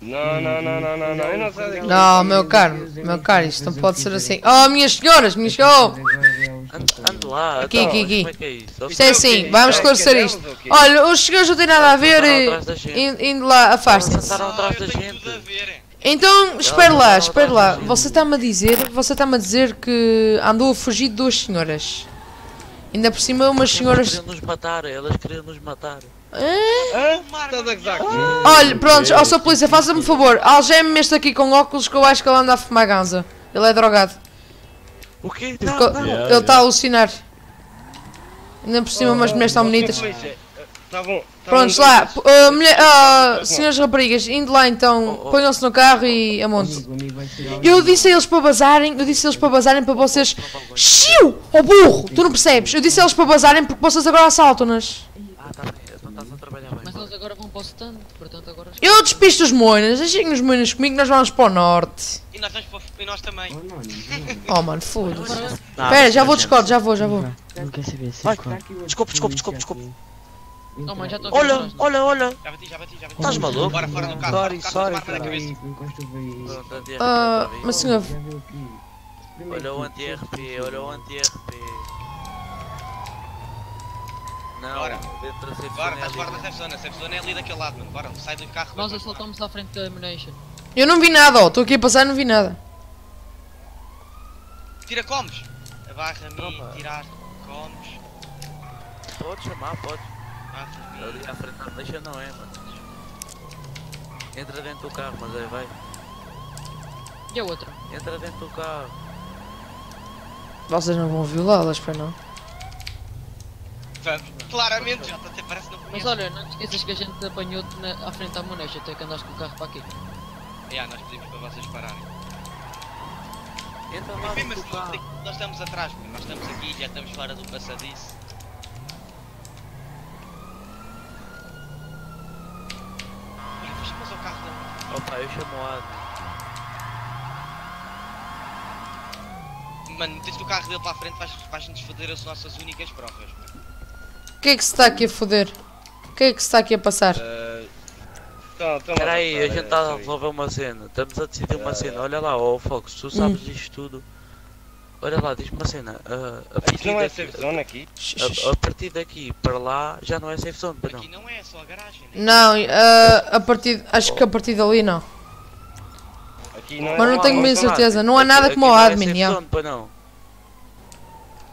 Não, não, não, não, não, não, eu não sei daqui. Não, meu caro, meu caro, isto não pode ser assim. Oh, minhas senhoras, minhas senhoras! Lá, Aqui, então, aqui, aqui. como é que é isso? Isto é assim, vamos esclarecer isto. Olha, os senhores não têm nada a ver e in- indo lá, afastem-se. Andaram atrás da gente. Então, espere lá, espere lá. Você está-me a dizer, você está-me a dizer que andou a fugir de duas senhoras. Ainda por cima umas Elas senhoras... queriam nos matar, elas queriam nos matar. Hã? Estás a gozar comigo? Olha, pronto, ó sua polícia, faça-me favor, algeme-me este aqui com óculos que eu acho que ele anda a fumar ganza. Ele é drogado. O quê? Ele Não, não. Ele está a alucinar. Ainda por cima umas mulheres tão bonitas. Tá bom. tá Prontos bom, lá, então. p- ah, mulher, ah, senhoras raparigas, indo lá então, ponham-se no carro e a monte. Eu disse a eles para bazarem, eu disse a eles para bazarem para vocês. Xiu! Ó burro! Tu não percebes? Eu disse a eles para bazarem porque vocês agora assaltam-nas. Ah, tá bem, não estás a trabalhar bem. Eles agora vão para o stand, portanto agora... Eu despisto os moinas, deixem os moinas comigo, nós vamos para o norte. E nós vamos para e nós também. Oh mano, foda-se. Espera, já vou Discord, já vou, já vou. Não quer saber se desculpe, desculpe, desculpe, desculpe. Não, já estou Olha, olha, olha. Já bati, já bati, já bati. Estás maluco? Bora fora do carro. Sorry, sorry, Ah, mas senhor, Olha o anti-RP, olha o anti-RP. Não, Bora. Bora, é estás ali. fora da safe zone. A safe zone é ali daquele lado, mano. Bora, sai do carro. Nós assaltamos à frente da Ammunition. eu não vi nada, ó, estou aqui a passar e não vi nada. Tira comes. Abarra-me, tirar comes. Pode chamar, pode. Abarra-me. Ali à frente da deixa não é, mano. Entra dentro do carro, mas aí vai. E a outra? Entra dentro do carro. Vocês não vão violá-las, para não? Vamos. Claramente, já até parece que não Mas conheço. olha, não te esqueças que a gente apanhou-te na- à frente da Ammunition, até que andaste com o carro para aqui. Já, nós pedimos para vocês pararem. Entra lá Mas mesmo assim, nós- estamos atrás, nós estamos aqui, já estamos fora do passadiço. Chamar o carro da Opa, eu chamo o Ad. Mano, meteste o carro dele para a frente, vais- vais-nos foder as nossas únicas provas. mano. O que é que se está aqui a foder? O que é que se está aqui a passar? Então, Espera aí, a gente está a resolver uma cena. Estamos a decidir uma cena. Olha lá, ó Fox, tu sabes Hum. disto tudo. Olha lá, diz-me uma cena. ah, a partir Isto não é daqui- safe zone aqui? A, a partir daqui para lá já não é safe zone, não? Aqui não é só a garagem, né? Não, ah, a partir. Acho que a partir dali não. Aqui não é Mas não tenho bem certeza, não há nada aqui como o não é admin, safe zone, não?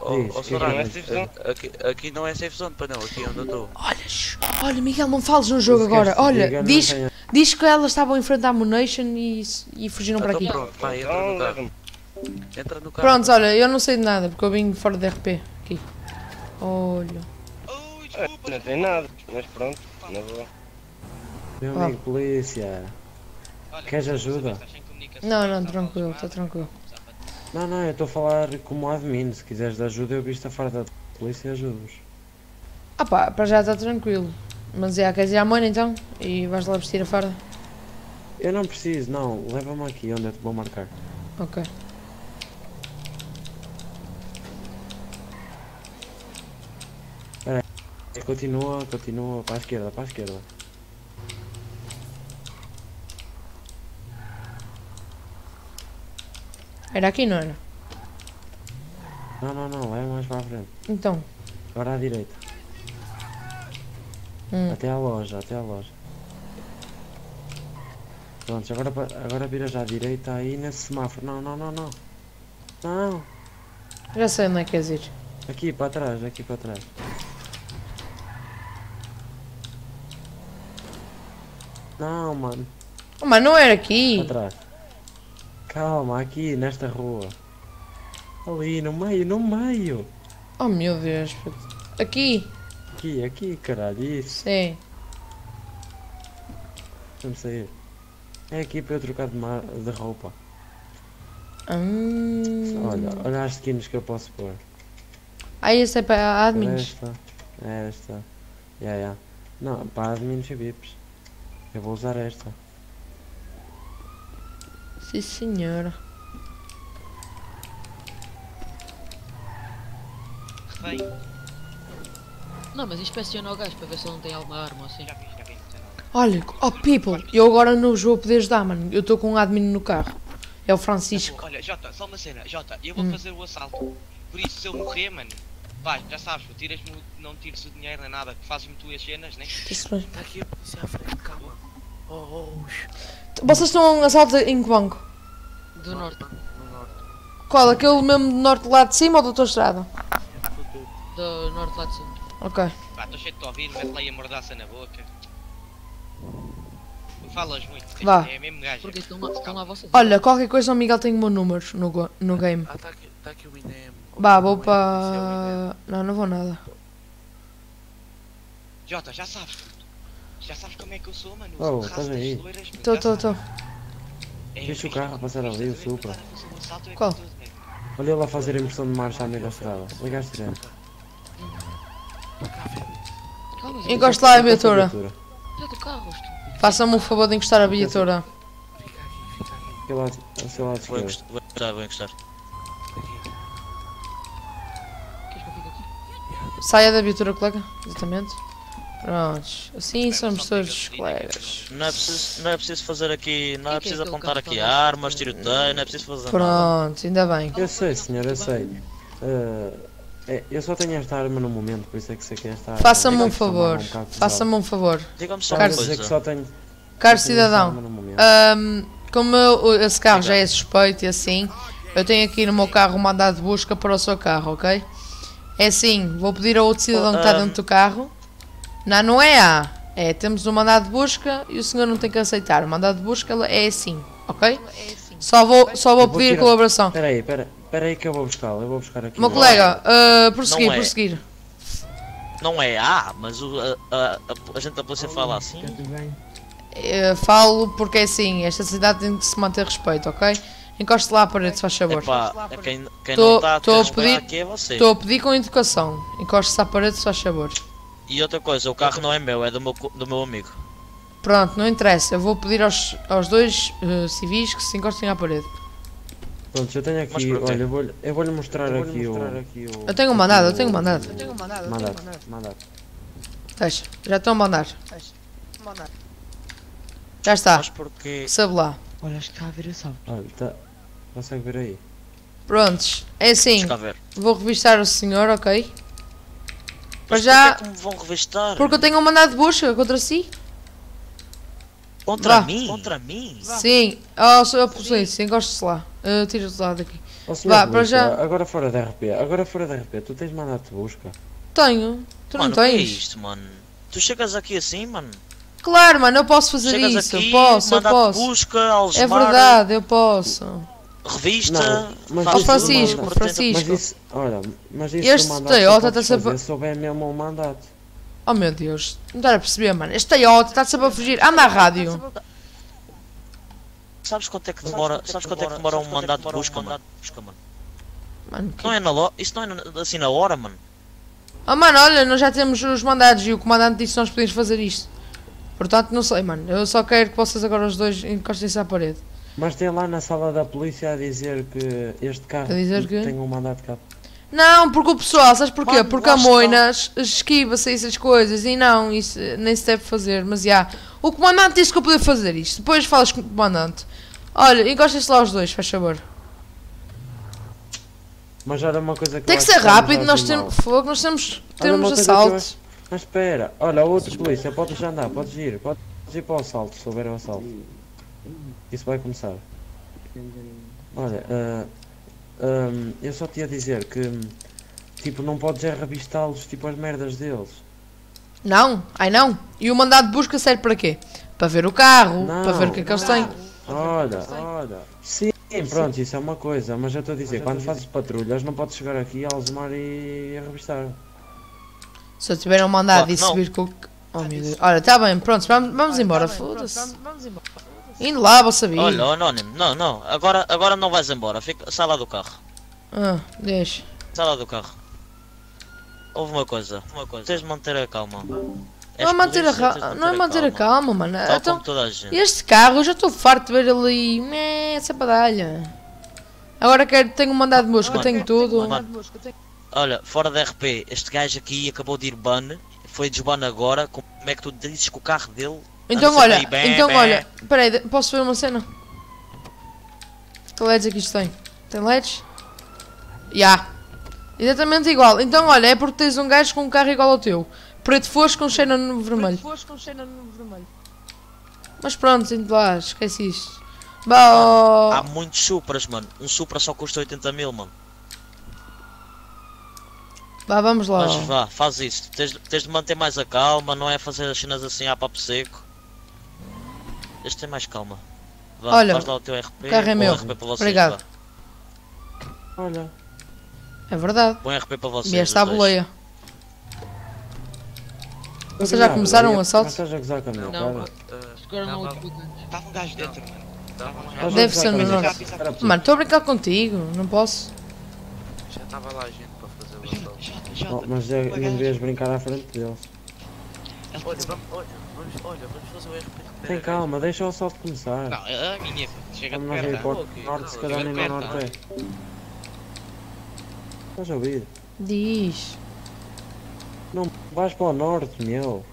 Oh, Diz, oh, Soraya, não é safe zone? aqui, aqui não é safe zone? Aqui onde eu estou. Olha, olha, Miguel, não fales no jogo agora. Olha, diz, tenho- diz que elas estavam em frente à Ammunition e, e fugiram para Então aqui. pronto, vai, entra Então, no carro. leva-me. Entra no carro. Prontos, olha, eu não sei de nada porque eu vim fora de RP. Aqui. Olha. É, Não tem nada, mas pronto, na boa. Meu Ah. amigo, polícia. Queres ajuda? Não, não, tranquilo, está tranquilo. Não, não, eu estou a falar como admin. Se quiseres de ajuda, eu visto a farda da polícia e ajudo-os. Ah pá, para já está tranquilo. Mas já, queres ir à mãe então? E vais lá vestir a farda? Eu não preciso, não. Leva-me aqui onde eu te vou marcar. Ok. Espera aí. Continua, continua. Para a esquerda, para a esquerda. Era aqui, não era? Não, não, não. Leva mais para a frente. Então. Agora à direita. Hum. Até à loja, até à loja. Pronto, agora, agora viras à direita aí nesse semáforo. Não, não, não, não. Não. Já sei onde é que queres ir. Aqui para trás, aqui para trás. Não, mano. Oh, mas não era aqui. Para trás. Calma, aqui, nesta rua. Ali, no meio, no meio. Oh meu Deus. Aqui. Aqui, aqui, caralho, isso. Sim. Deixa-me sair. É aqui para eu trocar de, mar... de roupa. Hum. Olha, olha as skins que eu posso pôr. Ah, esse é para admins. Esta, esta. Yeah, yeah. Não, para admins e VIPs. Eu vou usar esta. Sim, senhora. Vem. Não, mas inspeciona o gajo para ver se ele não tem alguma arma ou assim. Já vi, já vi. já vi. Olha, oh people, eu agora não vos vou poder ajudar, mano. Eu estou com um admin no carro. É o Francisco. Olha, Jota, só uma cena, Jota, eu vou Hum. fazer o assalto. Por isso, se eu morrer, mano, pá, já sabes, tiras-me, o- não tires o dinheiro nem nada, fazes-me tu as cenas, né? Isso. Está aqui a polícia à frente, calma. Oh, oh. Vocês estão a assalto em que banco? Do norte. Qual? Aquele mesmo do norte lá de cima ou da autostrada? Do norte lá de cima. Ok. Pá, estou cheio de te ouvir, mete lá aí a mordaça na boca. Tu falas muito, Vá. é mesmo gajo. Porque estão lá, estão lá vocês. Olha, qualquer coisa o Miguel tem o meu número no, go- no game. Ah, está aqui, tá aqui o INEM. Bah, vou para. Não, não vou nada. Jota, já sabes. Já sabes como é que eu sou, mano. Oh, estás aí? sabes. tô. É, Deixa o carro passar ali, o Supra. Qual? Olha lá fazer a impressão de marcha à meio da estrada. Ligaste direto. Calma, Encoste lá a viatura. Faça-me o favor de encostar a viatura. Aquele lado, ao seu lado Vou esquerdo. encostar, vou encostar, vou encostar. Aqui? Saia da viatura, colega. Exatamente. Prontos. Assim somos todos colegas. Não é preciso, não é preciso fazer aqui, não é preciso é aquele apontar aqui armas, tiroteio, não é preciso fazer nada. Pronto, ainda bem. Eu sei, senhor, eu sei. Ah, é, eu só tenho esta arma no momento, por isso é que sei que esta arma. Faça-me um é é favor. um. Faça-me um favor. Diga-me só Caro- uma que só tenho. Caro cidadão, ahm, como eu- esse carro já é suspeito e assim, eu tenho aqui no meu carro um mandado de busca para o seu carro, ok? É assim, vou pedir a outro cidadão que está ahm. dentro do carro. Não, não é A. É, temos um mandado de busca e o senhor não tem que aceitar. O mandado de busca é assim, ok? Só vou, só vou vou pedir tirar- colaboração. Espera aí, espera espera aí que eu vou buscá-lo. Eu vou buscar aqui. Meu o- colega, ah, prosseguir, Não é. prosseguir. Não é A, mas o, a, a, a, a gente da polícia fala assim. Eh, falo porque é assim, esta cidade tem que se manter respeito, ok? Encoste lá à parede, se faz favor. Epá, é quem, quem Tô- não está a a pedir- aqui é você. Estou a pedir com educação. Encoste-se à parede, se faz favor. E outra coisa, o carro não é meu, é do meu, do meu amigo. Pronto, não interessa. Eu vou pedir aos, aos dois eh, civis que se encostem à parede. Pronto, eu tenho aqui. Olha, eu vou-lhe eu vou mostrar aqui o. Eu tenho um mandado, eu tenho um mandado. Mandado, mandado. Deixa, já estão a mandar. Já está. Mas porque. Sabe lá. Olha, acho que está a ver assalto. Olha, tá. Consegue ver aí? Prontos, é assim. Deixa. Vou revistar o senhor, ok? Para Mas já. porquê que me vão revistar? Porque eu tenho um mandado de busca contra si. Contra Vá. mim? Contra mim? Sim, oh, sou a polícia, encoste-se lá. Uh, Tira-se lá daqui. Senhor Vá, para já. Agora fora da RP, agora fora da RP, tu tens mandado de busca. Tenho. Tu mano, não o que é tens? isto, mano? Tu chegas aqui assim, mano? Claro, mano, eu posso fazer Chegas isso. aqui, eu posso, eu posso. busca, é algemar, verdade, eu posso. Revista. Não, mas do Francisco, mandato- Francisco. Mas isso, olha, mas isso Este mandato Toyota está se houver mesmo um mandato. Oh meu Deus, não dá a perceber, mano. Este Toyota está sempre a fugir. Anda à rádio. Sabes quanto é que demora, sabes quanto é que demora um mandato de busca, mano? Que- Não é na lo... Isso não é na- assim na hora, mano. Oh mano, olha, nós já temos os mandados e o comandante disse que nós podemos fazer isto. Portanto, não sei, mano. Eu só quero que vocês agora os dois encostem-se à parede. Mas tem lá na sala da polícia a dizer que este carro A dizer que? tem um mandato cá. Não, porque o pessoal, sabes porquê? Mano, porque a. Moinas esquiva-se a essas coisas e não, isso nem se deve fazer. Mas já, o comandante disse que eu podia fazer isto. Depois falas com o comandante. Olha, encostem-se lá os dois, faz favor. Mas era uma coisa que Tem que ser rápido, nós temos fogo, nós temos, temos coisa que eu assalto. acho- Mas espera, olha, outro polícia, podes andar, podes ir, podes ir para o assalto, se houver o assalto. Isso vai começar. Olha, ah, ahm, eu só te ia dizer que, tipo, não podes é revistá-los, tipo, as merdas deles. Não, ai não. E o mandado de busca serve para quê? Para ver o carro, Não, para ver o que é que eles têm. Olha, olha. Sim, pronto, isso é uma coisa, mas eu estou a dizer, quando fazes patrulhas, não podes chegar aqui a algemar e a revistar. Se eu tiver um mandado Claro e subir com o. Oh meu Deus. Olha, tá bem, pronto, vamos, vamos embora, foda-se. Indo lá, vou saber. Olha, ó, anónimo, não, não, agora, agora não vais embora, fica, sai lá do carro. Ah, deixa. Sai lá do carro. Houve uma coisa, uma coisa. Tens de manter a calma. Não é manter a, ra- não é manter a calma, mano. Tal Então, como toda a gente. este carro, eu já estou farto de ver aí. Meh, essa padalha. Agora quero, tenho um mandado de busca, Mano, tenho tudo. mano, Olha, fora da RP, este gajo aqui acabou de ir ban, foi desban agora, como é que tu dizes que o carro dele Então olha, aí, bem, então bem. olha, peraí, de- posso ver uma cena? Que LEDs é que isto tem? Tem LEDs? Já. Exatamente igual. Então olha, é porque tens um gajo com um carro igual ao teu. Preto fosco com cheiro no vermelho. Foste com cheiro no vermelho. Mas pronto, indo lá, esquece isto. Bah, ó. Há muitos Supras, mano. Um Supra só custa 80 mil, mano. Vá, vamos lá. Mas vá, faz isso. Tens, tens de manter mais a calma, não é fazer as cenas assim a papo seco. Tens de ter mais calma. Vá, Olha, faz lá o teu RP. o carro é meu. RP para vocês, Obrigado. vá. Olha. É verdade. Bom RP para vocês. À os dois. boleia. Vocês já começaram o assalto? Estás a gozar com a minha Não, cara? Agora não, Estava um gajo dentro, mano. Um Deve ser no avisaram. Mano, estou a brincar contigo, não posso. Já estava lá a gente para fazer o assalto. Oh, mas é, não devias brincar à frente deles. Olha, vamos, olha, vamos, olha, vamos fazer o RP Tem calma, deixa o assalto começar. Não, é a minha. Chega de Vamos nós perto. aí para o Ok, norte, se calhar nem no norte é. Estás a ouvir? Diz. Não vais para o norte, meu.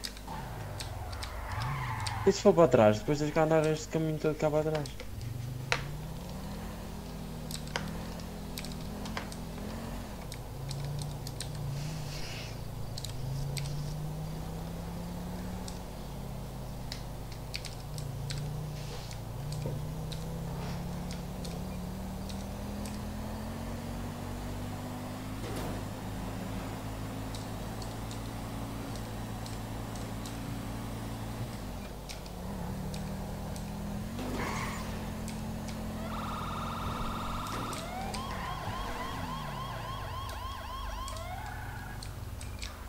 E se for para trás, depois tens que andar este caminho todo cá para trás.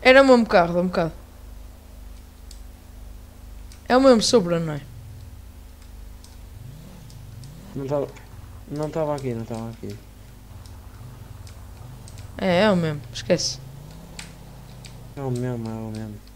Era o mesmo carro, dá um bocado. É o mesmo Supra, não é? Não estava. Não estava aqui, não estava aqui. É, é o mesmo, esquece. É o mesmo, é o mesmo.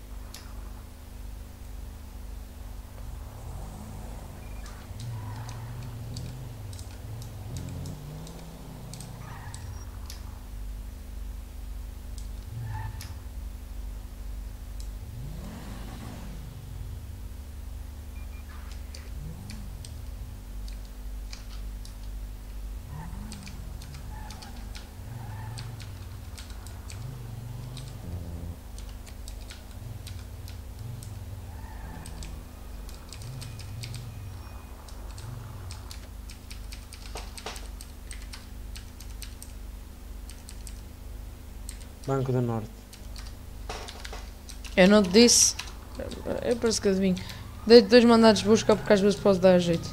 Banco do Norte. Eu não te disse. Eu parece que adivinho. Dei-te dois mandados de busca porque às vezes pode dar jeito.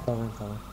Está bem, está bem.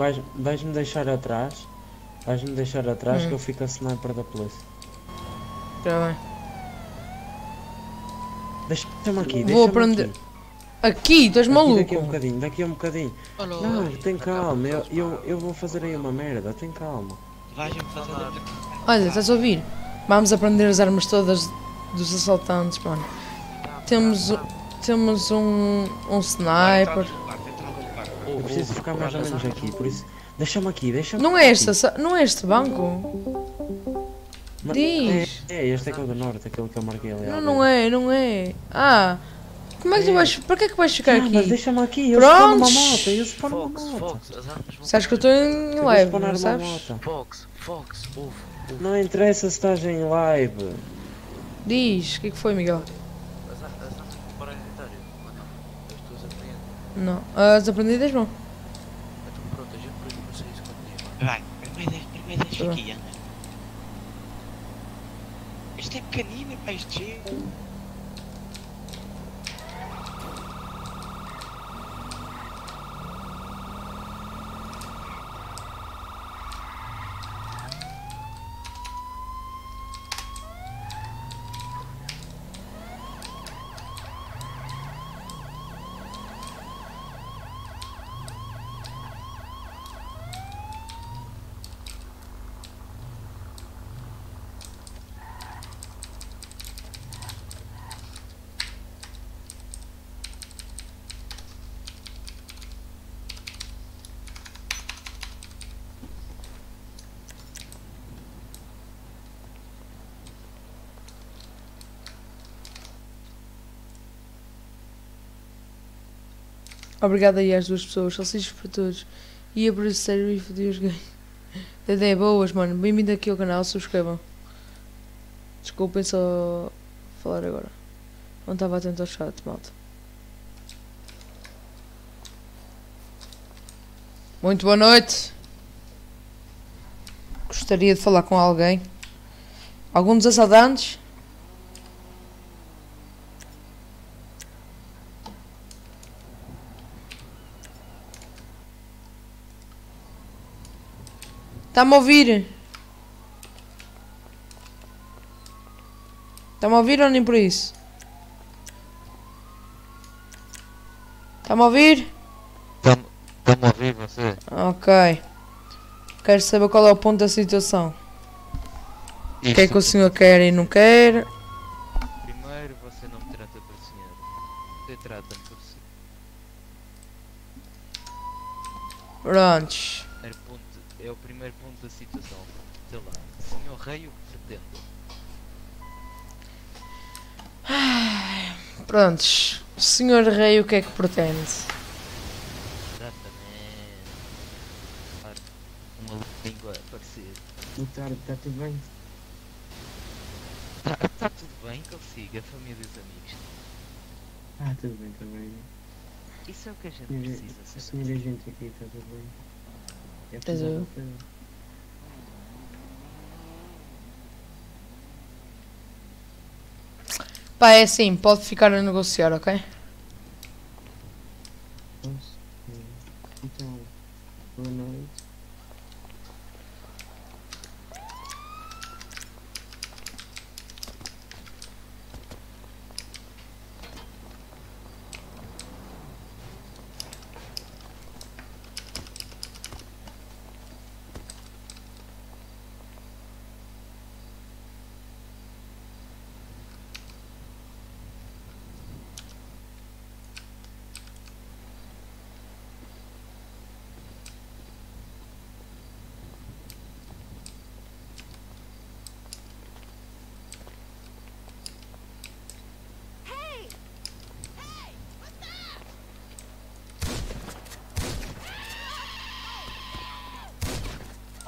Vai- vais- Vais-me deixar atrás? Vais-me deixar atrás Hum. que eu fico a sniper da polícia. Já bem. Deixa-me aqui, Vou deixa-me aprender. aqui. Aqui, tu és Aqui, maluco. Daqui a um bocadinho, daqui a um bocadinho. Não, tem calma, eu, eu, eu vou fazer aí uma merda, tem calma. Vais-me fazer. Olha, estás a ouvir? Vamos aprender as armas todas dos assaltantes, mano. Temos, temos um, um sniper. Preciso ficar mais ou menos aqui, por isso. Deixa-me aqui, deixa-me Não aqui. é não é este banco? Ma- Diz. É, é, este é que é o do norte, aquele que eu marquei ali. Não, não é, não é. Ah, Como é que tu vais. Para que é que vais ficar Ah, aqui? mas deixa-me aqui, eu spawn numa Prontos! moto, eu spawn numa Fox, moto. Fox, as armas vão Sabes que eu estou em vou live, spawnar não uma sabes? moto. Fox, Fox, ouve. Não interessa se estás em live. Diz, o que é que foi, Miguel? As, ar- as armas vão para o inventário, ou não? As tuas. Não. As aprendidas vão. Então pronto, a gente por isso não sei isso quando Vai, primeiro primeiro deixa Tá. aqui, anda. Isto é pequenino, pá, isto Obrigado aí às duas pessoas, salsichas para todos. E a sério e fodi os gays. Dedé, boas, mano. Bem-vindo aqui ao canal, subscrevam. Desculpem só falar agora. Não estava atento ao chat, malta. Muito boa noite. Gostaria de falar com alguém. Algum dos assaltantes? Está-me a ouvir? Está-me a ouvir ou nem por isso? Está-me a ouvir? Estamos a ouvir você? Ok. Quero saber qual é o ponto da situação. O que é que o senhor quer e não quer? Primeiro você não me trata por senhor. Você trata-me por si. Prontos. Primeiro ponto, é o primeiro ponto da situação. Sei lá, senhor rei o que pretende? Ai, Prontos. Senhor Rei, o que é que pretende? Exatamente. Claro, uma língua parecida. Está tudo bem? Tá, tá tudo bem consigo, a família e os amigos. Ah, tudo bem também. Isso é o que a gente Senhora- precisa A saber. senhora gente aqui está tudo bem. É a precisava ver? saber. Pá, é assim, pode ficar a negociar, ok? Então, boa noite.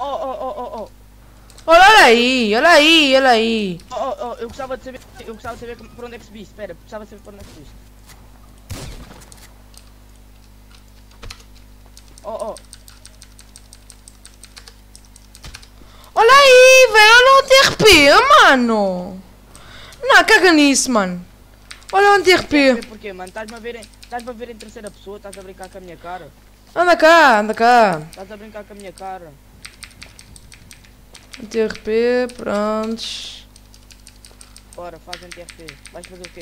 Oh, oh, oh, oh, oh. Olha olha aí, olha aí. Oh, oh, oh, eu gostava de saber, eu gostava de saber por onde é que subiste. Espera, gostava de saber por onde é que subiste. Oh, oh. Olha aí, velho, olha o TRP, mano. Não, caga nisso, mano. Olha o TRP. Porquê, mano? Estás-me a ver, em- estás-me a ver em terceira pessoa? Estás a brincar com a minha cara? Anda cá, anda cá. Estás a brincar com a minha cara? TRP, prontos. Bora, faz NTRP. Vais fazer o quê?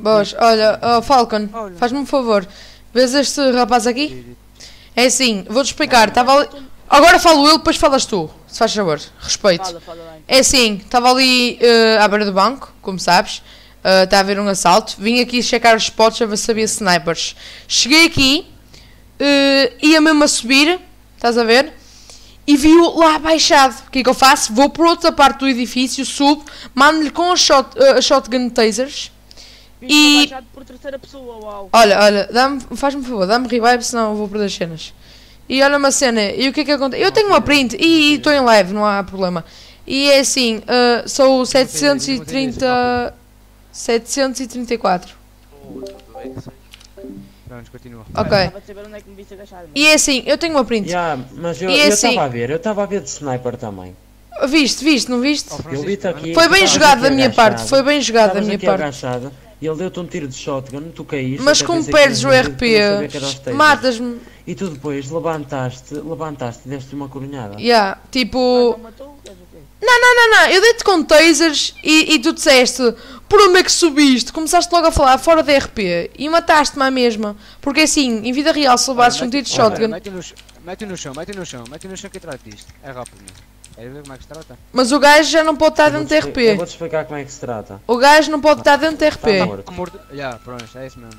Boas, olha, oh, Falcon, faz-me um favor. Vês este rapaz aqui? É assim, vou-te explicar. Estava ali... Agora falo eu, depois falas tu. Se faz favor, respeito. Fala, fala lá. É assim, estava ali eh, à beira do banco, como sabes. eh, Está a haver um assalto. Vim aqui checar os spots a ver se havia snipers. Cheguei aqui, eh, ia mesmo a subir, estás a ver? E vi-o lá abaixado. O que é que eu faço? Vou por outra parte do edifício, subo, mando-lhe com a, shot, eh, a shotgun tasers. E... Por terceira pessoa, uau. Olha, olha, dá-me- faz-me favor, dá-me revive, senão eu vou perder as cenas. E olha uma cena, e o que é que acontece? Eu tenho uma print e estou em live, não há problema. E é assim, uh, sou 730. 734. Pronto, continua. Ok. É. E é assim, eu tenho uma print. Yeah, mas eu E é eu assim- estava a ver, eu estava a ver de sniper também. Viste, viste, não viste? Eu vi-te aqui. Foi bem jogado da minha agachado. parte, foi bem jogado da minha parte. agachado e ele deu-te um tiro de shotgun, tu caíste. Mas como perdes o RP, matas-me. E tu depois levantaste, levantaste e deste uma coronhada. Yeah, tipo. Não, não, não, não. Eu dei-te com tasers e, e tu disseste por onde é que subiste? Começaste logo a falar fora da RP e mataste-me à mesma. Porque assim, em vida real, se levasses um tiro de shotgun. Mete no, ch- mete no chão, mete no chão, mete no chão que trata isto. É rápido. Queres ver como é que se trata? Mas o gajo já não pode estar dentro da Eu RP. vou-te explicar como é que se trata. O gajo não pode estar dentro da RP. Tá morto. Já, pronto, é isso mesmo.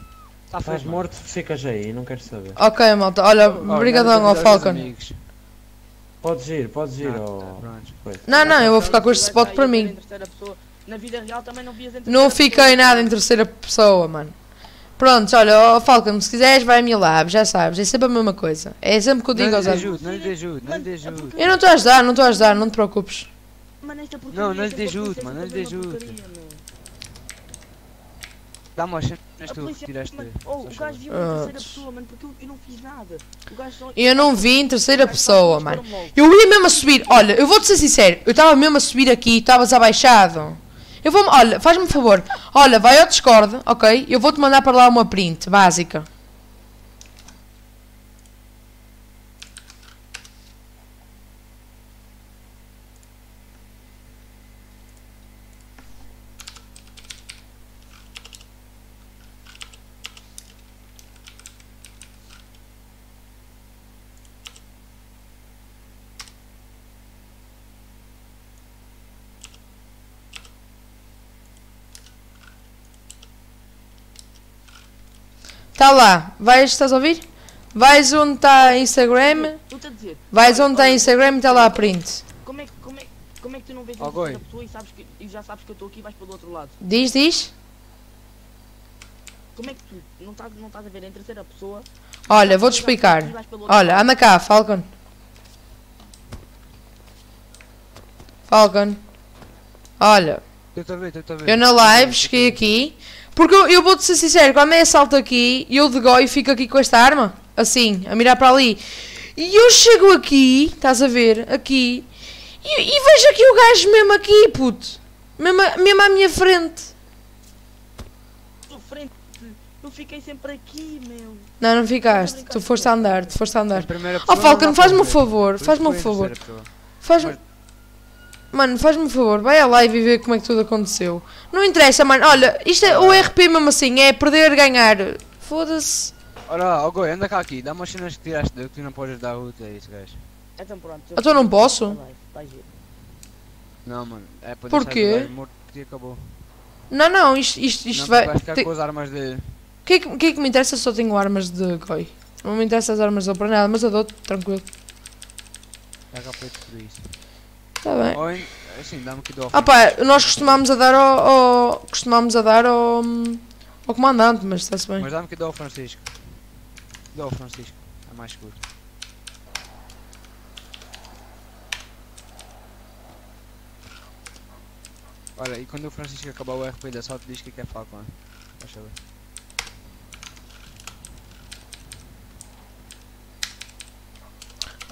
Tá Estás morto, ficas aí, não quero saber. Ok, malta. Olha, obrigadão ao Falcon. Podes ir, podes ir. Não, não, eu vou ficar com este spot para mim. Na vida real também não vias Não fiquei nada em terceira pessoa, mano. Pronto, olha, ó Falcon, se quiseres vai a minha lab, já sabes, é sempre a mesma coisa. É sempre o que eu digo Não aos amigos. ajuda, não lhe dê ajuda, não lhe dê ajuda. Eu não estou a ajudar, não estou a ajudar, não te preocupes. Não, não lhe dê ajuda, mano, não lhe dê ajuda. Dá-me as cenas A tu tiraste. oh, o gajo viu em Ah, terceira pessoa, mano, porque eu, eu não fiz nada. Eu não vi em terceira pessoa, mano. Eu ia mesmo a subir. Olha, eu vou-te ser sincero. Eu estava mesmo a subir aqui, estavas abaixado. Eu vou Olha, faz-me favor. Olha, vai ao Discord, ok? Eu vou-te mandar para lá uma print básica. Está lá. Vais, estás a ouvir? Vais onde está Instagram. Estou-te a dizer. Vais onde está Instagram e está lá a print. Como é, que- como, é, como é que tu não vês terceira pessoa e, sabes que, e já sabes que eu estou aqui e vais para o outro lado? Diz, diz. Como é que tu não estás não estás a ver em terceira pessoa? Olha, vou-te explicar. Olha, anda cá, Falcon. Falcon. Olha, Estou a ver, estou a ver. eu na live cheguei aqui. Porque eu, eu vou-te ser sincero, quando é assalto aqui, eu de goi fico aqui com esta arma. Assim, a mirar para ali. E eu chego aqui, estás a ver, aqui. E, e vejo aqui o gajo mesmo aqui, puto. Mesmo, mesmo à minha frente. Eu fiquei sempre aqui, meu. Não, não ficaste. Tu foste a andar, tu foste a andar. Oh, Falcon, faz-me um favor, faz-me um favor. Faz-me. Mano, faz-me um favor, vai à live e vê como é que tudo aconteceu. Não interessa, mano. Olha, isto é o RP mesmo assim, é perder, ganhar. Foda-se. Ora, ó Goi, anda cá aqui, dá umas cenas que tiraste que tu não podes dar outra, é isso, gajo. Então pronto. Então não posso? Vai giro. Não, mano, é para Por deixar quê? o gajo morto e acabou. Não, não, isto, isto, isto não, vai. Vai ficar te- com as armas dele. O que, é que, que é que me interessa? Só tenho armas de Goi. Não me interessa as armas dele para nada, mas eu dou-te, tranquilo. Dá cá para isso. Tá bem. Ou em- assim, dá-me aqui do Ah pá, nós costumamos a dar ao. ao costumamos a dar ao. ao comandante, mas está-se bem. Mas dá-me aqui do ao Francisco. Dá ao Francisco, é mais seguro. Olha, e quando o Francisco acabar o RP da sorte diz que quer falar com ele. Faz favor.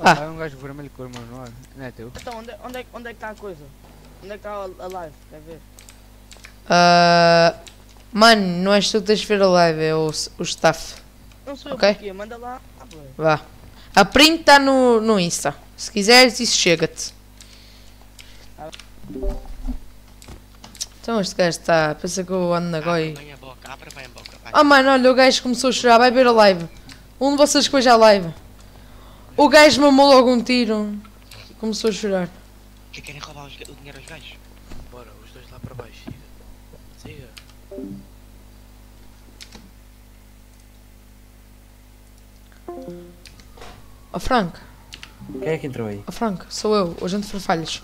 Ah. Ah, é um gajo vermelho com irmãos, não é? Não é teu? Então, onde, onde, é, onde é que está a coisa? Onde é que está a, a live? Quer ver? Ah, mano, não és tu que tens de ver a live, é o, o staff. Não sou Ok. eu porquê, manda lá. Ah. Vá. A print está no, no Insta. Se quiseres, isso chega-te. Então este gajo está. Pensa que eu ando na goi. Abra bem a boca, vai. Oh mano, olha, o gajo começou a chorar, vai ver a live. Um de vocês que veja a live. O gajo mamou logo um tiro. Começou a chorar. Que querem roubar os o dinheiro aos gajos? Bora, os dois lá para baixo. Siga. Siga. Ó Frank, Quem é que entrou aí? ó Frank, sou eu, o agente Farfalhas.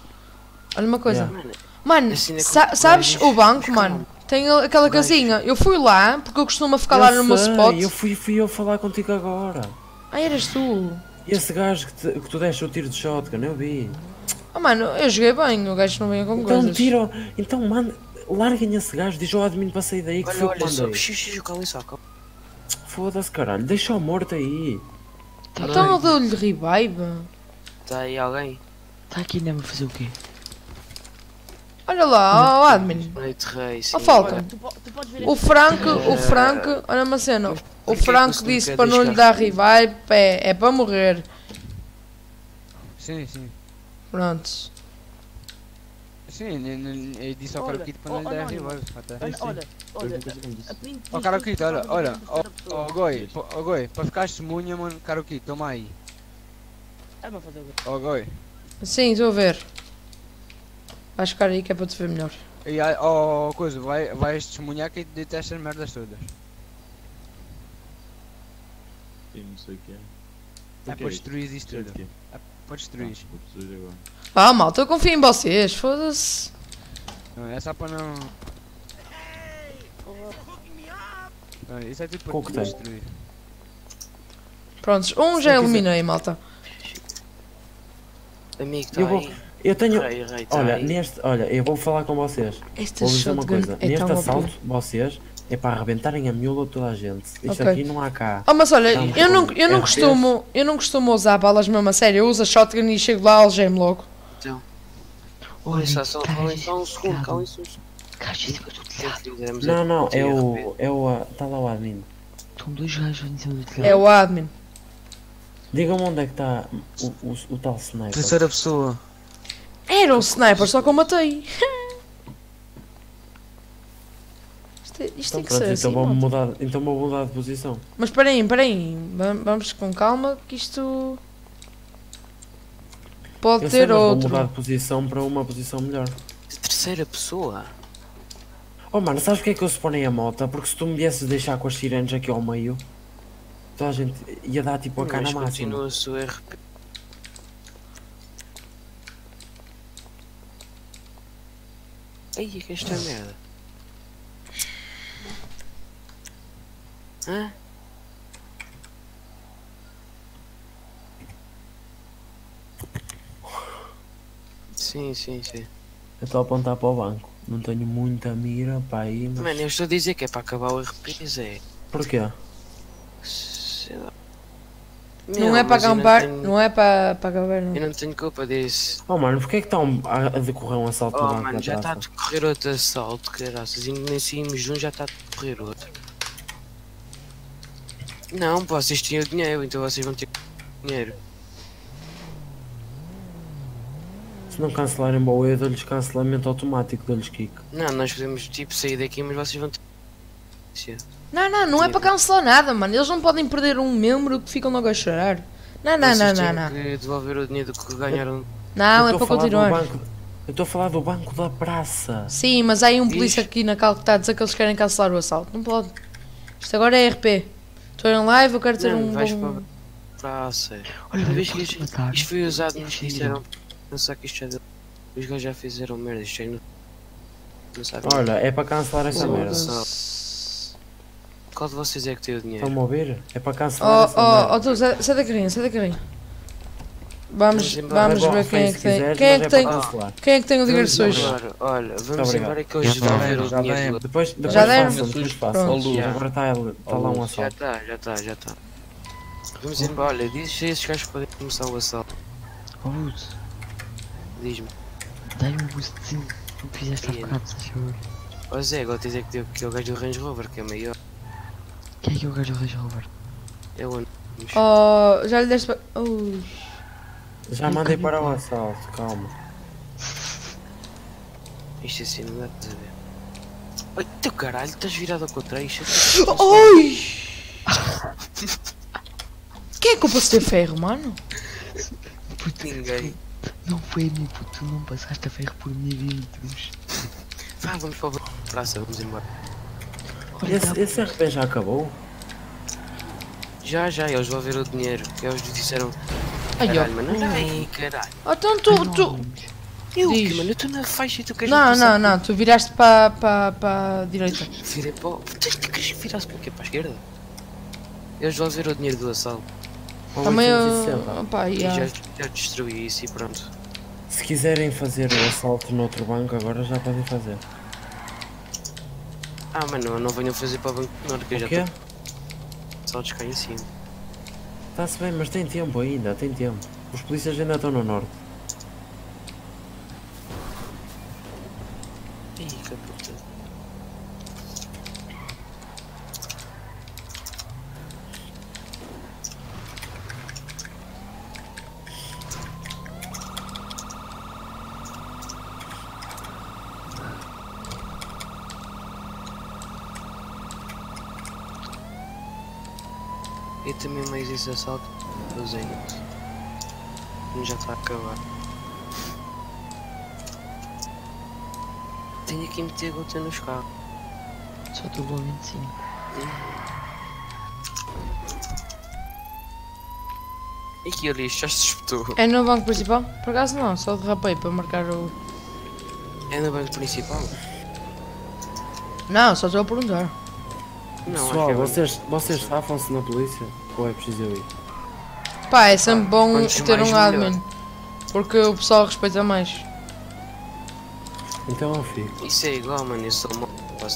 Olha uma coisa. Yeah. Mano, Assim é sa- sabes o banco, mano? Tem aquela casinha. Eu fui lá porque eu costumo ficar lá Eu no meu sei, spot. Eu fui, fui eu falar contigo agora. Ah, eras tu. E esse gajo que, te- que tu deste o tiro de shotgun, eu vi. Oh mano, eu joguei bem, o gajo não veio com Então coisas. tira. Então manda. Larguem esse gajo, diz ao admin para sair daí que Olha, foi o que olha só. mandei. Xixi, calma só, calma. Foda-se caralho, deixa o morto aí. Então eu dou-lhe revive. Tá aí alguém? Está aqui mesmo a fazer o quê? Olha lá, ó admin. Ó Falcon. Olha, O. Frank, o Eh, Frank, olha uma cena. O Frank não disse para não lhe dar revive, é, é para morrer. Sim, sim. Pronto. Sim, eu disse ao Olha, Karokito para não lhe dar revive. Olha, olha, olha. Ó que olha, olha, na ó Goi, ó Goi, para ficar testemunha, mano, Karokito, toma aí. É para fazer o Goi. Sim, estou a ver. Vais ficar aí que é para te ver melhor. E aí, ó coisa, vai, vais testemunhar que dito estas merdas todas. Eu não sei o que é. É que para é isto? destruir isto é tudo. é? É para destruir. Ah. Ah, malta, eu confio em vocês, foda-se. Não, é só para não. Não, isso é tudo para destruir. Prontos, um já eliminei, malta. Amigo, tá Eu vou. Eu tenho. Rei, rei, tá Olha, aí. neste. Olha, eu vou falar com vocês. Vou dizer uma coisa. é Neste assalto, vocês é para arrebentarem a miúla de toda a gente. Isto Ok. aqui não há cá. Oh, mas olha, Estamos eu não, eu não RPs. costumo, eu não costumo usar balas mesmo a sério. Eu uso a shotgun e chego lá, algemo logo. Então. Olha só, só um segundo, um Fizemos Não, não, é TRP. o. É o. Está lá o admin. Estão dois gajos em cima do telhado. É o admin. Diga-me onde é que está o, o, o tal sniper. Terceira pessoa. Era um sniper, só que eu matei. Isto, é- isto Então tem que pronto, ser então assim, vou mudar, então vou mudar de posição. Mas espera aí, espera aí. Va- Vamos com calma que isto... Pode Eu sei, ter mas vou outro. mudar de posição para uma posição melhor. De terceira pessoa? Oh mano, sabes porque é que eu suponei a moto? Porque se tu me viesses deixar com as sirenes aqui ao meio, toda a gente ia dar tipo a cara Mas máxima. continua a sua RP. Ai, que é esta merda. Hã? Sim, sim, sim. Eu estou a apontar para o banco. Não tenho muita mira para aí, mas. Mano, eu estou a dizer que é para acabar o Zé. Porquê? Sei lá. Não é para eu não acampar, tenho- não é para, para acabar, não. Eu não tenho culpa disso. Oh mano, porquê é que está um- a, a decorrer um assalto Oh mano, já está a decorrer outro assalto, caraças. E nem saímos de um, já está a decorrer outro. Não, pô, vocês tinham dinheiro, então vocês vão ter dinheiro. Se não cancelarem boa, eu dou-lhes cancelamento automático, dou-lhes kick. Não, nós podemos tipo sair daqui, mas vocês vão ter. Não, não, não é para cancelar nada, mano. Eles não podem perder um membro que ficam logo a chorar. Não, não, não, não, não. que devolver o dinheiro que ganharam. Não, Eu é para continuar. banco- Eu estou a falar do banco da praça. Sim, mas há aí um polícia aqui na cal que está a dizer que eles querem cancelar o assalto. Não pode. Isto agora é RP. Estou em live, eu quero ter Não, um vais bom... para praça. Olha, vez que isto, isto foi usado, nos Sim. disseram. Pensar que isto é de... Os gajos já fizeram merda, isto é no. Não sabem. Olha, é para cancelar essa merda. Qual de vocês é que tem o dinheiro? Estão-me a ouvir? É para cancelar Oh, essa merda. oh, oh, tu, sai sai da carrinha, sai da carrinha. Vamos, Vamos vamos Agora, ver quem é que tem. quiseres, Quem é que é tem? Quem é que tem o dinheiro embora. Olha, vamos embora que hoje Já vem, o já dinheiro. Depois, depois Já deram? façam, depois façam. Agora está tá lá um Já assalto. está, já está, já está. Vamos embora, olha, diz se esses gajos podem começar o assalto. Oh, Diz-me. dá-lhe um boostzinho. Não fizeste há bocado, se achou. Ó Zé, agora tens é que ter que é o gajo do Range Rover, que é maior. Quem é que é o gajo Range Rover? É o Oh, já lhe deste. Ui. Já mandei para o assalto, calma. Isto assim não dá para saber. Ai, teu caralho, estás virado ao contrário. isto é- Oi! Quem é que eu posso ter ferro, mano? Puto, ninguém. Não foi meu puto, tu não passaste a ferro por mim dentro. Vá, vamos para a praça, vamos embora. Esse, esse RP já acabou? Já, já, eles vão ver o dinheiro. Eles disseram. Ai, caralho, ó. mano, aí, caralho. Ah, Então tu. tu... Eu, Diz. que, mano, eu estou na faixa e tu queres Não, não, não, tu viraste para pa, pa a direita. Virei para o. Tu tu queres virar-se para o quê? Para a esquerda? Eles vão ver o dinheiro do assalto. Também eu. Opa, E yeah. já, já destruí isso e pronto. Se quiserem fazer o assalto no outro banco agora já podem fazer. Ah, mano, não venham fazer para o banco menor que eu já estou. Assaltos cá em cima. Está-se bem, mas tem tempo ainda, tem tempo. Os polícias ainda estão no norte. Ih, que puta. E também mais esse assalto usei já está a acabar. Tenho que meter gota nos carros. Só estou bom 25. E que lixo, já se espetou. É no banco principal? Por acaso não, só derrapei para marcar o. É no banco principal? Não, só estou a perguntar. Não, Pessoal, é vocês, vocês safam-se na polícia? Ou é preciso eu ir? Pá, é sempre bom quantos ter mais, um melhor. admin. Porque o pessoal respeita mais. Então eu fico. Isso é igual, mano, eu sou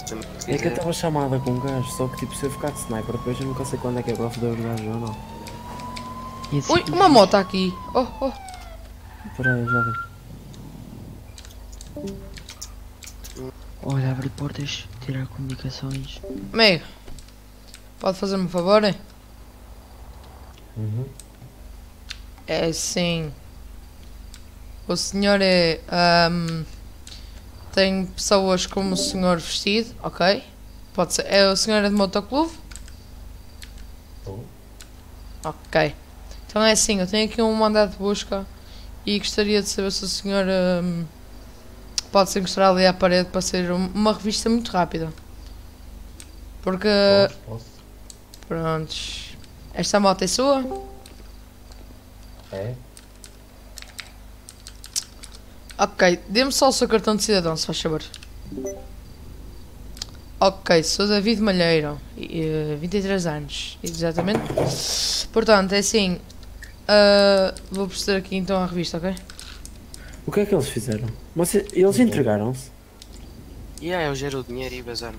também. É que eu estava chamada com um gajo, só que tipo se eu ficar de sniper depois eu nunca sei quando é que é para foder os gajos ou não. Ui, uma moto aqui. Oh, oh. Espera aí, já vi. Olha, abrir portas, tirar comunicações. Amigo, pode fazer-me um favor? hein? Uhum. É assim. O senhor é. ahm, tem pessoas como o senhor vestido, ok? Pode ser. É o senhor é de motoclube? Ok. Então é assim, eu tenho aqui um mandado de busca e gostaria de saber se o senhor ahm, pode se encostar ali à parede para ser um- uma revista muito rápida. Porque. Posso? Prontos. Esta moto é sua? É? Ok, dê-me só o seu cartão de cidadão, se faz favor. Ok, sou David Malheiro, e, eh, 23 anos, exatamente. Portanto, é assim, ah, vou proceder aqui então à revista, ok? O que é que eles fizeram? Você, eles entregaram-se? E aí, eu gero o dinheiro e bazar.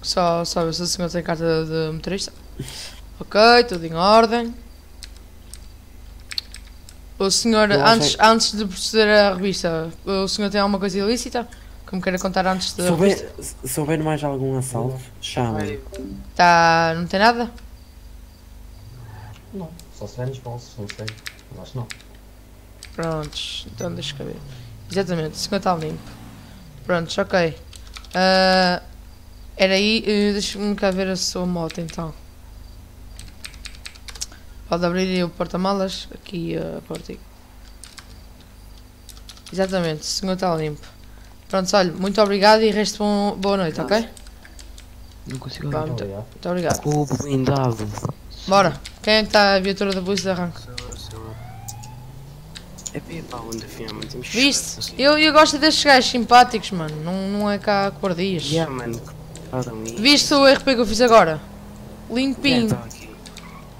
Só, só ver se o senhor tem carta de motorista. Ok, tudo em ordem. O senhor, antes, antes de proceder à revista, o senhor tem alguma coisa ilícita? Que me queira contar antes da Se revista? houver, se houver mais algum assalto, chamem. Tá, não tem nada? Não, só se tiver nos bolsos, não sei. Mas acho não. Prontos, então deixa eu ver. Exatamente, 50 limpo. Prontos, ok. Ah, era aí, eh, deixa-me cá ver a sua moto então. Pode abrir o porta-malas, aqui a porta. Exatamente, 50 limpo. Pronto, olha, muito obrigado e resto bom, boa noite, ok? Não consigo ouvir. muito, muito obrigado. O blindado. Bora, quem é que está a viatura da polícia de arranque? É bem pá, onde finalmente temos Viste? Eu, eu gosto destes gajos simpáticos, mano. Não, não é cá cobardias. Yeah, mano. Viste o RP que eu fiz agora? Limpinho. Yeah, tá.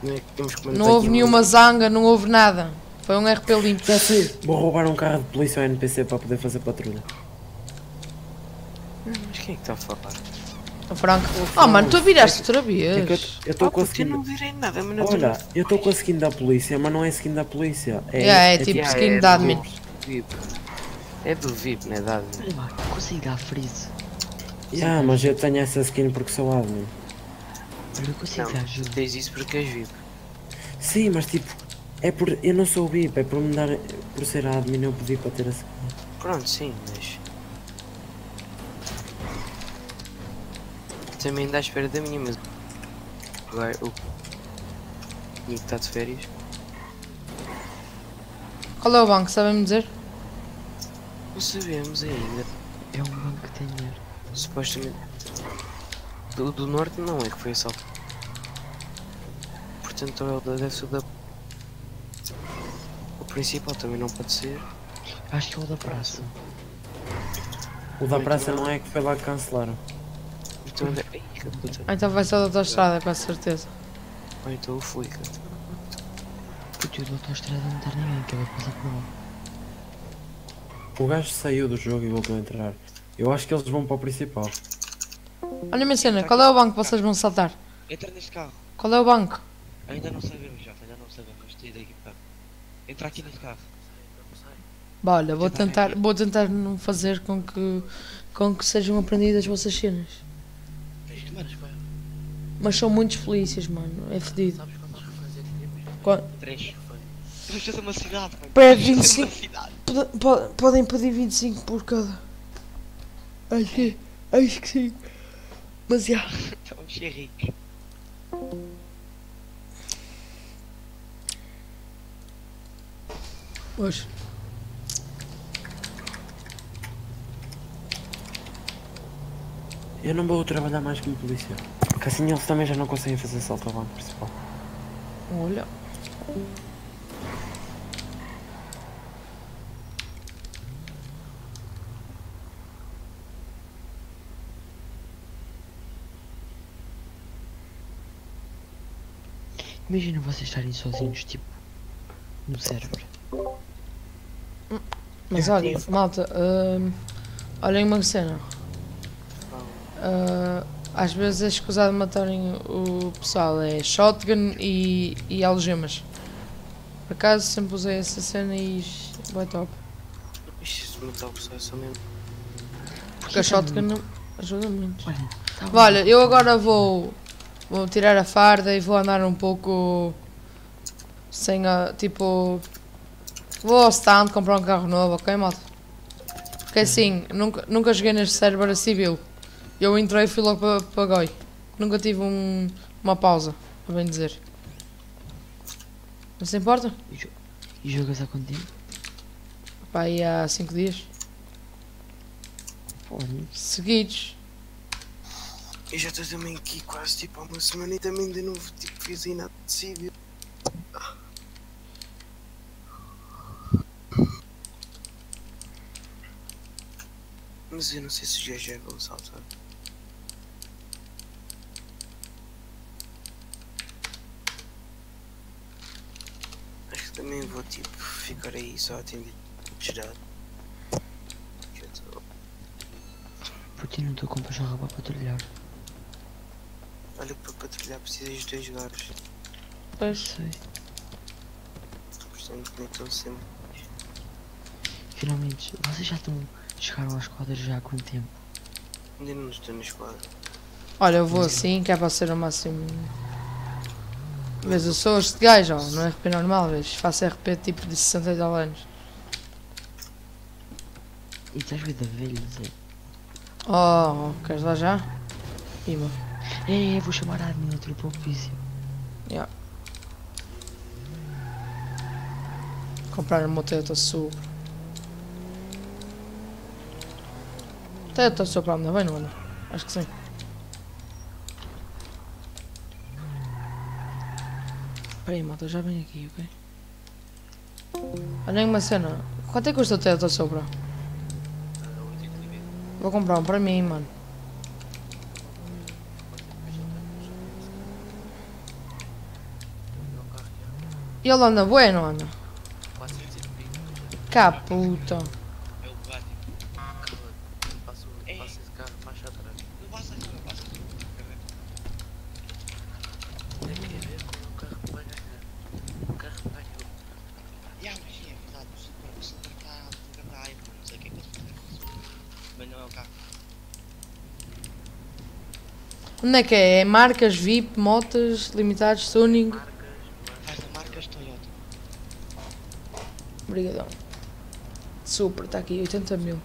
Não é que temos que Não houve nenhuma muito. zanga, não houve nada. Foi um RP limpo. Já sei, vou roubar um carro de polícia ao NPC para poder fazer patrulha. Mas quem é que está a falar? O Franco. Oh, mano, tu viraste outra É que vez. eu estou Ah, puto, eu não virei nada, mas não Olha, eu estou com a skin da polícia, mas não é skin da polícia. É, Yeah, é tipo Yeah, skin é de admin. É do VIP, não é da admin. Olha lá, consigo dar freeze. Yeah, mas eu tenho essa skin porque sou admin. Eu consigo Não, tu ajuda. tens isso porque és VIP. Sim, mas tipo, é por. Eu não sou VIP, é por me dar. Por ser admin eu pedi para ter a skin. Pronto, sim, mas. também ainda à espera da minha, mas. Agora o. que está de férias. Qual é o banco, sabem-me dizer? Não sabemos ainda. É um banco que tem dinheiro. Supostamente. Do, do norte não é que foi assalto. Portanto, ele deve ser o da. O principal também não pode ser. Acho que é o da praça. O da praça não é que foi lá que cancelaram. Então, Ai, puta. Ah, então vai ser o da autostrada, com certeza. Ou então eu fui, cara. Puto, o da autostrada não está ninguém, que vai passar por lá. O gajo saiu do jogo e voltou a entrar. Eu acho que eles vão para o principal. Olha minha cena, qual é o banco que vocês vão saltar? Entra neste carro. Qual é o banco? Ainda não sabemos, Jota, ainda não sabemos. Estou daqui para. Entra aqui neste carro. Bah, olha, vou tentar, vou tentar não fazer com que, com que sejam aprendidas as vossas cenas. Mas são muitos polícias, mano. É fedido. Qua- Três. Vamos fazer uma cidade, mano. Pede Vamos fazer 25. uma cidade. Pode- po- podem pedir 25 por cada. Acho que, acho que sim. Mas já. Então ricos. Hoje. Eu não vou trabalhar mais como polícia. Que assim eles também já não conseguem fazer salto ao banco principal. Olha. Imagina vocês estarem sozinhos, tipo, no server. Mas olha, malta, hum, olhem uma cena. Ah, às vezes é escusado matarem o pessoal, é shotgun e, e algemas. Por acaso sempre usei essa cena e vai top. Ixi, se matar o pessoal é só mesmo. Porque a shotgun não ajuda muito. tá. Olha, eu agora vou, vou tirar a farda e vou andar um pouco sem a. tipo. Vou ao stand comprar um carro novo, ok, malta? Porque assim, nunca, nunca joguei neste server a civil. Eu entrei e fui logo para pa Goi. Nunca tive um, uma pausa, a bem dizer. Não se importa? E jogas há quanto tempo? Pá, aí há 5 dias. Seguidos. Eu já estou também aqui quase tipo há uma semana e também ainda não tipo, fiz de civil. Mas eu não sei se já já vou saltar. Acho que também vou tipo ficar aí só a atender. Puto, eu não estou com paixão para patrulhar. Olha que para patrulhar precisas de dois gajos. Pois. Sei. Portanto, estou sempre. Finalmente, vocês já estão. chegaram às quadras já há quanto tempo? Ainda não estou na esquadra. Olha, eu vou assim, que é para ser o máximo. Vês, eu sou este gajo, ó, não é RP normal, vês? Faço RP tipo de 60 e tal anos. E estás vida velho, Zé. Oh, oh, queres lá já? Pima. É, é, vou chamar a admin outro propício. Yeah. Comprar uma Toyota Supra. Toyota Supra anda bem, não anda? Acho que sim. Espera aí, malta, já vem aqui, ok? Olhem uma cena. Quanto é que custa o Toyota Supra? Vou comprar um para mim, mano. E ele anda bueno, anda? Cá, puta. É o Bugatti. Passo, passo esse carro mais atrás. Não passa aqui, não passa aqui. Tem que ver com o carro que vai ganhar. O carro ganhou. Ya, mas sim, é verdade. O Super, o Super está está para a iPhone, não sei o que é que eles fizeram. Mas não é o carro. Onde é que é? É marcas, VIP, motas, limitados, tuning. Faz a marcas Toyota. Obrigadão. Super, está aqui, 80 mil.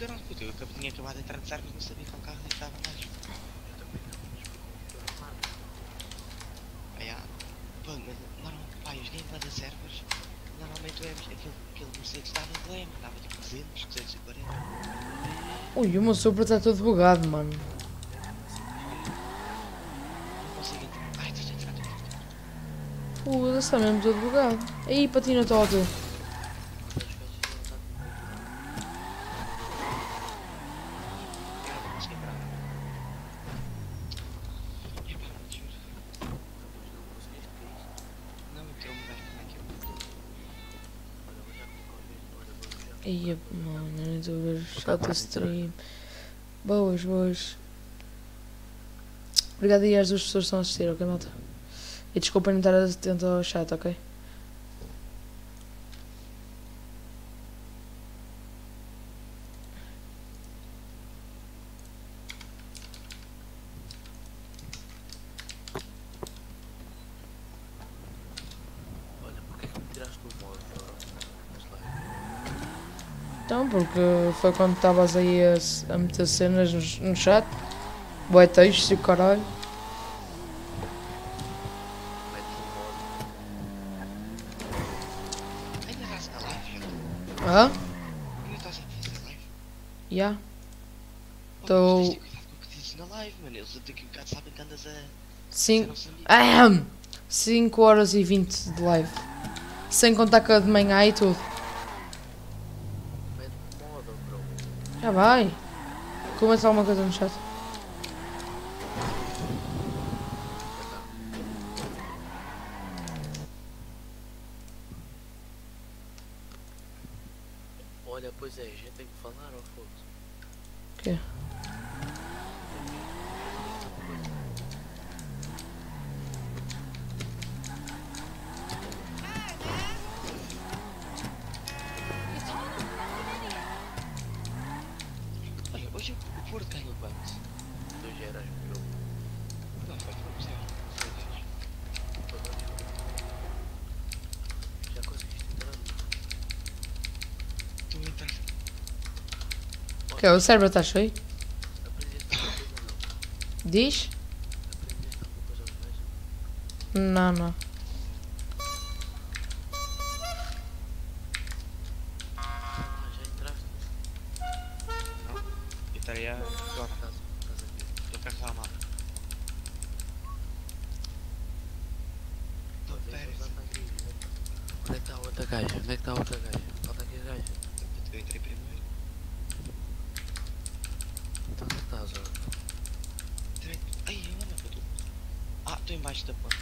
caralho, puto. Eu tinha acabado de entrar de servas, não sabia que o carro estava mais. Ah. Pô, mas normalmente, pá, os gameplays da servers, normalmente é aquele, aquele Mercedes estava em blame, dava tipo 200, 240. Ui, o meu Supra está todo bugado, mano. Não consigo entrar. Ai, estás a entrar, estás a entrar. Foda-se, está mesmo todo bugado. Aí, patina Toto. Não. Não. Aí, mano, nem estou a ver o chat do stream. Boas, boas. Obrigado aí às duas pessoas que estão a assistir, ok, malta? E desculpem não estar atento ao chat, ok? Olha, porquê que me tiraste o modo? Mas lá. Então, porque foi quando estavas aí a, a meter cenas no, no chat. Boé textos e caralho. Ainda estás na live, já? Hã? Ainda estás a fazer live? Já. Oh, mas tens Estou. de ter cuidado com o que dizes na live, mano. Eles daqui a um bocado sabem que andas a. 5 Você não sabia. Ahem! 5 horas e 20 de live. Sem contar com a de manhã e tudo. Já vai. Comenta alguma coisa no chat. Olha, pois é, a gente tem que falar ao fogo. O quê? Olha, hoje o Porto ganhou quanto? 2 gerais, meu. Não, foi foi zero. Foi dez. Já conseguiste entrar? Estou a entrar. O que é? O server está cheio? Diz? Não, não. Ah, já entraste? Não. Eu estaria agora. Estou a carregar a mapa. Estou Vês, perto. não tá aqui, né? Onde é que está a outra gaja? Onde é que está a outra gaja? Falta aqui a gaja. Eu entrei primeiro. Então onde é que estás, ó? Entrei. Ai, eu não puto. Ah, estou embaixo da porta.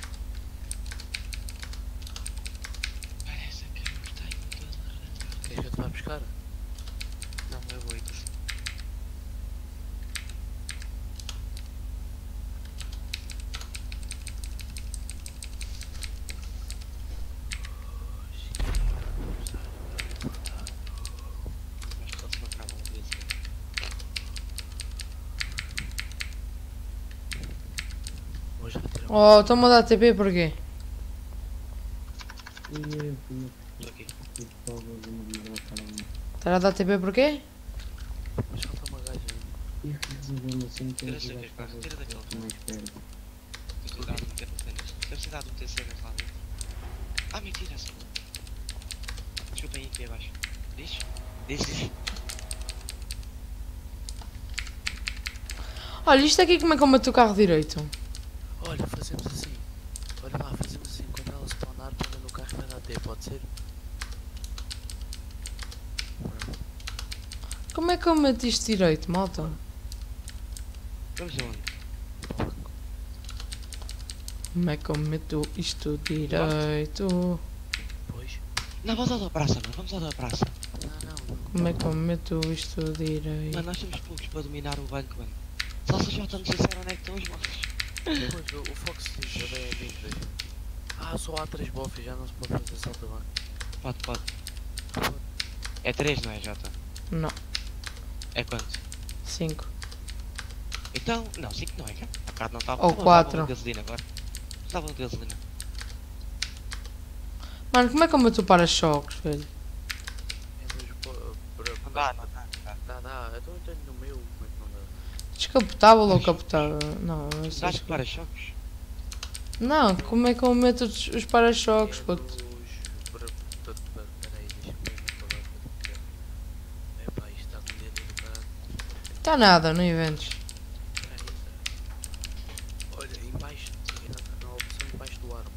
Parece que eu tenho toda Queres que eu te vá buscar? Não, eu vou ir. Acho que eles não acabam de dizer. Vou já tirar Oh, estão-me a dar TP porquê? Estou aqui. Estás a dar TP? Mas falta uma gaja meter cenas. Meter cenas lá dentro. Ah, mentira, aí aqui abaixo. Diz? Diz, diz. Olha, isto aqui como é que eu meto o carro direito? Olha, fazemos assim. Olha lá, fazemos assim. Quando ela spawnar, pega no carro e vai dar T, pode ser? Como é que eu meto isto direito, malta? Vamos aonde? Como é que eu meto isto direito? Pois. Não, vamos ao da praça, mano. Vamos ao da praça. Não, não. Como é que eu meto isto direito? Mano, nós temos poucos para dominar o banco, mano. Só se já estamos sincero onde é que estão os malos. Pois, o, o Fox diz, eu dei a mim, vejo. Ah, só há 3 bofs, já não se pode fazer salto banco. Pode, pode. É 3, não é, Jota? Não, É quanto? 5. Então, não, 5 não é, já. A bocado não estava. Ou Estava- quatro. Estava de gasolina agora. Estava de gasolina. Mano, como é que eu meto o para-choques, velho? É Não dá, não dá. não dá. Dá, dá, Descapotável ou capotável? Não, não sei. Dás para-choques? Não, como é que eu meto os, os para-choques, puto? Está nada no eventos. Olha, embaixo, na opção embaixo do armor.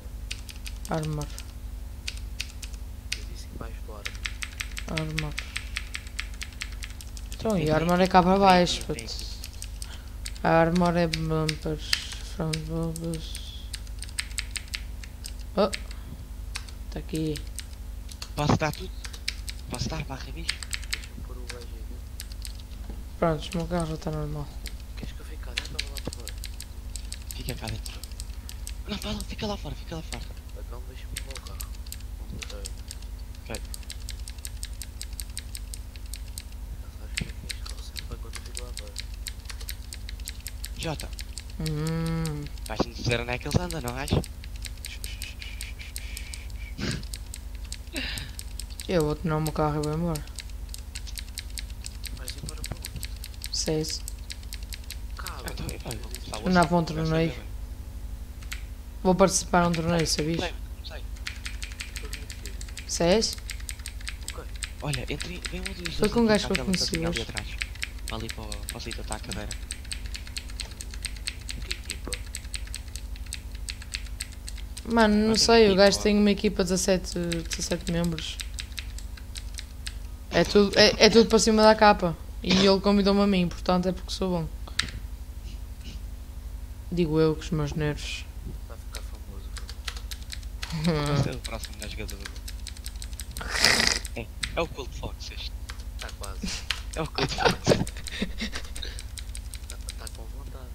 Armor. Eu disse embaixo do armor. Armor. Então, e armor é cá para baixo, puto. A armor é bumpers, front bumpers. Oh! Está aqui. Posso dar tudo? Posso dar barra bicho? Deixa-me pôr o gajo aí dentro. Pronto, o meu carro já está normal. Queres que eu fique cá dentro ou lá para fora? Fica cá dentro. Não, fala, fica lá fora, fica lá fora. Então deixa-me levar o carro. Vamos botar. Ok. Já sabes que é que este carro sempre vai quando eu fico lá fora. Jota, Hum. vais-me dizer onde é que eles andam, não vais? Eu vou tornar o meu carro e vou embora. Vais embora para onde? Seis. Cala. Então, eu vou começar o Andar assalto, para um vai torneio. saber. Vou participar num torneio, sabias? Seis? Olha, entre. Vem um dos Foi com um gajo que eu conheci hoje. Ali para o, sítio está a cadeira. Que equipa? Mano, não sei, o gajo tem uma equipa de 17, 17 membros. É tudo, é, é tudo para cima da capa. E ele convidou-me a mim, portanto é porque sou bom. Digo eu com os meus nervos. Vai ficar famoso. Este é o próximo gajo jogador. É, é o Cold Fox este. Está quase. É o Cold Fox. Está tá com vontade.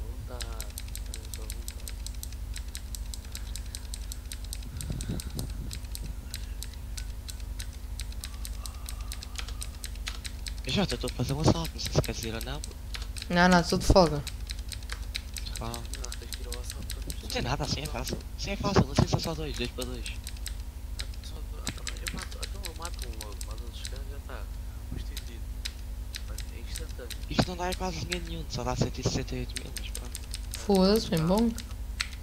Vontade. Olha só vontade. Jota, estou a fazer um assalto, não sei se queres ir ou não. Não, não, estou de folga. Ah, Não, para não tem nada, assim é fácil. Assim é fácil, licença só dois, dois para dois. Só, eu mato, então eu mato um logo, mas eles chegando já está. O estendido. É instantâneo. Isto não dá quase dinheiro nenhum, só dá 168 mil, mas pronto. Foda-se, bem bom.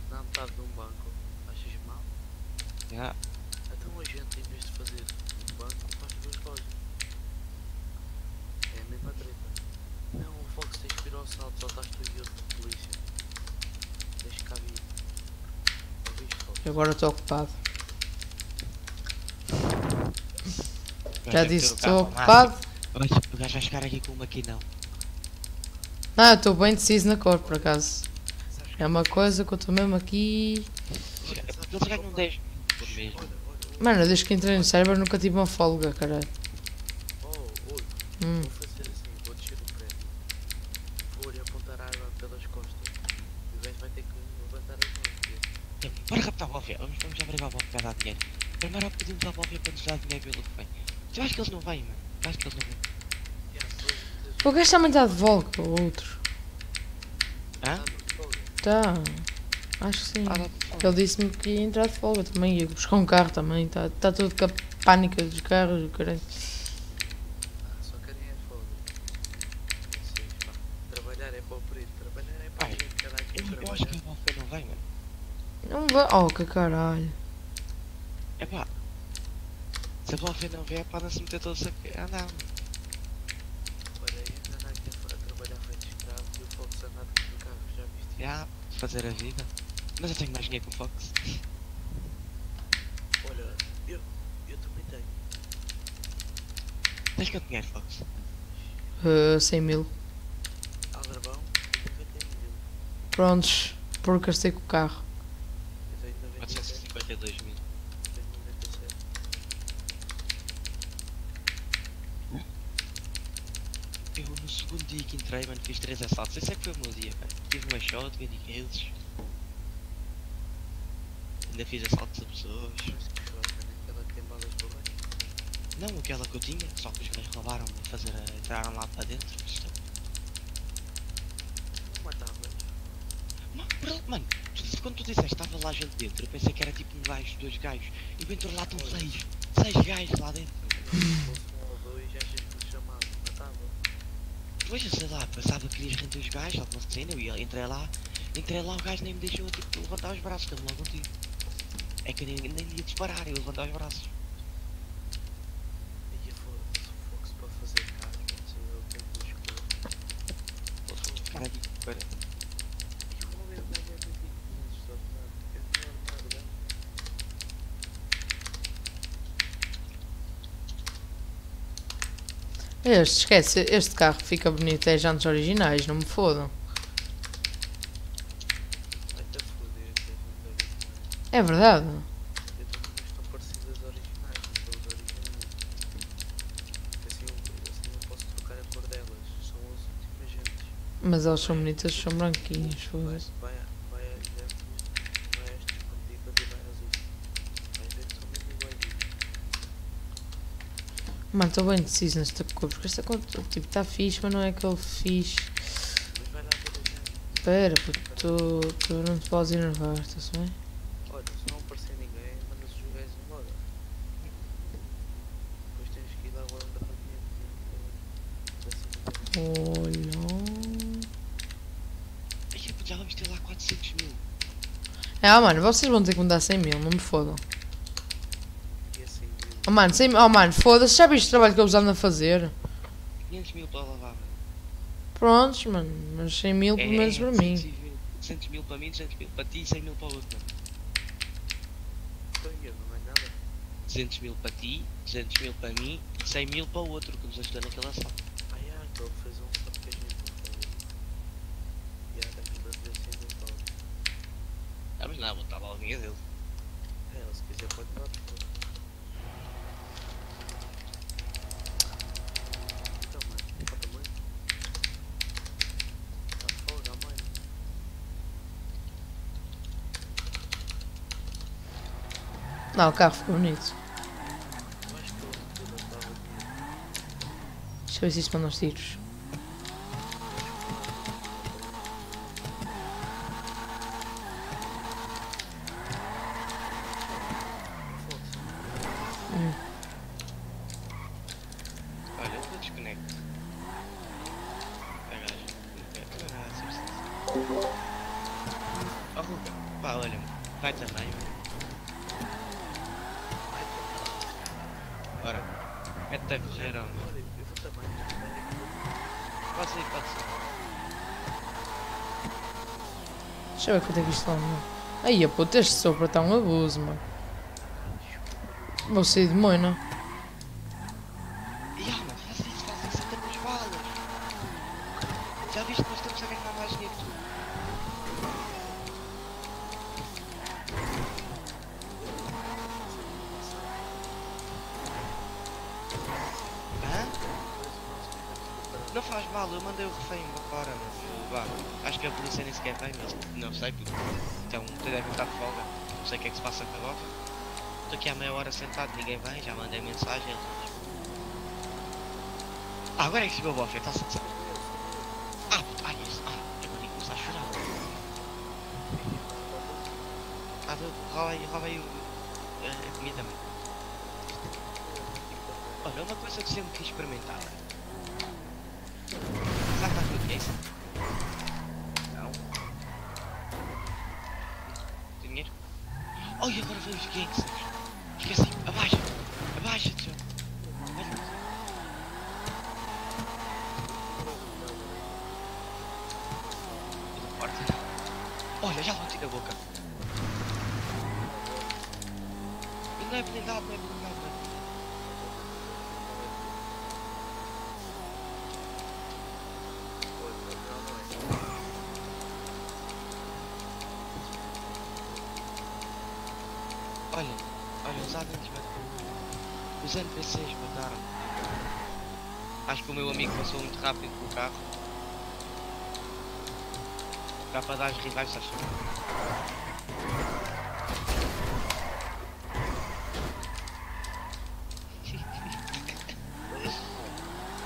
Na metade de um banco. Achas mal? Já. Então a gente, em vez de fazer um banco, faz duas lojas. É a mesma treta. Não, o Fox tens que ir ao assalto, só estás tu e outro de polícia. Deixa cá vir. Ouviste, Fox? E agora estou ocupado. Já deve disse, estou ocupado. O gajo- vai chegar aqui com um maquinão. Não, eu estou bem deciso na cor, por acaso. É uma coisa que eu estou mesmo aqui. Eles ganham 10 por mês. Mano, desde que entrei no server nunca tive uma folga, caralho. Oh, oi. Hum. Vou fazer assim, vou descer o prédio. Vou-lhe apontar a arma pelas costas. E o gajo vai ter que levantar as mãos. Bora raptar o Bófia, vamos, vamos obrigar o Bófia a dar dinheiro. Primeiro pedimos ao Bófia para nos dar dinheiro pelo que vem. Eu acho que eles não vêm, mano. Eu acho que eles não vêm. O gajo também está de volta, o outro. Hã? Tá. Acho que sim. Ele disse-me que ia entrar de folga também. Ia buscar um carro também. Está tá tudo com a pânica dos carros, o caralho. Só querem é folga. Vocês, pá. Trabalhar é para o preto, trabalhar é para a gente, cada aqui Eu, eu acho que Bófia não vem, mano. Não vai. Oh, que caralho. Epá. Se a Bófia não vier, podem-se meter todos a a andar, mano. Olha aí, aqui a, trabalhar feito escravo e o Fox anda dentro do carro, já viste? Já, fazer a vida. Mas eu tenho mais dinheiro que o Fox. Olha, eu, eu também tenho. Tens quanto dinheiro, Fox? Uh, 100 mil. Aldrabão, 90 mil. Prontos. Porque gastei com o carro. Eu tenho 97. 452 mil. Tenho 97. Eu no segundo dia que entrei, mano, fiz 3 assaltos. Esse é que foi o meu dia, mano. Tive uma shot, vendi eles. Ainda fiz assaltos a pessoas. Não aquela que eu tinha, só que os gajos roubaram-me fazer entraram lá para dentro. Não matavas. Mano, mano, quando tu disseste estava lá gente dentro, eu pensei que era tipo um gajo, dois gajos. E dentro lá estão seis. Seis gajos lá dentro. Se fosse um ou dois, já achas que chamado. Matava. Depois, sei lá, passava que querias render os gajos, alguma cena, eu ia, entrei lá, entrei lá, o gajo nem me deixou tipo, levantar os braços, deu-me logo tiro. É que eu nem, nem ia disparar, eu levantar os braços. Aí foda-se, fogo-se para fazer carro, não sei eu tenho que escolher. Caralho, espera. E o homem vai ver aqui 500 de ordenado. É melhor nada. Este, esquece, este carro fica bonito, é jantes originais, não me fodam. É. É verdade. Mas elas são bonitas, são branquinhas, foda-se. vai, a- vai às gentes, vai às desportivas e vai às últimas. Vai ver que são mesmo iguais. Mano, estou bem indeciso nesta cor, porque esta cor, tipo, está fixe, mas não é aquele fixe. Espera, porque tu, tu não te podes enervar, está-se bem? Olha, se não aparecer ninguém, mandas os gajos embora. Depois tens que ir lá agora onde apartamento. Olha. Ai, já vamos ter lá 400 mil. Ah, mano, vocês vão ter que me dar 100 mil, não me fodam. Oh, mano, 100 mil, oh, mano, foda-se, já viste o trabalho que eles andam a fazer? 500 mil para lavar, velho. Prontos, mano, mas 100 mil pelo É, menos para mim. 200 mil para mim, 200 mil para ti e 100 mil para o outro, mano. então eu não é nada. 200 mil para ti, 200 mil para mim e 100 mil para o outro que nos ajudou naquele assalto. Ah, yeah, então fez um só porque a gente. Yeah, temos para fazer 100 mil pau. Ah, mas não, vou estar lá o dinheiro dele. É, ele se quiser pode dar depois. Então, mano, falta muito. Tá folga, mãe. Não, o carro ficou bonito. Deixa eu ver se isto manda uns tiros. Hum. Olha, eu vou desconecto. A gaja. Não é assim preciso. Oh, Ruka, pá, olha, vai também. Ora, mete a correr, homem. Eu vou também. Pode ser, pode ser. Deixa eu ver quanto é que isto anda. Aí, a puta, este sopro está um abuso, mano. Vou sair de moina. E ah, mano, faz isso, faz isso, até com balas. Já viste que nós estamos a ganhar mais dinheiro que tu? Hã? Não faz mal, eu mandei o refém embora, mas vá. Acho que a polícia nem sequer vem, mas não sei, porque então devem estar de folga. Não sei o que é que se passa com a boca. Estou aqui há meia hora sentado, ninguém vem, já mandei mensagem. eles- Ah, agora é que chegou o bofe, está sentado. Ah, puta, ai, isso, ah, agora nem começar a chorar. Ah, do- rouba aí, rouba aí o- a, a comida, mano. Olha, uma coisa que sempre quis experimentar. Será que está tudo isso? Não. Tem dinheiro? Oh, e agora veio os gangsters. Esqueci, abaixa, abaixa, tio. Abaixa. Tudo forte. Olha, já bati na boca. E não é blindado, não é blindado, não é Olha, olha, os aliens mataram. Os NPCs mataram. Acho que o meu amigo passou muito rápido com o carro. Dá para dar as rivais, acho.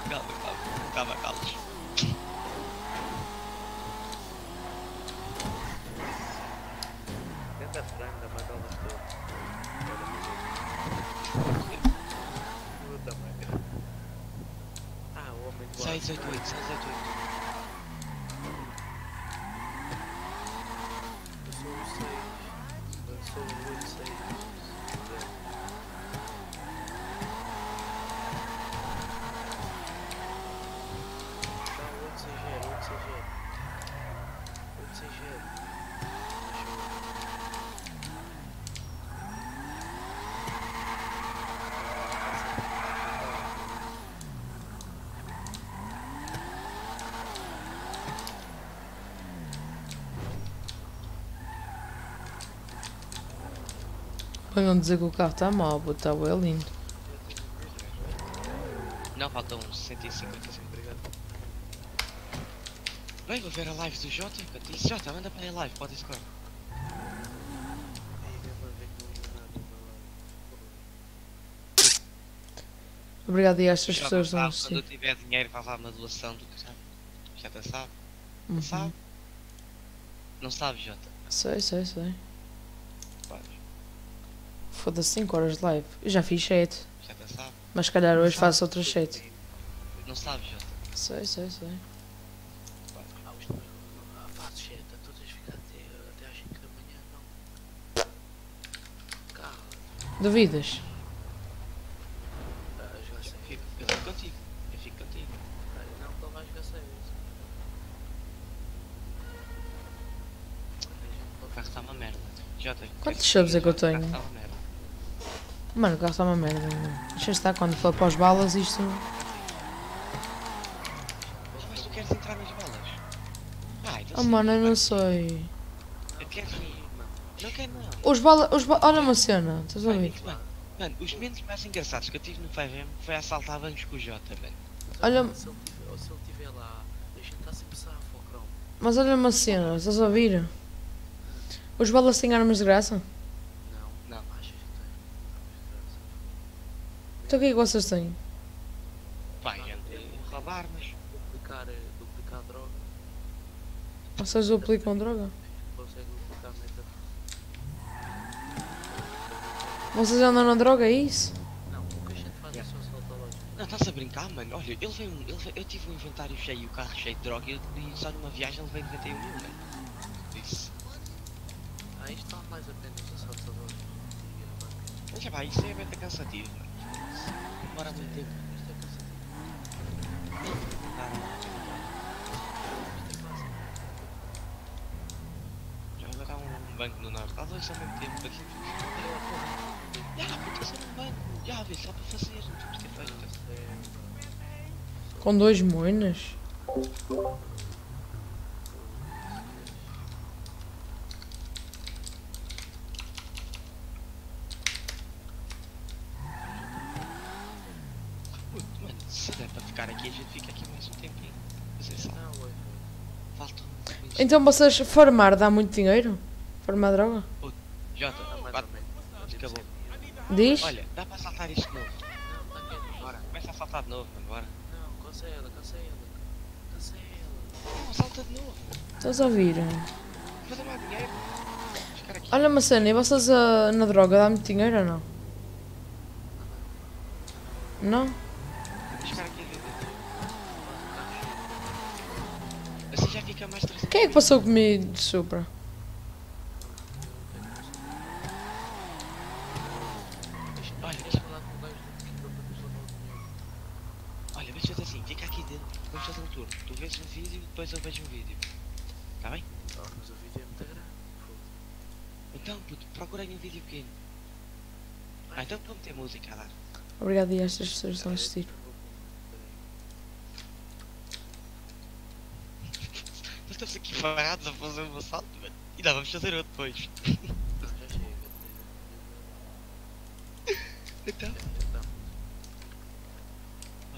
calma, calma, calma, calma. Tenta franga, mas ela estou. Eu também. Ah, o homem Sai 188, sai 188. Eu sou o 6. Eu sou o 86. Tá, 860, 860. 860. Venham dizer que o carro está mal, pô, está bem lindo. Não, faltam uns 65, 85, obrigado. Bem, vou ver a live do Jota. Jota, manda para a live, pode escolher. Obrigado e a estas pessoas não sabe, quando eu tiver dinheiro vai lá uma doação do sabe. Jota sabe? Uhum. Sabe? Não sabe, Jota? Sei, sei, sei. Foda-se 5 horas de live. Eu já fiz 7. Jota sabe? Mas se calhar hoje faço outras 7. Não sabe, Jota? Sei, sei, sei. Os meus faço gente, tu tens de ficar até, até às 5 da manhã, não. Cala. Duvidas? Ah, jogar sem Fico, eu fico contigo. Eu fico contigo. Ah, Não, que ele vai jogar sem isso. O carro está uma merda. Jota, Quantos subs é que eu tenho? O carro está uma merda. Mano, o carro está uma merda. mano. Deixa estar quando for para os balas isto. Mas tu queres entrar nas balas? Ah, então Oh sim, mano, eu não sei. Eu quero ir, mano. Não quero não. Os balas. Os ba... Olha uma cena, estás a ouvir? Mano, mano, os momentos mais engraçados que eu tive no 5M foi assaltar bancos com o Jota, mano. Olha. Se ele tiver, se ele tiver lá, a gente está sempre safo, Chrome. Mas olha uma cena, estás a ouvir? Os balas têm armas de graça? Não. Achas que Então o que é que vocês têm? Vai, gente, roubar, mas. duplicar, eh, duplicar droga, Vocês duplicam droga? consegue duplicar meta. Vocês andam na droga, é isso? Não, o que a gente faz é só saltar loja. Não, estás a brincar, mano? Olha, ele veio, ele veio, eu tive um inventário cheio, o carro cheio de droga e, eu- e só numa viagem ele veio 91 mil, mano. Isso. Ah, isto está mais apenas a loja. Mas já vai, isso é bem cansativo, mano. Demora muito tempo. É. Já vou um banco no norte. Há dois ao mesmo tempo. Aqui. Já, puta, ser um banco. Já, vê, só para fazer. Não temos que ter feito. Com dois moinas? Puto, Mano, se der para ficar aqui, a gente fica aqui mais um tempinho. Mas é só. Faltam. Então vocês farmar dá muito dinheiro? Farmar droga? Jota, bate. Acabou. Diz? Olha, dá para assaltar isto de novo. Bora, começa a assaltar de novo, mano. Bora. Não, cancela, cancela. Cancela. Não, assalta de novo. Estás a ouvir? Vou dar mais dinheiro. Olha uma cena, e vocês ah, na droga dá muito dinheiro ou? Não? 300 Quem é que passou comigo de Supra? Olha, deixa eu falar com o gajo do que para pessoa não dinheiro. Olha, deixa eu dizer assim, fica aqui dentro, vamos fazer um turno. Tu vês um vídeo e depois eu vejo um vídeo. Tá bem? Ah, mas o vídeo é muito grande. Então, puto, procurei um vídeo pequeno. Ah, então vamos ter música a dar. Obrigado e a estas pessoas que estão a assistir. Nós estamos aqui parados a fazer um assalto, mano. E dá, vamos fazer outro depois. Não, já chega. Então.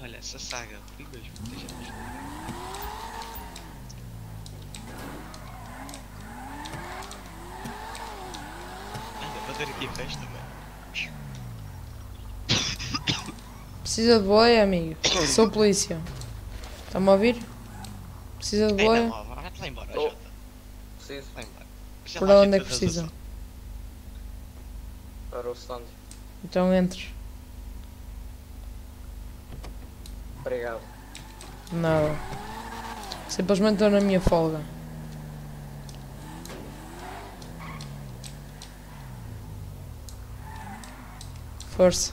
Olha, essa saga, foi mesmo, deixa Anda, fazer aqui festa, mano. Precisa de boia, amigo? Sou polícia. Está-me a ouvir? Precisa de Ei, boia? Não, vai embora, Oh. Jota. Preciso. Vai embora. Deixa Por lá a onde é que precisa? Para o stand. Então entres. Obrigado. Nada. Simplesmente estou na minha folga. Força.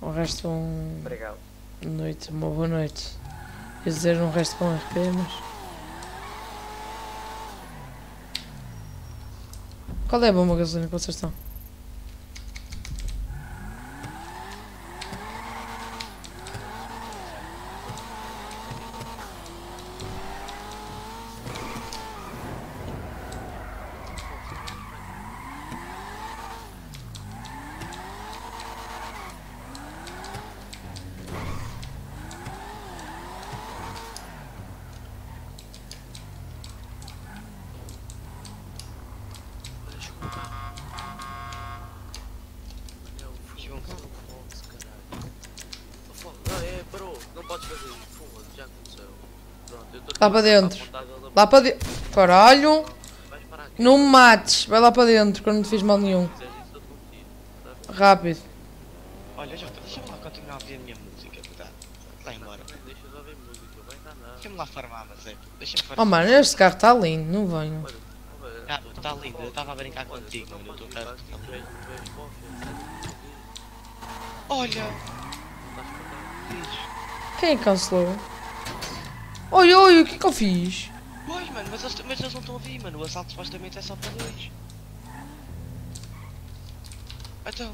O resto um. Obrigado. Noite, uma boa noite. Quer dizer um resto bom RP, mas. Qual é a bomba gasolina que vocês estão? Lá para dentro. Lá para dentro. Caralho! Não me mates. Vai lá para dentro, que eu não te fiz mal nenhum. Rápido. Olha, Jota, deixa-me lá continuar a ouvir a minha música, tá? Lá embora. Deixa de ouvir música, vai dar nada. Deixa-me lá farmar, mas é. Deixa-me farmar. Oh mano, este carro está lindo, não venho. Ah, tá lindo, eu estava a brincar contigo, mano. Estou cá. Olha! Quem é cancelou? Oi, oi, o que que eu fiz? Pois, mano, mas eles, mas eles não estão a vir, mano. O assalto supostamente é só para dois. Então.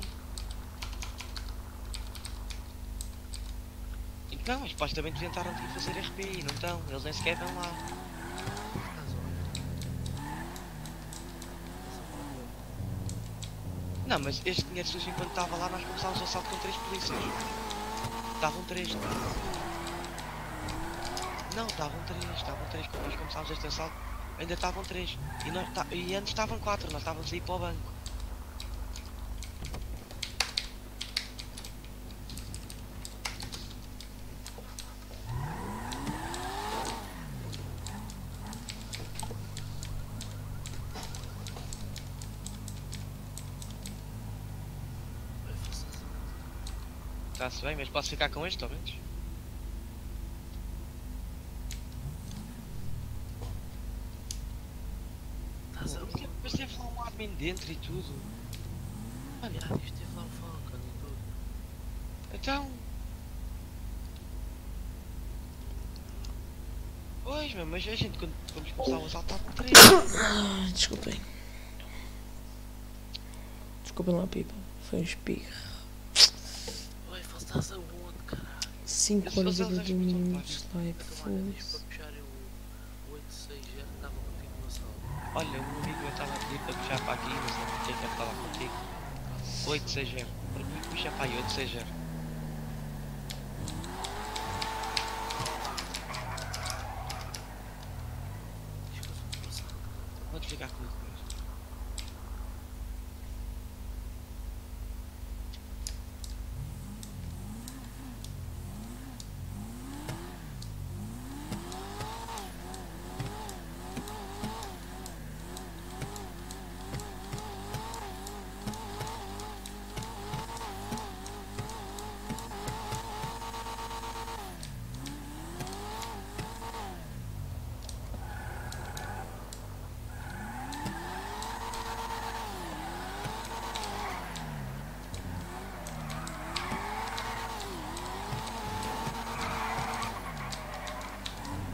Não, mas supostamente tentaram de fazer RP e não estão. Eles nem sequer vão lá. Não, mas este dinheiro surgiu enquanto estava lá, nós começámos o assalto com três polícias. Estavam três. Não, estavam três, estavam três. Quando nós começámos este assalto, ainda estavam três. E, nós, ta- e antes estavam quatro, nós estávamos a ir para o banco. Está-se bem, mas posso ficar com este, ao menos? Estás a ver? Mas teve lá um admin dentro e tudo. Olha, isto teve lá o Falcon e tudo. Então. Pois, meu, mas a gente quando vamos começar o assalto com três. Ah, Desculpem. Desculpem lá, Pipa. Foi um espirro. Oi, Falso, estás aonde, caralho? 5 horas e 21 minutos live. Deixa Foda-se. para puxarem o 86 já estava contigo no assalto. Olha, um amigo meu estava a pedir para puxar para aqui, mas não tinha que falar contigo. 8 0 Para mim, puxa para aí, 8 0 Pode ficar comigo mesmo.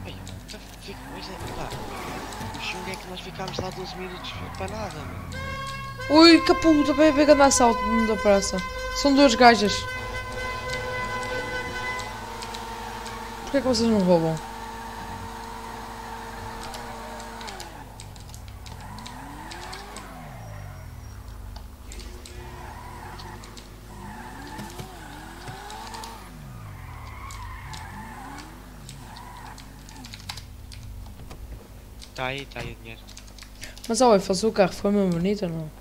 Ai, tá- fica, pois é, pá. O chungo é que nós ficámos lá 12 minutos para nada, mano. Ui, que puta, vai haver grande assalto da praça. São duas gajas. Porquê é que vocês não roubam? Tá aí, tá aí o dinheiro. Mas ó, fazer o carro foi mesmo bonito ou não?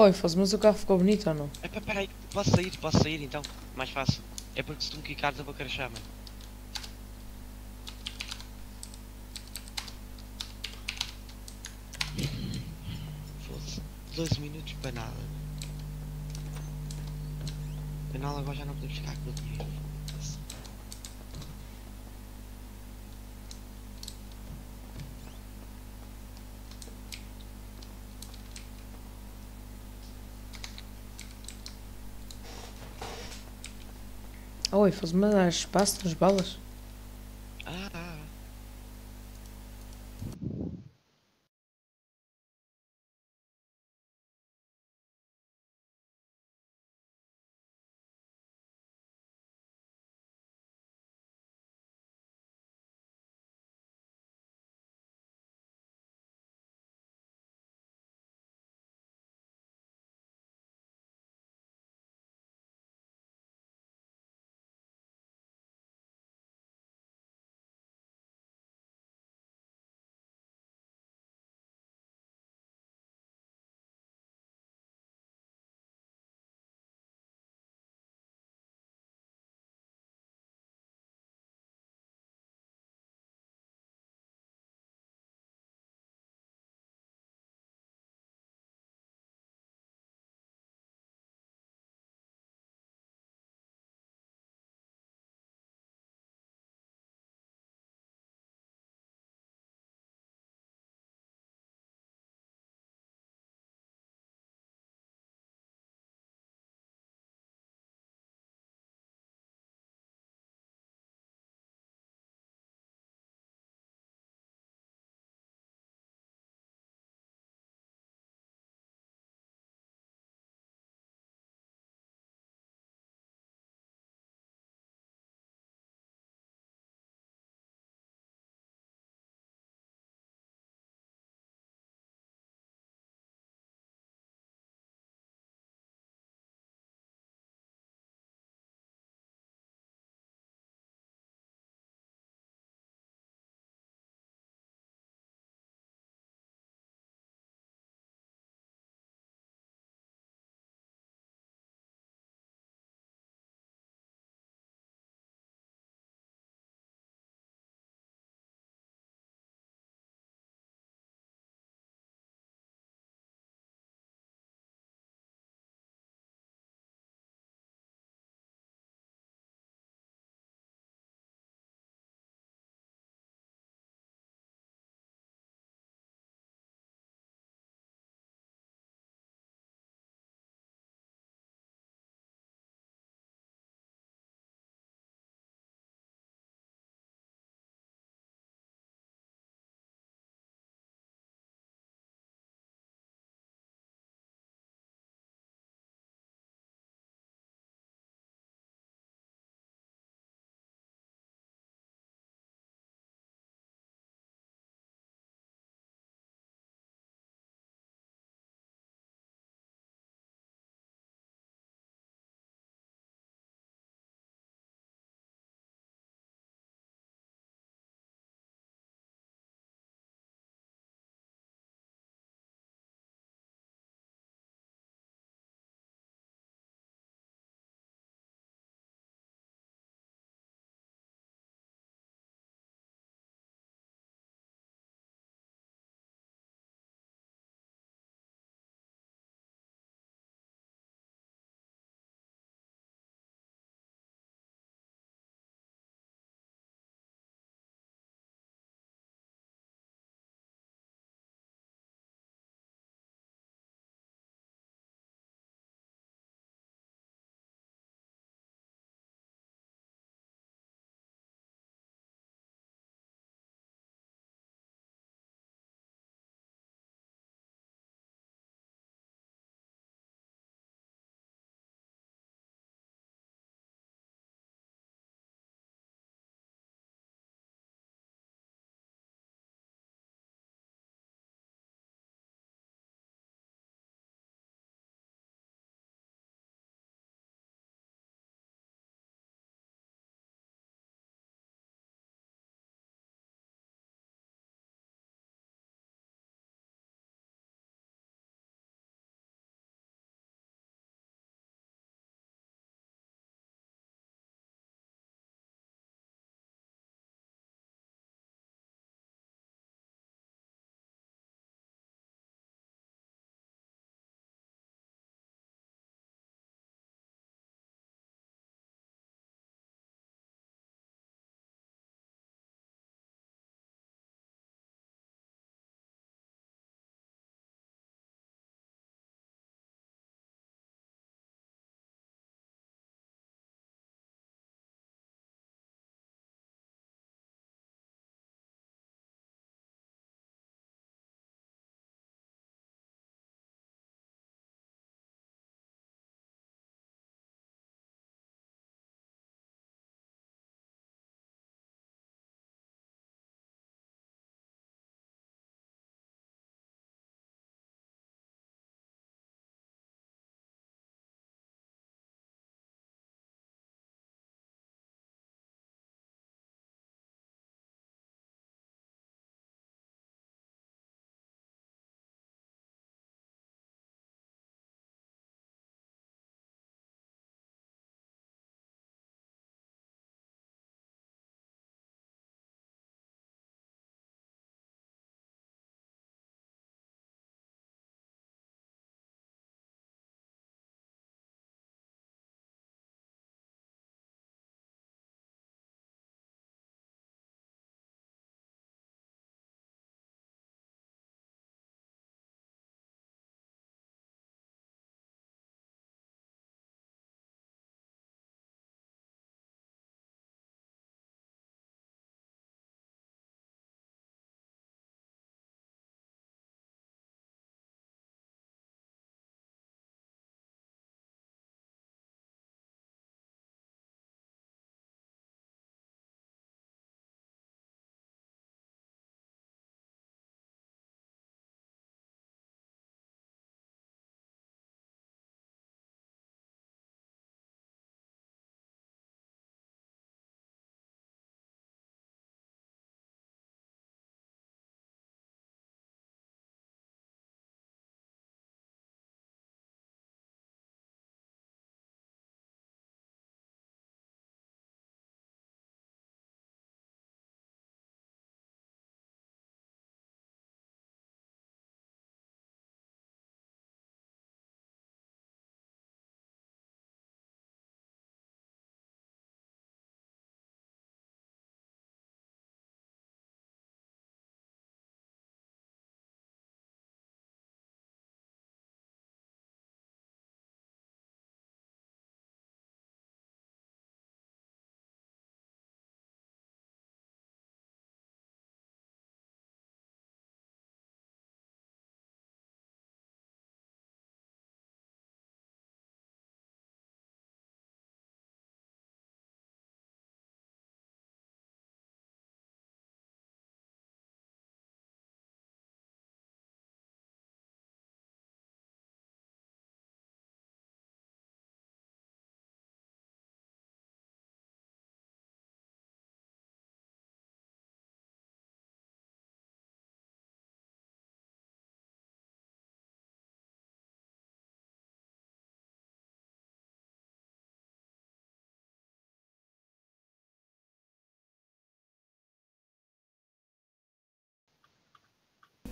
Oi, faz, mas o carro ficou bonito ou não? É pá, peraí, posso sair, posso sair então? Mais fácil. É porque se tu me quicares eu vou crachar, mano. 12 minutos para nada. Afinal agora já não podemos ficar com o dinheiro. Oi, faz-me dar espaço nas balas.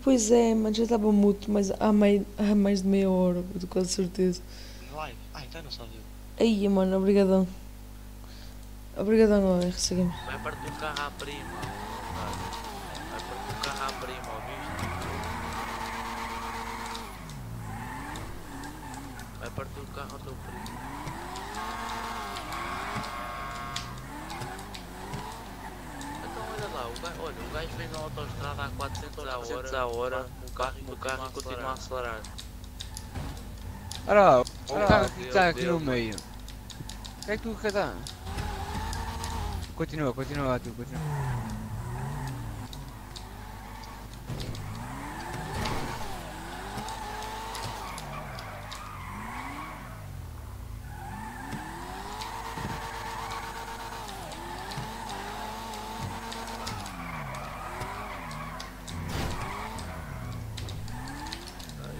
Pois é, mas já estava muito, mas há, mei, há mais de meia hora, de com certeza. Live? Ah, então não viu. Aí, mano, obrigadão. Obrigadão, ó, seguimos. Vai partir o carro à prima. Vai partir o carro à prima, ouviste? Vai partir o carro ao teu primo. Olha lá, o gajo, olha, o gajo vem na autostrada a 400 a hora, a hora o carro, o carro continua a acelerar. Ora, o carro que está aqui no meio. O que é que tu quer dar? Continua, continua, tu, continua.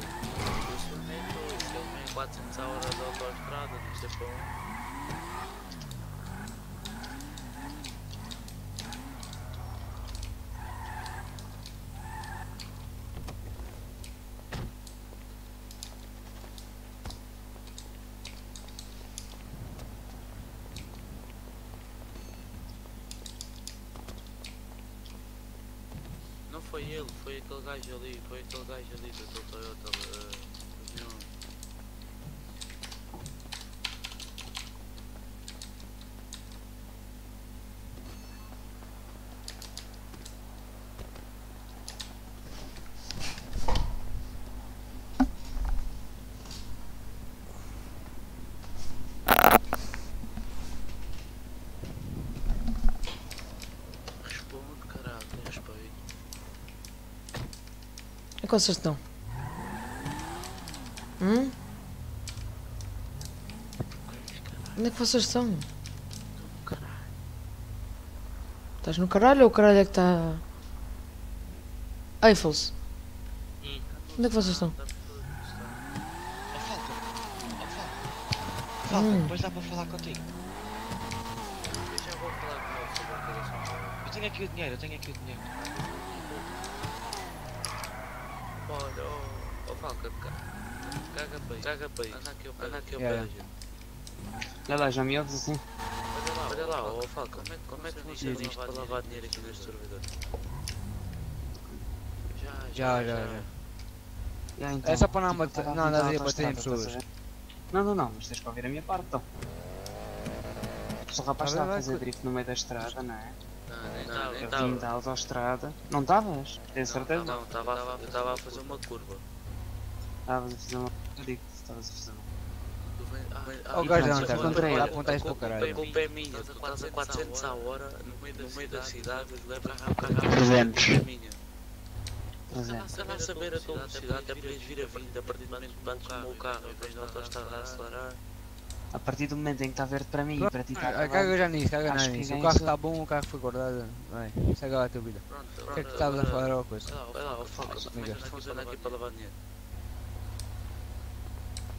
Principalmente hoje, que ele vem 400 a hora da autostrada, não sei para onde. Não foi ele, foi aquele gajo ali, foi aquele gajo ali do Toyota uh, União. Responde, caralho, tem respeito. E que vocês estão? Hum? Onde é que vocês estão? Estás no caralho ou o caralho é que está. Eiffels. Onde é que vocês estão? Falco, Hum. depois dá para falar contigo. Eu já vou falar com aquele assunto. Eu tenho aqui o dinheiro, eu tenho aqui o dinheiro. Olha, ó, ó Falca, ca- caga para aí, caga para aí. Anda aqui ao pé, anda aqui pé Yeah. da gente. Olha lá, já me ouves assim? Olha lá, olha lá, ó Falca, como é, que- como é que funciona isto para lavar dinheiro aqui neste servidor? Já, já, já. Já, então, É só para não tipo, matar- estava não a andar pintar aí a a bater em autoestrada, pessoas. Não, não, não, mas tens que ouvir a minha parte então. Se o rapaz Tá estava a fazer drift no meio da estrada, não é? Não, nem estava, Eu vim da autoestrada. Não estavas? Tenho certeza? Não, a- eu estava a fazer uma curva. Estavas a fazer uma. Eu digo que estavas a fazer uma. Vem- ah, Ó, ah, o gajo e não tá, olha, contra ele, olha, aponta isso a para o caralho. é- A culpa é minha, estás a 400 a hora no meio da, no meio da cidade, leva a carro, carro, 300. é minha. 300. Sei lá saber a tua velocidade, até podias vir a vir, a partir do momento que bates no meu carro e vens na autostrada a acelerar. A partir do momento em que está verde para mim e para ti está Ah, Caga já nisso, caga já nisso. O ganha carro está bom, o carro foi guardado. Vai, segue lá a tua vida. O que é que estavas a falar ou coisa? Vai lá, ó Falca, como é que isto funciona aqui para lavar dinheiro?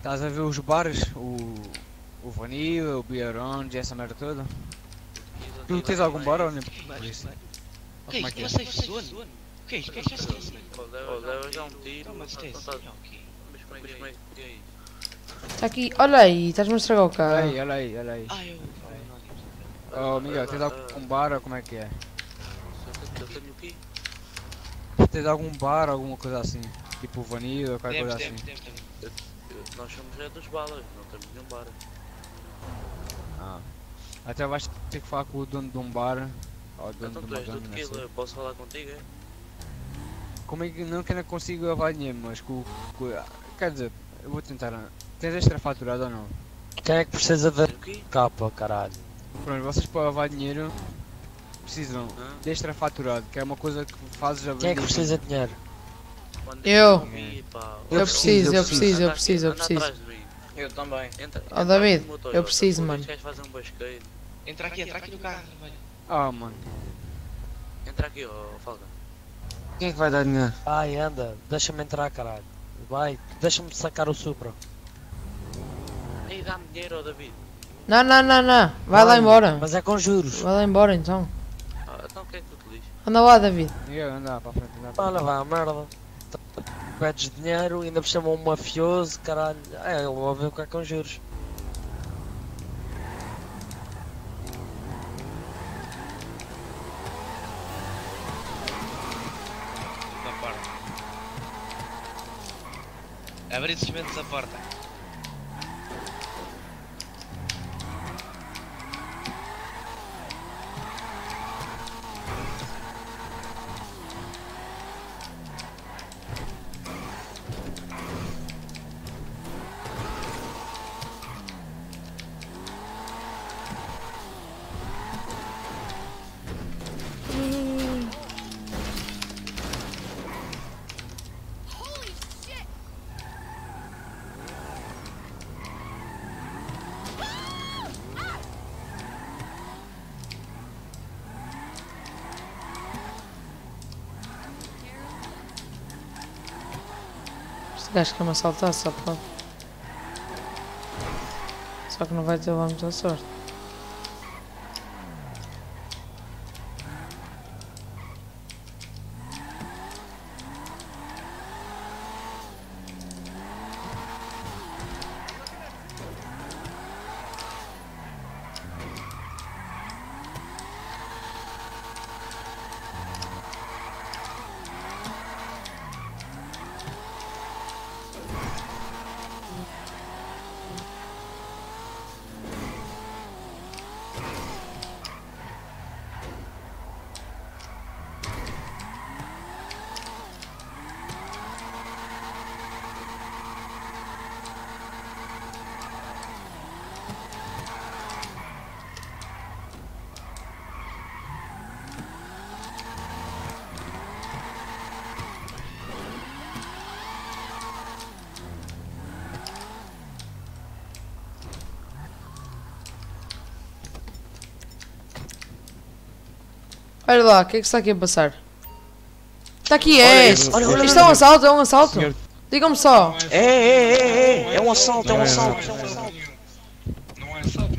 Estás a ver os bares, o, o Vanilla, o Beer Orange, essa merda toda? Tu tens algum bar ou nem por isso? O que é é isto? é? Uma safe zone? O que é isto? O que é isto? Leva já um tiro, Então, mas é assim, como é que- é é? Está aqui, olha aí, estás-me a estragar o Olha carro. aí, olha aí, olha aí. Ah, eu. Oh Miguel, tens algum bar ou como é que é? Eu tenho o quê? Tens algum bar ou alguma coisa assim? Tipo o Vanilla ou qualquer coisa assim? Nós somos é dos balas, não temos nenhum bar. Ah. Até vais ter que falar com o dono de um bar ou dono Então de tu és do tequila, eu posso falar contigo, é? Como é que não que não consigo lavar dinheiro, mas com, com- Quer dizer, eu vou tentar. Tens extra faturado ou não? Quem é que precisa da quê? capa, caralho? Pronto, vocês para lavar dinheiro precisam Hã? de extra faturado, que é uma coisa que fazes a Quem é que precisa de dinheiro? Eu. eu Eu preciso, eu preciso, eu preciso, eu preciso. Eu também. Entra, Ó, entra David, eu preciso, mano. Um. Entra aqui, entra aqui no carro, vermelho. Ah, mano. Entra aqui, ó, Falca. Quem é que vai dar dinheiro? Ai, anda, deixa-me entrar, caralho. Vai, deixa-me sacar o Supra. Ei, dá-me dinheiro, ó, David. Não, não, não, não. Vai lá embora. Mas é com juros. Vai lá embora então. Ah, então o que é que tu te? Anda lá, David. Miguel, anda para a frente, anda para vá, merda. Pedes dinheiro, ainda por cima um mafioso, caralho. É, ele vai ver o que é com juros. Na porta. Abre esses ventos a porta. Gajo quer me assaltar só pode. Só que não vai ter lá muita sorte. Olha lá, o que é que está aqui a passar? Está aqui, é! Isto é um assalto, é um assalto! Digam-me só! É, é, é, é, é um assalto, é um assalto.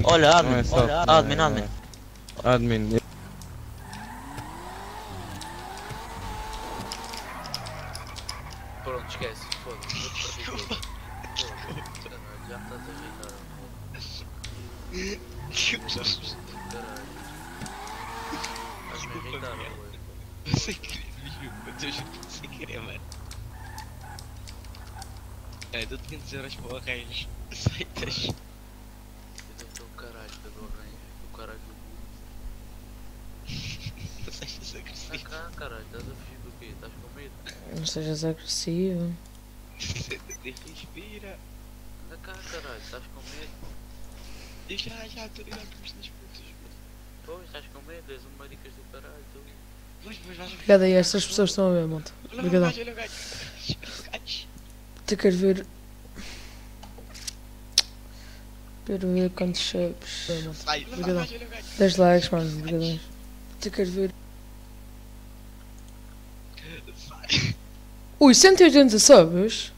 Olha, Não admin, é assalto, olha, é- admin, admin. Admin. Pronto, esquece. Foda-se, vou-te partir tudo. Foda-se, caralho, Já me estás a irritar. Caralho. Estás-me a irritar, ué. Eu sei que juro, eu juro que sem querer, mano. É, dou-te 500 euros para o arranjo. Aceitas? Eu dou-te o caralho da do arranjo. O caralho do Não sejas agressivo. Vem cá, caralho, estás a fugir do quê? Estás com medo? Não agressivo. Respira. Anda cá, caralho, estás com medo? Já, já estou ligado com isto nas putas. Pois, estás com medo, és um maricas do caralho, tu. Pois, pois, vais Obrigado aí, estas pessoas estão a ver, monta. Olha o Obrigadão. gajo, olha o gajo. Olha o gajo. Te quero ver. Quero ver quantos subs. Sai, olha o Obrigadão. gajo, olha o gajo. 10 likes, mano. Obrigadão. Te quero ver. Ui, 180 subs?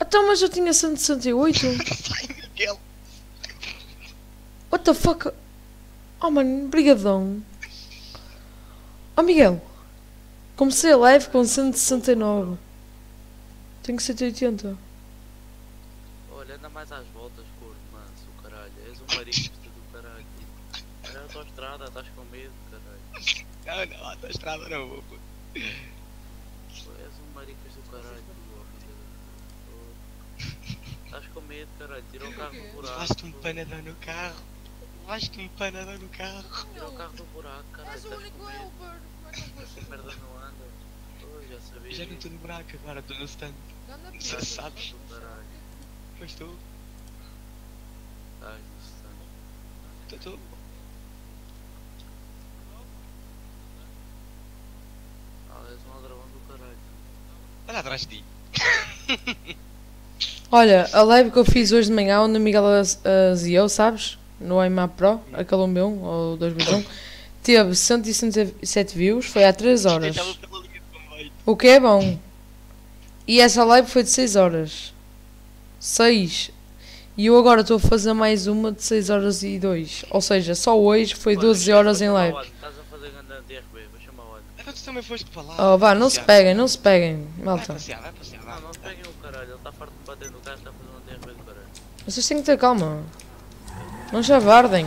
Então, mas eu tinha 168. Miguel. What the fuck? Oh, mano, brigadão. Oh, Miguel. Comecei a live com 169. Tenho 180. Olha, anda mais às voltas, corno manso, caralho. És um maricas do caralho. É a autostrada, estás com medo, caralho. Não, não, autostrada não vou. pô. Pô, És um maricas do caralho, tu, ó, filha da- Pô. Estás com medo, caralho. Tira o carro do buraco. Levaste um panadão no carro. Levaste um panadão no carro. Tira o carro do buraco, caralho. Estás com medo. Essa merda não anda. Pô, já sabia. Já não estou no buraco agora, estou no stand. Você sabes? Pois estou. Estás no stand. Estou. Ah, és um aldrabão do caralho. Olha atrás de ti. Olha, a live que eu fiz hoje de manhã, onde o Miguel Az- Aziou, sabes? No IMAP Pro, aquele 1B1 ou 2B1, teve 167 views, foi há 3 horas. O que é bom. E essa live foi de 6 horas. 6. E eu agora estou a fazer mais uma de 6 horas e 2. Ou seja, só hoje foi 12 horas em live. Estás a fazer grande DRB, vou chamar o Adam. Então tu também foste para lá. Oh, vá, não se passear. peguem, não se peguem, Vai malta. passear, vai passear, vai. O farto de bater no carro, está a fazer um DRB do caralho. Vocês têm que ter calma. Não chavardem.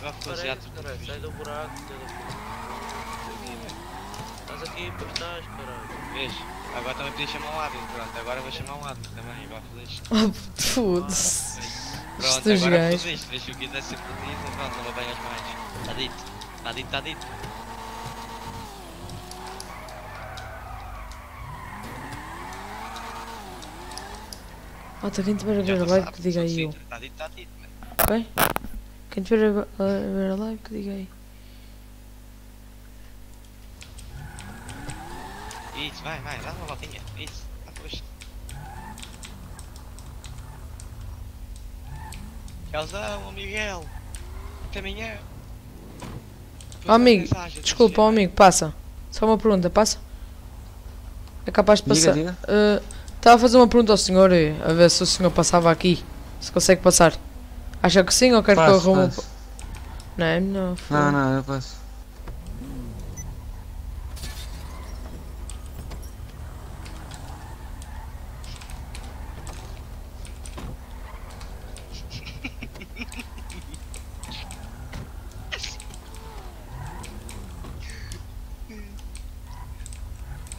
Vai fazer Parece, atos caralho, sai do buraco, do. Estás aqui, pois estás, caralho. Vês? Agora também podia chamar um árbitro, pronto, agora vou chamar um árbitro também, vai fazer isto. Oh, foda-se. Pronto, Estes agora fazer isto, vês se eu quiser ser feliz, pronto, não me apanhas mais. Está dito, está dito, está dito. Malta, quem tiver a ver a live que diga aí sim, eu. Está dito, está dito, mano. Ok? Quem tiver a ver- a live que diga aí. Isso, vai, vai, dá uma voltinha, isso, dá força. Tchauzão, Miguel. Até amanhã. Oh, amigo, desculpa, oh, amigo, passa. Só uma pergunta, passa? É capaz de Diga, passar. diga. Eh, Estava a fazer uma pergunta ao senhor, eh, a ver se o senhor passava aqui. Se consegue passar. Acha que sim ou quer que eu Passo, arrume? um passo. Não, é melhor. Não, não, eu passo.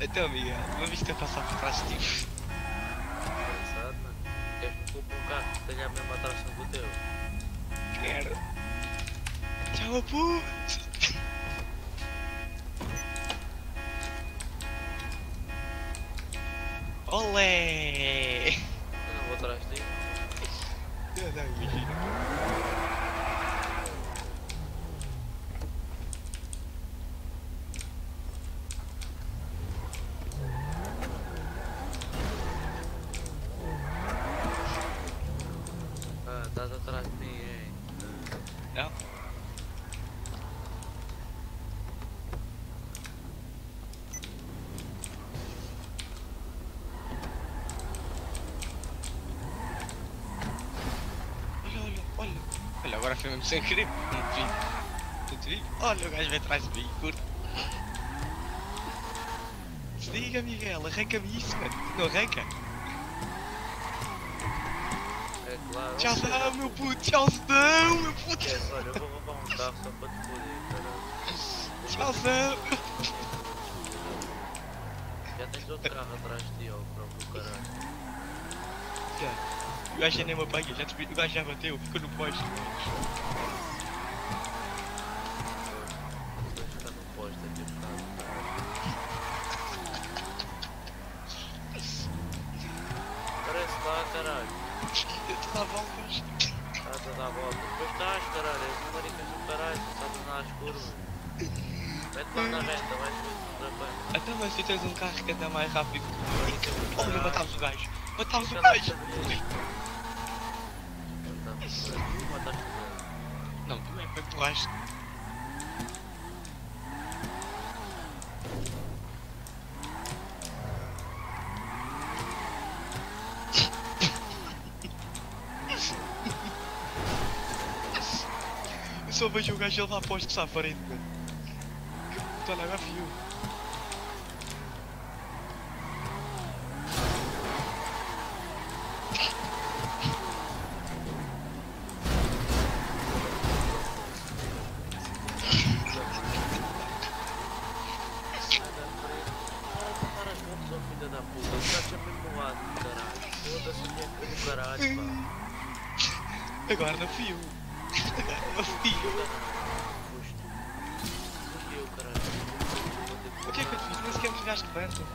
Então, Miguel, uma que eu passar por trás de ti. Puto. Olé! Eu não vou atrás de ti. Eu não imagino. Ah, estás atrás de mim, hein? Não? Olha, olha, olha. Olha, agora foi mesmo sem querer. Olha, o gajo vem atrás de mim, curto. Desliga, Miguel, arranca-me isso, mano. Não arranca? É claro. Tchauzão, meu puto, tchauzão, meu puto. Esquece, olha, eu vou roubar um carro só para te foder, caralho. Tchauzão. Já tens outro carro atrás de ti, ó, próprio caralho. Já. O gajo já nem me apanha, já o gajo já bateu, ficou no poste. No posto aqui bocado, caralho. Parece lá, caralho. Eu te dá voltas. Estás a dar volta. Depois estás, caralho. És maricas do caralho. Andar às curvas. Mete lá na reta, vais ver se rapaz. Até mas tu tens um carro que anda mais rápido que. Olha, o gajo. Matámos o Fica lá, gajo. Mataste o gajo. Mataste o gajo. Não, é que empurraste. Eu só vejo o gajo lá posto que está à frente, mano. Olha, agora viu. Para as mãos, ó filha da puta. O gajo é mesmo no lado, caralho. Foda-se, o que é que do caralho, pá. Agora não fui eu. Agora não fui eu. Fui eu, caralho. O que é que eu te fiz? Nem sequer me chegaste perto.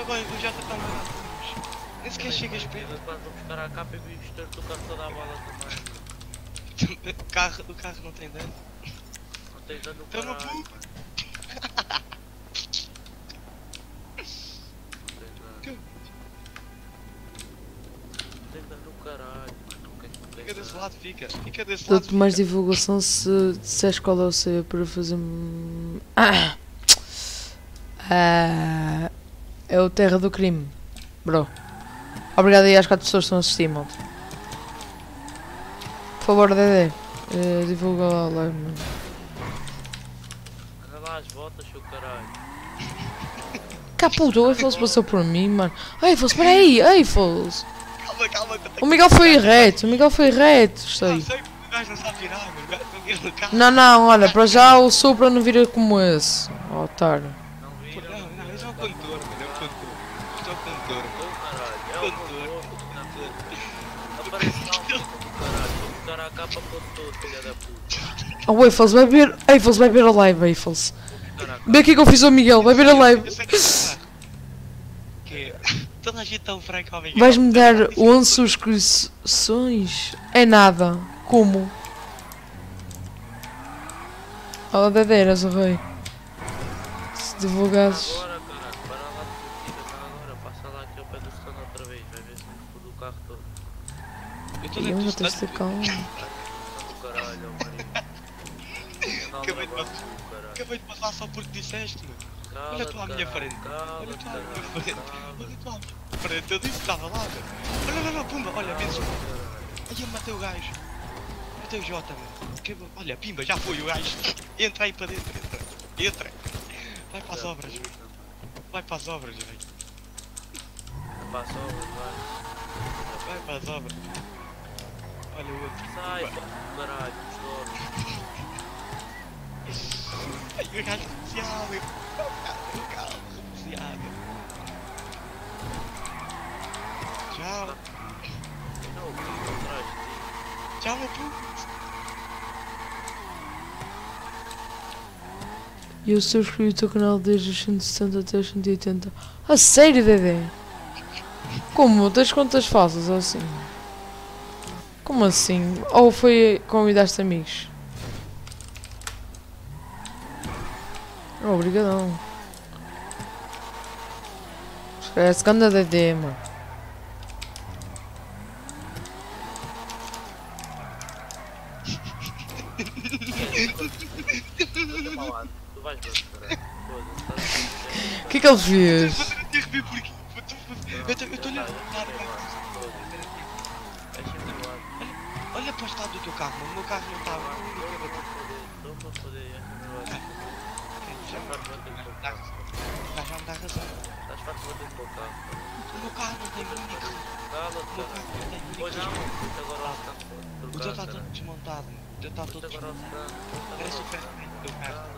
Agora o Jota está mal. Nem sequer chegas perto. Quando vou buscar a capa e vi o estouro do carro toda a bala também. O carro, o carro não tem dano. Não tens dano no Então não caralho. puto. Tem dano no caralho, mano. O que é que não tem Fica desse lado, fica. Fica desse lado. Dou-te mais divulgação se disseres qual é o CV para fazer. Ah! Ah, é o Terra do Crime, bro. Obrigado aí às quatro pessoas que estão a assistir, malta. Por favor, Dedé, eh, divulga lá o live, mano. as voltas, seu caralho. Cá puta, o Eiffels passou por mim, mano. Eiffels, espera aí, Eiffels. Calma, calma. que eu tenho- O Miguel foi reto, o Miguel foi reto, sei. Sei que o gajo não sabe virar, mano. O gajo não vira no carro. Não, não, olha, para já o Supra não vira como esse. Oh, otário. Não, não, esse é o condutor, mano. É o condutor. Isto é o condutor. É o condutor. Aparece um a capa todo, filha da puta. Oh, Eiffels, vai ver. Eiffels, vai ver a live, Eiffels. Vê o que é que eu fiz ao Miguel, vai ver a live. Que toda a gente tão franca ao Miguel. Vais-me dar 11 subscrições? É nada. Como? Dedeiras, o rei. Se divulgasses. Agora, caralho, para lá de curtida, agora. Passa lá aqui ao pé do stand outra vez. Vai ver se não foda o carro todo. Eu do estou stand. a ó, Maria. Acabei de passar. Acabei de passar só porque disseste, mano. Olha tu à minha frente. Olha tu à minha frente. Olha tu à minha frente. Eu disse que estava lá, mano. Olha, olha, olha, pumba. Olha, um. Aí eu matei o gajo. Matei o Jota, mano. Que- Olha, pimba, já foi o gajo. Entra aí para dentro, entra. Entra. Vai para as obras, velho. Vai para as obras, velho. Passa o vai. Vai para as obras. Olha o outro. Sai, caralho, choro. Ai, o gajo rociado. O carro rociado. Tchau. Não, o que atrás de ti? Tchau, meu puto. E eu subscrevi o teu canal desde os 170 até os 180. A sério, Dedé? Como? Tens contas falsas ou assim? Como assim? Ou foi convidaste amigos? Oh, Obrigadão. Esquece que anda Dedé, mano. Tu vais ver, caralho. Foda-se, O que é que ele fez? Eu tô olhando Olha para o estado do teu carro. O meu carro não está. Estou para foder o carro. Me dá razão. Estás farto com o carro. O meu carro não tem único. Cala-te, caralho. Pois não, agora ao stand. O teu está todo desmontado. O teu está todo desmontado. Parece o ferro do teu carro.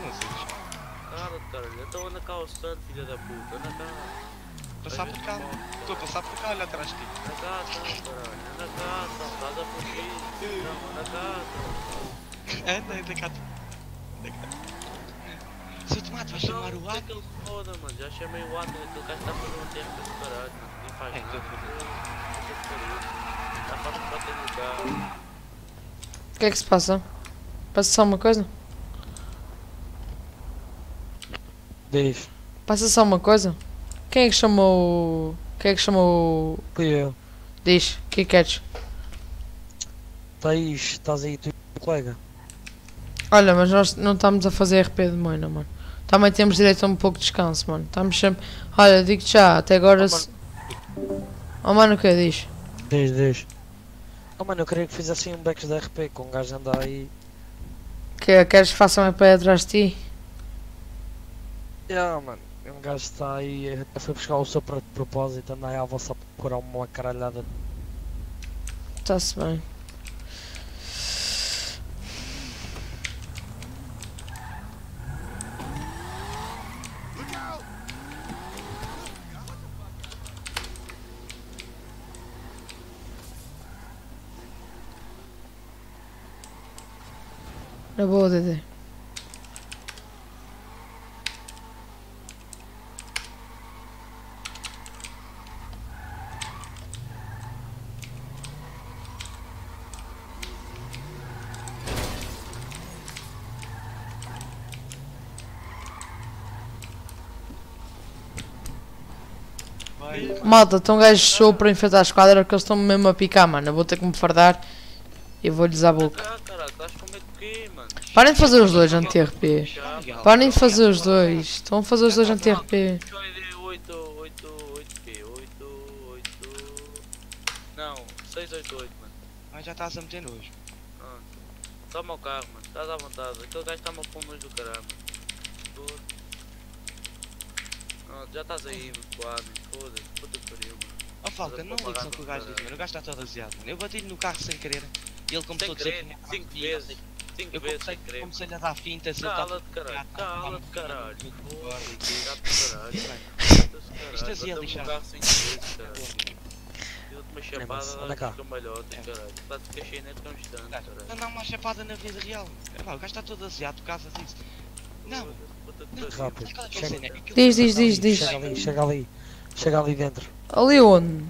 Não. Cala-te, caralho. Então anda cá ao stand, filha da puta. Anda cá. Passar por cá. Estou a passar por cá, olha atrás de ti. Anda cá, então, caralho. Anda cá, então. Estás a fugir. Não, anda cá, então. Anda, anda cá. Anda cá. Seu tomate, vai chamar o Ato? que ele se foda, mano. Já chamei o Ato. Aquele gajo está a fazer um tempo do caralho. Nem faz É, nada. tô- Está farto de bater no carro. O que é que se passa? Passa só uma coisa? Diz. Passa só uma coisa? Quem é que chamou. Quem é que chamou. Fui eu. Diz, o que queres? Tens, estás aí tu e o colega? Olha, mas nós não estamos a fazer RP de moina, mano. Também temos direito a um pouco de descanso, mano. Estamos sempre. Olha, digo-te já, até agora. se- Oh, mano, o que diz? Diz, diz. Oh mano, eu queria que fizessem um backs da RP com um gajo anda aí. Que queres que façam RP atrás de ti? Yeah, mano. Um gajo está aí, até foi buscar o seu pro- propósito, anda aí à vossa procurar uma caralhada. Está-se bem. Na boa, Dedé. Malta, estão gajos show para enfrentar a esquadra que eles estão mesmo a picar, mano. Eu vou ter que me fardar e vou-lhes à boca. Ah, de mano? Parem de fazer os dois anti-RP. Parem de fazer os dois. Estão a fazer os dois anti-RP. Deixa eu ir 8, 8, 8 quê? 8, 8... Não, 6, 8, 8, mano. Mas já estás a meter nojo. Toma o carro, mano. Estás à vontade. Aquele gajo está-me a pôr nojo do caramba. Pronto, já estás aí, quase. Foda-se. Ó Falca, não liga só que o gajo diz, mano. O gajo está todo aziado, mano. Eu bati-lhe no carro sem querer. E ele começou a dizer querer, que tinha cinco carro vezes. fino, Cinco Eu vezes comecei, sem querer. comecei a dar finta, se ele tá- Cala-te, caralho. Cala-te, caralho. Foda-se, caralho. Isto é Bateu-me lixado. Deu-te uma chapada de cambalhota, caralho. Estás de caixinete constante, caralho. Não dá uma chapada na vida real. É, pá, o gajo está todo aziado por causa disso. Não. Não, Rápido. É é Diz, diz, eu diz, diz. Chega ali, chega ali. Chega ali dentro. Ali onde?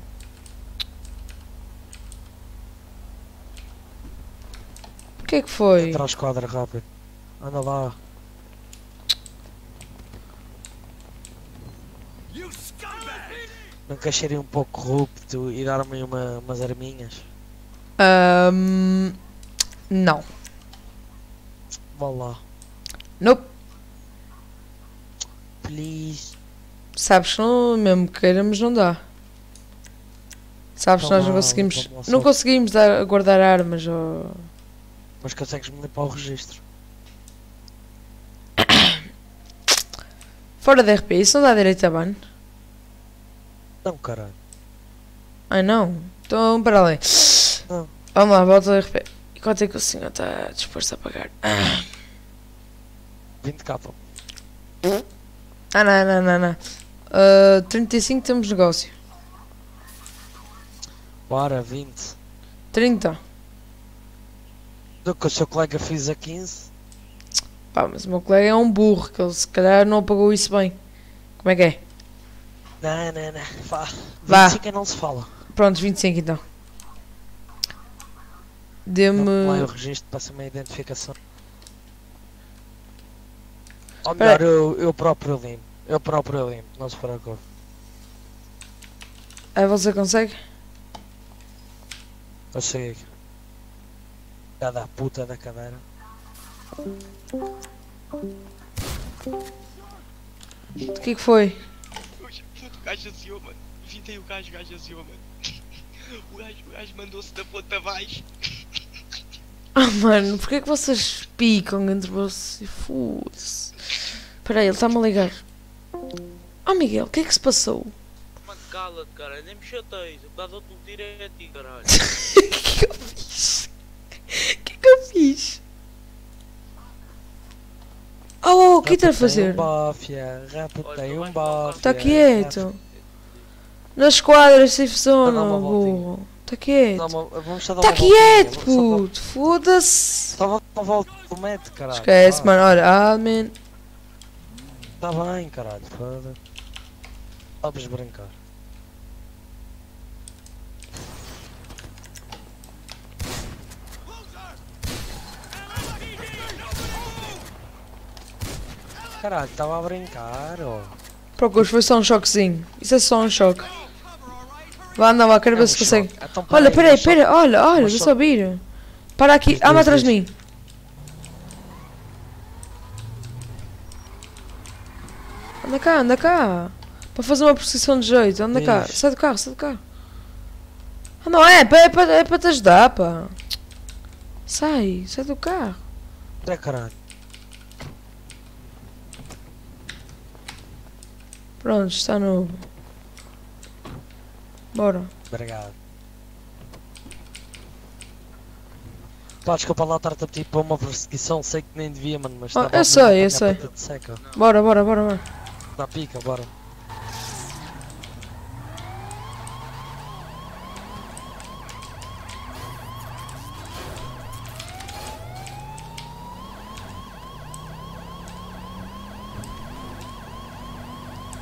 O que é que foi? Entra à esquadra rápido. Anda lá. Não ser um pouco corrupto e dar-me uma, umas arminhas? Ahm, não. Vá lá. Nope. Please. Sabes que não, mesmo que queiramos não dá. Sabes que Então nós não conseguimos. lá Não conseguimos dar, guardar armas ou. Mas consegues-me limpar o registro. Fora da RP, isso não dá direito a ban? Não, caralho. Ai não. Então para ali. Vamos lá, volta da RP. E quanto é que o senhor está disposto a pagar? 20 capa. Ah não, não, não, não. Ah, 35 temos negócio. Bora, 20. 30. Do que o seu colega fez a 15. Pá, mas o meu colega é um burro, que ele se calhar não apagou isso bem. Como é que é? Não, não, não. Vá. Vá. 25 não se fala. Prontos, 25 então. Dá-me lá o Dê-me. registro, passa-me a identificação. Ou melhor, eu, eu próprio limpo. Eu próprio limpo, não se preocupe. Ah, você consegue? Eu sei. Já da puta da cadeira. O que que foi? O gajo aziou, mano. Vintei o gajo, o gajo aziou, mano. O gajo, o gajo mandou-se da ponta abaixo. Ah, mano, porquê que vocês picam entre vocês? Foda-se. Espera aí, ele está-me a ligar. Oh, Miguel, o que é que se passou? Mano, cala-te, caralho. Nem me chateias. O caso outro tiro é a ti, caralho. O que eu fiz? O que é que eu fiz? Oh, oh, o que está a fazer? Um bafia, rapotei um bafia. Está quieto. Na esquadra, safe Dá zone, uma burro. Está quieto. Está quieto, puto. Foda-se. Dá uma volta do metro, caralho. Esquece, mano. Olha, admin. Tá bem, caralho, foda. Sabes brincar. Caralho, estava a brincar, ó. Procura, foi só um choquezinho. Isso é só um choque. Vá, anda lá, quero É ver um se consegue. Então, Olha, peraí, peraí, mas só- peraí, olha, olha, mas deixa só vir. Para aqui, diz, atrás de mim. Anda cá, anda cá. Para fazer uma posição de jeito, anda cá. Sai do carro, sai do carro. Ah, não, é, é para é para te ajudar, pá. Sai, sai do carro. É caralho. Pronto, está novo. Bora. Obrigado. Pá, desculpa lá estar-te a pedir para uma perseguição, sei que nem devia, mano, mas Ah, estava eu sei, eu sei. Bora, bora, bora, bora. Na pica, bora.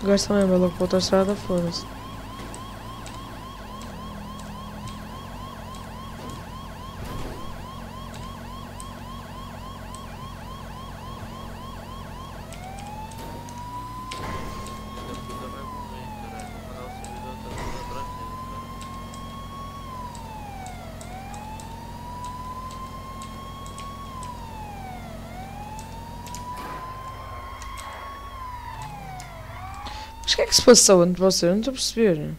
O gajo também vai logo para outra estrada, foda-se. Mas que é que se passou entre vocês? Não estou a perceber.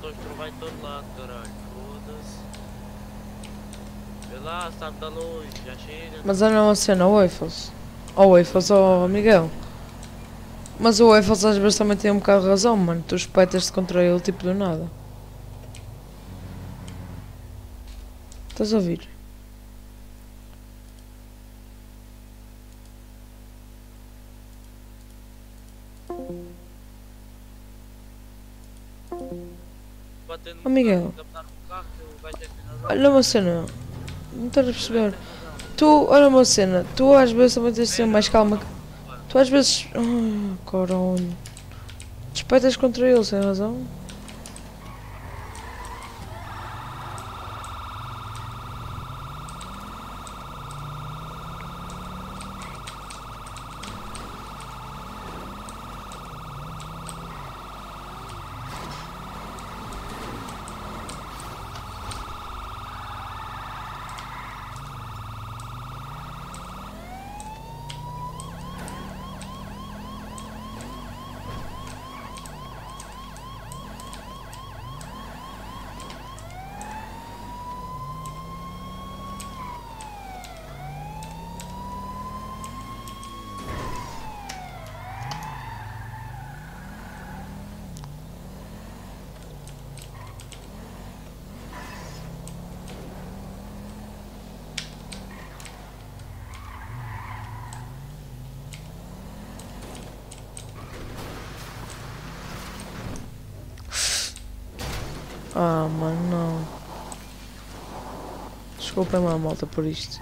autostrada vai todo lado, caralho. Foda-se. Vê lá, está da luz, já chega. Mas olha uma cena, o Eiffels. Ou o Eiffels ou o Miguel. Mas o Eiffels às vezes também tem um bocado de razão, mano. Tu espetas-te contra ele tipo do nada. Estás a ouvir? Ó Miguel. Olha uma cena. Não estás a perceber? Tu, olha uma cena. Tu às vezes também tens de ser mais calma. Tu às vezes. Ai, caralho. Despetas contra ele, sem razão. Ah, mano, não. Lá, malta, por isto.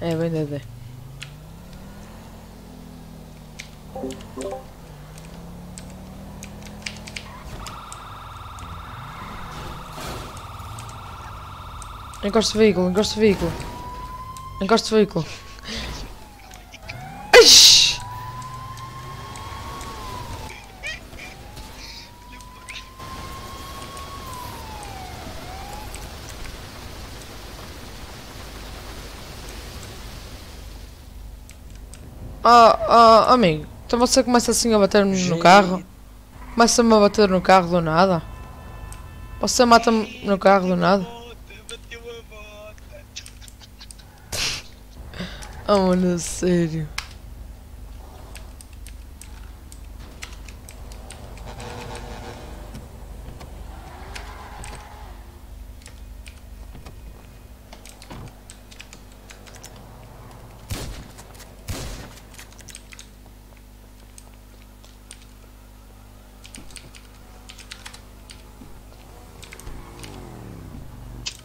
É, bem. Encosta o veículo, encosta o veículo. Encosta o veículo. Aish! Ah, ah, amigo, então você começa assim a bater-me no carro? Começa-me a bater no carro do nada? Você mata-me no carro do nada? Oh, mano, sério.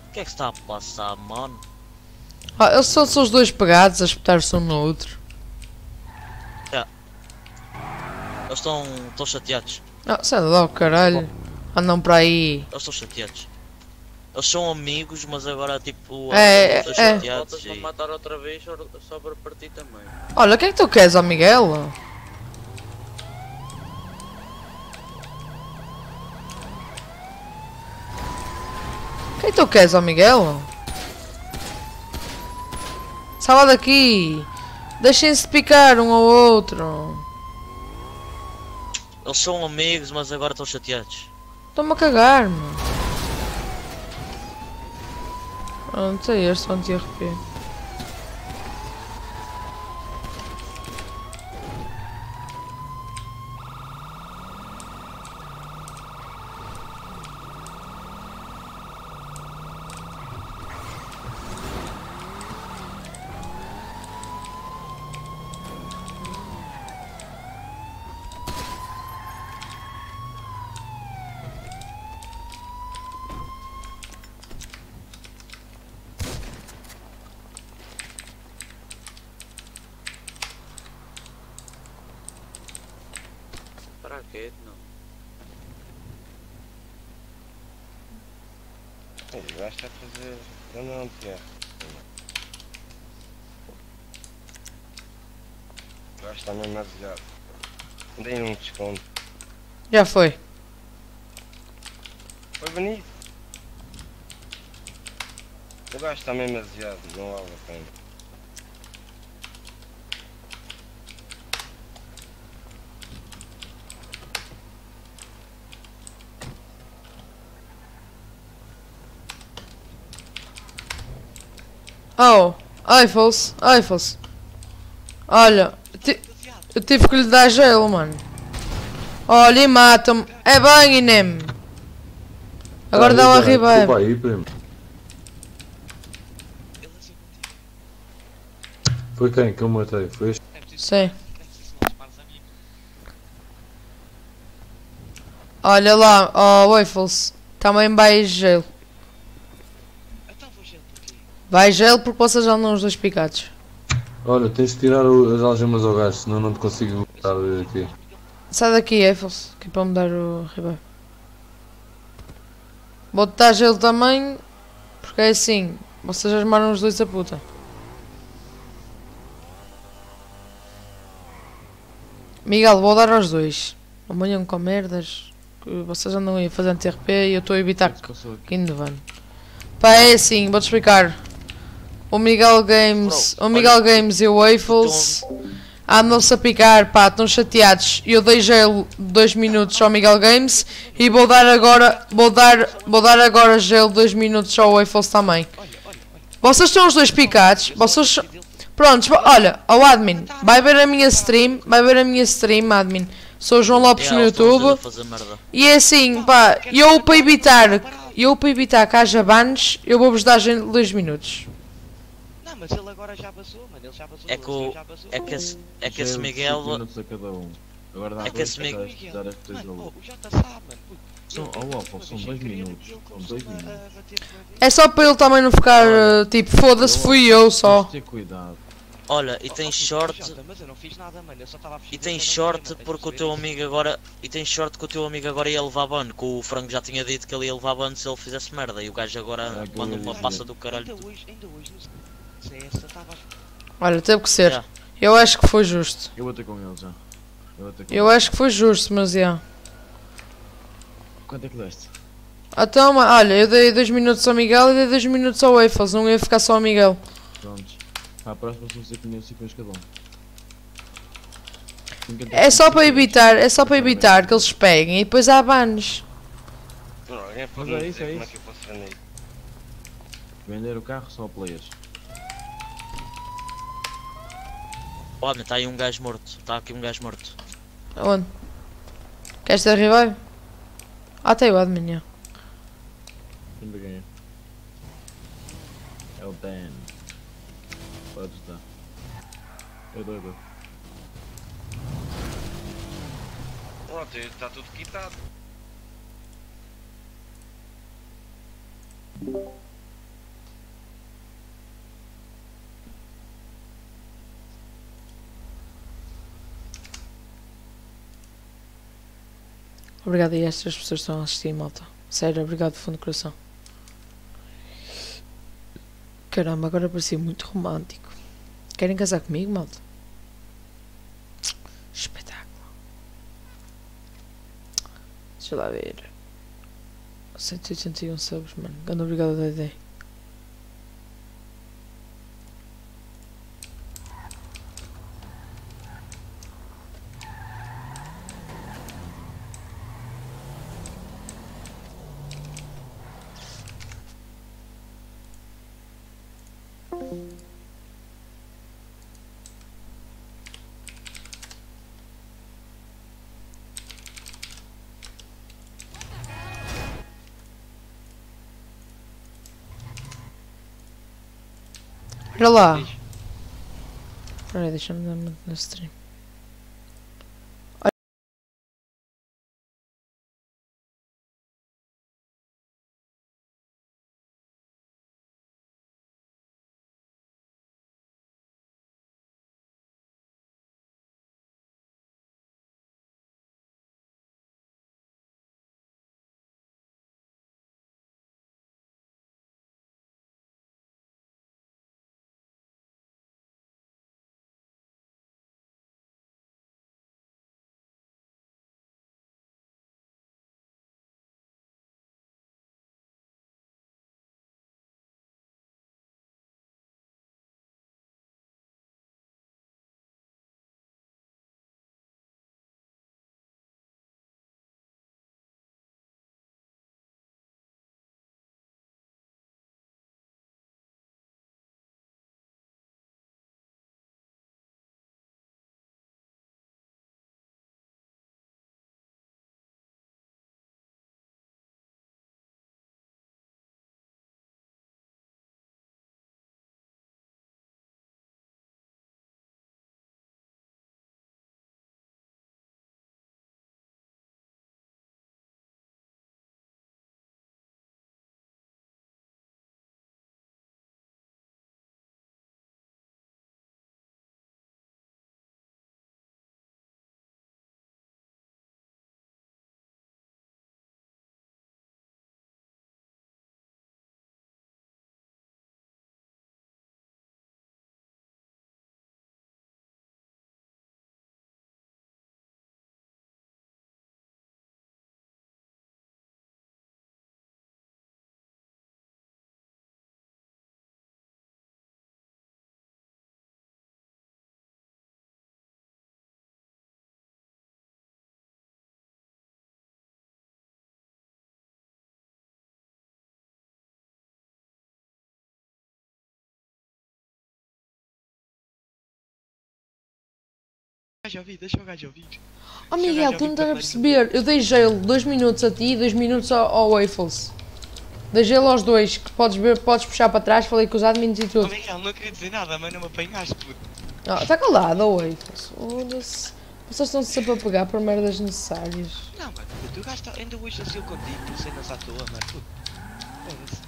O que é que está a passar, mano? Ah, eles são só os dois pegados a espetar-se um no outro. Já. Eles estão estão chateados. Ah, sei lá, caralho. Andam para aí. Eles estão chateados. Eles são amigos, mas agora tipo É, estão é. chateados Voltas a e... matar outra vez só, só para partir também. Olha, o que é que tu queres, ó Miguel? O que é que tu queres, ó Miguel? Sai lá daqui. Deixem-se picar um ao outro. Eles são amigos, mas agora estão chateados. Estou-me a cagar, mano. Pronto, é este anti-RP. Para quê? Não. O gajo está a fazer. Eu não, Pierre. gajo está mesmo azegado. Dei um desconto. Já foi. Foi bonito. O gajo está mesmo azegado, não vale a pena. Oh, Eiffels, Eiffels. Olha, eu tive que lhe dar gelo, mano. Olha, e mata-me. É bem, Inem. Agora dá uma Desculpa revive. Foi quem que eu matei? Foi este? Sim. Olha lá, oh, Eiffels. Também vai gelo. Vai gelo porque vocês andam os dois picados. Olha, tens de tirar o- as algemas ao gajo, senão não te consigo botar aqui. Sai daqui, Eiffels, que é para me dar o. Vou dar gelo também, porque é assim, vocês armaram os dois a puta. Miguel, vou dar aos dois. Não venham com merdas, que vocês andam aí fazendo TRP e eu estou a evitar que indo van. Pá, é assim, vou-te explicar. O Miguel Games, o Miguel Games e o Eiffels andam-se a picar, pá, estão chateados. Eu dei gelo 2 minutos ao Miguel Games e vou dar agora, vou dar, vou dar agora gelo 2 minutos ao Eiffels também. Vocês estão os dois picados, vocês... Prontos, olha, ao admin, vai ver a minha stream, vai ver a minha stream, admin. Sou o João Lopes no YouTube. E é assim, pá, eu para evitar, eu para evitar que haja bans, eu vou-vos dar 2 minutos. Não, mas ele agora já passou, mano. Ele já passou. É que o. É que esse, é que esse Já Miguel. a um. Agora dá É que esse Miguel- dar as três Mano, ali. oh, o Jota sabe, mano. São, oh, são minutos. São minutos. É só para ele também não ficar eh, tipo, foda-se, fui eu só. Ter cuidado. Olha, e tem short. A E tem short porque o teu amigo agora. E tem short que o teu amigo agora ia levar ban. Que o frango já tinha dito que ele ia levar ban se ele fizesse merda. E o gajo agora que manda ia uma passa do caralho. Ainda hoje, ainda hoje, no CS, estava Olha, teve que ser. Yeah. Eu acho que foi justo. Eu vou ter com ele já. Eu com Eu ele. acho que foi justo, mas é. Quanto é que deste? Então, ma- olha, eu dei 2 minutos ao Miguel e dei 2 minutos ao Eiffels, não ia ficar só ao Miguel. Prontos. Para a próxima são 5 minutos e depois cada um. É só para evitar, é só para evitar que eles peguem e depois há bans. Não, alguém Mas é isso, é como é isso. que eu posso vender. Vender o carro só a players. Olha, está aí um gajo morto. Está aqui um gajo morto. Aonde? Queres ter revive? Ah, tem o admin, já. Ainda ganha. É o Dan. Pode estar. Eu dou, eu dou. Pronto, está tudo quitado. Obrigado a estas pessoas que estão a assistir, malta. Sério, obrigado do fundo do coração. Caramba, agora parecia muito romântico. Querem casar comigo, malta? Espetáculo. Deixa lá ver. 181 subs, mano. Grande obrigado da Olha lá. Espera aí, deixa-me dar na stream. Gajo ouvir, deixa o gajo ouvir. Oh Miguel, tu não estás a perceber. Eu dei gelo 2 minutos a ti e 2 minutos ao, ao Waffles. Dei gelo aos dois, que podes ver, podes puxar para trás, falei com os admins e Oh tudo. Miguel, não queria dizer nada, mas não me apanhaste, puto. Ah, está calado, oh Waffles. Foda-se. Vocês estão sempre a pegar por merdas necessárias. Não, mano, puto, o gajo tá, ainda hoje assim contigo, por cenas à toa, mano, puto. Foda-se.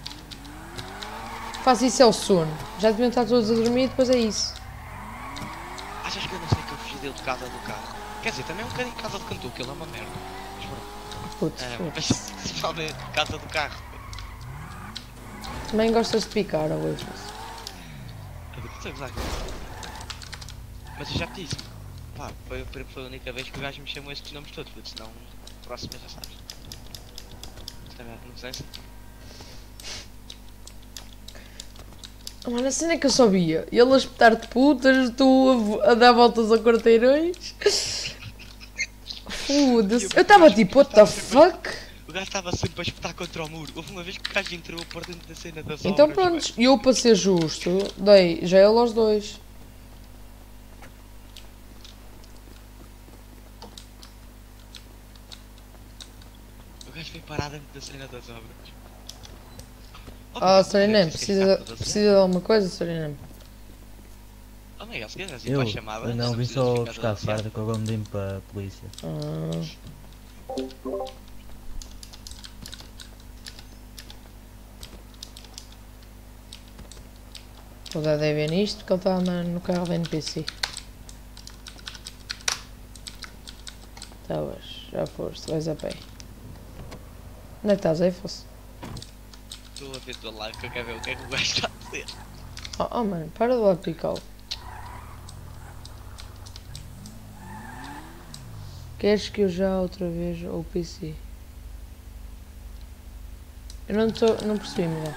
Faz isso é o sono. Já deviam estar todos a dormir e depois é isso. Achas que eu não dele de casa do carro? Quer dizer, também é um bocadinho casa de cantor, que ele é uma merda. Mas pronto. Putz, É, foda-se. mas principalmente casa do carro. Também gostas de picar, gozar com isso. Mas eu já te disse. Pá, foi, foi, a única vez que o gajo me chamou estes nomes todos, puto, senão próximo já sabes. Também não sei se. Ah, Mano, a cena é que eu só via. Ele a espetar-te putas, tu a, a dar voltas a quarteirões. Foda-se. Eu estava tipo, what the fuck? O gajo estava sempre a espetar contra o muro. Houve uma vez que o gajo entrou por dentro da cena das Então pronto, eu para ser justo, dei gelo aos dois. O gajo foi parar dentro da cena das obras. Ah, Serenam, precisa, precisa de alguma coisa, Serenam? Oh Miguel, se quiseres ir Eu, para a chamada, eu não, vim só buscar a farda que agora me para a polícia. Ah. O Dé deve ver nisto porque ele está no carro da NPC. Estavas, já foste, vais a pé. Onde é que estás, Eiffels? Estou a ver do live que eu quero ver o que é que o gajo está a dizer. Oh, oh mano, para de lá picá-lo. Queres que eu já outra vez ou PC? Eu não estou. não percebi, Miguel.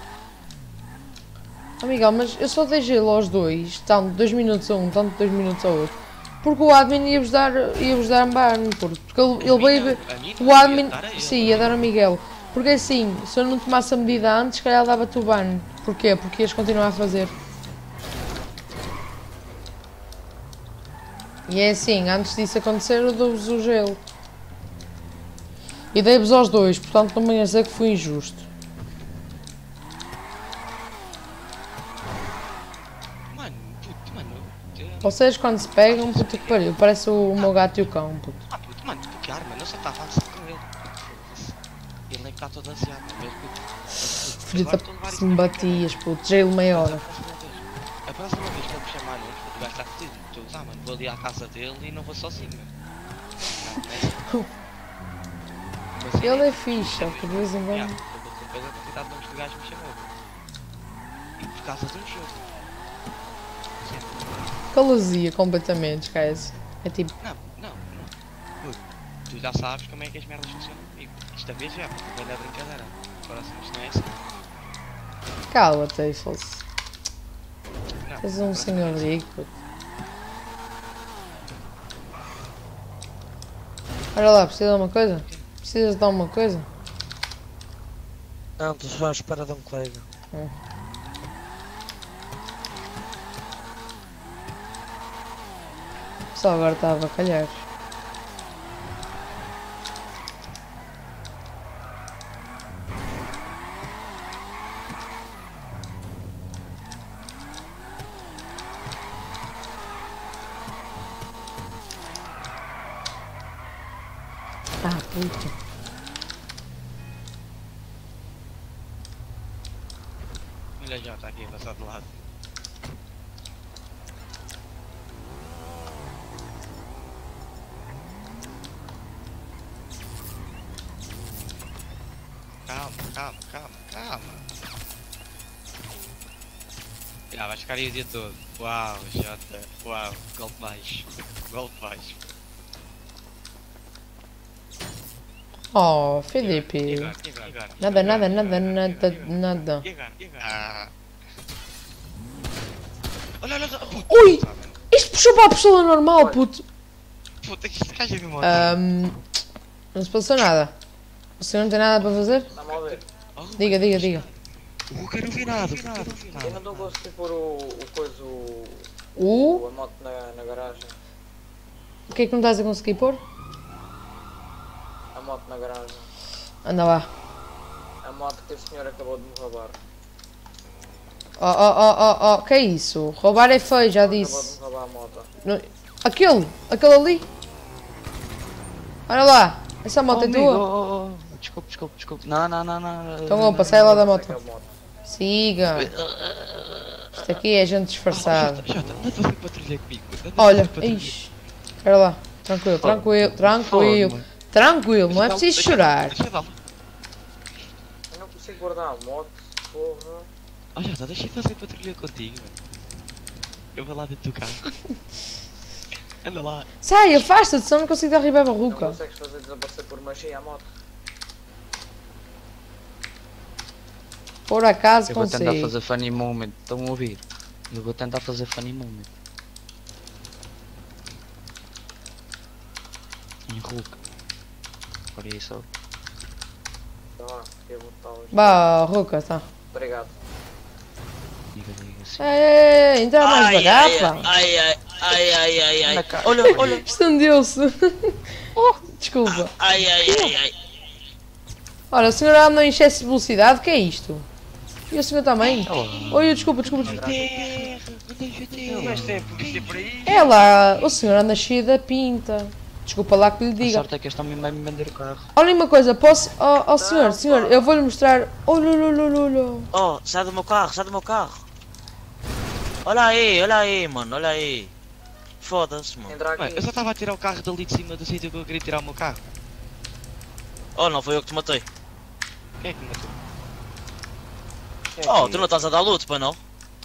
Oh Miguel, mas eu só dei gelo aos dois, tanto 2 minutos a um, tanto 2 minutos ao outro. Porque o admin ia-vos dar, ia-vos dar ban, porque, porque ele, ele veio a O admin. a. Sim, ia dar ao Miguel. Porque assim, se eu não tomasse a medida antes, se calhar dava-te o ban. Porquê? Porque ias continuar a fazer. E é assim, antes disso acontecer, eu dou-vos o gelo. E dei-vos aos dois, portanto não venhas dizer que fui injusto. Mano, puto, mano. Vocês quando se pegam, puta que pariu, parece o, o meu gato e o cão, puto. Ah, puto, mano, que arma, não só estava a avançar com ele. Foda-se. Ele é que está todo ansiado, puto. Frita se me batias, puto, gelo meia hora. A próxima vez que ele me chamar puto, o gajo está fodido. Estou a usar, mano, vou ali à casa dele e não vou sozinho, mano. É assim. Mas Ele é fixe, só que de vez em quando. depois a quantidade de nomes que o gajo me chamou. E por causa de um jogo. Calazia completamente, esquece. É tipo, Não, não, não. Tu já sabes como é que as merdas funcionam comigo. Esta vez já, porque não é brincadeira. Próximo isto não é assim. cala-te, Eiffels. És um senhor rico. Olha lá, precisa de alguma coisa? Precisas de alguma coisa? Não, estou só à espera de um colega. Hum. Só agora estava a calhar. Puta. Olha já, está aqui passar de lado. Calma, calma, calma, calma. Já, vais ficar aí o dia todo. Uau, Jota, uau, golpe baixo, golpe baixo. Oh, Felipe. Nada, nada, nada, nada, nada. Olha, olha, olha. Ui! Isto puxou para a pistola normal, puto. Puta, que gajo é mesmo Ahm, não se passou nada. Você não tem nada para fazer? Ver? Diga, diga, diga. O que eu não vi nada, Eu não estou conseguindo pôr o, o coisa, o, O? a moto na, na garagem. O que é que não estás a conseguir pôr? A moto na garagem. Anda lá. A moto que o senhor acabou de me roubar. Oh, oh, oh, oh, oh, que é isso? Roubar é feio, já Acabou de disse. roubar a moto. Não- Aquele, aquele ali. Olha lá, essa moto Oh, é amigo, tua. oh, oh, oh. Desculpe, desculpe, desculpe. Não, não, não, não. Então não, opa, sai não, lá da moto. Siga. Isto aqui é gente disfarçada. Jota, comigo. a Olha, ixi. Espera lá. Tranquilo, tranquilo, tranquilo. Tranquilo, não é preciso chorar. Eu não consigo guardar a moto, porra. Jota, deixa eu fazer patrulha contigo. Eu vou lá dentro do carro. anda lá. Sai, afasta-te, senão não consigo derribar a Não barruca. consegues fazer desaparecer por magia a moto. Por acaso Eu vou tentar consigo. fazer funny moment. Estão a ouvir? Eu vou tentar fazer funny moment. Em Hulk. Por isso. Tá lá, eu vou hoje. Vá, Ruca, tá. Obrigado. Diga, diga assim. Ei, ei, ei, entra mais Ai, devagar, ai, pá. ai, ai, ai, ai, ai, ai. Olha, olha. Estendeu-se. Oh, desculpa. Ai, ai, ai, ai. Olha, o senhor anda em excesso de velocidade, o que é isto? E o senhor também? Oi, desculpa, desculpa, desculpa. É lá, o senhor anda cheio da pinta. Desculpa lá que lhe A diga. sorte é que este homem vai me vender o carro. Olha uma coisa, posso. Oh, oh senhor, senhor, eu vou-lhe mostrar. Olha. Oh, sai do meu carro, sai do meu carro. Olha aí, olha aí, mano, olha aí. Foda-se, mano. Eu só estava a tirar o carro dali de cima do sítio que eu queria tirar o meu carro. Oh, não foi eu que te matei. Quem é que me matou? Oh, tu não estás a dar luto, pois não?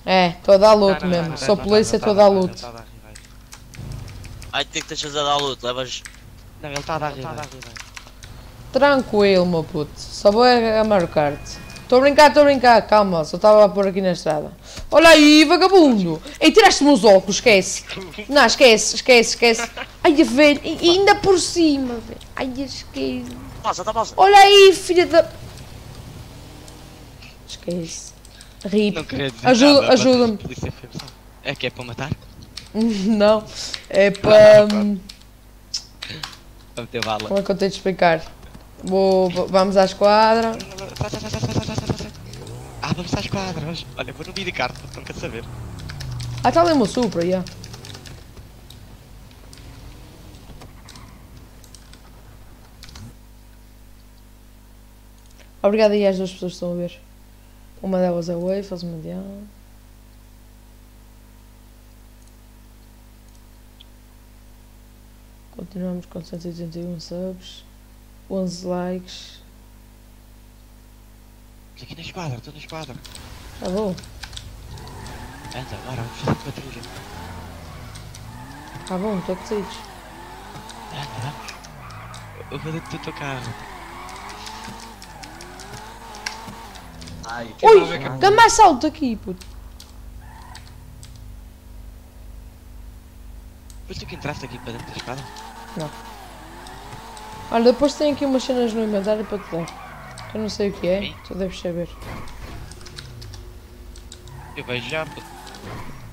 É, toda a Não, luta não, mesmo. não, não, Sou não, polícia, não, toda a não, não, luta. não, não, não, não, Ai, tem que deixas a dar luto, levas. Não, ele está a dar ribeiro. Tranquilo, meu puto. Só vou a marcar-te. Estou a brincar, estou a brincar. Calma, só estava a pôr aqui na estrada. Olha aí, vagabundo. Ei, tiraste-me os óculos, esquece. Não, esquece, esquece, esquece. Ai, velho, e ainda por cima, velho. Ai, esquece. Passa, tá pausa. Olha aí, filha da... Esquece. Rip. Ajuda, ajuda-me. a polícia foi pessoal. É que é para matar? Não, é para... hum, Para meter bala. Como é que eu tenho de explicar? Vou, vamos à esquadra. Ah, vamos às quadras. Olha, vou no minicarta, não quero saber. Ah, está ali o meu Supra, já. Obrigado aí às duas pessoas que estão a ver. Uma delas é o Wave, faz uma mediana. Continuamos com 181 subs, 11 likes. Estou aqui na esquadra, estou na esquadra. Tá bom, Anda, bora, vamos fazer patrulha. tá bom, estou que dizes. Anda, vamos. Eu vou dentro do teu carro. Ai, Ui, dá mais salto aqui, puto. Mas tu que entraste aqui para dentro da esquadra? Não. Olha, depois tem aqui umas cenas no inventário para te dar. Eu não sei o que é, tu deves saber. Eu vejo já, puto.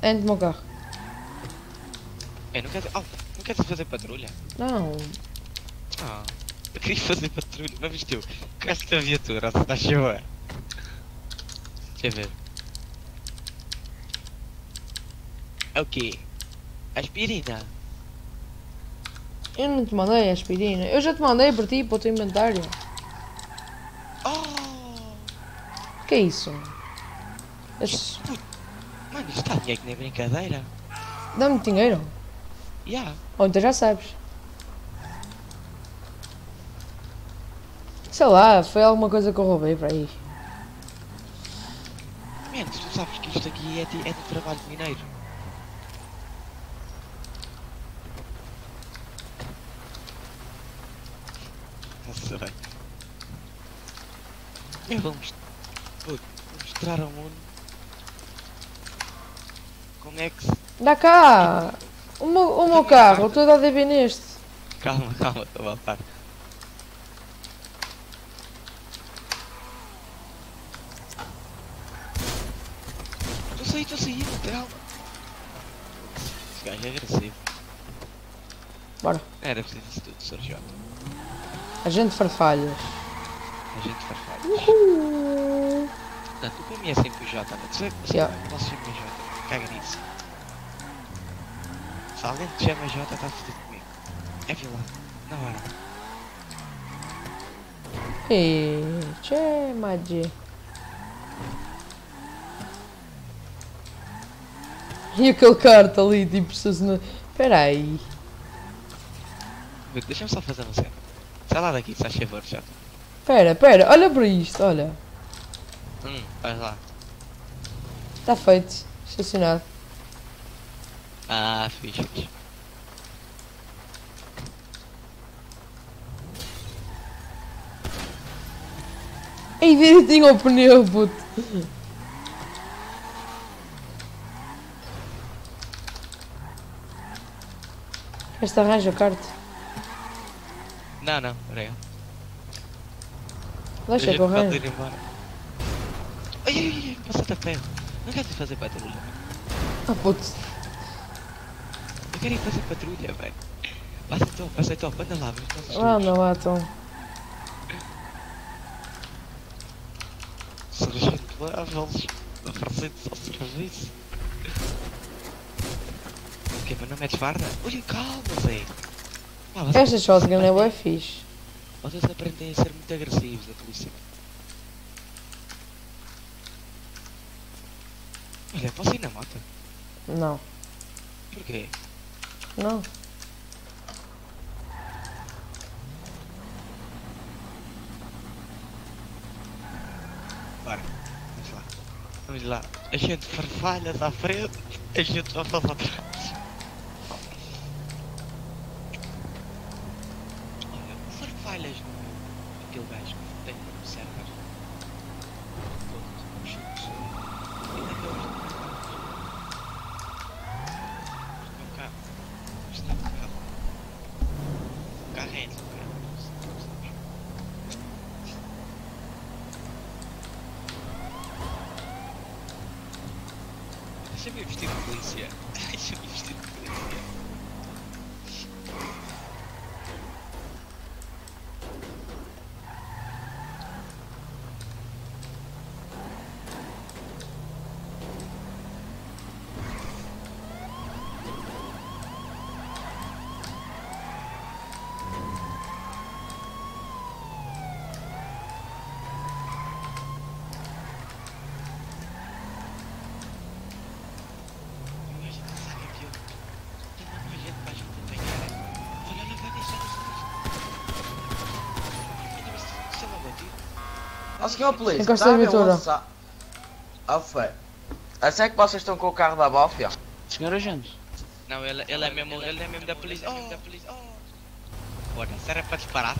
Entra no meu carro. É, não queres. Oh, não queres fazer patrulha? Não. Ah, eu queria fazer patrulha, não viste eu? Com esta viatura, se está chuva. Deixa eu ver. É o quê? Aspirina. Eu não te mandei a aspirina. Eu já te mandei para ti, para o teu inventário. Oh! Que é isso? Mano, isto está dinheiro que nem brincadeira. Dá-me dinheiro. Ya. Ou então já sabes. Sei lá, foi alguma coisa que eu roubei para aí. Menos, tu sabes que isto aqui é de, é de trabalho mineiro. Está-se bem. Eu vou, mos- vou mostrar ao mundo como é que se... Dá cá! O meu, o meu carro, estou a dar DB neste. Calma, calma, estou a voltar. Estou a sair, estou a sair, calma. Esse gajo é agressivo. Bora. Era preciso tudo, Sr. Jota. Agente farfalhas. A gente farfalha. Uhul. Não, tu para mim é sempre o mas tu você Yeah. posso chamar Jota. Caga nisso. Se alguém te chama Jota, está fodido comigo. É vilão. Na hora. E tchê, magia. E aquele carta ali, tipo, se não... Espera aí. Vic, Deixa-me só fazer uma cena. Sai lá daqui, se favor, Jota. Espera, espera, olha para isto, olha. Hum, vai lá. Está feito. Estacionado. Ah, fixe, fixe. Ei, direitinho o pneu, puto. Este arranja o carta. Não, não, peraí. Pode arranjo. ir embora. Ai, ai, ai, passa-te a pé. Não quero fazer patrulha. Ah, puto. Eu quero fazer patrulha, velho. Passa top, passa top, anda lá, os Ah, não lá, então. Sargento Levels, oferecendo-se ao serviço. O quê, mas não metes farda? Olha, calma, Zé. Ah, vocês- Esta shotgun é bué fixe. Vocês aprendem a ser muito agressivos, a polícia. Olha, posso ir na moto? Não. Porquê? Não. Bora, vamos lá. Vamos lá. A gente farfalhas à frente, a gente vai para atrás. Olha, farfalhas no... aquele gajo que tem no server. Todos os chutes. E daqueles... No carro. Está no carro. O carro é no carro. Deixa-me vestir de polícia. Deixa-me vestir de polícia. Ó senhor polícia, Encosta está a a ver viatura. onde está? A sério que vocês estão com o carro da bófia? Senhor agente. Não, ele, ele é mesmo, ele é mesmo da polícia. Oh, da polícia. Oh. Olha, se era para disparar.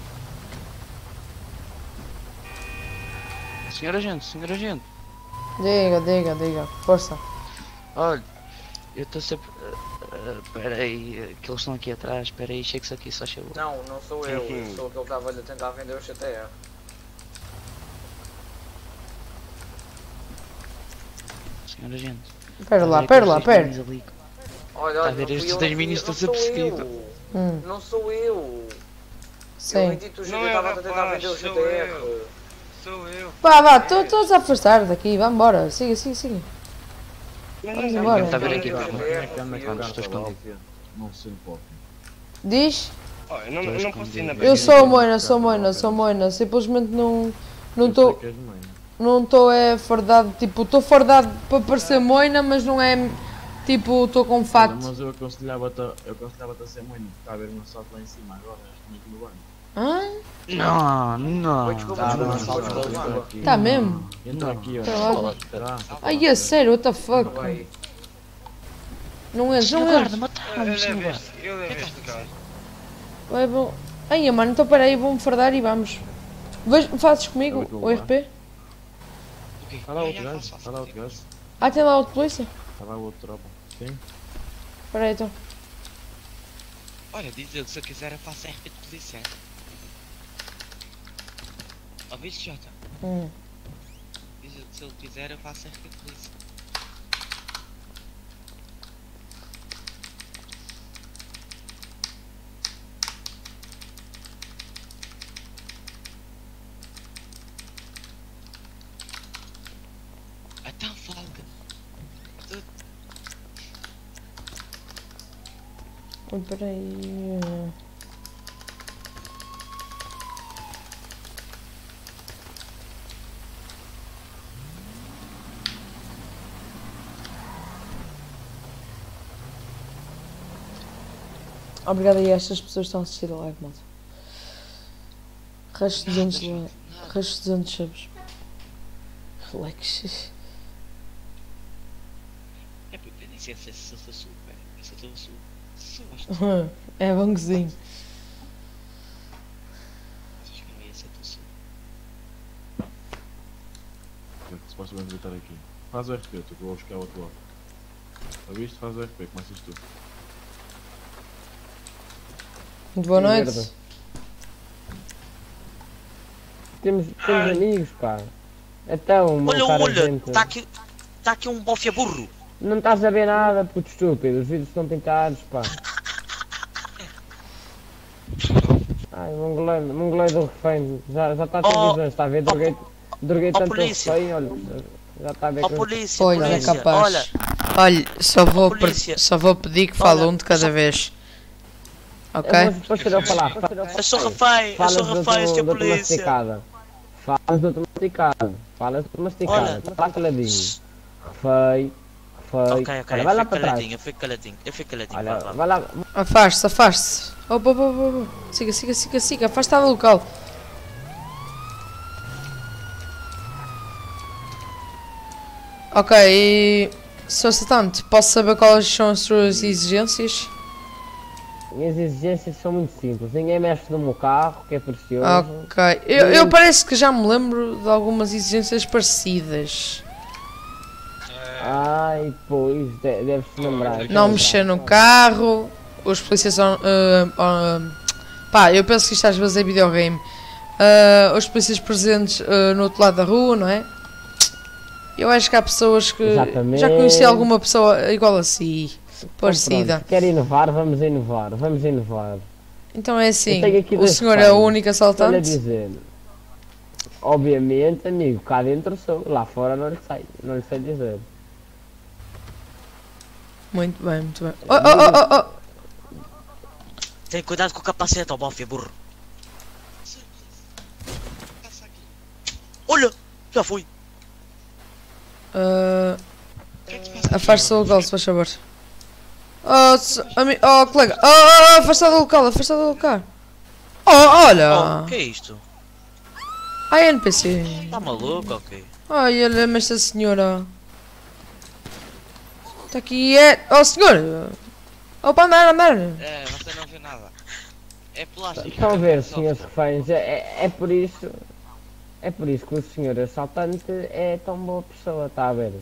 Senhor agente, senhor agente. Diga, diga, diga. Força. Olha, eu estou sempre. Espera aí, que eles estão aqui atrás. Espera aí, chegue-se aqui, só chegou. Não, não sou eu. Eu sou aquele que estava a tentar vender o CTR. Senhor agente. Pera lá, pera lá, pera. Olha, Está a olha, ver, estes eu, dois eu, estão-se a não sou perseguir. eu. Hum. Não sou eu. Sim. Eu o é estava a tentar vender o sou GTR. eu. Sou eu. Vá, vá, estou a afastar daqui. Vambora. Siga, siga, siga. Vamos embora. Está a ver aqui, vá. Estou escondido. Não se importa. Diz? Olha, não, não Eu sou moina, sou moina, sou moina. Simplesmente não. Não estou. Não estou é fardado. Tipo, estou fardado para parecer moina, mas não é. Tipo, estou com Olha, fato. mas eu aconselhava-te a, eu aconselhava-te a ser muito. Está a haver um assalto lá em cima agora, muito no banco. Hã? Não, não. Tá, não, não, não. Tá mesmo? Entra aqui, Espera ó. Tá, Ai, é sério, what the fuck? Não entra, não entra. senhor levei guarda. este, eu levei este carro. Bom. Ai, mano, então peraí, vou-me fardar e vamos. Vejo, fazes comigo o vou RP? Está lá outro gajo, está lá outro gajo. Ah, tem lá outro polícia? Está lá outro tropa. Sim. Peraí, então. Olha, diz ele, se eu quiser eu faço RP de polícia. Ouviste, Jota? Hum. Diz ele, se ele quiser eu faço RP de polícia. Até a uma. Tô... Peraí. Obrigada a estas pessoas que estão a assistir a live, malta. Rasto de 200 subs. Reflexes sou tão sul. Sul, acho que sul. É bonzinho. Acho que não ia ser sul. Supostamente devia estar aqui. Faz o RP, tu vou buscar o outro lado. Ouviste? Faz o RP, começas tu. Muito boa noite. Merda. Temos, temos amigos, pá. Então, Olha, olha, está aqui, tá aqui um bofia burro. Não estás a ver nada, puto estúpido. Os vídeos estão pintados, pá. Ai, mongolei, mongolei do refém. Já, já está a ter Oh, visões, está a ver? Droguei, droguei oh, tanto refém, olha. Já está a ver Oh, que- polícia, Pois é polícia, capaz. olha. Olha, só vou, per- polícia. só vou pedir que fale um de cada vez. Ok? Eu vou depois ser eu a falar. Eu sou refém, eu Falas sou refém, senhor da polícia. Falas do domesticado. Falas do domesticado. Olha. Fala caladinho. Refém. Refém. Ok, ok, Olha, vai lá para trás. eu fico caladinho, eu fico caladinho, Olha, vá. vai lá. Afaste-se, afaste-se. Opa, opa, opa, opa. Siga, siga, siga, siga. Afasta do local. Ok, e... Sr. Satante, posso saber quais são as suas exigências? Minhas exigências são muito simples. Ninguém mexe no meu carro, que é precioso. Ok, eu, eu parece que já me lembro de algumas exigências parecidas. Ai, pois, de- deves-te lembrar. Não mexer no carro, os polícias são. ah, ah, pá, eu penso que isto às vezes é videogame. Ah, os polícias presentes ah, no outro lado da rua, não é? Eu acho que há pessoas que. Exatamente. Já conheci alguma pessoa igual a si, Então, parecida. quer inovar, vamos inovar, vamos inovar. Então é assim: o senhor é o único assaltante? dizer. Obviamente, amigo, cá dentro sou, lá fora não lhe sei, não lhe sei dizer. Muito bem, muito bem. Oh, oh, oh, oh, oh. Tem cuidado com o capacete, ó bofia burro. Olha, já fui. Ah, Afaste-se do local, se faz favor. Oh, se- ami- oh colega. Oh, oh, oh, afasta do local, afasta do local. Oh, olha. Oh, que é isto? Ai, NPC. Tá maluco, ok? Ai, olha-me esta senhora. Está aqui, é. Oh, senhor. Opa, andar, andar. É, você não viu nada. É plástico. Estão a ver, senhores reféns, é, é, por isso. É por isso que o senhor assaltante é tão boa pessoa, está a ver?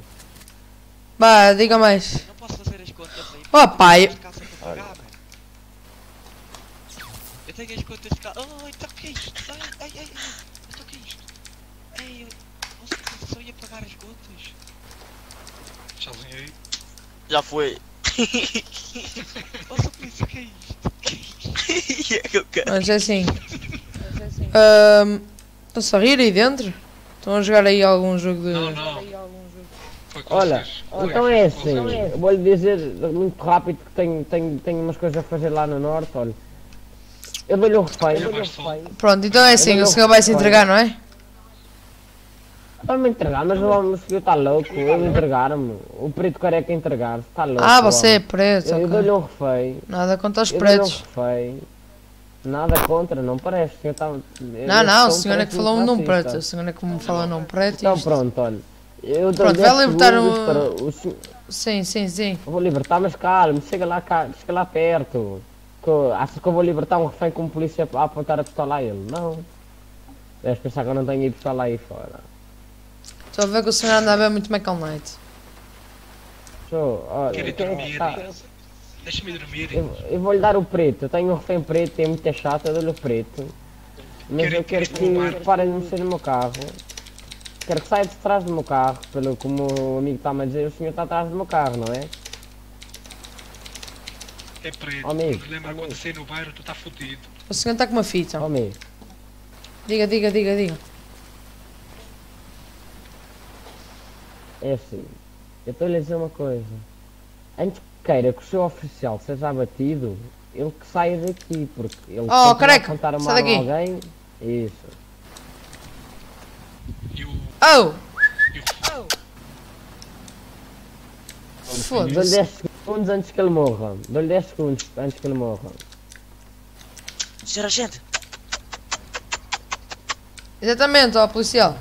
Vá, diga mais. Não posso fazer as contas aí. Oh, pai. Eu tenho as. Eu contas cá. Oh, então o que é isto? Ai, ai, ai, ai. Então o que é isto? Ei, eu. Você só ia pagar as contas. Já vem aí. Já foi. Nossa, o que é isto? Mas é assim. Ahm, Estão-se a rir aí dentro? Estão a jogar aí algum jogo de. Olha, então é assim, eu vou-lhe dizer muito rápido que tenho, tenho, tenho umas coisas a fazer lá no norte, olha. Eu dou-lhe o refém. Pronto, então é assim, o senhor vai se entregar, não é? Vai-me entregar, mas o o senhor está louco, ele entregar-me. O preto careca entregar-se, está louco. Ah, você é homem. preto, Eu, eu ok. dou-lhe um refém. Nada contra os Eu dou-lhe um pretos. refém. Nada contra, não parece. O senhor está. Não, não, o senhor é que falou num preto. O senhor é que me falou num preto. Então isto. pronto, olha. Eu Pronto, vai 10 libertar um- para o Sim, sim, sim. Eu vou libertar, mas calma, chega lá, chega lá perto. Que eu- acha que eu vou libertar um refém com polícia a apontar a pistola a ele? Não. Deves pensar que eu não tenho aí pistola aí fora. Estou a ver que o senhor anda a ver muito Michael Knight. Show, olha, Quero dormir. está? Deixa-me dormir. Eu, eu vou-lhe dar o preto, eu tenho um refém preto, é muito chato, eu dou-lhe o preto. Mas Quero eu quero que parem de mexer no meu carro. Quero que saia de trás do meu carro, pelo que o amigo está-me a dizer, o senhor está atrás do meu carro, não é? É preto. Ó, amigo. Lembra quando saí no bairro, tu tá fudido. O senhor está com uma fita. Amigo. Diga, diga, diga, diga. É assim, eu estou a lhe dizer uma coisa. Antes queira que o seu oficial seja abatido, ele que saia daqui, porque ele Oh, continua a uma sai arma a alguém. Isso. Oh! Dou-lhe Foda-se. 10 segundos antes que ele morra. Dou-lhe 10 segundos antes que ele morra. Senhor agente, Exatamente, ó, policial.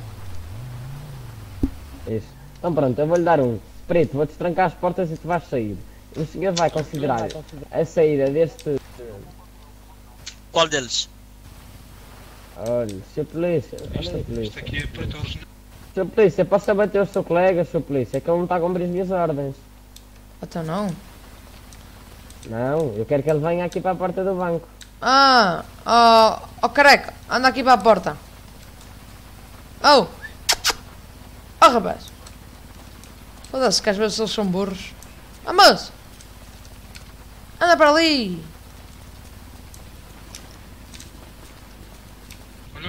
Então pronto, eu vou-lhe dar um. Preto, vou-te trancar as portas e tu vais sair. O senhor vai considerar a saída deste. qual deles? Olha, seu polícia, seu polícia. Isto aqui é. Seu polícia, posso abater o seu colega, seu polícia? É que ele não está a cumprir as minhas ordens. Então não. Não, eu quero que ele venha aqui para a porta do banco. Ah, ó, ó careca, anda aqui para a porta. Oh! Oh rapaz! Foda-se que às vezes eles são burros. Ah moço! Anda para ali!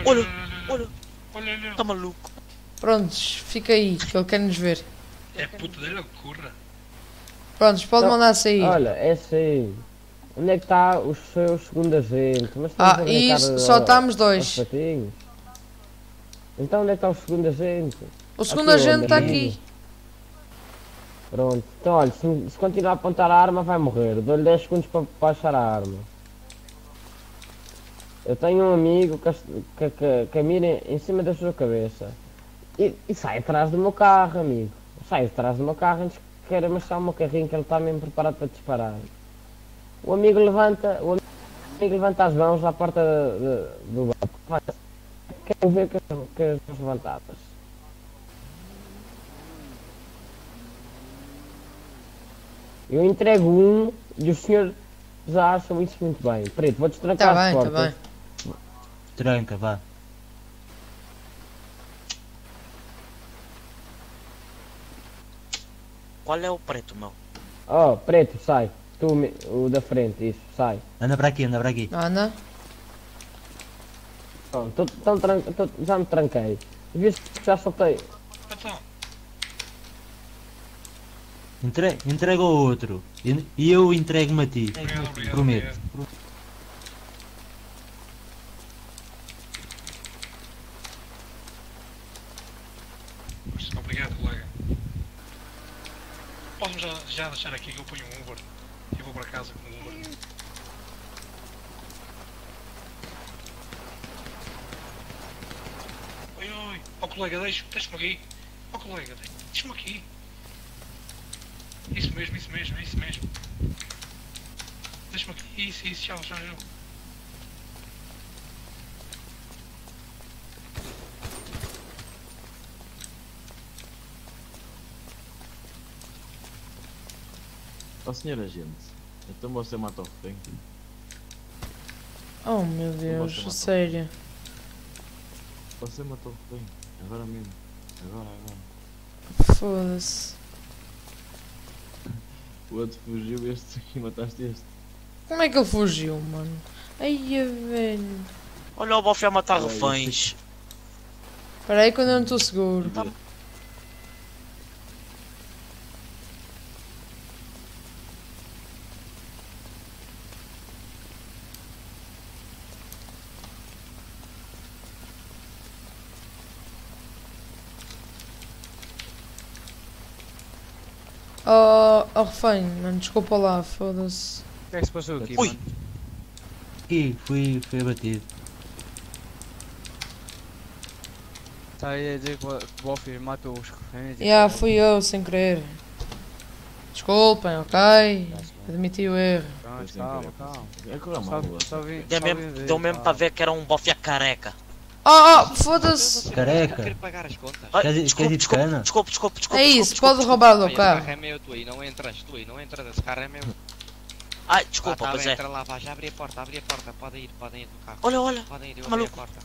Olha, olha, olha, tá maluco. Prontos, fica aí, que ele quer nos ver. É puta dele, é curra. Prontos, pode Então, mandar sair. Olha, é assim. Onde é que está o seu segundo agente? Mas Ah, isso, só estamos dois. Então onde é que está o segundo agente? O segundo Aqui agente está amigo? aqui. Pronto. Então olha, se, se continuar a apontar a arma vai morrer. Dou-lhe 10 segundos para baixar a arma. Eu tenho um amigo que, que, que, que mira em cima da sua cabeça. E, e sai atrás do meu carro, amigo. Sai atrás do meu carro antes que queira mexer o meu carrinho que ele está mesmo preparado para disparar. O amigo levanta, o amigo levanta as mãos à porta de- de- do banco. Quero ver que as mãos levantadas. Eu entrego um e o senhor já acham isso muito bem. Preto, vou destrancar Tá as bem, tá portas. bem. Tranca, vá. Qual é o preto, meu? Oh, preto, sai. Tu, o da frente, isso, sai. Anda para aqui, anda para aqui. Anda. Pronto, tô- já me tranquei. Viste que já soltei. Entre, entrega ao outro. E, eu entrego-me a ti. Prometo. Obrigado, colega. Posso já, já deixar aqui que eu ponho um Uber e vou para casa com o Uber. Oi, oi, ó colega, deixa- deixa-me aqui. Ó colega, de- deixa-me aqui. Isso mesmo, isso mesmo, isso mesmo. Deixa-me aqui, isso, isso, tchau, tchau, tchau. Ó senhor agente, então você mata o refém. Oh meu Deus, matou. sério. Você matou o refém. Agora mesmo. Agora, agora. Foda-se. O outro fugiu, este aqui mataste este. Como é que ele fugiu, mano? Ai, velho. Olha o a matar reféns. Espera aí que eu não estou seguro. Oh, oh refém, mano, desculpa lá, foda-se. O que é que se passou aqui, Ui. mano? Aqui, fui, fui abatido. Está aí a dizer que o Boffy matou os reféns. e Já, tal. fui eu, sem querer. Desculpem, ok? Admiti o erro. Pronto, calma, calma. É que eu Só, só vim, Deu só mesmo, deu mesmo calma. para ver que era um bofe a careca. Oh, oh, foda-se! Careca. Quero pagar as contas. Ai, Queres ir- desculpe, queres ir de desculpe, cana? desculpe, desculpe, desculpe. É isso, pode roubar o Olha, meu esse carro. carro é meu, tu aí não entras, tu aí não entras, esse carro é meu. Ai, desculpa, ah, tá pois é. entra lá, vai, já abri a porta, abri a porta, podem ir, podem ir no carro. Olha, olha, Podem ir, eu tá abri a maluco. porta.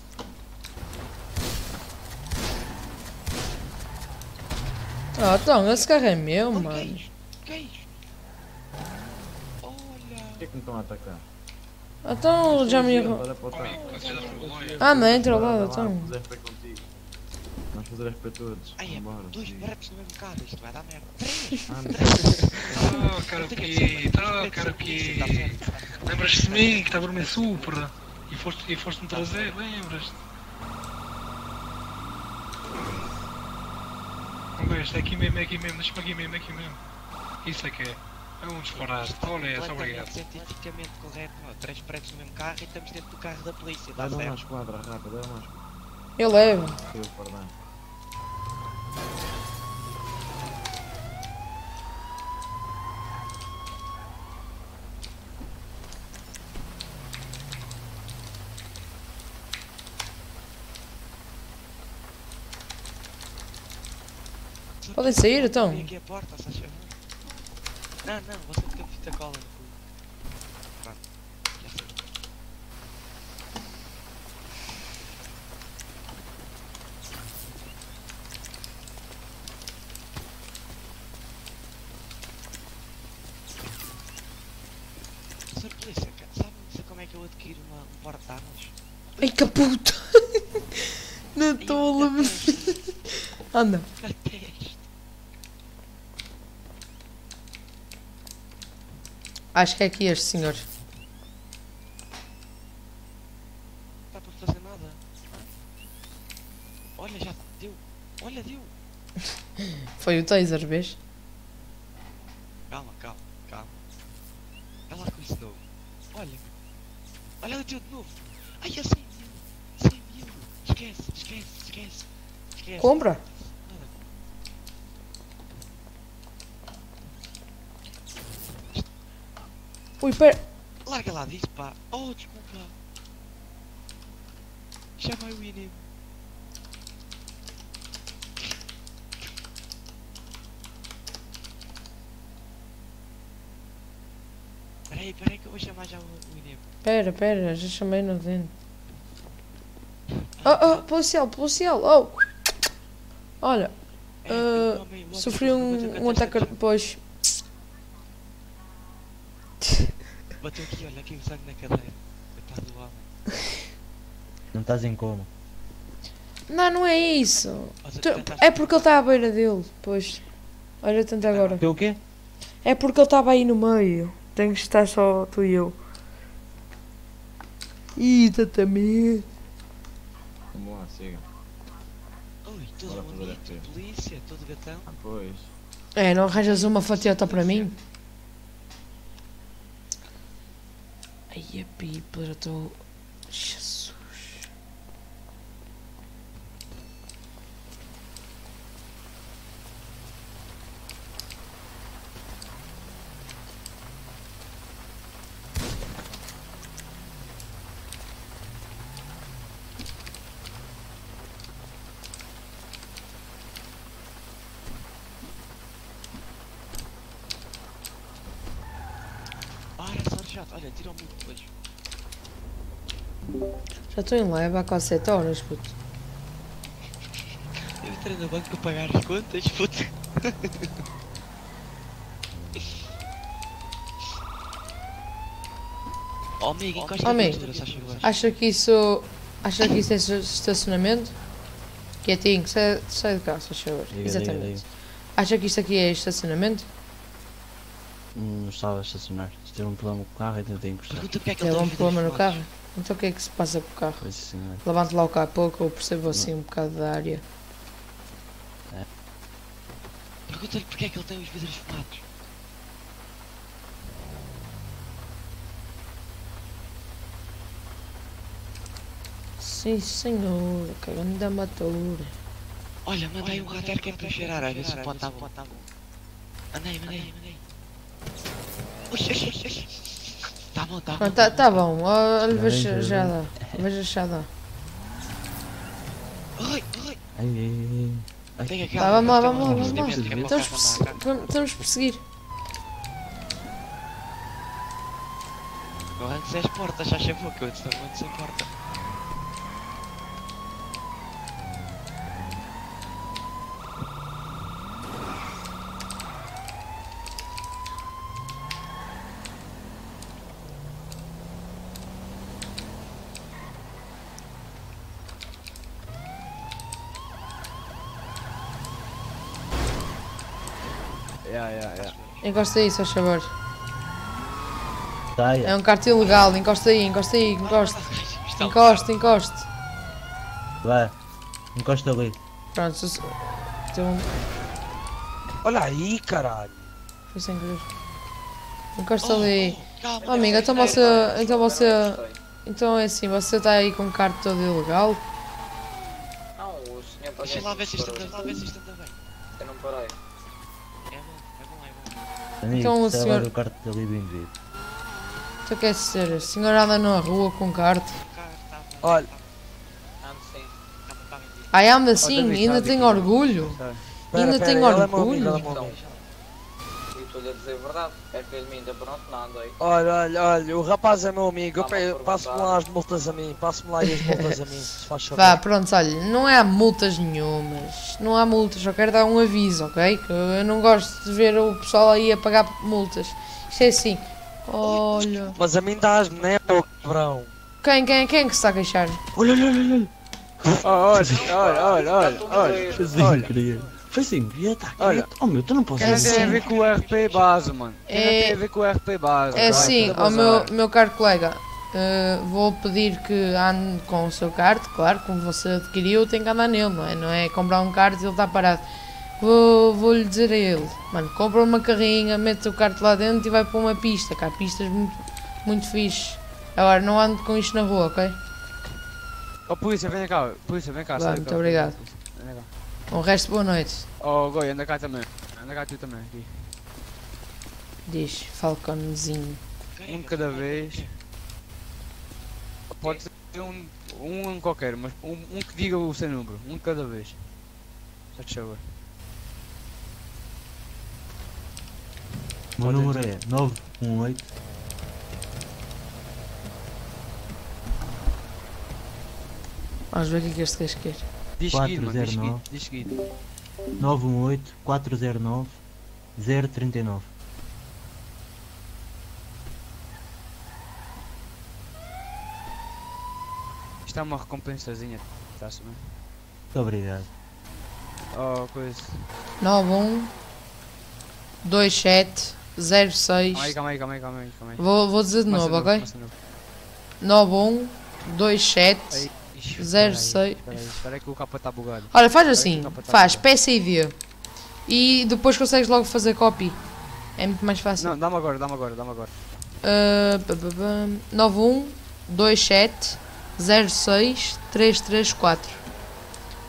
Ah, então, esse carro é meu, mano. Que é isto? Olha. Por que é que me estão a atacar? Então, já me... Ah, não, entra lá, então. o Zé foi contigo. Vamos fazer RP todos. Ai, é Vambora, dois pretos no mesmo carro, isto vai dar merda. Três! Oh, cara, que. Oh, cara, que. Lembras-te de mim que estava no meu Supra e foste- e foste-me trazer? Lembras-te? Não este é aqui mesmo, é aqui mesmo, deixa-me aqui mesmo, é aqui mesmo. Isso é que é. É um disparate. Olha essa, obrigado. cientificamente correto, ó, três pretos no mesmo carro e estamos dentro do carro da polícia, Dá dá uma certo? esquadra, rápido, dá uma esquadra. Eu levo. Eu, perdão. Podem sair então? Abri aqui a porta, se favor. Não, não, você fica com fita cola no cu. Pronto, já sei. Sr. Polícia, sabe sabe como é que eu adquiro uma, um porta-armas? Ai que puta! Não estou a lembrar. Anda. Na testa. Acho que é aqui este senhor. Não está para fazer nada. Olha, já deu. Olha, deu. Foi o taser, vês? Calma, calma, calma. Olha lá com isso de novo. Olha. Olha, ela deu de novo. Ai, é 100 mil. 100 mil. Esquece, esquece, esquece. esquece. Compra. Nada. Ui, pera. Larga lá disso, pá. Oh, desculpa. Vai o INEM. Peraí, peraí que eu vou chamar já o, o. Pera, pera, já chamei no dentro. Oh, oh, policial, policial, oh! Olha, ah, sofri um, um ataque depois. Bateu aqui, olha aqui o sangue na cadeira. Coitado do homem. Não estás em coma. Não, não é isso. Tu- é porque ele está à beira dele, pois. Olha, tanto agora. O quê? É porque ele estava aí no meio. Tem que estar só tu e eu. Exatamente. Vamos lá, siga. Ui, todo bonito, polícia, todo gatão. Ah, pois. É, não arranjas uma fatiota para mim? Ai, a pipa, já estou. Jesus. Ora, sargento, olha, tira o muito depois. Já estou em leve há quase 7 horas, puto. Eu entrei no banco para pagar as contas, puto. oh, amigo, encosta Oh, na amigo, acha que isso. Acha que isso é esta- estacionamento? Quietinho, sai, sai de cá, se favor. Diga, Exatamente. diga, diga. Acha que isto aqui é estacionamento? Não estava a estacionar. Se teve um problema com o carro, então tenho que encostar. Pergunta porque é que É ele um tem os problema no carro? Então o que é que se passa com o carro? Pois senhor. Levante lá o carro pouco, eu percebo assim um bocado da área. fumados? Pergunta-lhe porque é que ele tem os vidros fumados. Sim senhor, que grande matura. Olha, mandei um rater que é para cheirar, a ver se o pó está bom. Mandei, mandei, mandei. Oxi, oxi, oxi, oxi. Tá bom, tá bom. Ah, tá, tá bom, olha, Não, veja não, já dá. Veja já dá. Ai, ai. Ai, ai, ai. Tem aquela- Tá, vamos lá, vamos lá, vamos lá. Estamos, perse- vamos- estamos perseguir. Agora antes as portas, já chamou que eu não antes sem porta. yeah, yeah, yeah. Encosta aí, se faz favor. Saia. É um kart ilegal, encosta aí, encosta aí, encosta. Encosta, encosta. Vai. Encosta ali. Pronto, se- então. Olha aí, caralho. Foi sem querer. Encosta ali. Oh, amiga, então você. Então você. Então é assim, você está aí com um kart todo ilegal? Não, o senhor. Deixa lá ver se isto anda, lá ver se isto anda bem. Eu não parei. É bom, é bom, é bom. Amigo, Então o senhor- do carro ali bem-vindo. Então quer dizer, o senhor anda na rua com kart? Olha. Ai, anda assim, ainda que- orgulho? Ainda ele é orgulho? ele é meu Então, amigo. e estou-lhe a dizer a verdade. Quer que ele minta? Pronto, não andei. Olha, olha, olha, o rapaz é meu amigo. Eu pe- Passo-me lá as multas a mim. Passo-me lá aí as multas a mim, se faz favor. Vá, pronto, olha, não há multas nenhumas. Não há multas, só quero dar um aviso, ok? Que eu não gosto de ver o pessoal aí a pagar multas. Isto é assim. Olha. Mas a mim dás-me, né, ô cabrão? Quem, quem, quem é que se está a queixar? Olha, olha, olha, olha. Oh, olha, olha, olha, olha, olha. Sem querer, tá Olha. quieto. Oh meu, tu não podes Que não dizer tem a assim. ver com o RP base, mano. Que não É- tem a ver com o RP base. É assim, Tudo ao meu, meu caro colega, eh, vou pedir que ande com o seu kart, claro, como você adquiriu, tem que andar nele, não é? Não é comprar um kart e ele está parado. Vou- Vou-lhe dizer a ele, mano, compra uma carrinha, mete o kart lá dentro e vai para uma pista, que há pistas muito, muito fixe. Agora, não ande com isto na rua, ok? Oh, polícia, vem cá, polícia, vem cá. Sai muito cá, obrigado. Um resto, boa noite. Oh, Goi, anda cá também. Anda cá tu também, aqui. Diz, Falconezinho. Um de cada vez. Pode ser um, um em qualquer, mas um, um que diga o seu número. Um de cada vez. Só te favor. O meu número é 918 Vamos ver o que é que este gajo quer. Diz seguido, mano, diz seguido, 409 diz seguido. 918 409 039. Isto é uma recompensazinha, está-se bem? Muito obrigado. Oh, coisa. 91 27 06 Calma aí, calma aí, calma aí, calma aí. Calma aí. Vou, vou dizer de Começa novo, ok? começa novo. 91 27 Aí, ixi, espera aí, 06 Espera que o capa está bugado. Olha, faz assim, tá faz bugado. PSID e depois consegues logo fazer copy. É muito mais fácil. Não, dá-me agora, dá-me agora, dá-me agora. Uh, pá, pá, pá, 91 27 06 334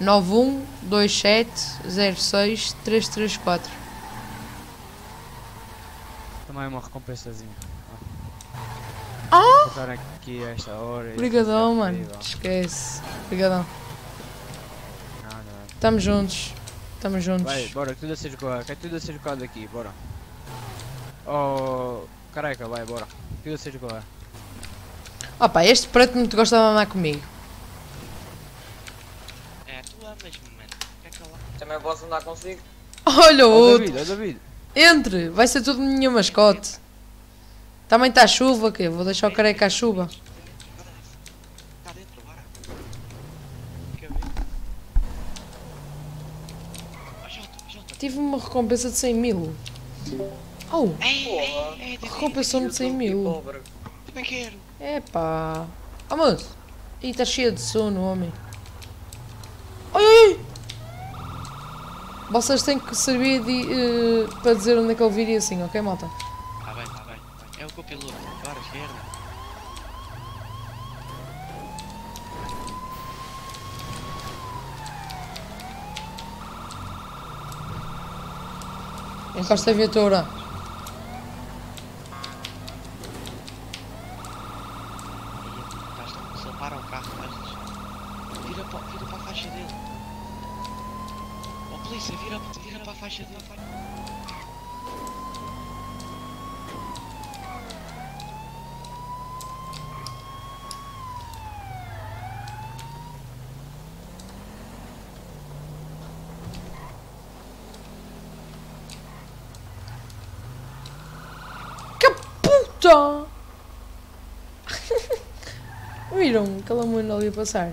91 27 06 334 Também é uma recompensazinha. Ah! Estar aqui a esta hora. e Obrigadão, mano. Esquece. Obrigadão. Tamo juntos. Tamo juntos. Vai, bora, tudo a ser jogado. Quer tudo a ser jogado aqui, bora. Oh, careca, vai, bora. Tudo a ser jogado. Opa, este preto não te gosta de andar comigo. É, tu amas-me, mano. Quer calar? Também posso andar consigo? Olha o Oh, outro. David, oh, David. Entre, vai ser tudo minha mascote. Também está chuva, que Vou deixar o careca à chuva. Tive uma recompensa de 100 mil. Oh, recompensou-me de 100 mil. Também quero. Epá. Moço. Ih, está cheio de sono, homem. Oi, oi! Vocês têm que saber de, eh, para dizer onde é que ele viria assim, ok, malta? Copiloto. Bora, esquerda. Encosta a viatura. Estás só para o carro antes. Vira para, vira para a faixa dele. Ó polícia, vira, vira para a faixa dele. Puta! Viram aquela mulher ali a passar?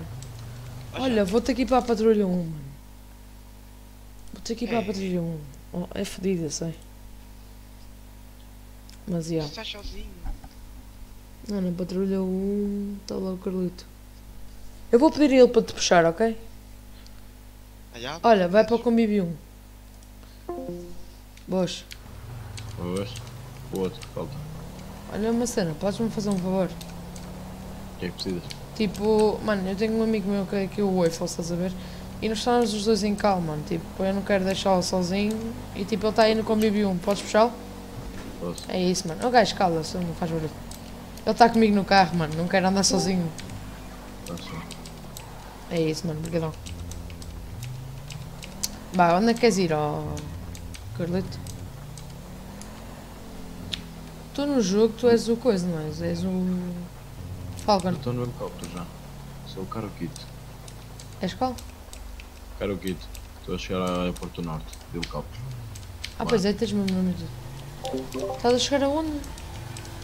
Olha, vou ter que ir para a patrulha 1, mano. Vou ter que ir para a patrulha 1. Oh, é fodido, eu sei. Mas já. Estás sozinho. Não, na patrulha 1 está lá o Carlito. Eu vou pedir ele para te puxar, ok? Ah? Olha, vai para o convívio 1. Boas. Boas. O outro, falta. Olha uma cena, podes-me fazer um favor? O que é que precisas? Tipo, mano, eu tenho um amigo meu que é aqui o Eiffel, estás a ver? E nós estamos os dois em calma, mano. Tipo, eu não quero deixá-lo sozinho. E tipo, ele está aí no convívio 1. Podes puxá-lo? Posso. É isso, mano. O gajo cala-se, não faz barulho. Ele está comigo no carro, mano. Não quero andar sozinho. Posso. É isso, mano. Obrigadão. Bah, onde é que queres ir, ó... Carlito? Tu no jogo, tu és o coisa, não és? És o... Falcon. Eu estou no helicóptero já. Sou o Caroquito. És qual? Caroquito. Estou a chegar ao aeroporto norte, de helicóptero. Ah, pois é, tens mesmo nome e tudo. Estás a chegar aonde?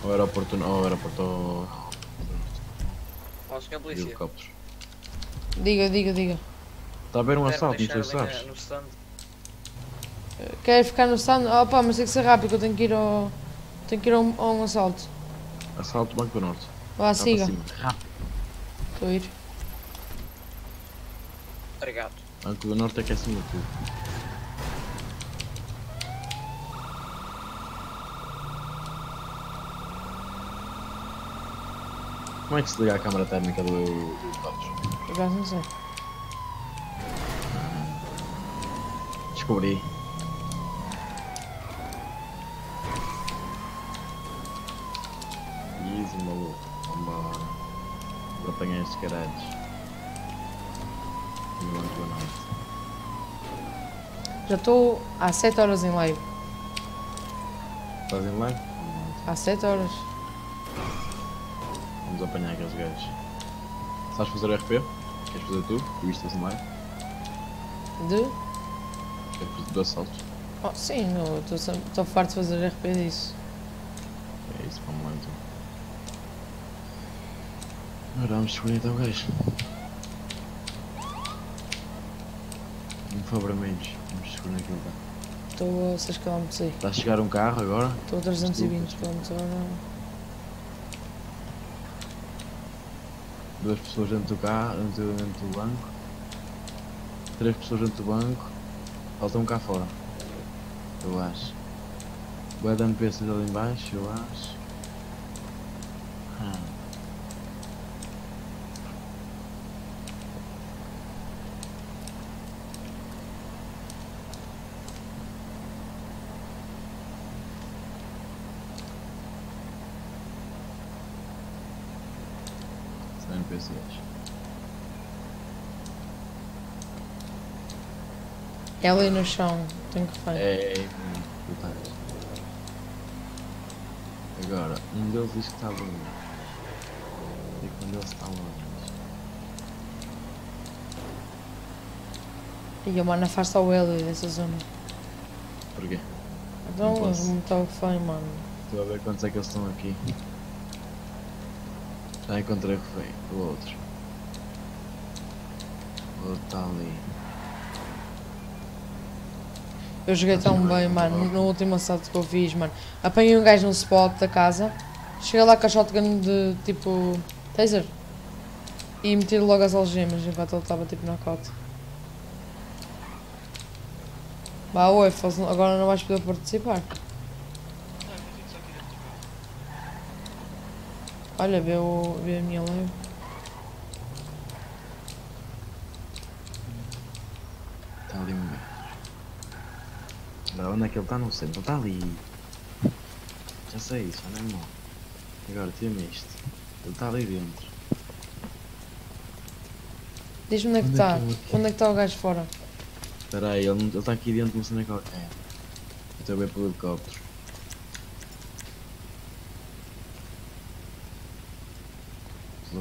Ao aeroporto, ao aeroporto ao... Ó, senhor de polícia. helicóptero. Diga, diga, diga. Está a haver um Quero assalto, não sei se sabes. no stand. Queres ficar no stand? Ah pá, mas tem que ser rápido, que eu tenho que ir ao... Tenho que ir a um, a um assalto. Assalto Banco do Norte. Vá, siga. Estou a ir. Obrigado. Banco do Norte é que é acima de tudo. Como é que se liga a câmara térmica do, do? Por acaso não sei. Descobri. Easy, maluco. Vambora. Vou apanhar estes caralhos. Banco do Norte. Já estou há 7 horas em live. Estás em live? Há 7 horas. Vamos apanhar aqueles gajos. Sabes fazer RP? Queres fazer tu? Tu estás em live? De? Queres fazer do assalto? Oh, sim, não, estou estou farto de fazer RP disso. É isso, vamos lá então. Agora vamos descobrir então o gajo. Um favor a menos. Vamos descobrir aquilo lá. Estou a 6 km aí. Está a chegar um carro agora? Estou a 320 km hora. Duas pessoas dentro do carro, dentro, dentro do banco. Três pessoas dentro do banco. Falta um cá fora. Eu acho. Vai dando peças ali em baixo, eu acho. Ah. NPCs. É ali no chão, tenho que fazer. É, é, brutais. Agora, um deles diz que está longe. E quando ele está longe. E a mano afasta o L dessa zona. Porquê? Então, está feio, mano. Estou a ver quantos é que eles estão aqui. Já encontrei o feio, o outro. O outro está ali. Eu joguei tão bem, mano, no último assalto que eu fiz, mano. Apanhei um gajo no spot da casa, cheguei lá com a shotgun de tipo taser e meti logo as algemas enquanto ele estava tipo knockout. Bah, oi, agora não vais poder participar. Olha, vê, o, vê a minha live. Está ali um gajo. Agora onde é que ele está? Não sei, ele está ali. Já sei isso, não é mal. Agora tira-me isto. Ele está ali dentro. Diz-me onde é que Onde é está. aqui? Onde é que está o gajo fora? Espera aí, ele não- está aqui dentro de uma cena qualquer. Eu estou a ver pelo helicóptero.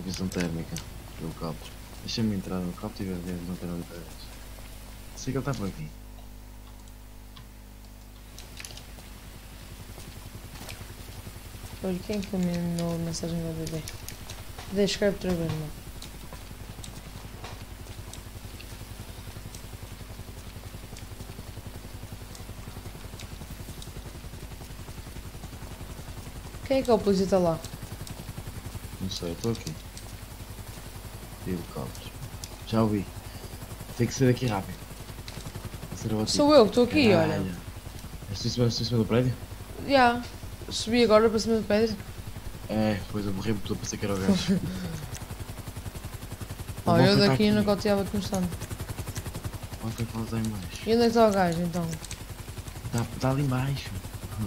Televisão térmica do helicóptero. Deixa-me entrar no helicóptero e ver a visão térmica outra vez. Sei que ele está por aqui. Olha, quem é que me mandou mensagem da BB? Deixa escreve outra vez, mano. Quem é que é o polícia lá? Não sei, estou aqui. Helicóptero. Já ouvi. Tem que ser daqui rápido. Sou eu que estou aqui, olha. Caralho. Estou em cima, estou em cima do prédio? Já. Subi agora para cima do pedra. É, pois eu morri porque eu pensei que era o gajo. Vou eu daqui aqui. não coteava constante. Ontem em baixo. E onde é que está o gajo então? Está tá ali embaixo.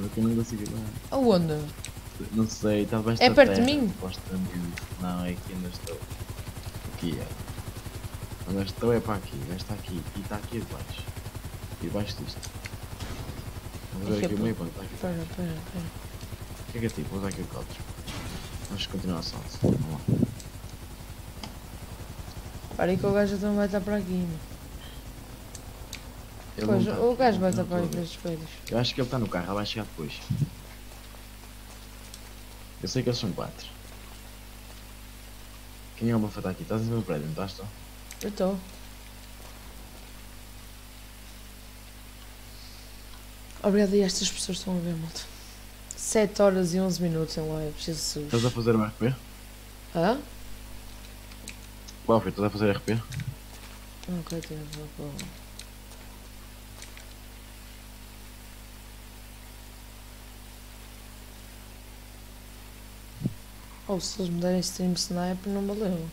Eu que não consigo ir lá. Aonde? Não sei, está debaixo É perto de terra, mim? supostamente. Não, é aqui onde estou. Aqui, é. Eu estou é para aqui, o gajo está aqui e está aqui debaixo. E debaixo disto. Vamos ver aqui o pô. meio ponto, está aqui. Espera, espera, espera. O que é que é tipo? Vou usar aqui o código. Vamos continuar a salto. Vamos lá. Para aí que o gajo então vai estar para aqui. Ele Pois, tá o aqui, gajo vai estar para aí estou a para estes pedras. Eu acho que ele está no carro, ele vai chegar depois. Eu sei que eles são quatro. Quem é o Bafa está aqui? Estás em cima do prédio, não estás? Eu estou. Obrigado, e estas pessoas estão a ver, malta. 7 horas e 11 minutos em live, Jesus. Estás a fazer um RP? Hã? Bafa, estás a fazer RP? Ok, tem a ver Ou se eles me derem stream sniper, não valeu.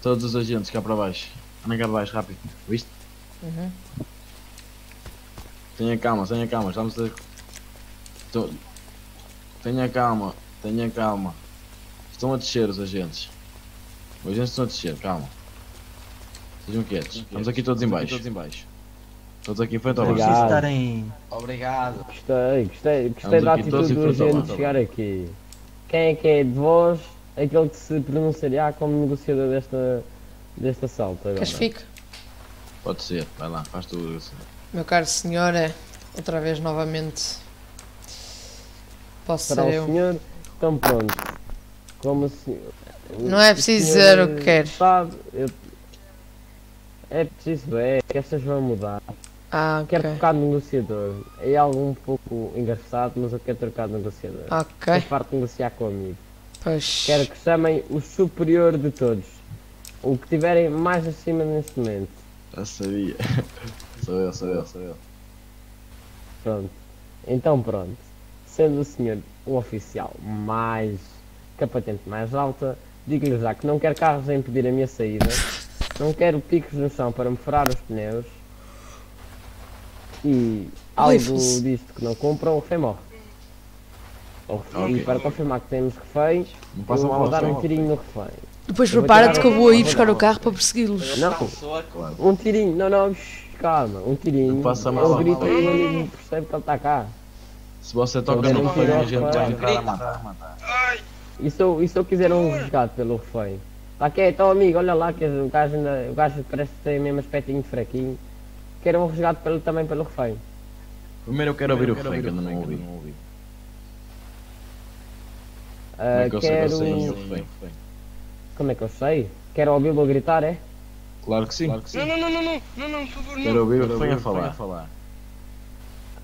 Todos os agentes cá para baixo. Andem cá para baixo, rápido. Viste? Uhum. Tenha calma, tenha calma, estamos a. Tenha calma, tenha calma. Estão a descer os agentes. Os agentes estão a descer, calma. Sejam quietos. Estamos aqui todos em baixo. Todos em baixo. Todos aqui em frente ao. Obrigado. estarem. Obrigado. Gostei, gostei, gostei da atitude do agente de chegar aqui. Quem é que é de vós aquele que se pronunciará como negociador desta, deste assalto agora? Queres fique? Pode ser, vai lá, faz tudo assim. Meu caro senhor, é outra vez novamente. Posso Para ser o eu? senhor, então pronto. Como o senhor. Não é preciso dizer o que quer. Sabe, eu- é preciso, é que estas vão mudar. Ah, Quero ok. trocar de negociador. É algo um pouco engraçado, mas eu quero trocar de negociador. Ok. Estou farto de negociar com o amigo. Pois. Quero que chamem o superior de todos. O que tiverem mais acima neste momento. Já sabia. sou eu, sou eu, sou eu. Pronto. Então pronto. Sendo o senhor um oficial mais com a patente mais alta, digo-lhe já que não quero carros a impedir a minha saída, não quero picos no chão para me furar os pneus e algo Rifles. disto que não compram, o refém morre. O refém- E para confirmar que temos refém, Não eu passa mal vou dar um tirinho no refém. Depois prepara-te que eu vou aí um- buscar o carro para persegui-los. Não, um tirinho, não, não, calma, um tirinho. Não passa mal Eu ao grito e refém. o amigo percebe que ele está cá. Se você toca Ele no não refém, a gente vai entrar a matar. E se eu, e se eu quiser um resgate pelo refém? Está quieto, então amigo, olha lá que o gajo, ainda, o gajo parece ter o mesmo aspectinho fraquinho. Quero um resgate pelo, também pelo refém. Primeiro eu quero ouvir o refém, que eu ainda não ouvi. Como Ah, é que eu sei que quero. eu sei o refém? Como é que eu sei? Quero ouvi-lo a gritar, é? Claro que sim. Não, não, não, não, não, não, não, por favor, não. Quero ouvir o Quero refém a ouvir o falar.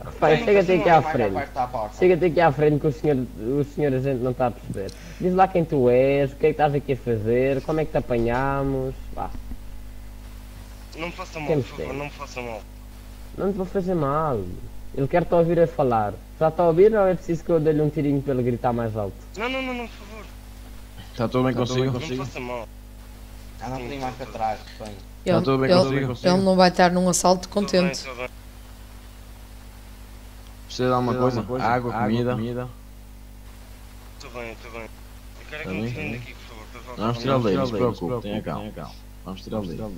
Refém, chega-te aqui à frente. Porta. Chega-te aqui à frente que o senhor, o senhor agente não está a perceber. Diz lá quem tu és, o que é que estás aqui a fazer, como é que te apanhamos. Vá, Não me faça mal, Temos por favor, tempo. não me faça mal. não te vou fazer mal. Ele quer te ouvir a falar. Já está a ouvir ou é preciso que eu dê-lhe um tirinho para ele gritar mais alto? Não, não, não, não, por favor. Está tudo bem Tá bem consigo? consigo? Não me faça mal. Ah, não tem mais para trás, bem. Ele, tudo bem ele- consigo? ele não vai estar num assalto contente. Precisa de alguma coisa? Água, comida? Estou bem, estou bem. Eu quero é Tá que me bem? tirem daqui, por favor. para Vamos tirar o dedo, não se preocupe, tenha calma. Vamos tirar o dedo.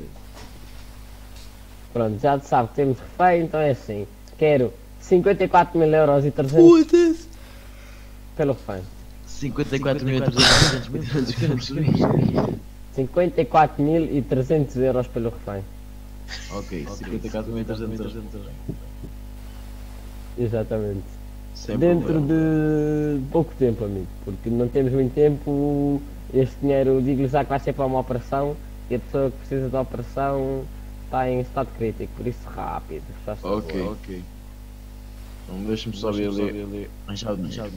Pronto, já sabe que temos refém, então é assim. Quero 54 mil euros e 300 pelo refém. 54.300 mil 54 mil e 300 euros pelo refém. Ok, 54.300 Exatamente. Sem Dentro problema. de pouco tempo, amigo, porque não temos muito tempo este dinheiro, digo-lhe já que vai ser para uma operação e a pessoa que precisa da operação está em estado crítico, por isso rápido. Ok, boa. ok. Então deixa-me só ver ali. Arranjar o dinheiro.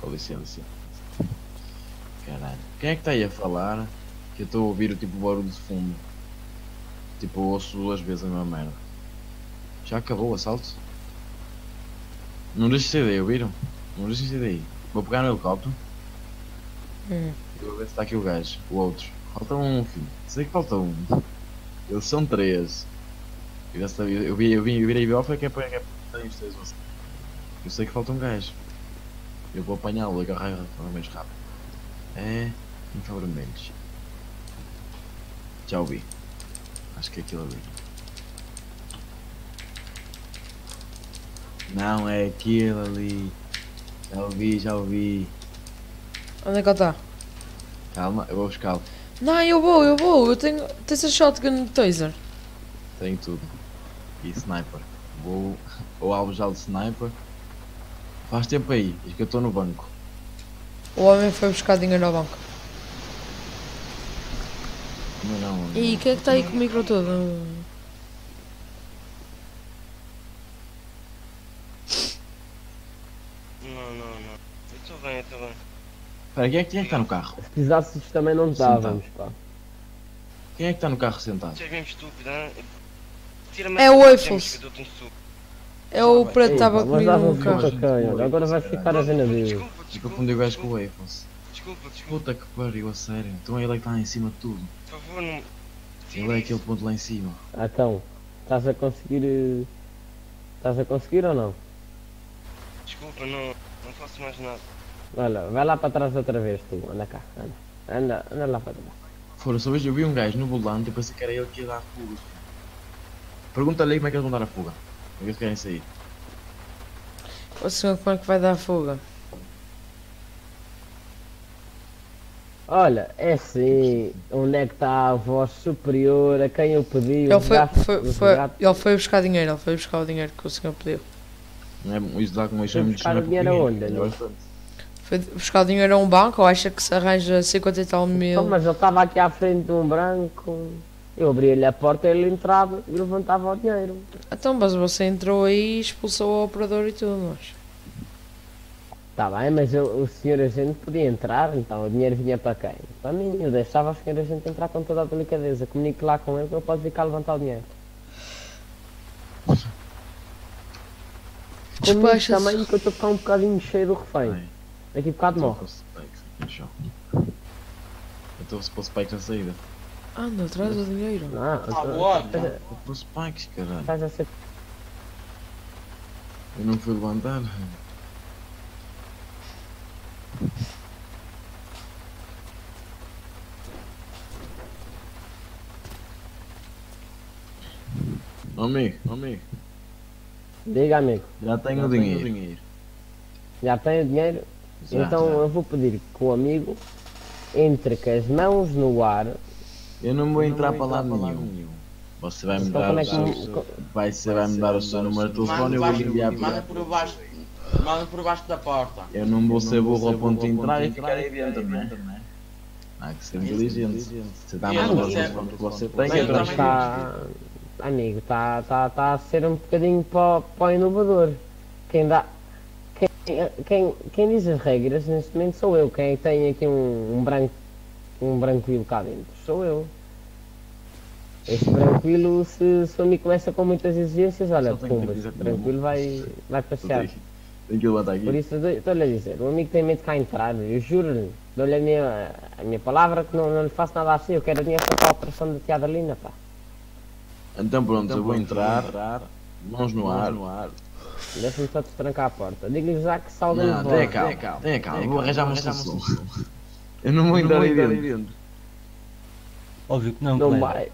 Com licença. Caralho. Quem é que está aí a falar? Que eu estou a ouvir o tipo barulho de fundo. Tipo, eu ouço duas vezes a mesma merda. Já acabou o assalto? Não deixe de ser daí, ouviram? Não deixe de ser daí. Vou pegar no helicóptero Hum. e vou ver se está aqui o gajo, o outro. Falta um, filho. Sei que falta um. Eles são três. Eu sabia, eu vi, eu vi, eu virei é que é para que é os três vocês. Eu sei que falta um gajo. Eu vou apanhá-lo, agarrar de forma mais rápida. É infravermelhos. Já ouvi. Acho que é aquilo ali. Não, é aquilo ali. Já ouvi, já ouvi. Onde é que ele está? Calma, eu vou buscá-lo. Não, eu vou, eu vou. Eu tenho. Tens a shotgun taser. Tenho tudo. E sniper. Vou ou alvejar de sniper. Faz tempo aí, diz que eu estou no banco. O homem foi buscar dinheiro ao banco. Não, não. E quem é que está aí com o micro todo? Não, não, não. Eu estou bem, eu estou bem. Espera, quem é que, quem é que está no carro? Se precisasses também não estávamos, pá. Quem é que está no carro sentado? Tu és mesmo estúpido? Tira-me É o suco. É o preto estava comigo no carro. agora vais ficar a ver na vida. Confundi o gajo com o Afonso. Desculpa, desculpa. Puta que pariu, a sério. Então ele é que está lá em cima de tudo. Por favor, não. Ele é aquele ponto lá em cima. Ah, Então, estás a conseguir. eh, Estás a conseguir ou não? Desculpa, não. Não faço mais nada. Olha, vai lá para trás outra vez tu, anda cá, anda. Anda, anda lá para trás. Fora, só vejo, eu vi um gajo no volante e pensei que era ele que ia dar a fuga. Pergunta-lhe como é que eles vão dar a fuga. Como é que eles querem sair? O senhor como é que vai dar fuga? Olha, é assim, onde é que está a voz superior a quem eu pedi? Ele foi, gatos- foi, foi, ele foi buscar dinheiro, ele foi buscar o dinheiro que o senhor pediu. Não é, isso dá como isso Foi é muito buscar não é o dinheiro aonde, é bastante. Foi buscar o dinheiro a um banco ou acha que se arranja 50 e tal Então, mil? mas ele estava aqui à frente de um branco, eu abria-lhe a porta, ele entrava e levantava o dinheiro. Então, mas você entrou aí e expulsou o operador e tudo, mas... Está bem, mas eu- o senhor agente podia entrar, então o dinheiro vinha para quem? Para mim, eu deixava o senhor agente entrar com toda a delicadeza, comunique lá com ele que ele pode vir cá levantar o dinheiro. Despacha-se. também que eu estou a ficar um bocadinho cheio do refém. Daqui a bocado Estou morre. Eu estou a pôr spikes na saída. Anda, traz o dinheiro. Não, Ah, eu- boa. Vou pôr spikes, caralho. estás a ser Eu não fui levantar. Amigo, amigo, Diga, amigo. já tenho Já o tenho dinheiro. Já tem o dinheiro? Já, então eu vou pedir que o amigo entre com as mãos no ar. Eu não vou entrar para lado nenhum. Você vai me Então dar como o é que seu, me- vai, você vai me dar o seu número de telefone e eu vou enviar para Manda por baixo. Manda por baixo da porta. Eu não vou ser burro ao ponto de entrar e ficar aí dentro, não é? Há que ser inteligente. Você dá Eu mais não o sei. telefone que você tem eu está, amigo, está tá, tá a ser um bocadinho para, para o inovador. Quem dá. Quem, quem, quem diz as regras neste momento sou eu. Quem tem aqui um, um branco um branquilo cá dentro sou eu. Este tranquilo, se, se o amigo começa com muitas exigências, olha, pumba, tranquilo vai, vai passear. Por isso estou-lhe a dizer, o amigo tem medo de cá entrar, eu juro-lhe, dou-lhe a minha, a minha palavra que não, não lhe faço nada assim, eu quero dinheiro para a operação da Tiadalina, pá. Então pronto, eu vou pronto, entrar, mãos no ar. Deixa-me só destrancar a porta. Digo-lhe já que salga Não, tenha calma, tenha calma, vou arranjar uma solução. Eu não vou entrar aí dentro. Óbvio que não, Não vai.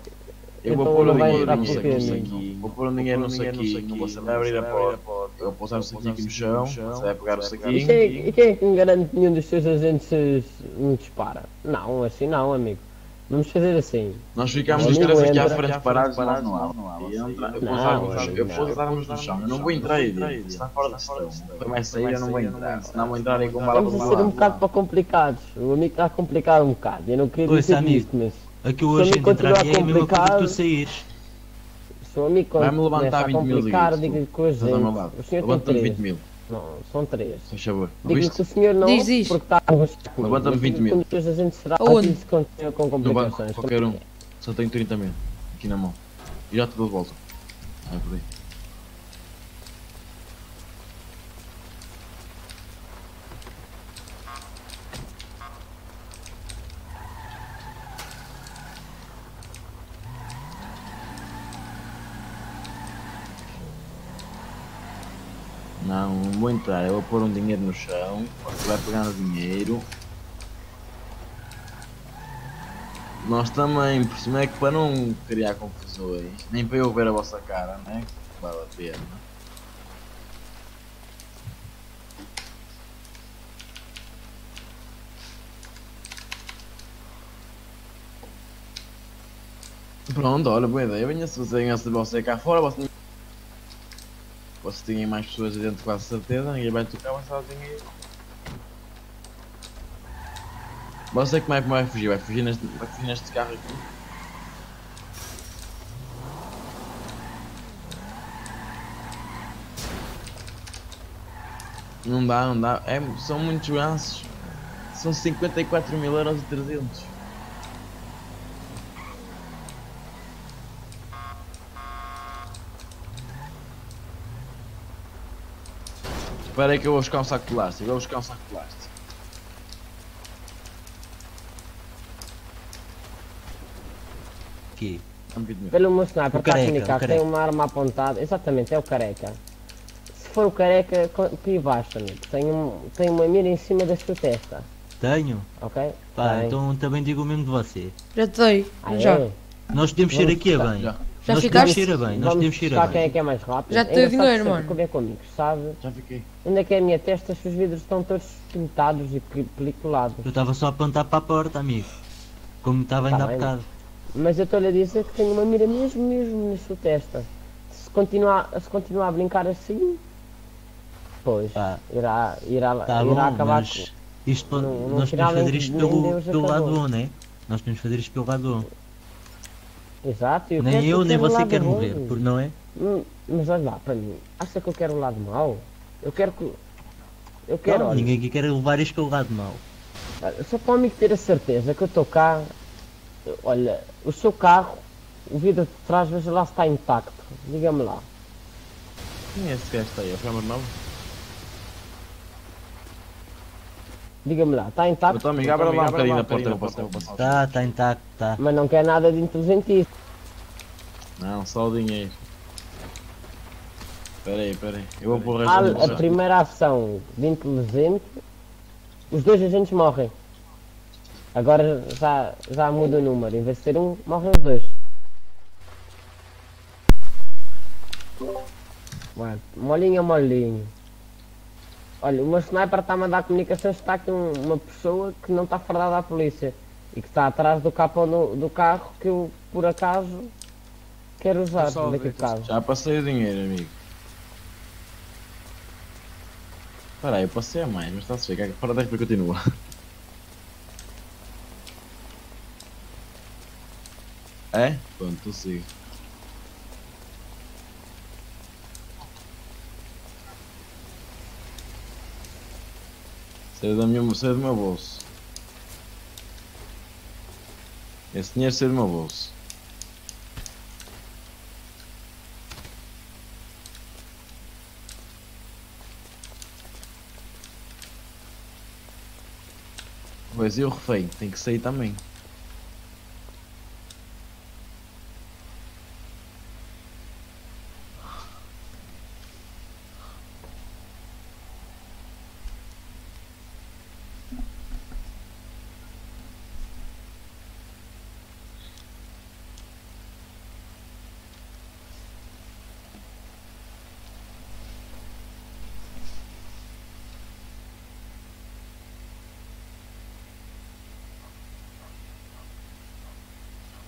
Eu vou Então pôr não o vai dinheiro no saquinho. Vou pôr o dinheiro no saquinho, não você vai abrir a porta. Eu vou pousar o saquinho aqui no chão, você vai pegar o E saquinho. quem, e quem é que me garante que nenhum dos seus agentes me dispara? Não, assim não, amigo. Vamos fazer assim. Nós ficámos os três aqui à frente parados, não há. E entra, eu Não, pus armas- olha, eu não. pus armas no chão, eu não vou entrar aí está fora da questão. Vai sair, eu não vou entrar, senão vou entrar aí com bala Estamos para a ser um lá. bocado para complicados. O amigo está complicado um bocado. Eu não queria dizer isto, mas. aqui se o hoje entrar é a mesma coisa que tu complicado, saíres. Se o amigo Vai-me começa levantar a 20 mil complicar, diga-lhe lado. O senhor tem Levanta-me três. 20 mil. Não, são três. Faz favor. Ouviste? que o senhor não. Diz, diz. Porque está a. Levanta-me 20 mil. Depois a gente será Aonde? se continua com No banco, complicações. qualquer um. Só tenho 30 mil. Aqui na mão. E já te dou de volta. Vai por aí. Não, não vou entrar, eu vou pôr um dinheiro no chão, você vai pegar no dinheiro. Nós também, por cima é que para não criar confusões, nem para eu ver a vossa cara, né? Vale a pena. Pronto, olha, boa ideia. Venha se você ganhasse você cá fora, você você tinha mais pessoas dentro, quase certeza, ninguém vai tocar, mas só dinheiro. Você como é que vai fugir? Vai fugir neste, vai fugir neste carro aqui? Não dá, não dá. É, são muitos gansos. São 54 mil euros e 300. Espera aí que eu vou buscar um saco de plástico. Vou buscar um saco de plástico. Aqui. Pelo meu sniper está a careca, comunicar o que tem uma arma apontada. Exatamente, é o careca. Se for o careca, que. Tem, um, tem uma mira em cima da sua testa. Tenho? Ok? Pá, então também digo o mesmo de você. Já te dei. Ah, já. é? Nós podemos ser aqui a buscar- bem. já. Já nós ficaste? podemos a bem, nós Vamos podemos a buscar quem é bem. que é mais rápido. Já te sabe dinheiro, mano. Comer comigo, sabe? Já fiquei. Onde é que é a minha testa? Se os vidros estão todos pintados e pe- peliculados. Eu estava só a apontar para a porta, amigo. Como estava ainda Tá há bem. bocado. Mas eu estou-lhe a dizer que tenho uma mira mesmo, mesmo na sua testa. Se continuar, se continuar a brincar assim, pois, irá, irá, Tá irá bom, acabar mas isto, com... no- no nós podemos fazer isto pelo, pelo lado acabou. bom, né? Nós podemos fazer isto pelo lado bom. Exato, eu Nem quero- eu, nem você quer morrer, por não é? Hum, Mas olha lá, para mim, acha que eu quero o lado mau? Eu quero que... Eu quero, Não, olha, ninguém aqui quer levar isto pelo lado mau. Só para o amigo ter a certeza que eu estou cá, olha, o seu carro, o vidro de trás, veja lá se está intacto. Diga-me lá. Quem é esse gajo está aí? É o Novo? Diga-me lá, está intacto? Então, amigo, abre lá um bocadinho da porta, eu posso- eu posso- Tá, tá intacto, tá. Mas não quer nada de inteligentíssimo. Não, só o dinheiro. Espera aí, espera aí. Eu vou pôr resto a primeira ação de inteligente, os dois agentes morrem. Agora já, já muda o número, em vez de ser um, morrem os dois. Molinho a molinho. Olha, o meu sniper está a mandar comunicações, está aqui um- uma pessoa que não está fardada à polícia e que está atrás do capô do, do carro que eu, por acaso, quero usar daqui casa. Já passei o dinheiro, amigo. Espera aí, eu passei a mais, mas está-se a ver, para 10 para continua. É? Pronto, tu siga. Saiu da minha, saiu do meu bolso. Esse dinheiro saiu do meu bolso. Pois e o refém, tem que sair também.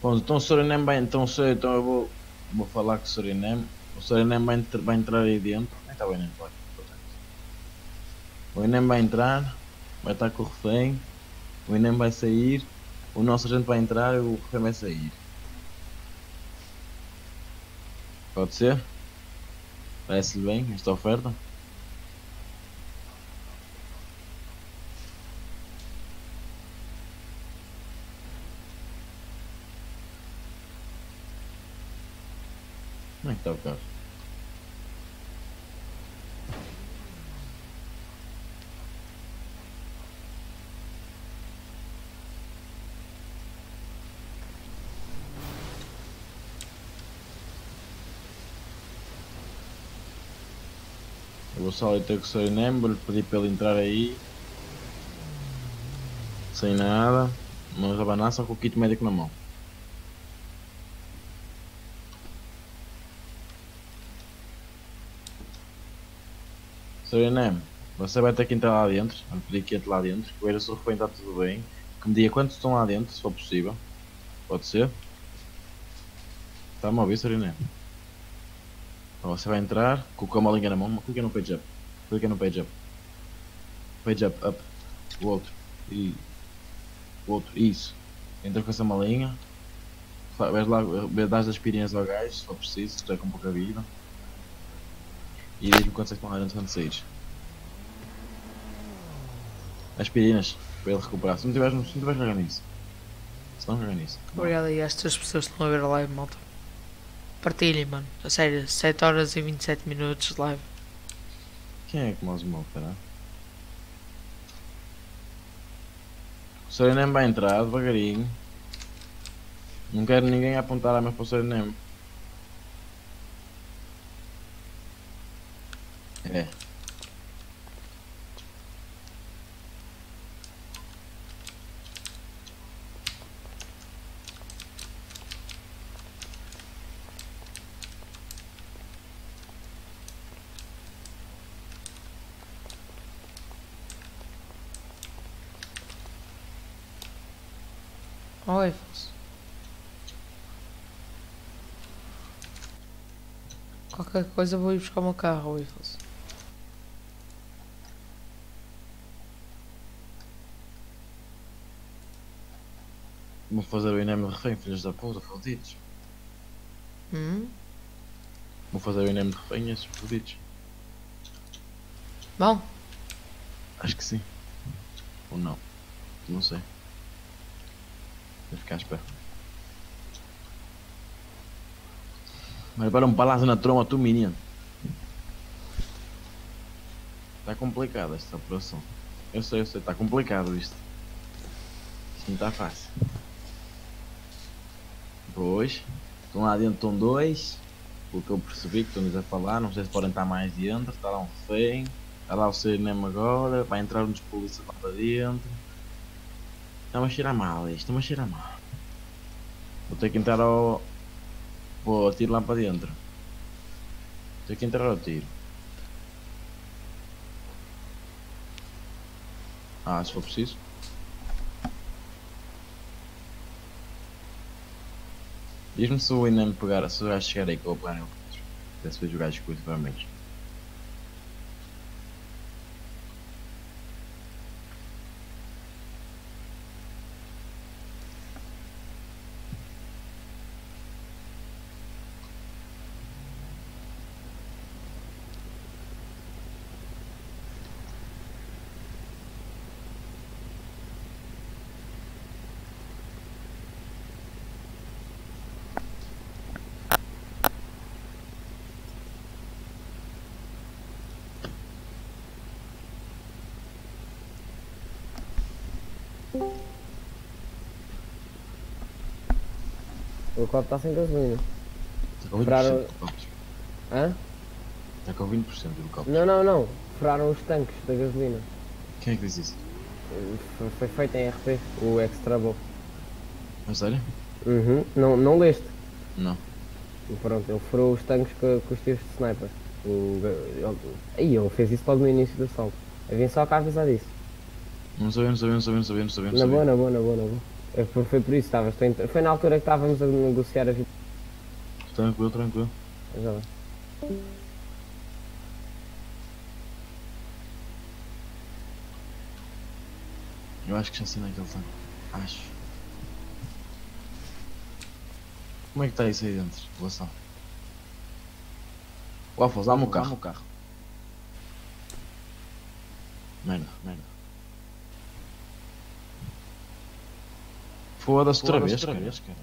Bom, então o Suriname vai. Então, se- então eu vou, vou falar com o Suriname. O Suriname vai, entr- vai entrar aí dentro. Nem está o Enem claro. O Enem vai entrar, vai estar com o refém. O Enem vai sair. O nosso agente vai entrar e o refém vai sair. Pode ser? Parece-lhe bem esta oferta? Como é que está o carro? Eu vou só ali ter com o Suriname, vou-lhe pedir para ele entrar aí. Sem nada. Não abanar, só com o kit médico na mão. Suriname, você vai ter que entrar lá dentro. Que entre lá dentro. Veja se o refém está tudo bem. Que me diga quantos estão lá dentro, se for possível. Pode ser? Está-me a ouvir, Suriname? Então você vai entrar com com a malinha na mão, clica no page up. Clica no page up. Page up, up. O outro. E. O outro, isso. Entra com essa malinha. Vais lá, eh, dás as aspirinas ao gajo, se for preciso, estiver com pouca vida. E diz-me quanto é que estão lá dentro quando saíres. Aspirinas, para ele recuperar. Se não tiveres, se não tiveres cagar nisso. Se não cagar nisso. Obrigado aí às três pessoas que estão a ver a live, malta. Partilhem, mano. A sério, 7 horas e 27 minutos de live. Quem é que mais mal, caralho? O Suriname vai entrar devagarinho. Não quero ninguém apontar a arma para o Suriname. É. Oi. Qualquer coisa eu vou ir buscar meu carro, oi, Vou fazer o INEM de refém, filhos da puta, fodidos. Hum? Vou fazer o INEM de refém, esses fodidos. Bom, Acho que sim. Ou não. Não sei. Vou ficar à espera. Mas para um palácio na troma, tu menino. Está complicada esta operação. Eu sei, eu sei, está complicado isto. Isto não está fácil. Pois, estão lá dentro, estão dois. Pelo que eu percebi que estão a falar, não sei se podem estar mais dentro, está lá um refém. Está lá o cinema agora, vai entrar uns polícias lá para dentro. Está-me a cheirar mal isto, está-me a cheirar mal. Vou ter que entrar ao. Vou tiro lá para dentro. Vou ter que entrar ao tiro. Ah, se for preciso. Diz-me se o Inem pegar, se o gajo chegar aí que eu vou pegar ele. Ver se vejo o gajo com os O copo está sem gasolina. Está com 20% Furaram- do copo. Hã? Está com 20% do copo. Não, não, não. Furaram os tanques da gasolina. Quem é que disse isso? Foi, foi feito em RP, o Extra Bowl. A sério? Uhum. Não, não leste? Não. E Pronto, ele furou os tanques com, com os tiros de sniper. O, aí ele fez isso logo no início do assalto. Eu vim só cá avisar disso. Não sabia, não sabia, não sabia, não sabia, não sabia. Na boa, na boa, na boa, na boa. É, Foi, foi por isso, estavas, tu entra- foi na altura que estávamos a negociar a vida. Tranquilo, tranquilo. Já vai. Eu acho que já sei naquele tanque. Acho. Como é que está isso aí dentro? Relação. Waffles, dá-me o carro. Dá-me o carro. Merda, merda. Foda-se outra vez, cara. vez, cara.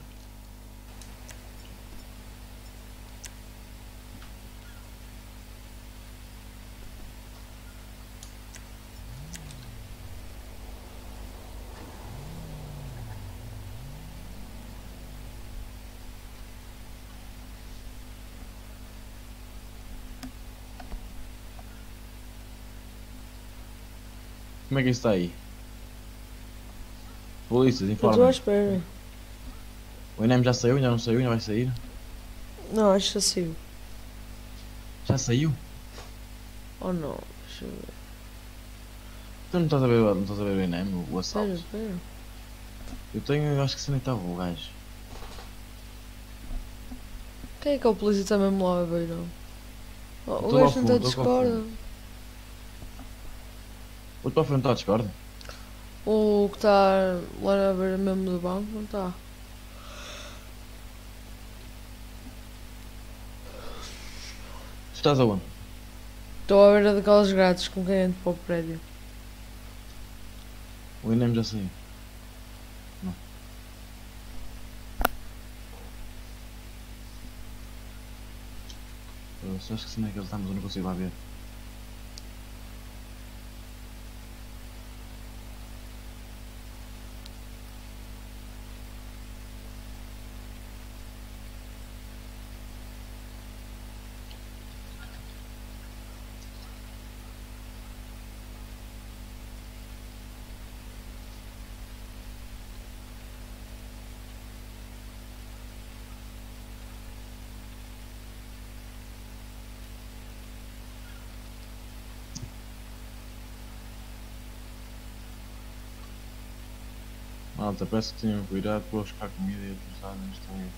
Como é que está aí? Polícias, informa. O INEM já saiu, ainda não saiu, ainda vai sair? Não, acho que já saiu. Já saiu? Ou não? Deixa eu ver. Tu não estás a ver, não estás a ver o INEM, o, o assalto? Espera, espera. Eu tenho, eu acho que se nem estava o gajo. Quem é que é o polícia que está mesmo lá, beirão? Oh, o gajo não está discorda. O tua frente está a discorda? O que está lá na beira mesmo do banco não está. Estás aonde? Estou à beira daquelas grades com quem entra para o prédio. O INEM já saiu. Não. Eu acho que se nem é que eles estamos, eu não consigo lá ver. are the best team without Bushcrack Media 2020.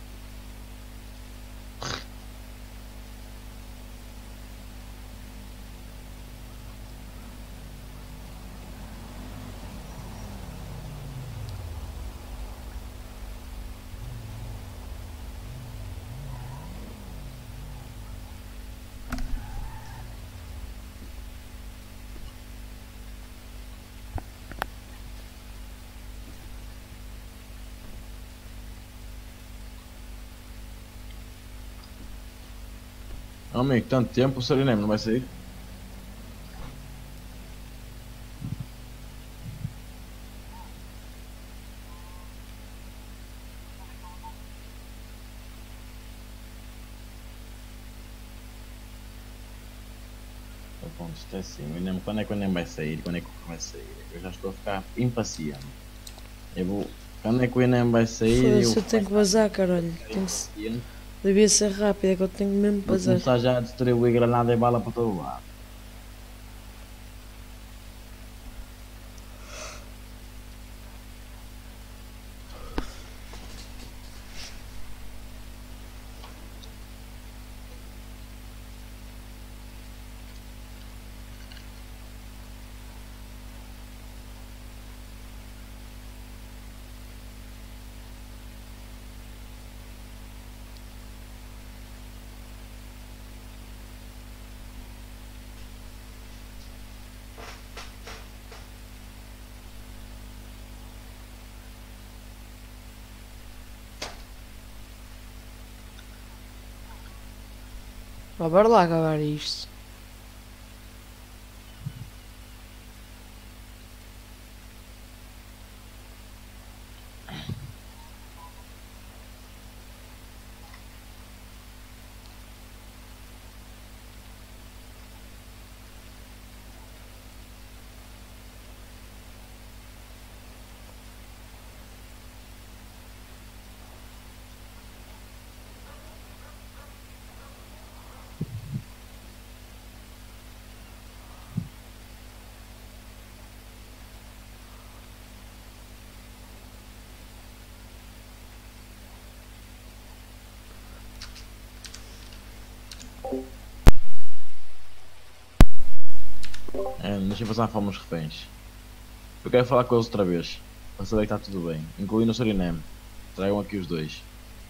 Amigo, tanto tempo você lembra, não vai sair? Pronto, assim. Eu lembro, quando é que o Enem vai sair? Quando é que vai sair? Eu já estou a ficar impaciente. Eu vou. Quando é que o Enem vai sair? Foda-se, eu, eu tenho que vazar, caralho. Tenho que... Devia ser rápido, é que eu tenho mesmo Vou começar já a distribuir granada e bala para todo lado. Vá, bora lá acabar isto. É, deixa eu passar fome aos reféns. Eu quero falar com eles outra vez. Para saber que está tudo bem. Incluindo o Suriname. Tragam aqui os dois.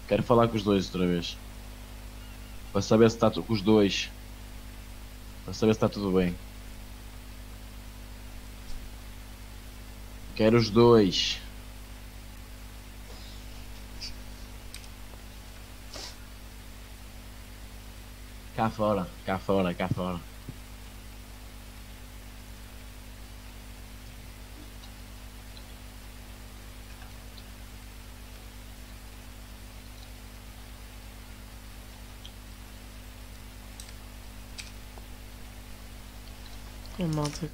Quero falar com os dois outra vez. Para saber se está com os dois. Para saber se está tudo bem. Quero os dois. Cá fora, cá fora, cá fora. A malta.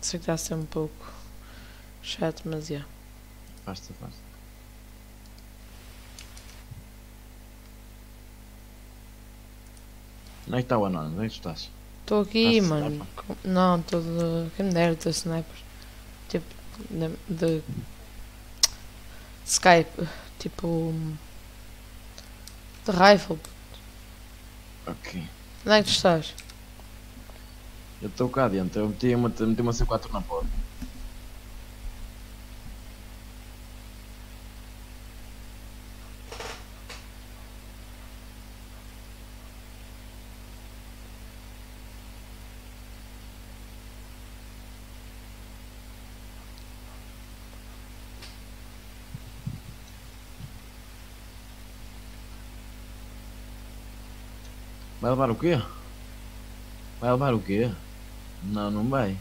Sei que está a ser um pouco chato, mas é. Basta, basta. Onde é que está o anónimo? Onde é que tu estás? Estou aqui, Ah, mano. Não, estou de. Quem me dera, estou sniper. Tipo. De. de Skype. Tipo. De rifle. Ok. Onde é que tu estás? Eu estou cá dentro. Eu meti uma, meti uma C4 na porta. Vai levar o quê? Vai levar o quê? Não, não vai.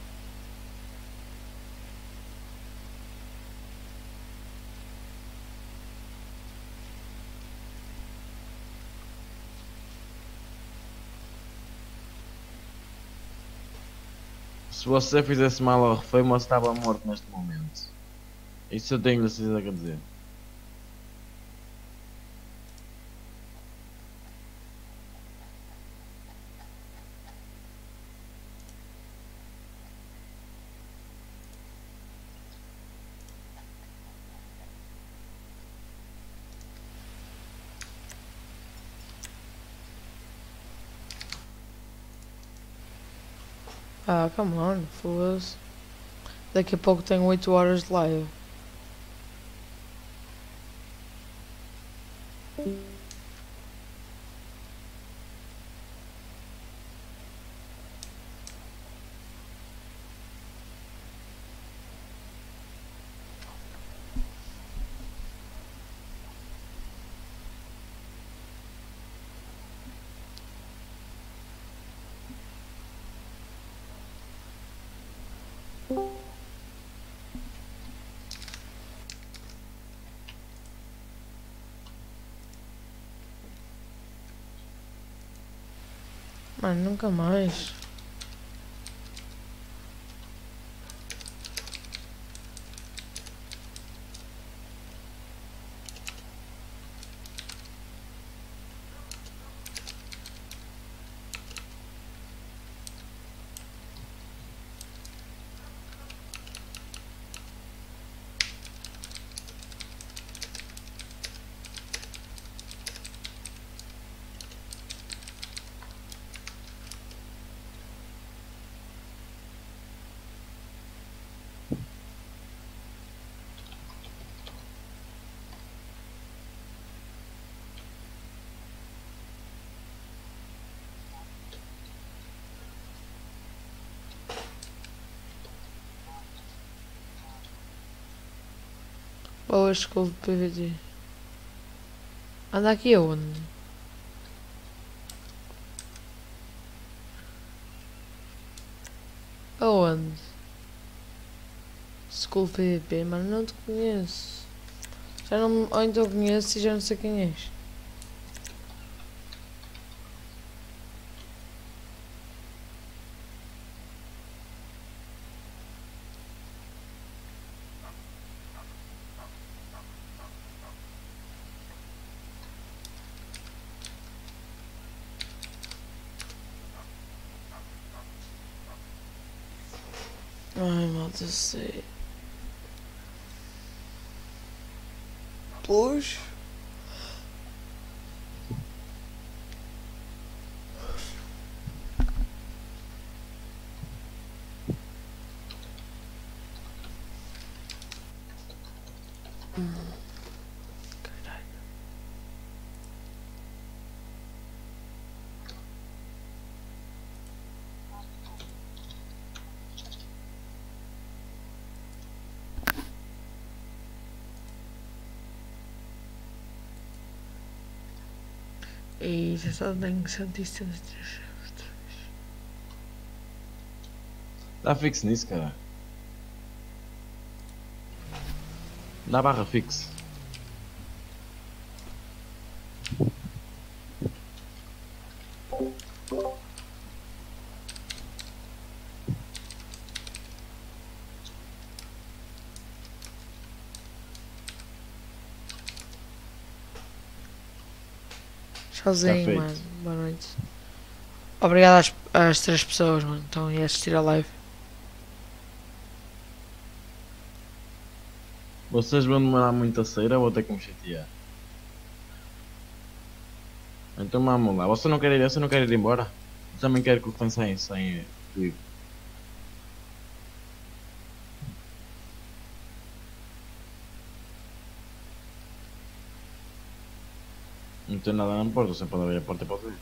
Se você fizesse mal ao refém, você estava morto neste momento. Isso eu tenho certeza a dizer. Ah, come on, foda-se. Daqui a pouco tenho 8 horas de live. Nunca mais. Boa escola de PVD. Anda aqui aonde? Aonde? School PVP, mano, não te conheço. Já não, ou então conheço e já não sei quem és. Ai, malta, E já só tenho 173. Dá fixo nisso, cara. Dá barra fixe. Tchauzinho, feito. mano. Boa noite. Obrigado às, às três pessoas, mano. Estão a assistir a live. Vocês vão demorar muito a sair ou vou ter que me chatear? Então vamos lá. Você não quer ir, você não quer ir embora? Eu também quero que o fã saia sem perigo. Não tem nada na porta, você pode abrir a porta e pode ir.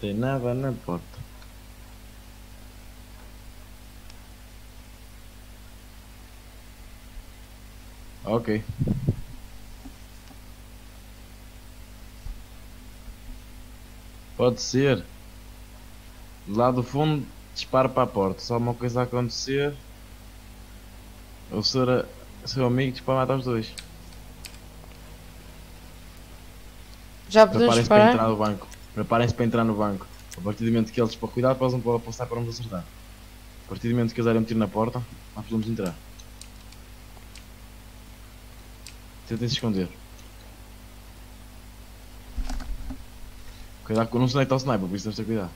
Tem nada na porta. Ok. Pode ser. Lá do fundo, dispara para a porta. Se alguma coisa acontecer, o senhor, seu amigo dispara matar os dois. Já podemos Preparem-se para entrar parar? no banco. Preparem-se para entrar no banco. A partir do momento que eles para cuidar, podem passar para nos acertar. A partir do momento que eles derem um tiro na porta, nós podemos entrar. Tentem se esconder. Cuidado com não se onde é que está o sniper, por isso temos de ter cuidado.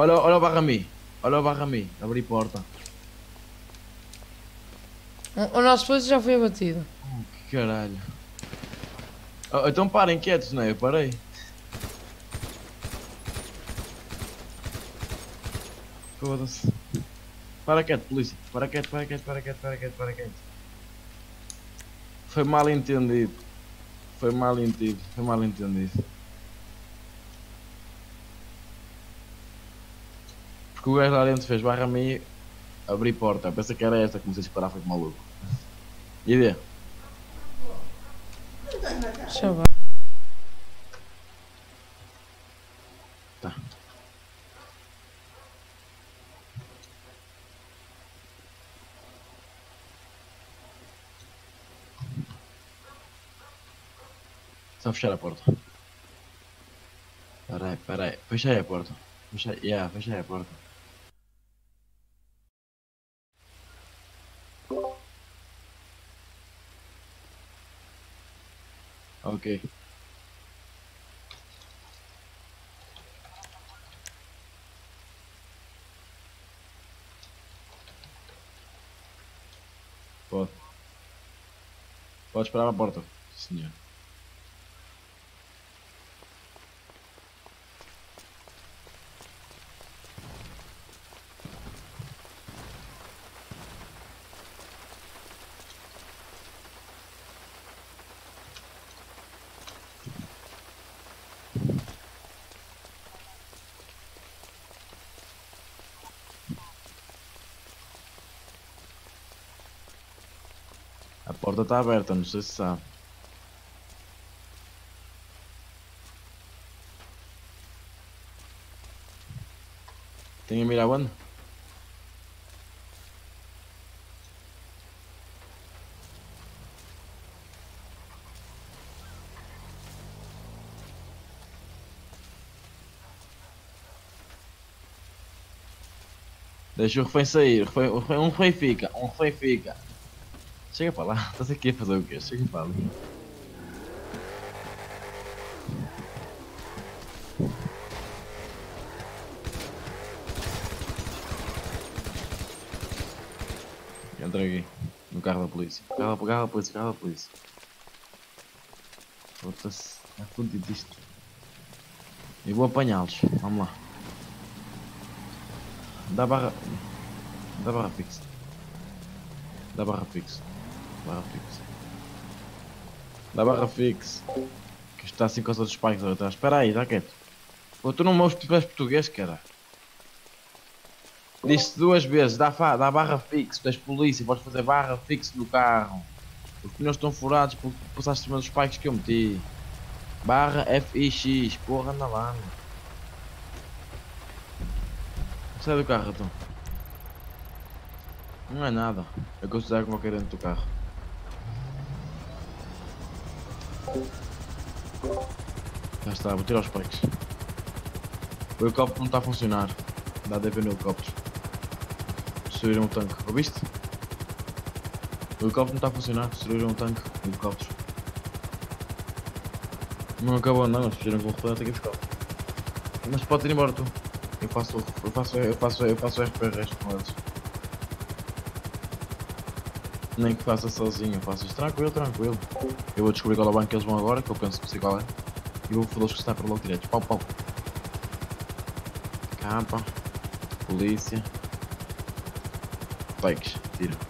Olha, olha o Barrami. Olha o Barrami. Abri porta. O, o nosso posto já foi abatido. Que caralho. Oh, então parem quietos, não é? Eu parei. Foda-se. Para quieto, polícia. Para quieto, para quieto, para quieto, para quieto, para quieto. Foi mal entendido. Foi mal entendido. Foi mal entendido. Porque o gajo lá dentro fez barra a mim, abri porta. Pensa que era esta, comecei a disparar, foi maluco. E eu ver. Tá. Só fechar a porta. Peraí, peraí. Fechei a porta. Fechei, yeah, fechei a porta. Ok. Pode. Pode esperar a porta, senhor. Porta está aberta, não sei se sabe. Tem a mirar onde? Deixa o refém sair, o refém, um refém fica, um refém fica. Chega para lá, estás aqui fazer o quê? Chega para ali. Entra aqui, no carro da polícia. Carro, carro da polícia, carro polícia. Foda-se, é fudido isto. E vou apanhá-los, vamos lá. Dá barra. Dá barra fixa. Dá barra fixa. Barra fixa. Dá barra fixa. Que está assim com os outros ali atrás. Espera aí, dá quieto. Pô, tu não mostras português, cara. Disse duas vezes, dá, dá barra fixe, tens polícia, podes fazer barra fixe no carro. Os pneus estão furados porque passaste cima dos spikes que eu meti. Barra FIX, porra, lá. meu. Sai do carro, então. Não é nada. Eu considero qualquer dentro do carro. Já está, vou tirar os spikes. O helicóptero não está a funcionar. Dá DP no helicóptero. Destruíram o tanque. Ouviste? O helicóptero não está a funcionar. Destruíram o tanque. O helicóptero. Não acabou não, eles fugiram com o repelente aqui fiscal. Mas pode ir embora tu. Eu faço, eu faço, eu faço, eu faço RPRs com eles. Nem que faça sozinho, eu faço isto tranquilo, tranquilo. Eu vou descobrir qual é o banco que eles vão agora, que eu penso que sei qual é. E foder-los que está para logo direto. Pau, pau. Capa. Polícia. Bikes. Tira.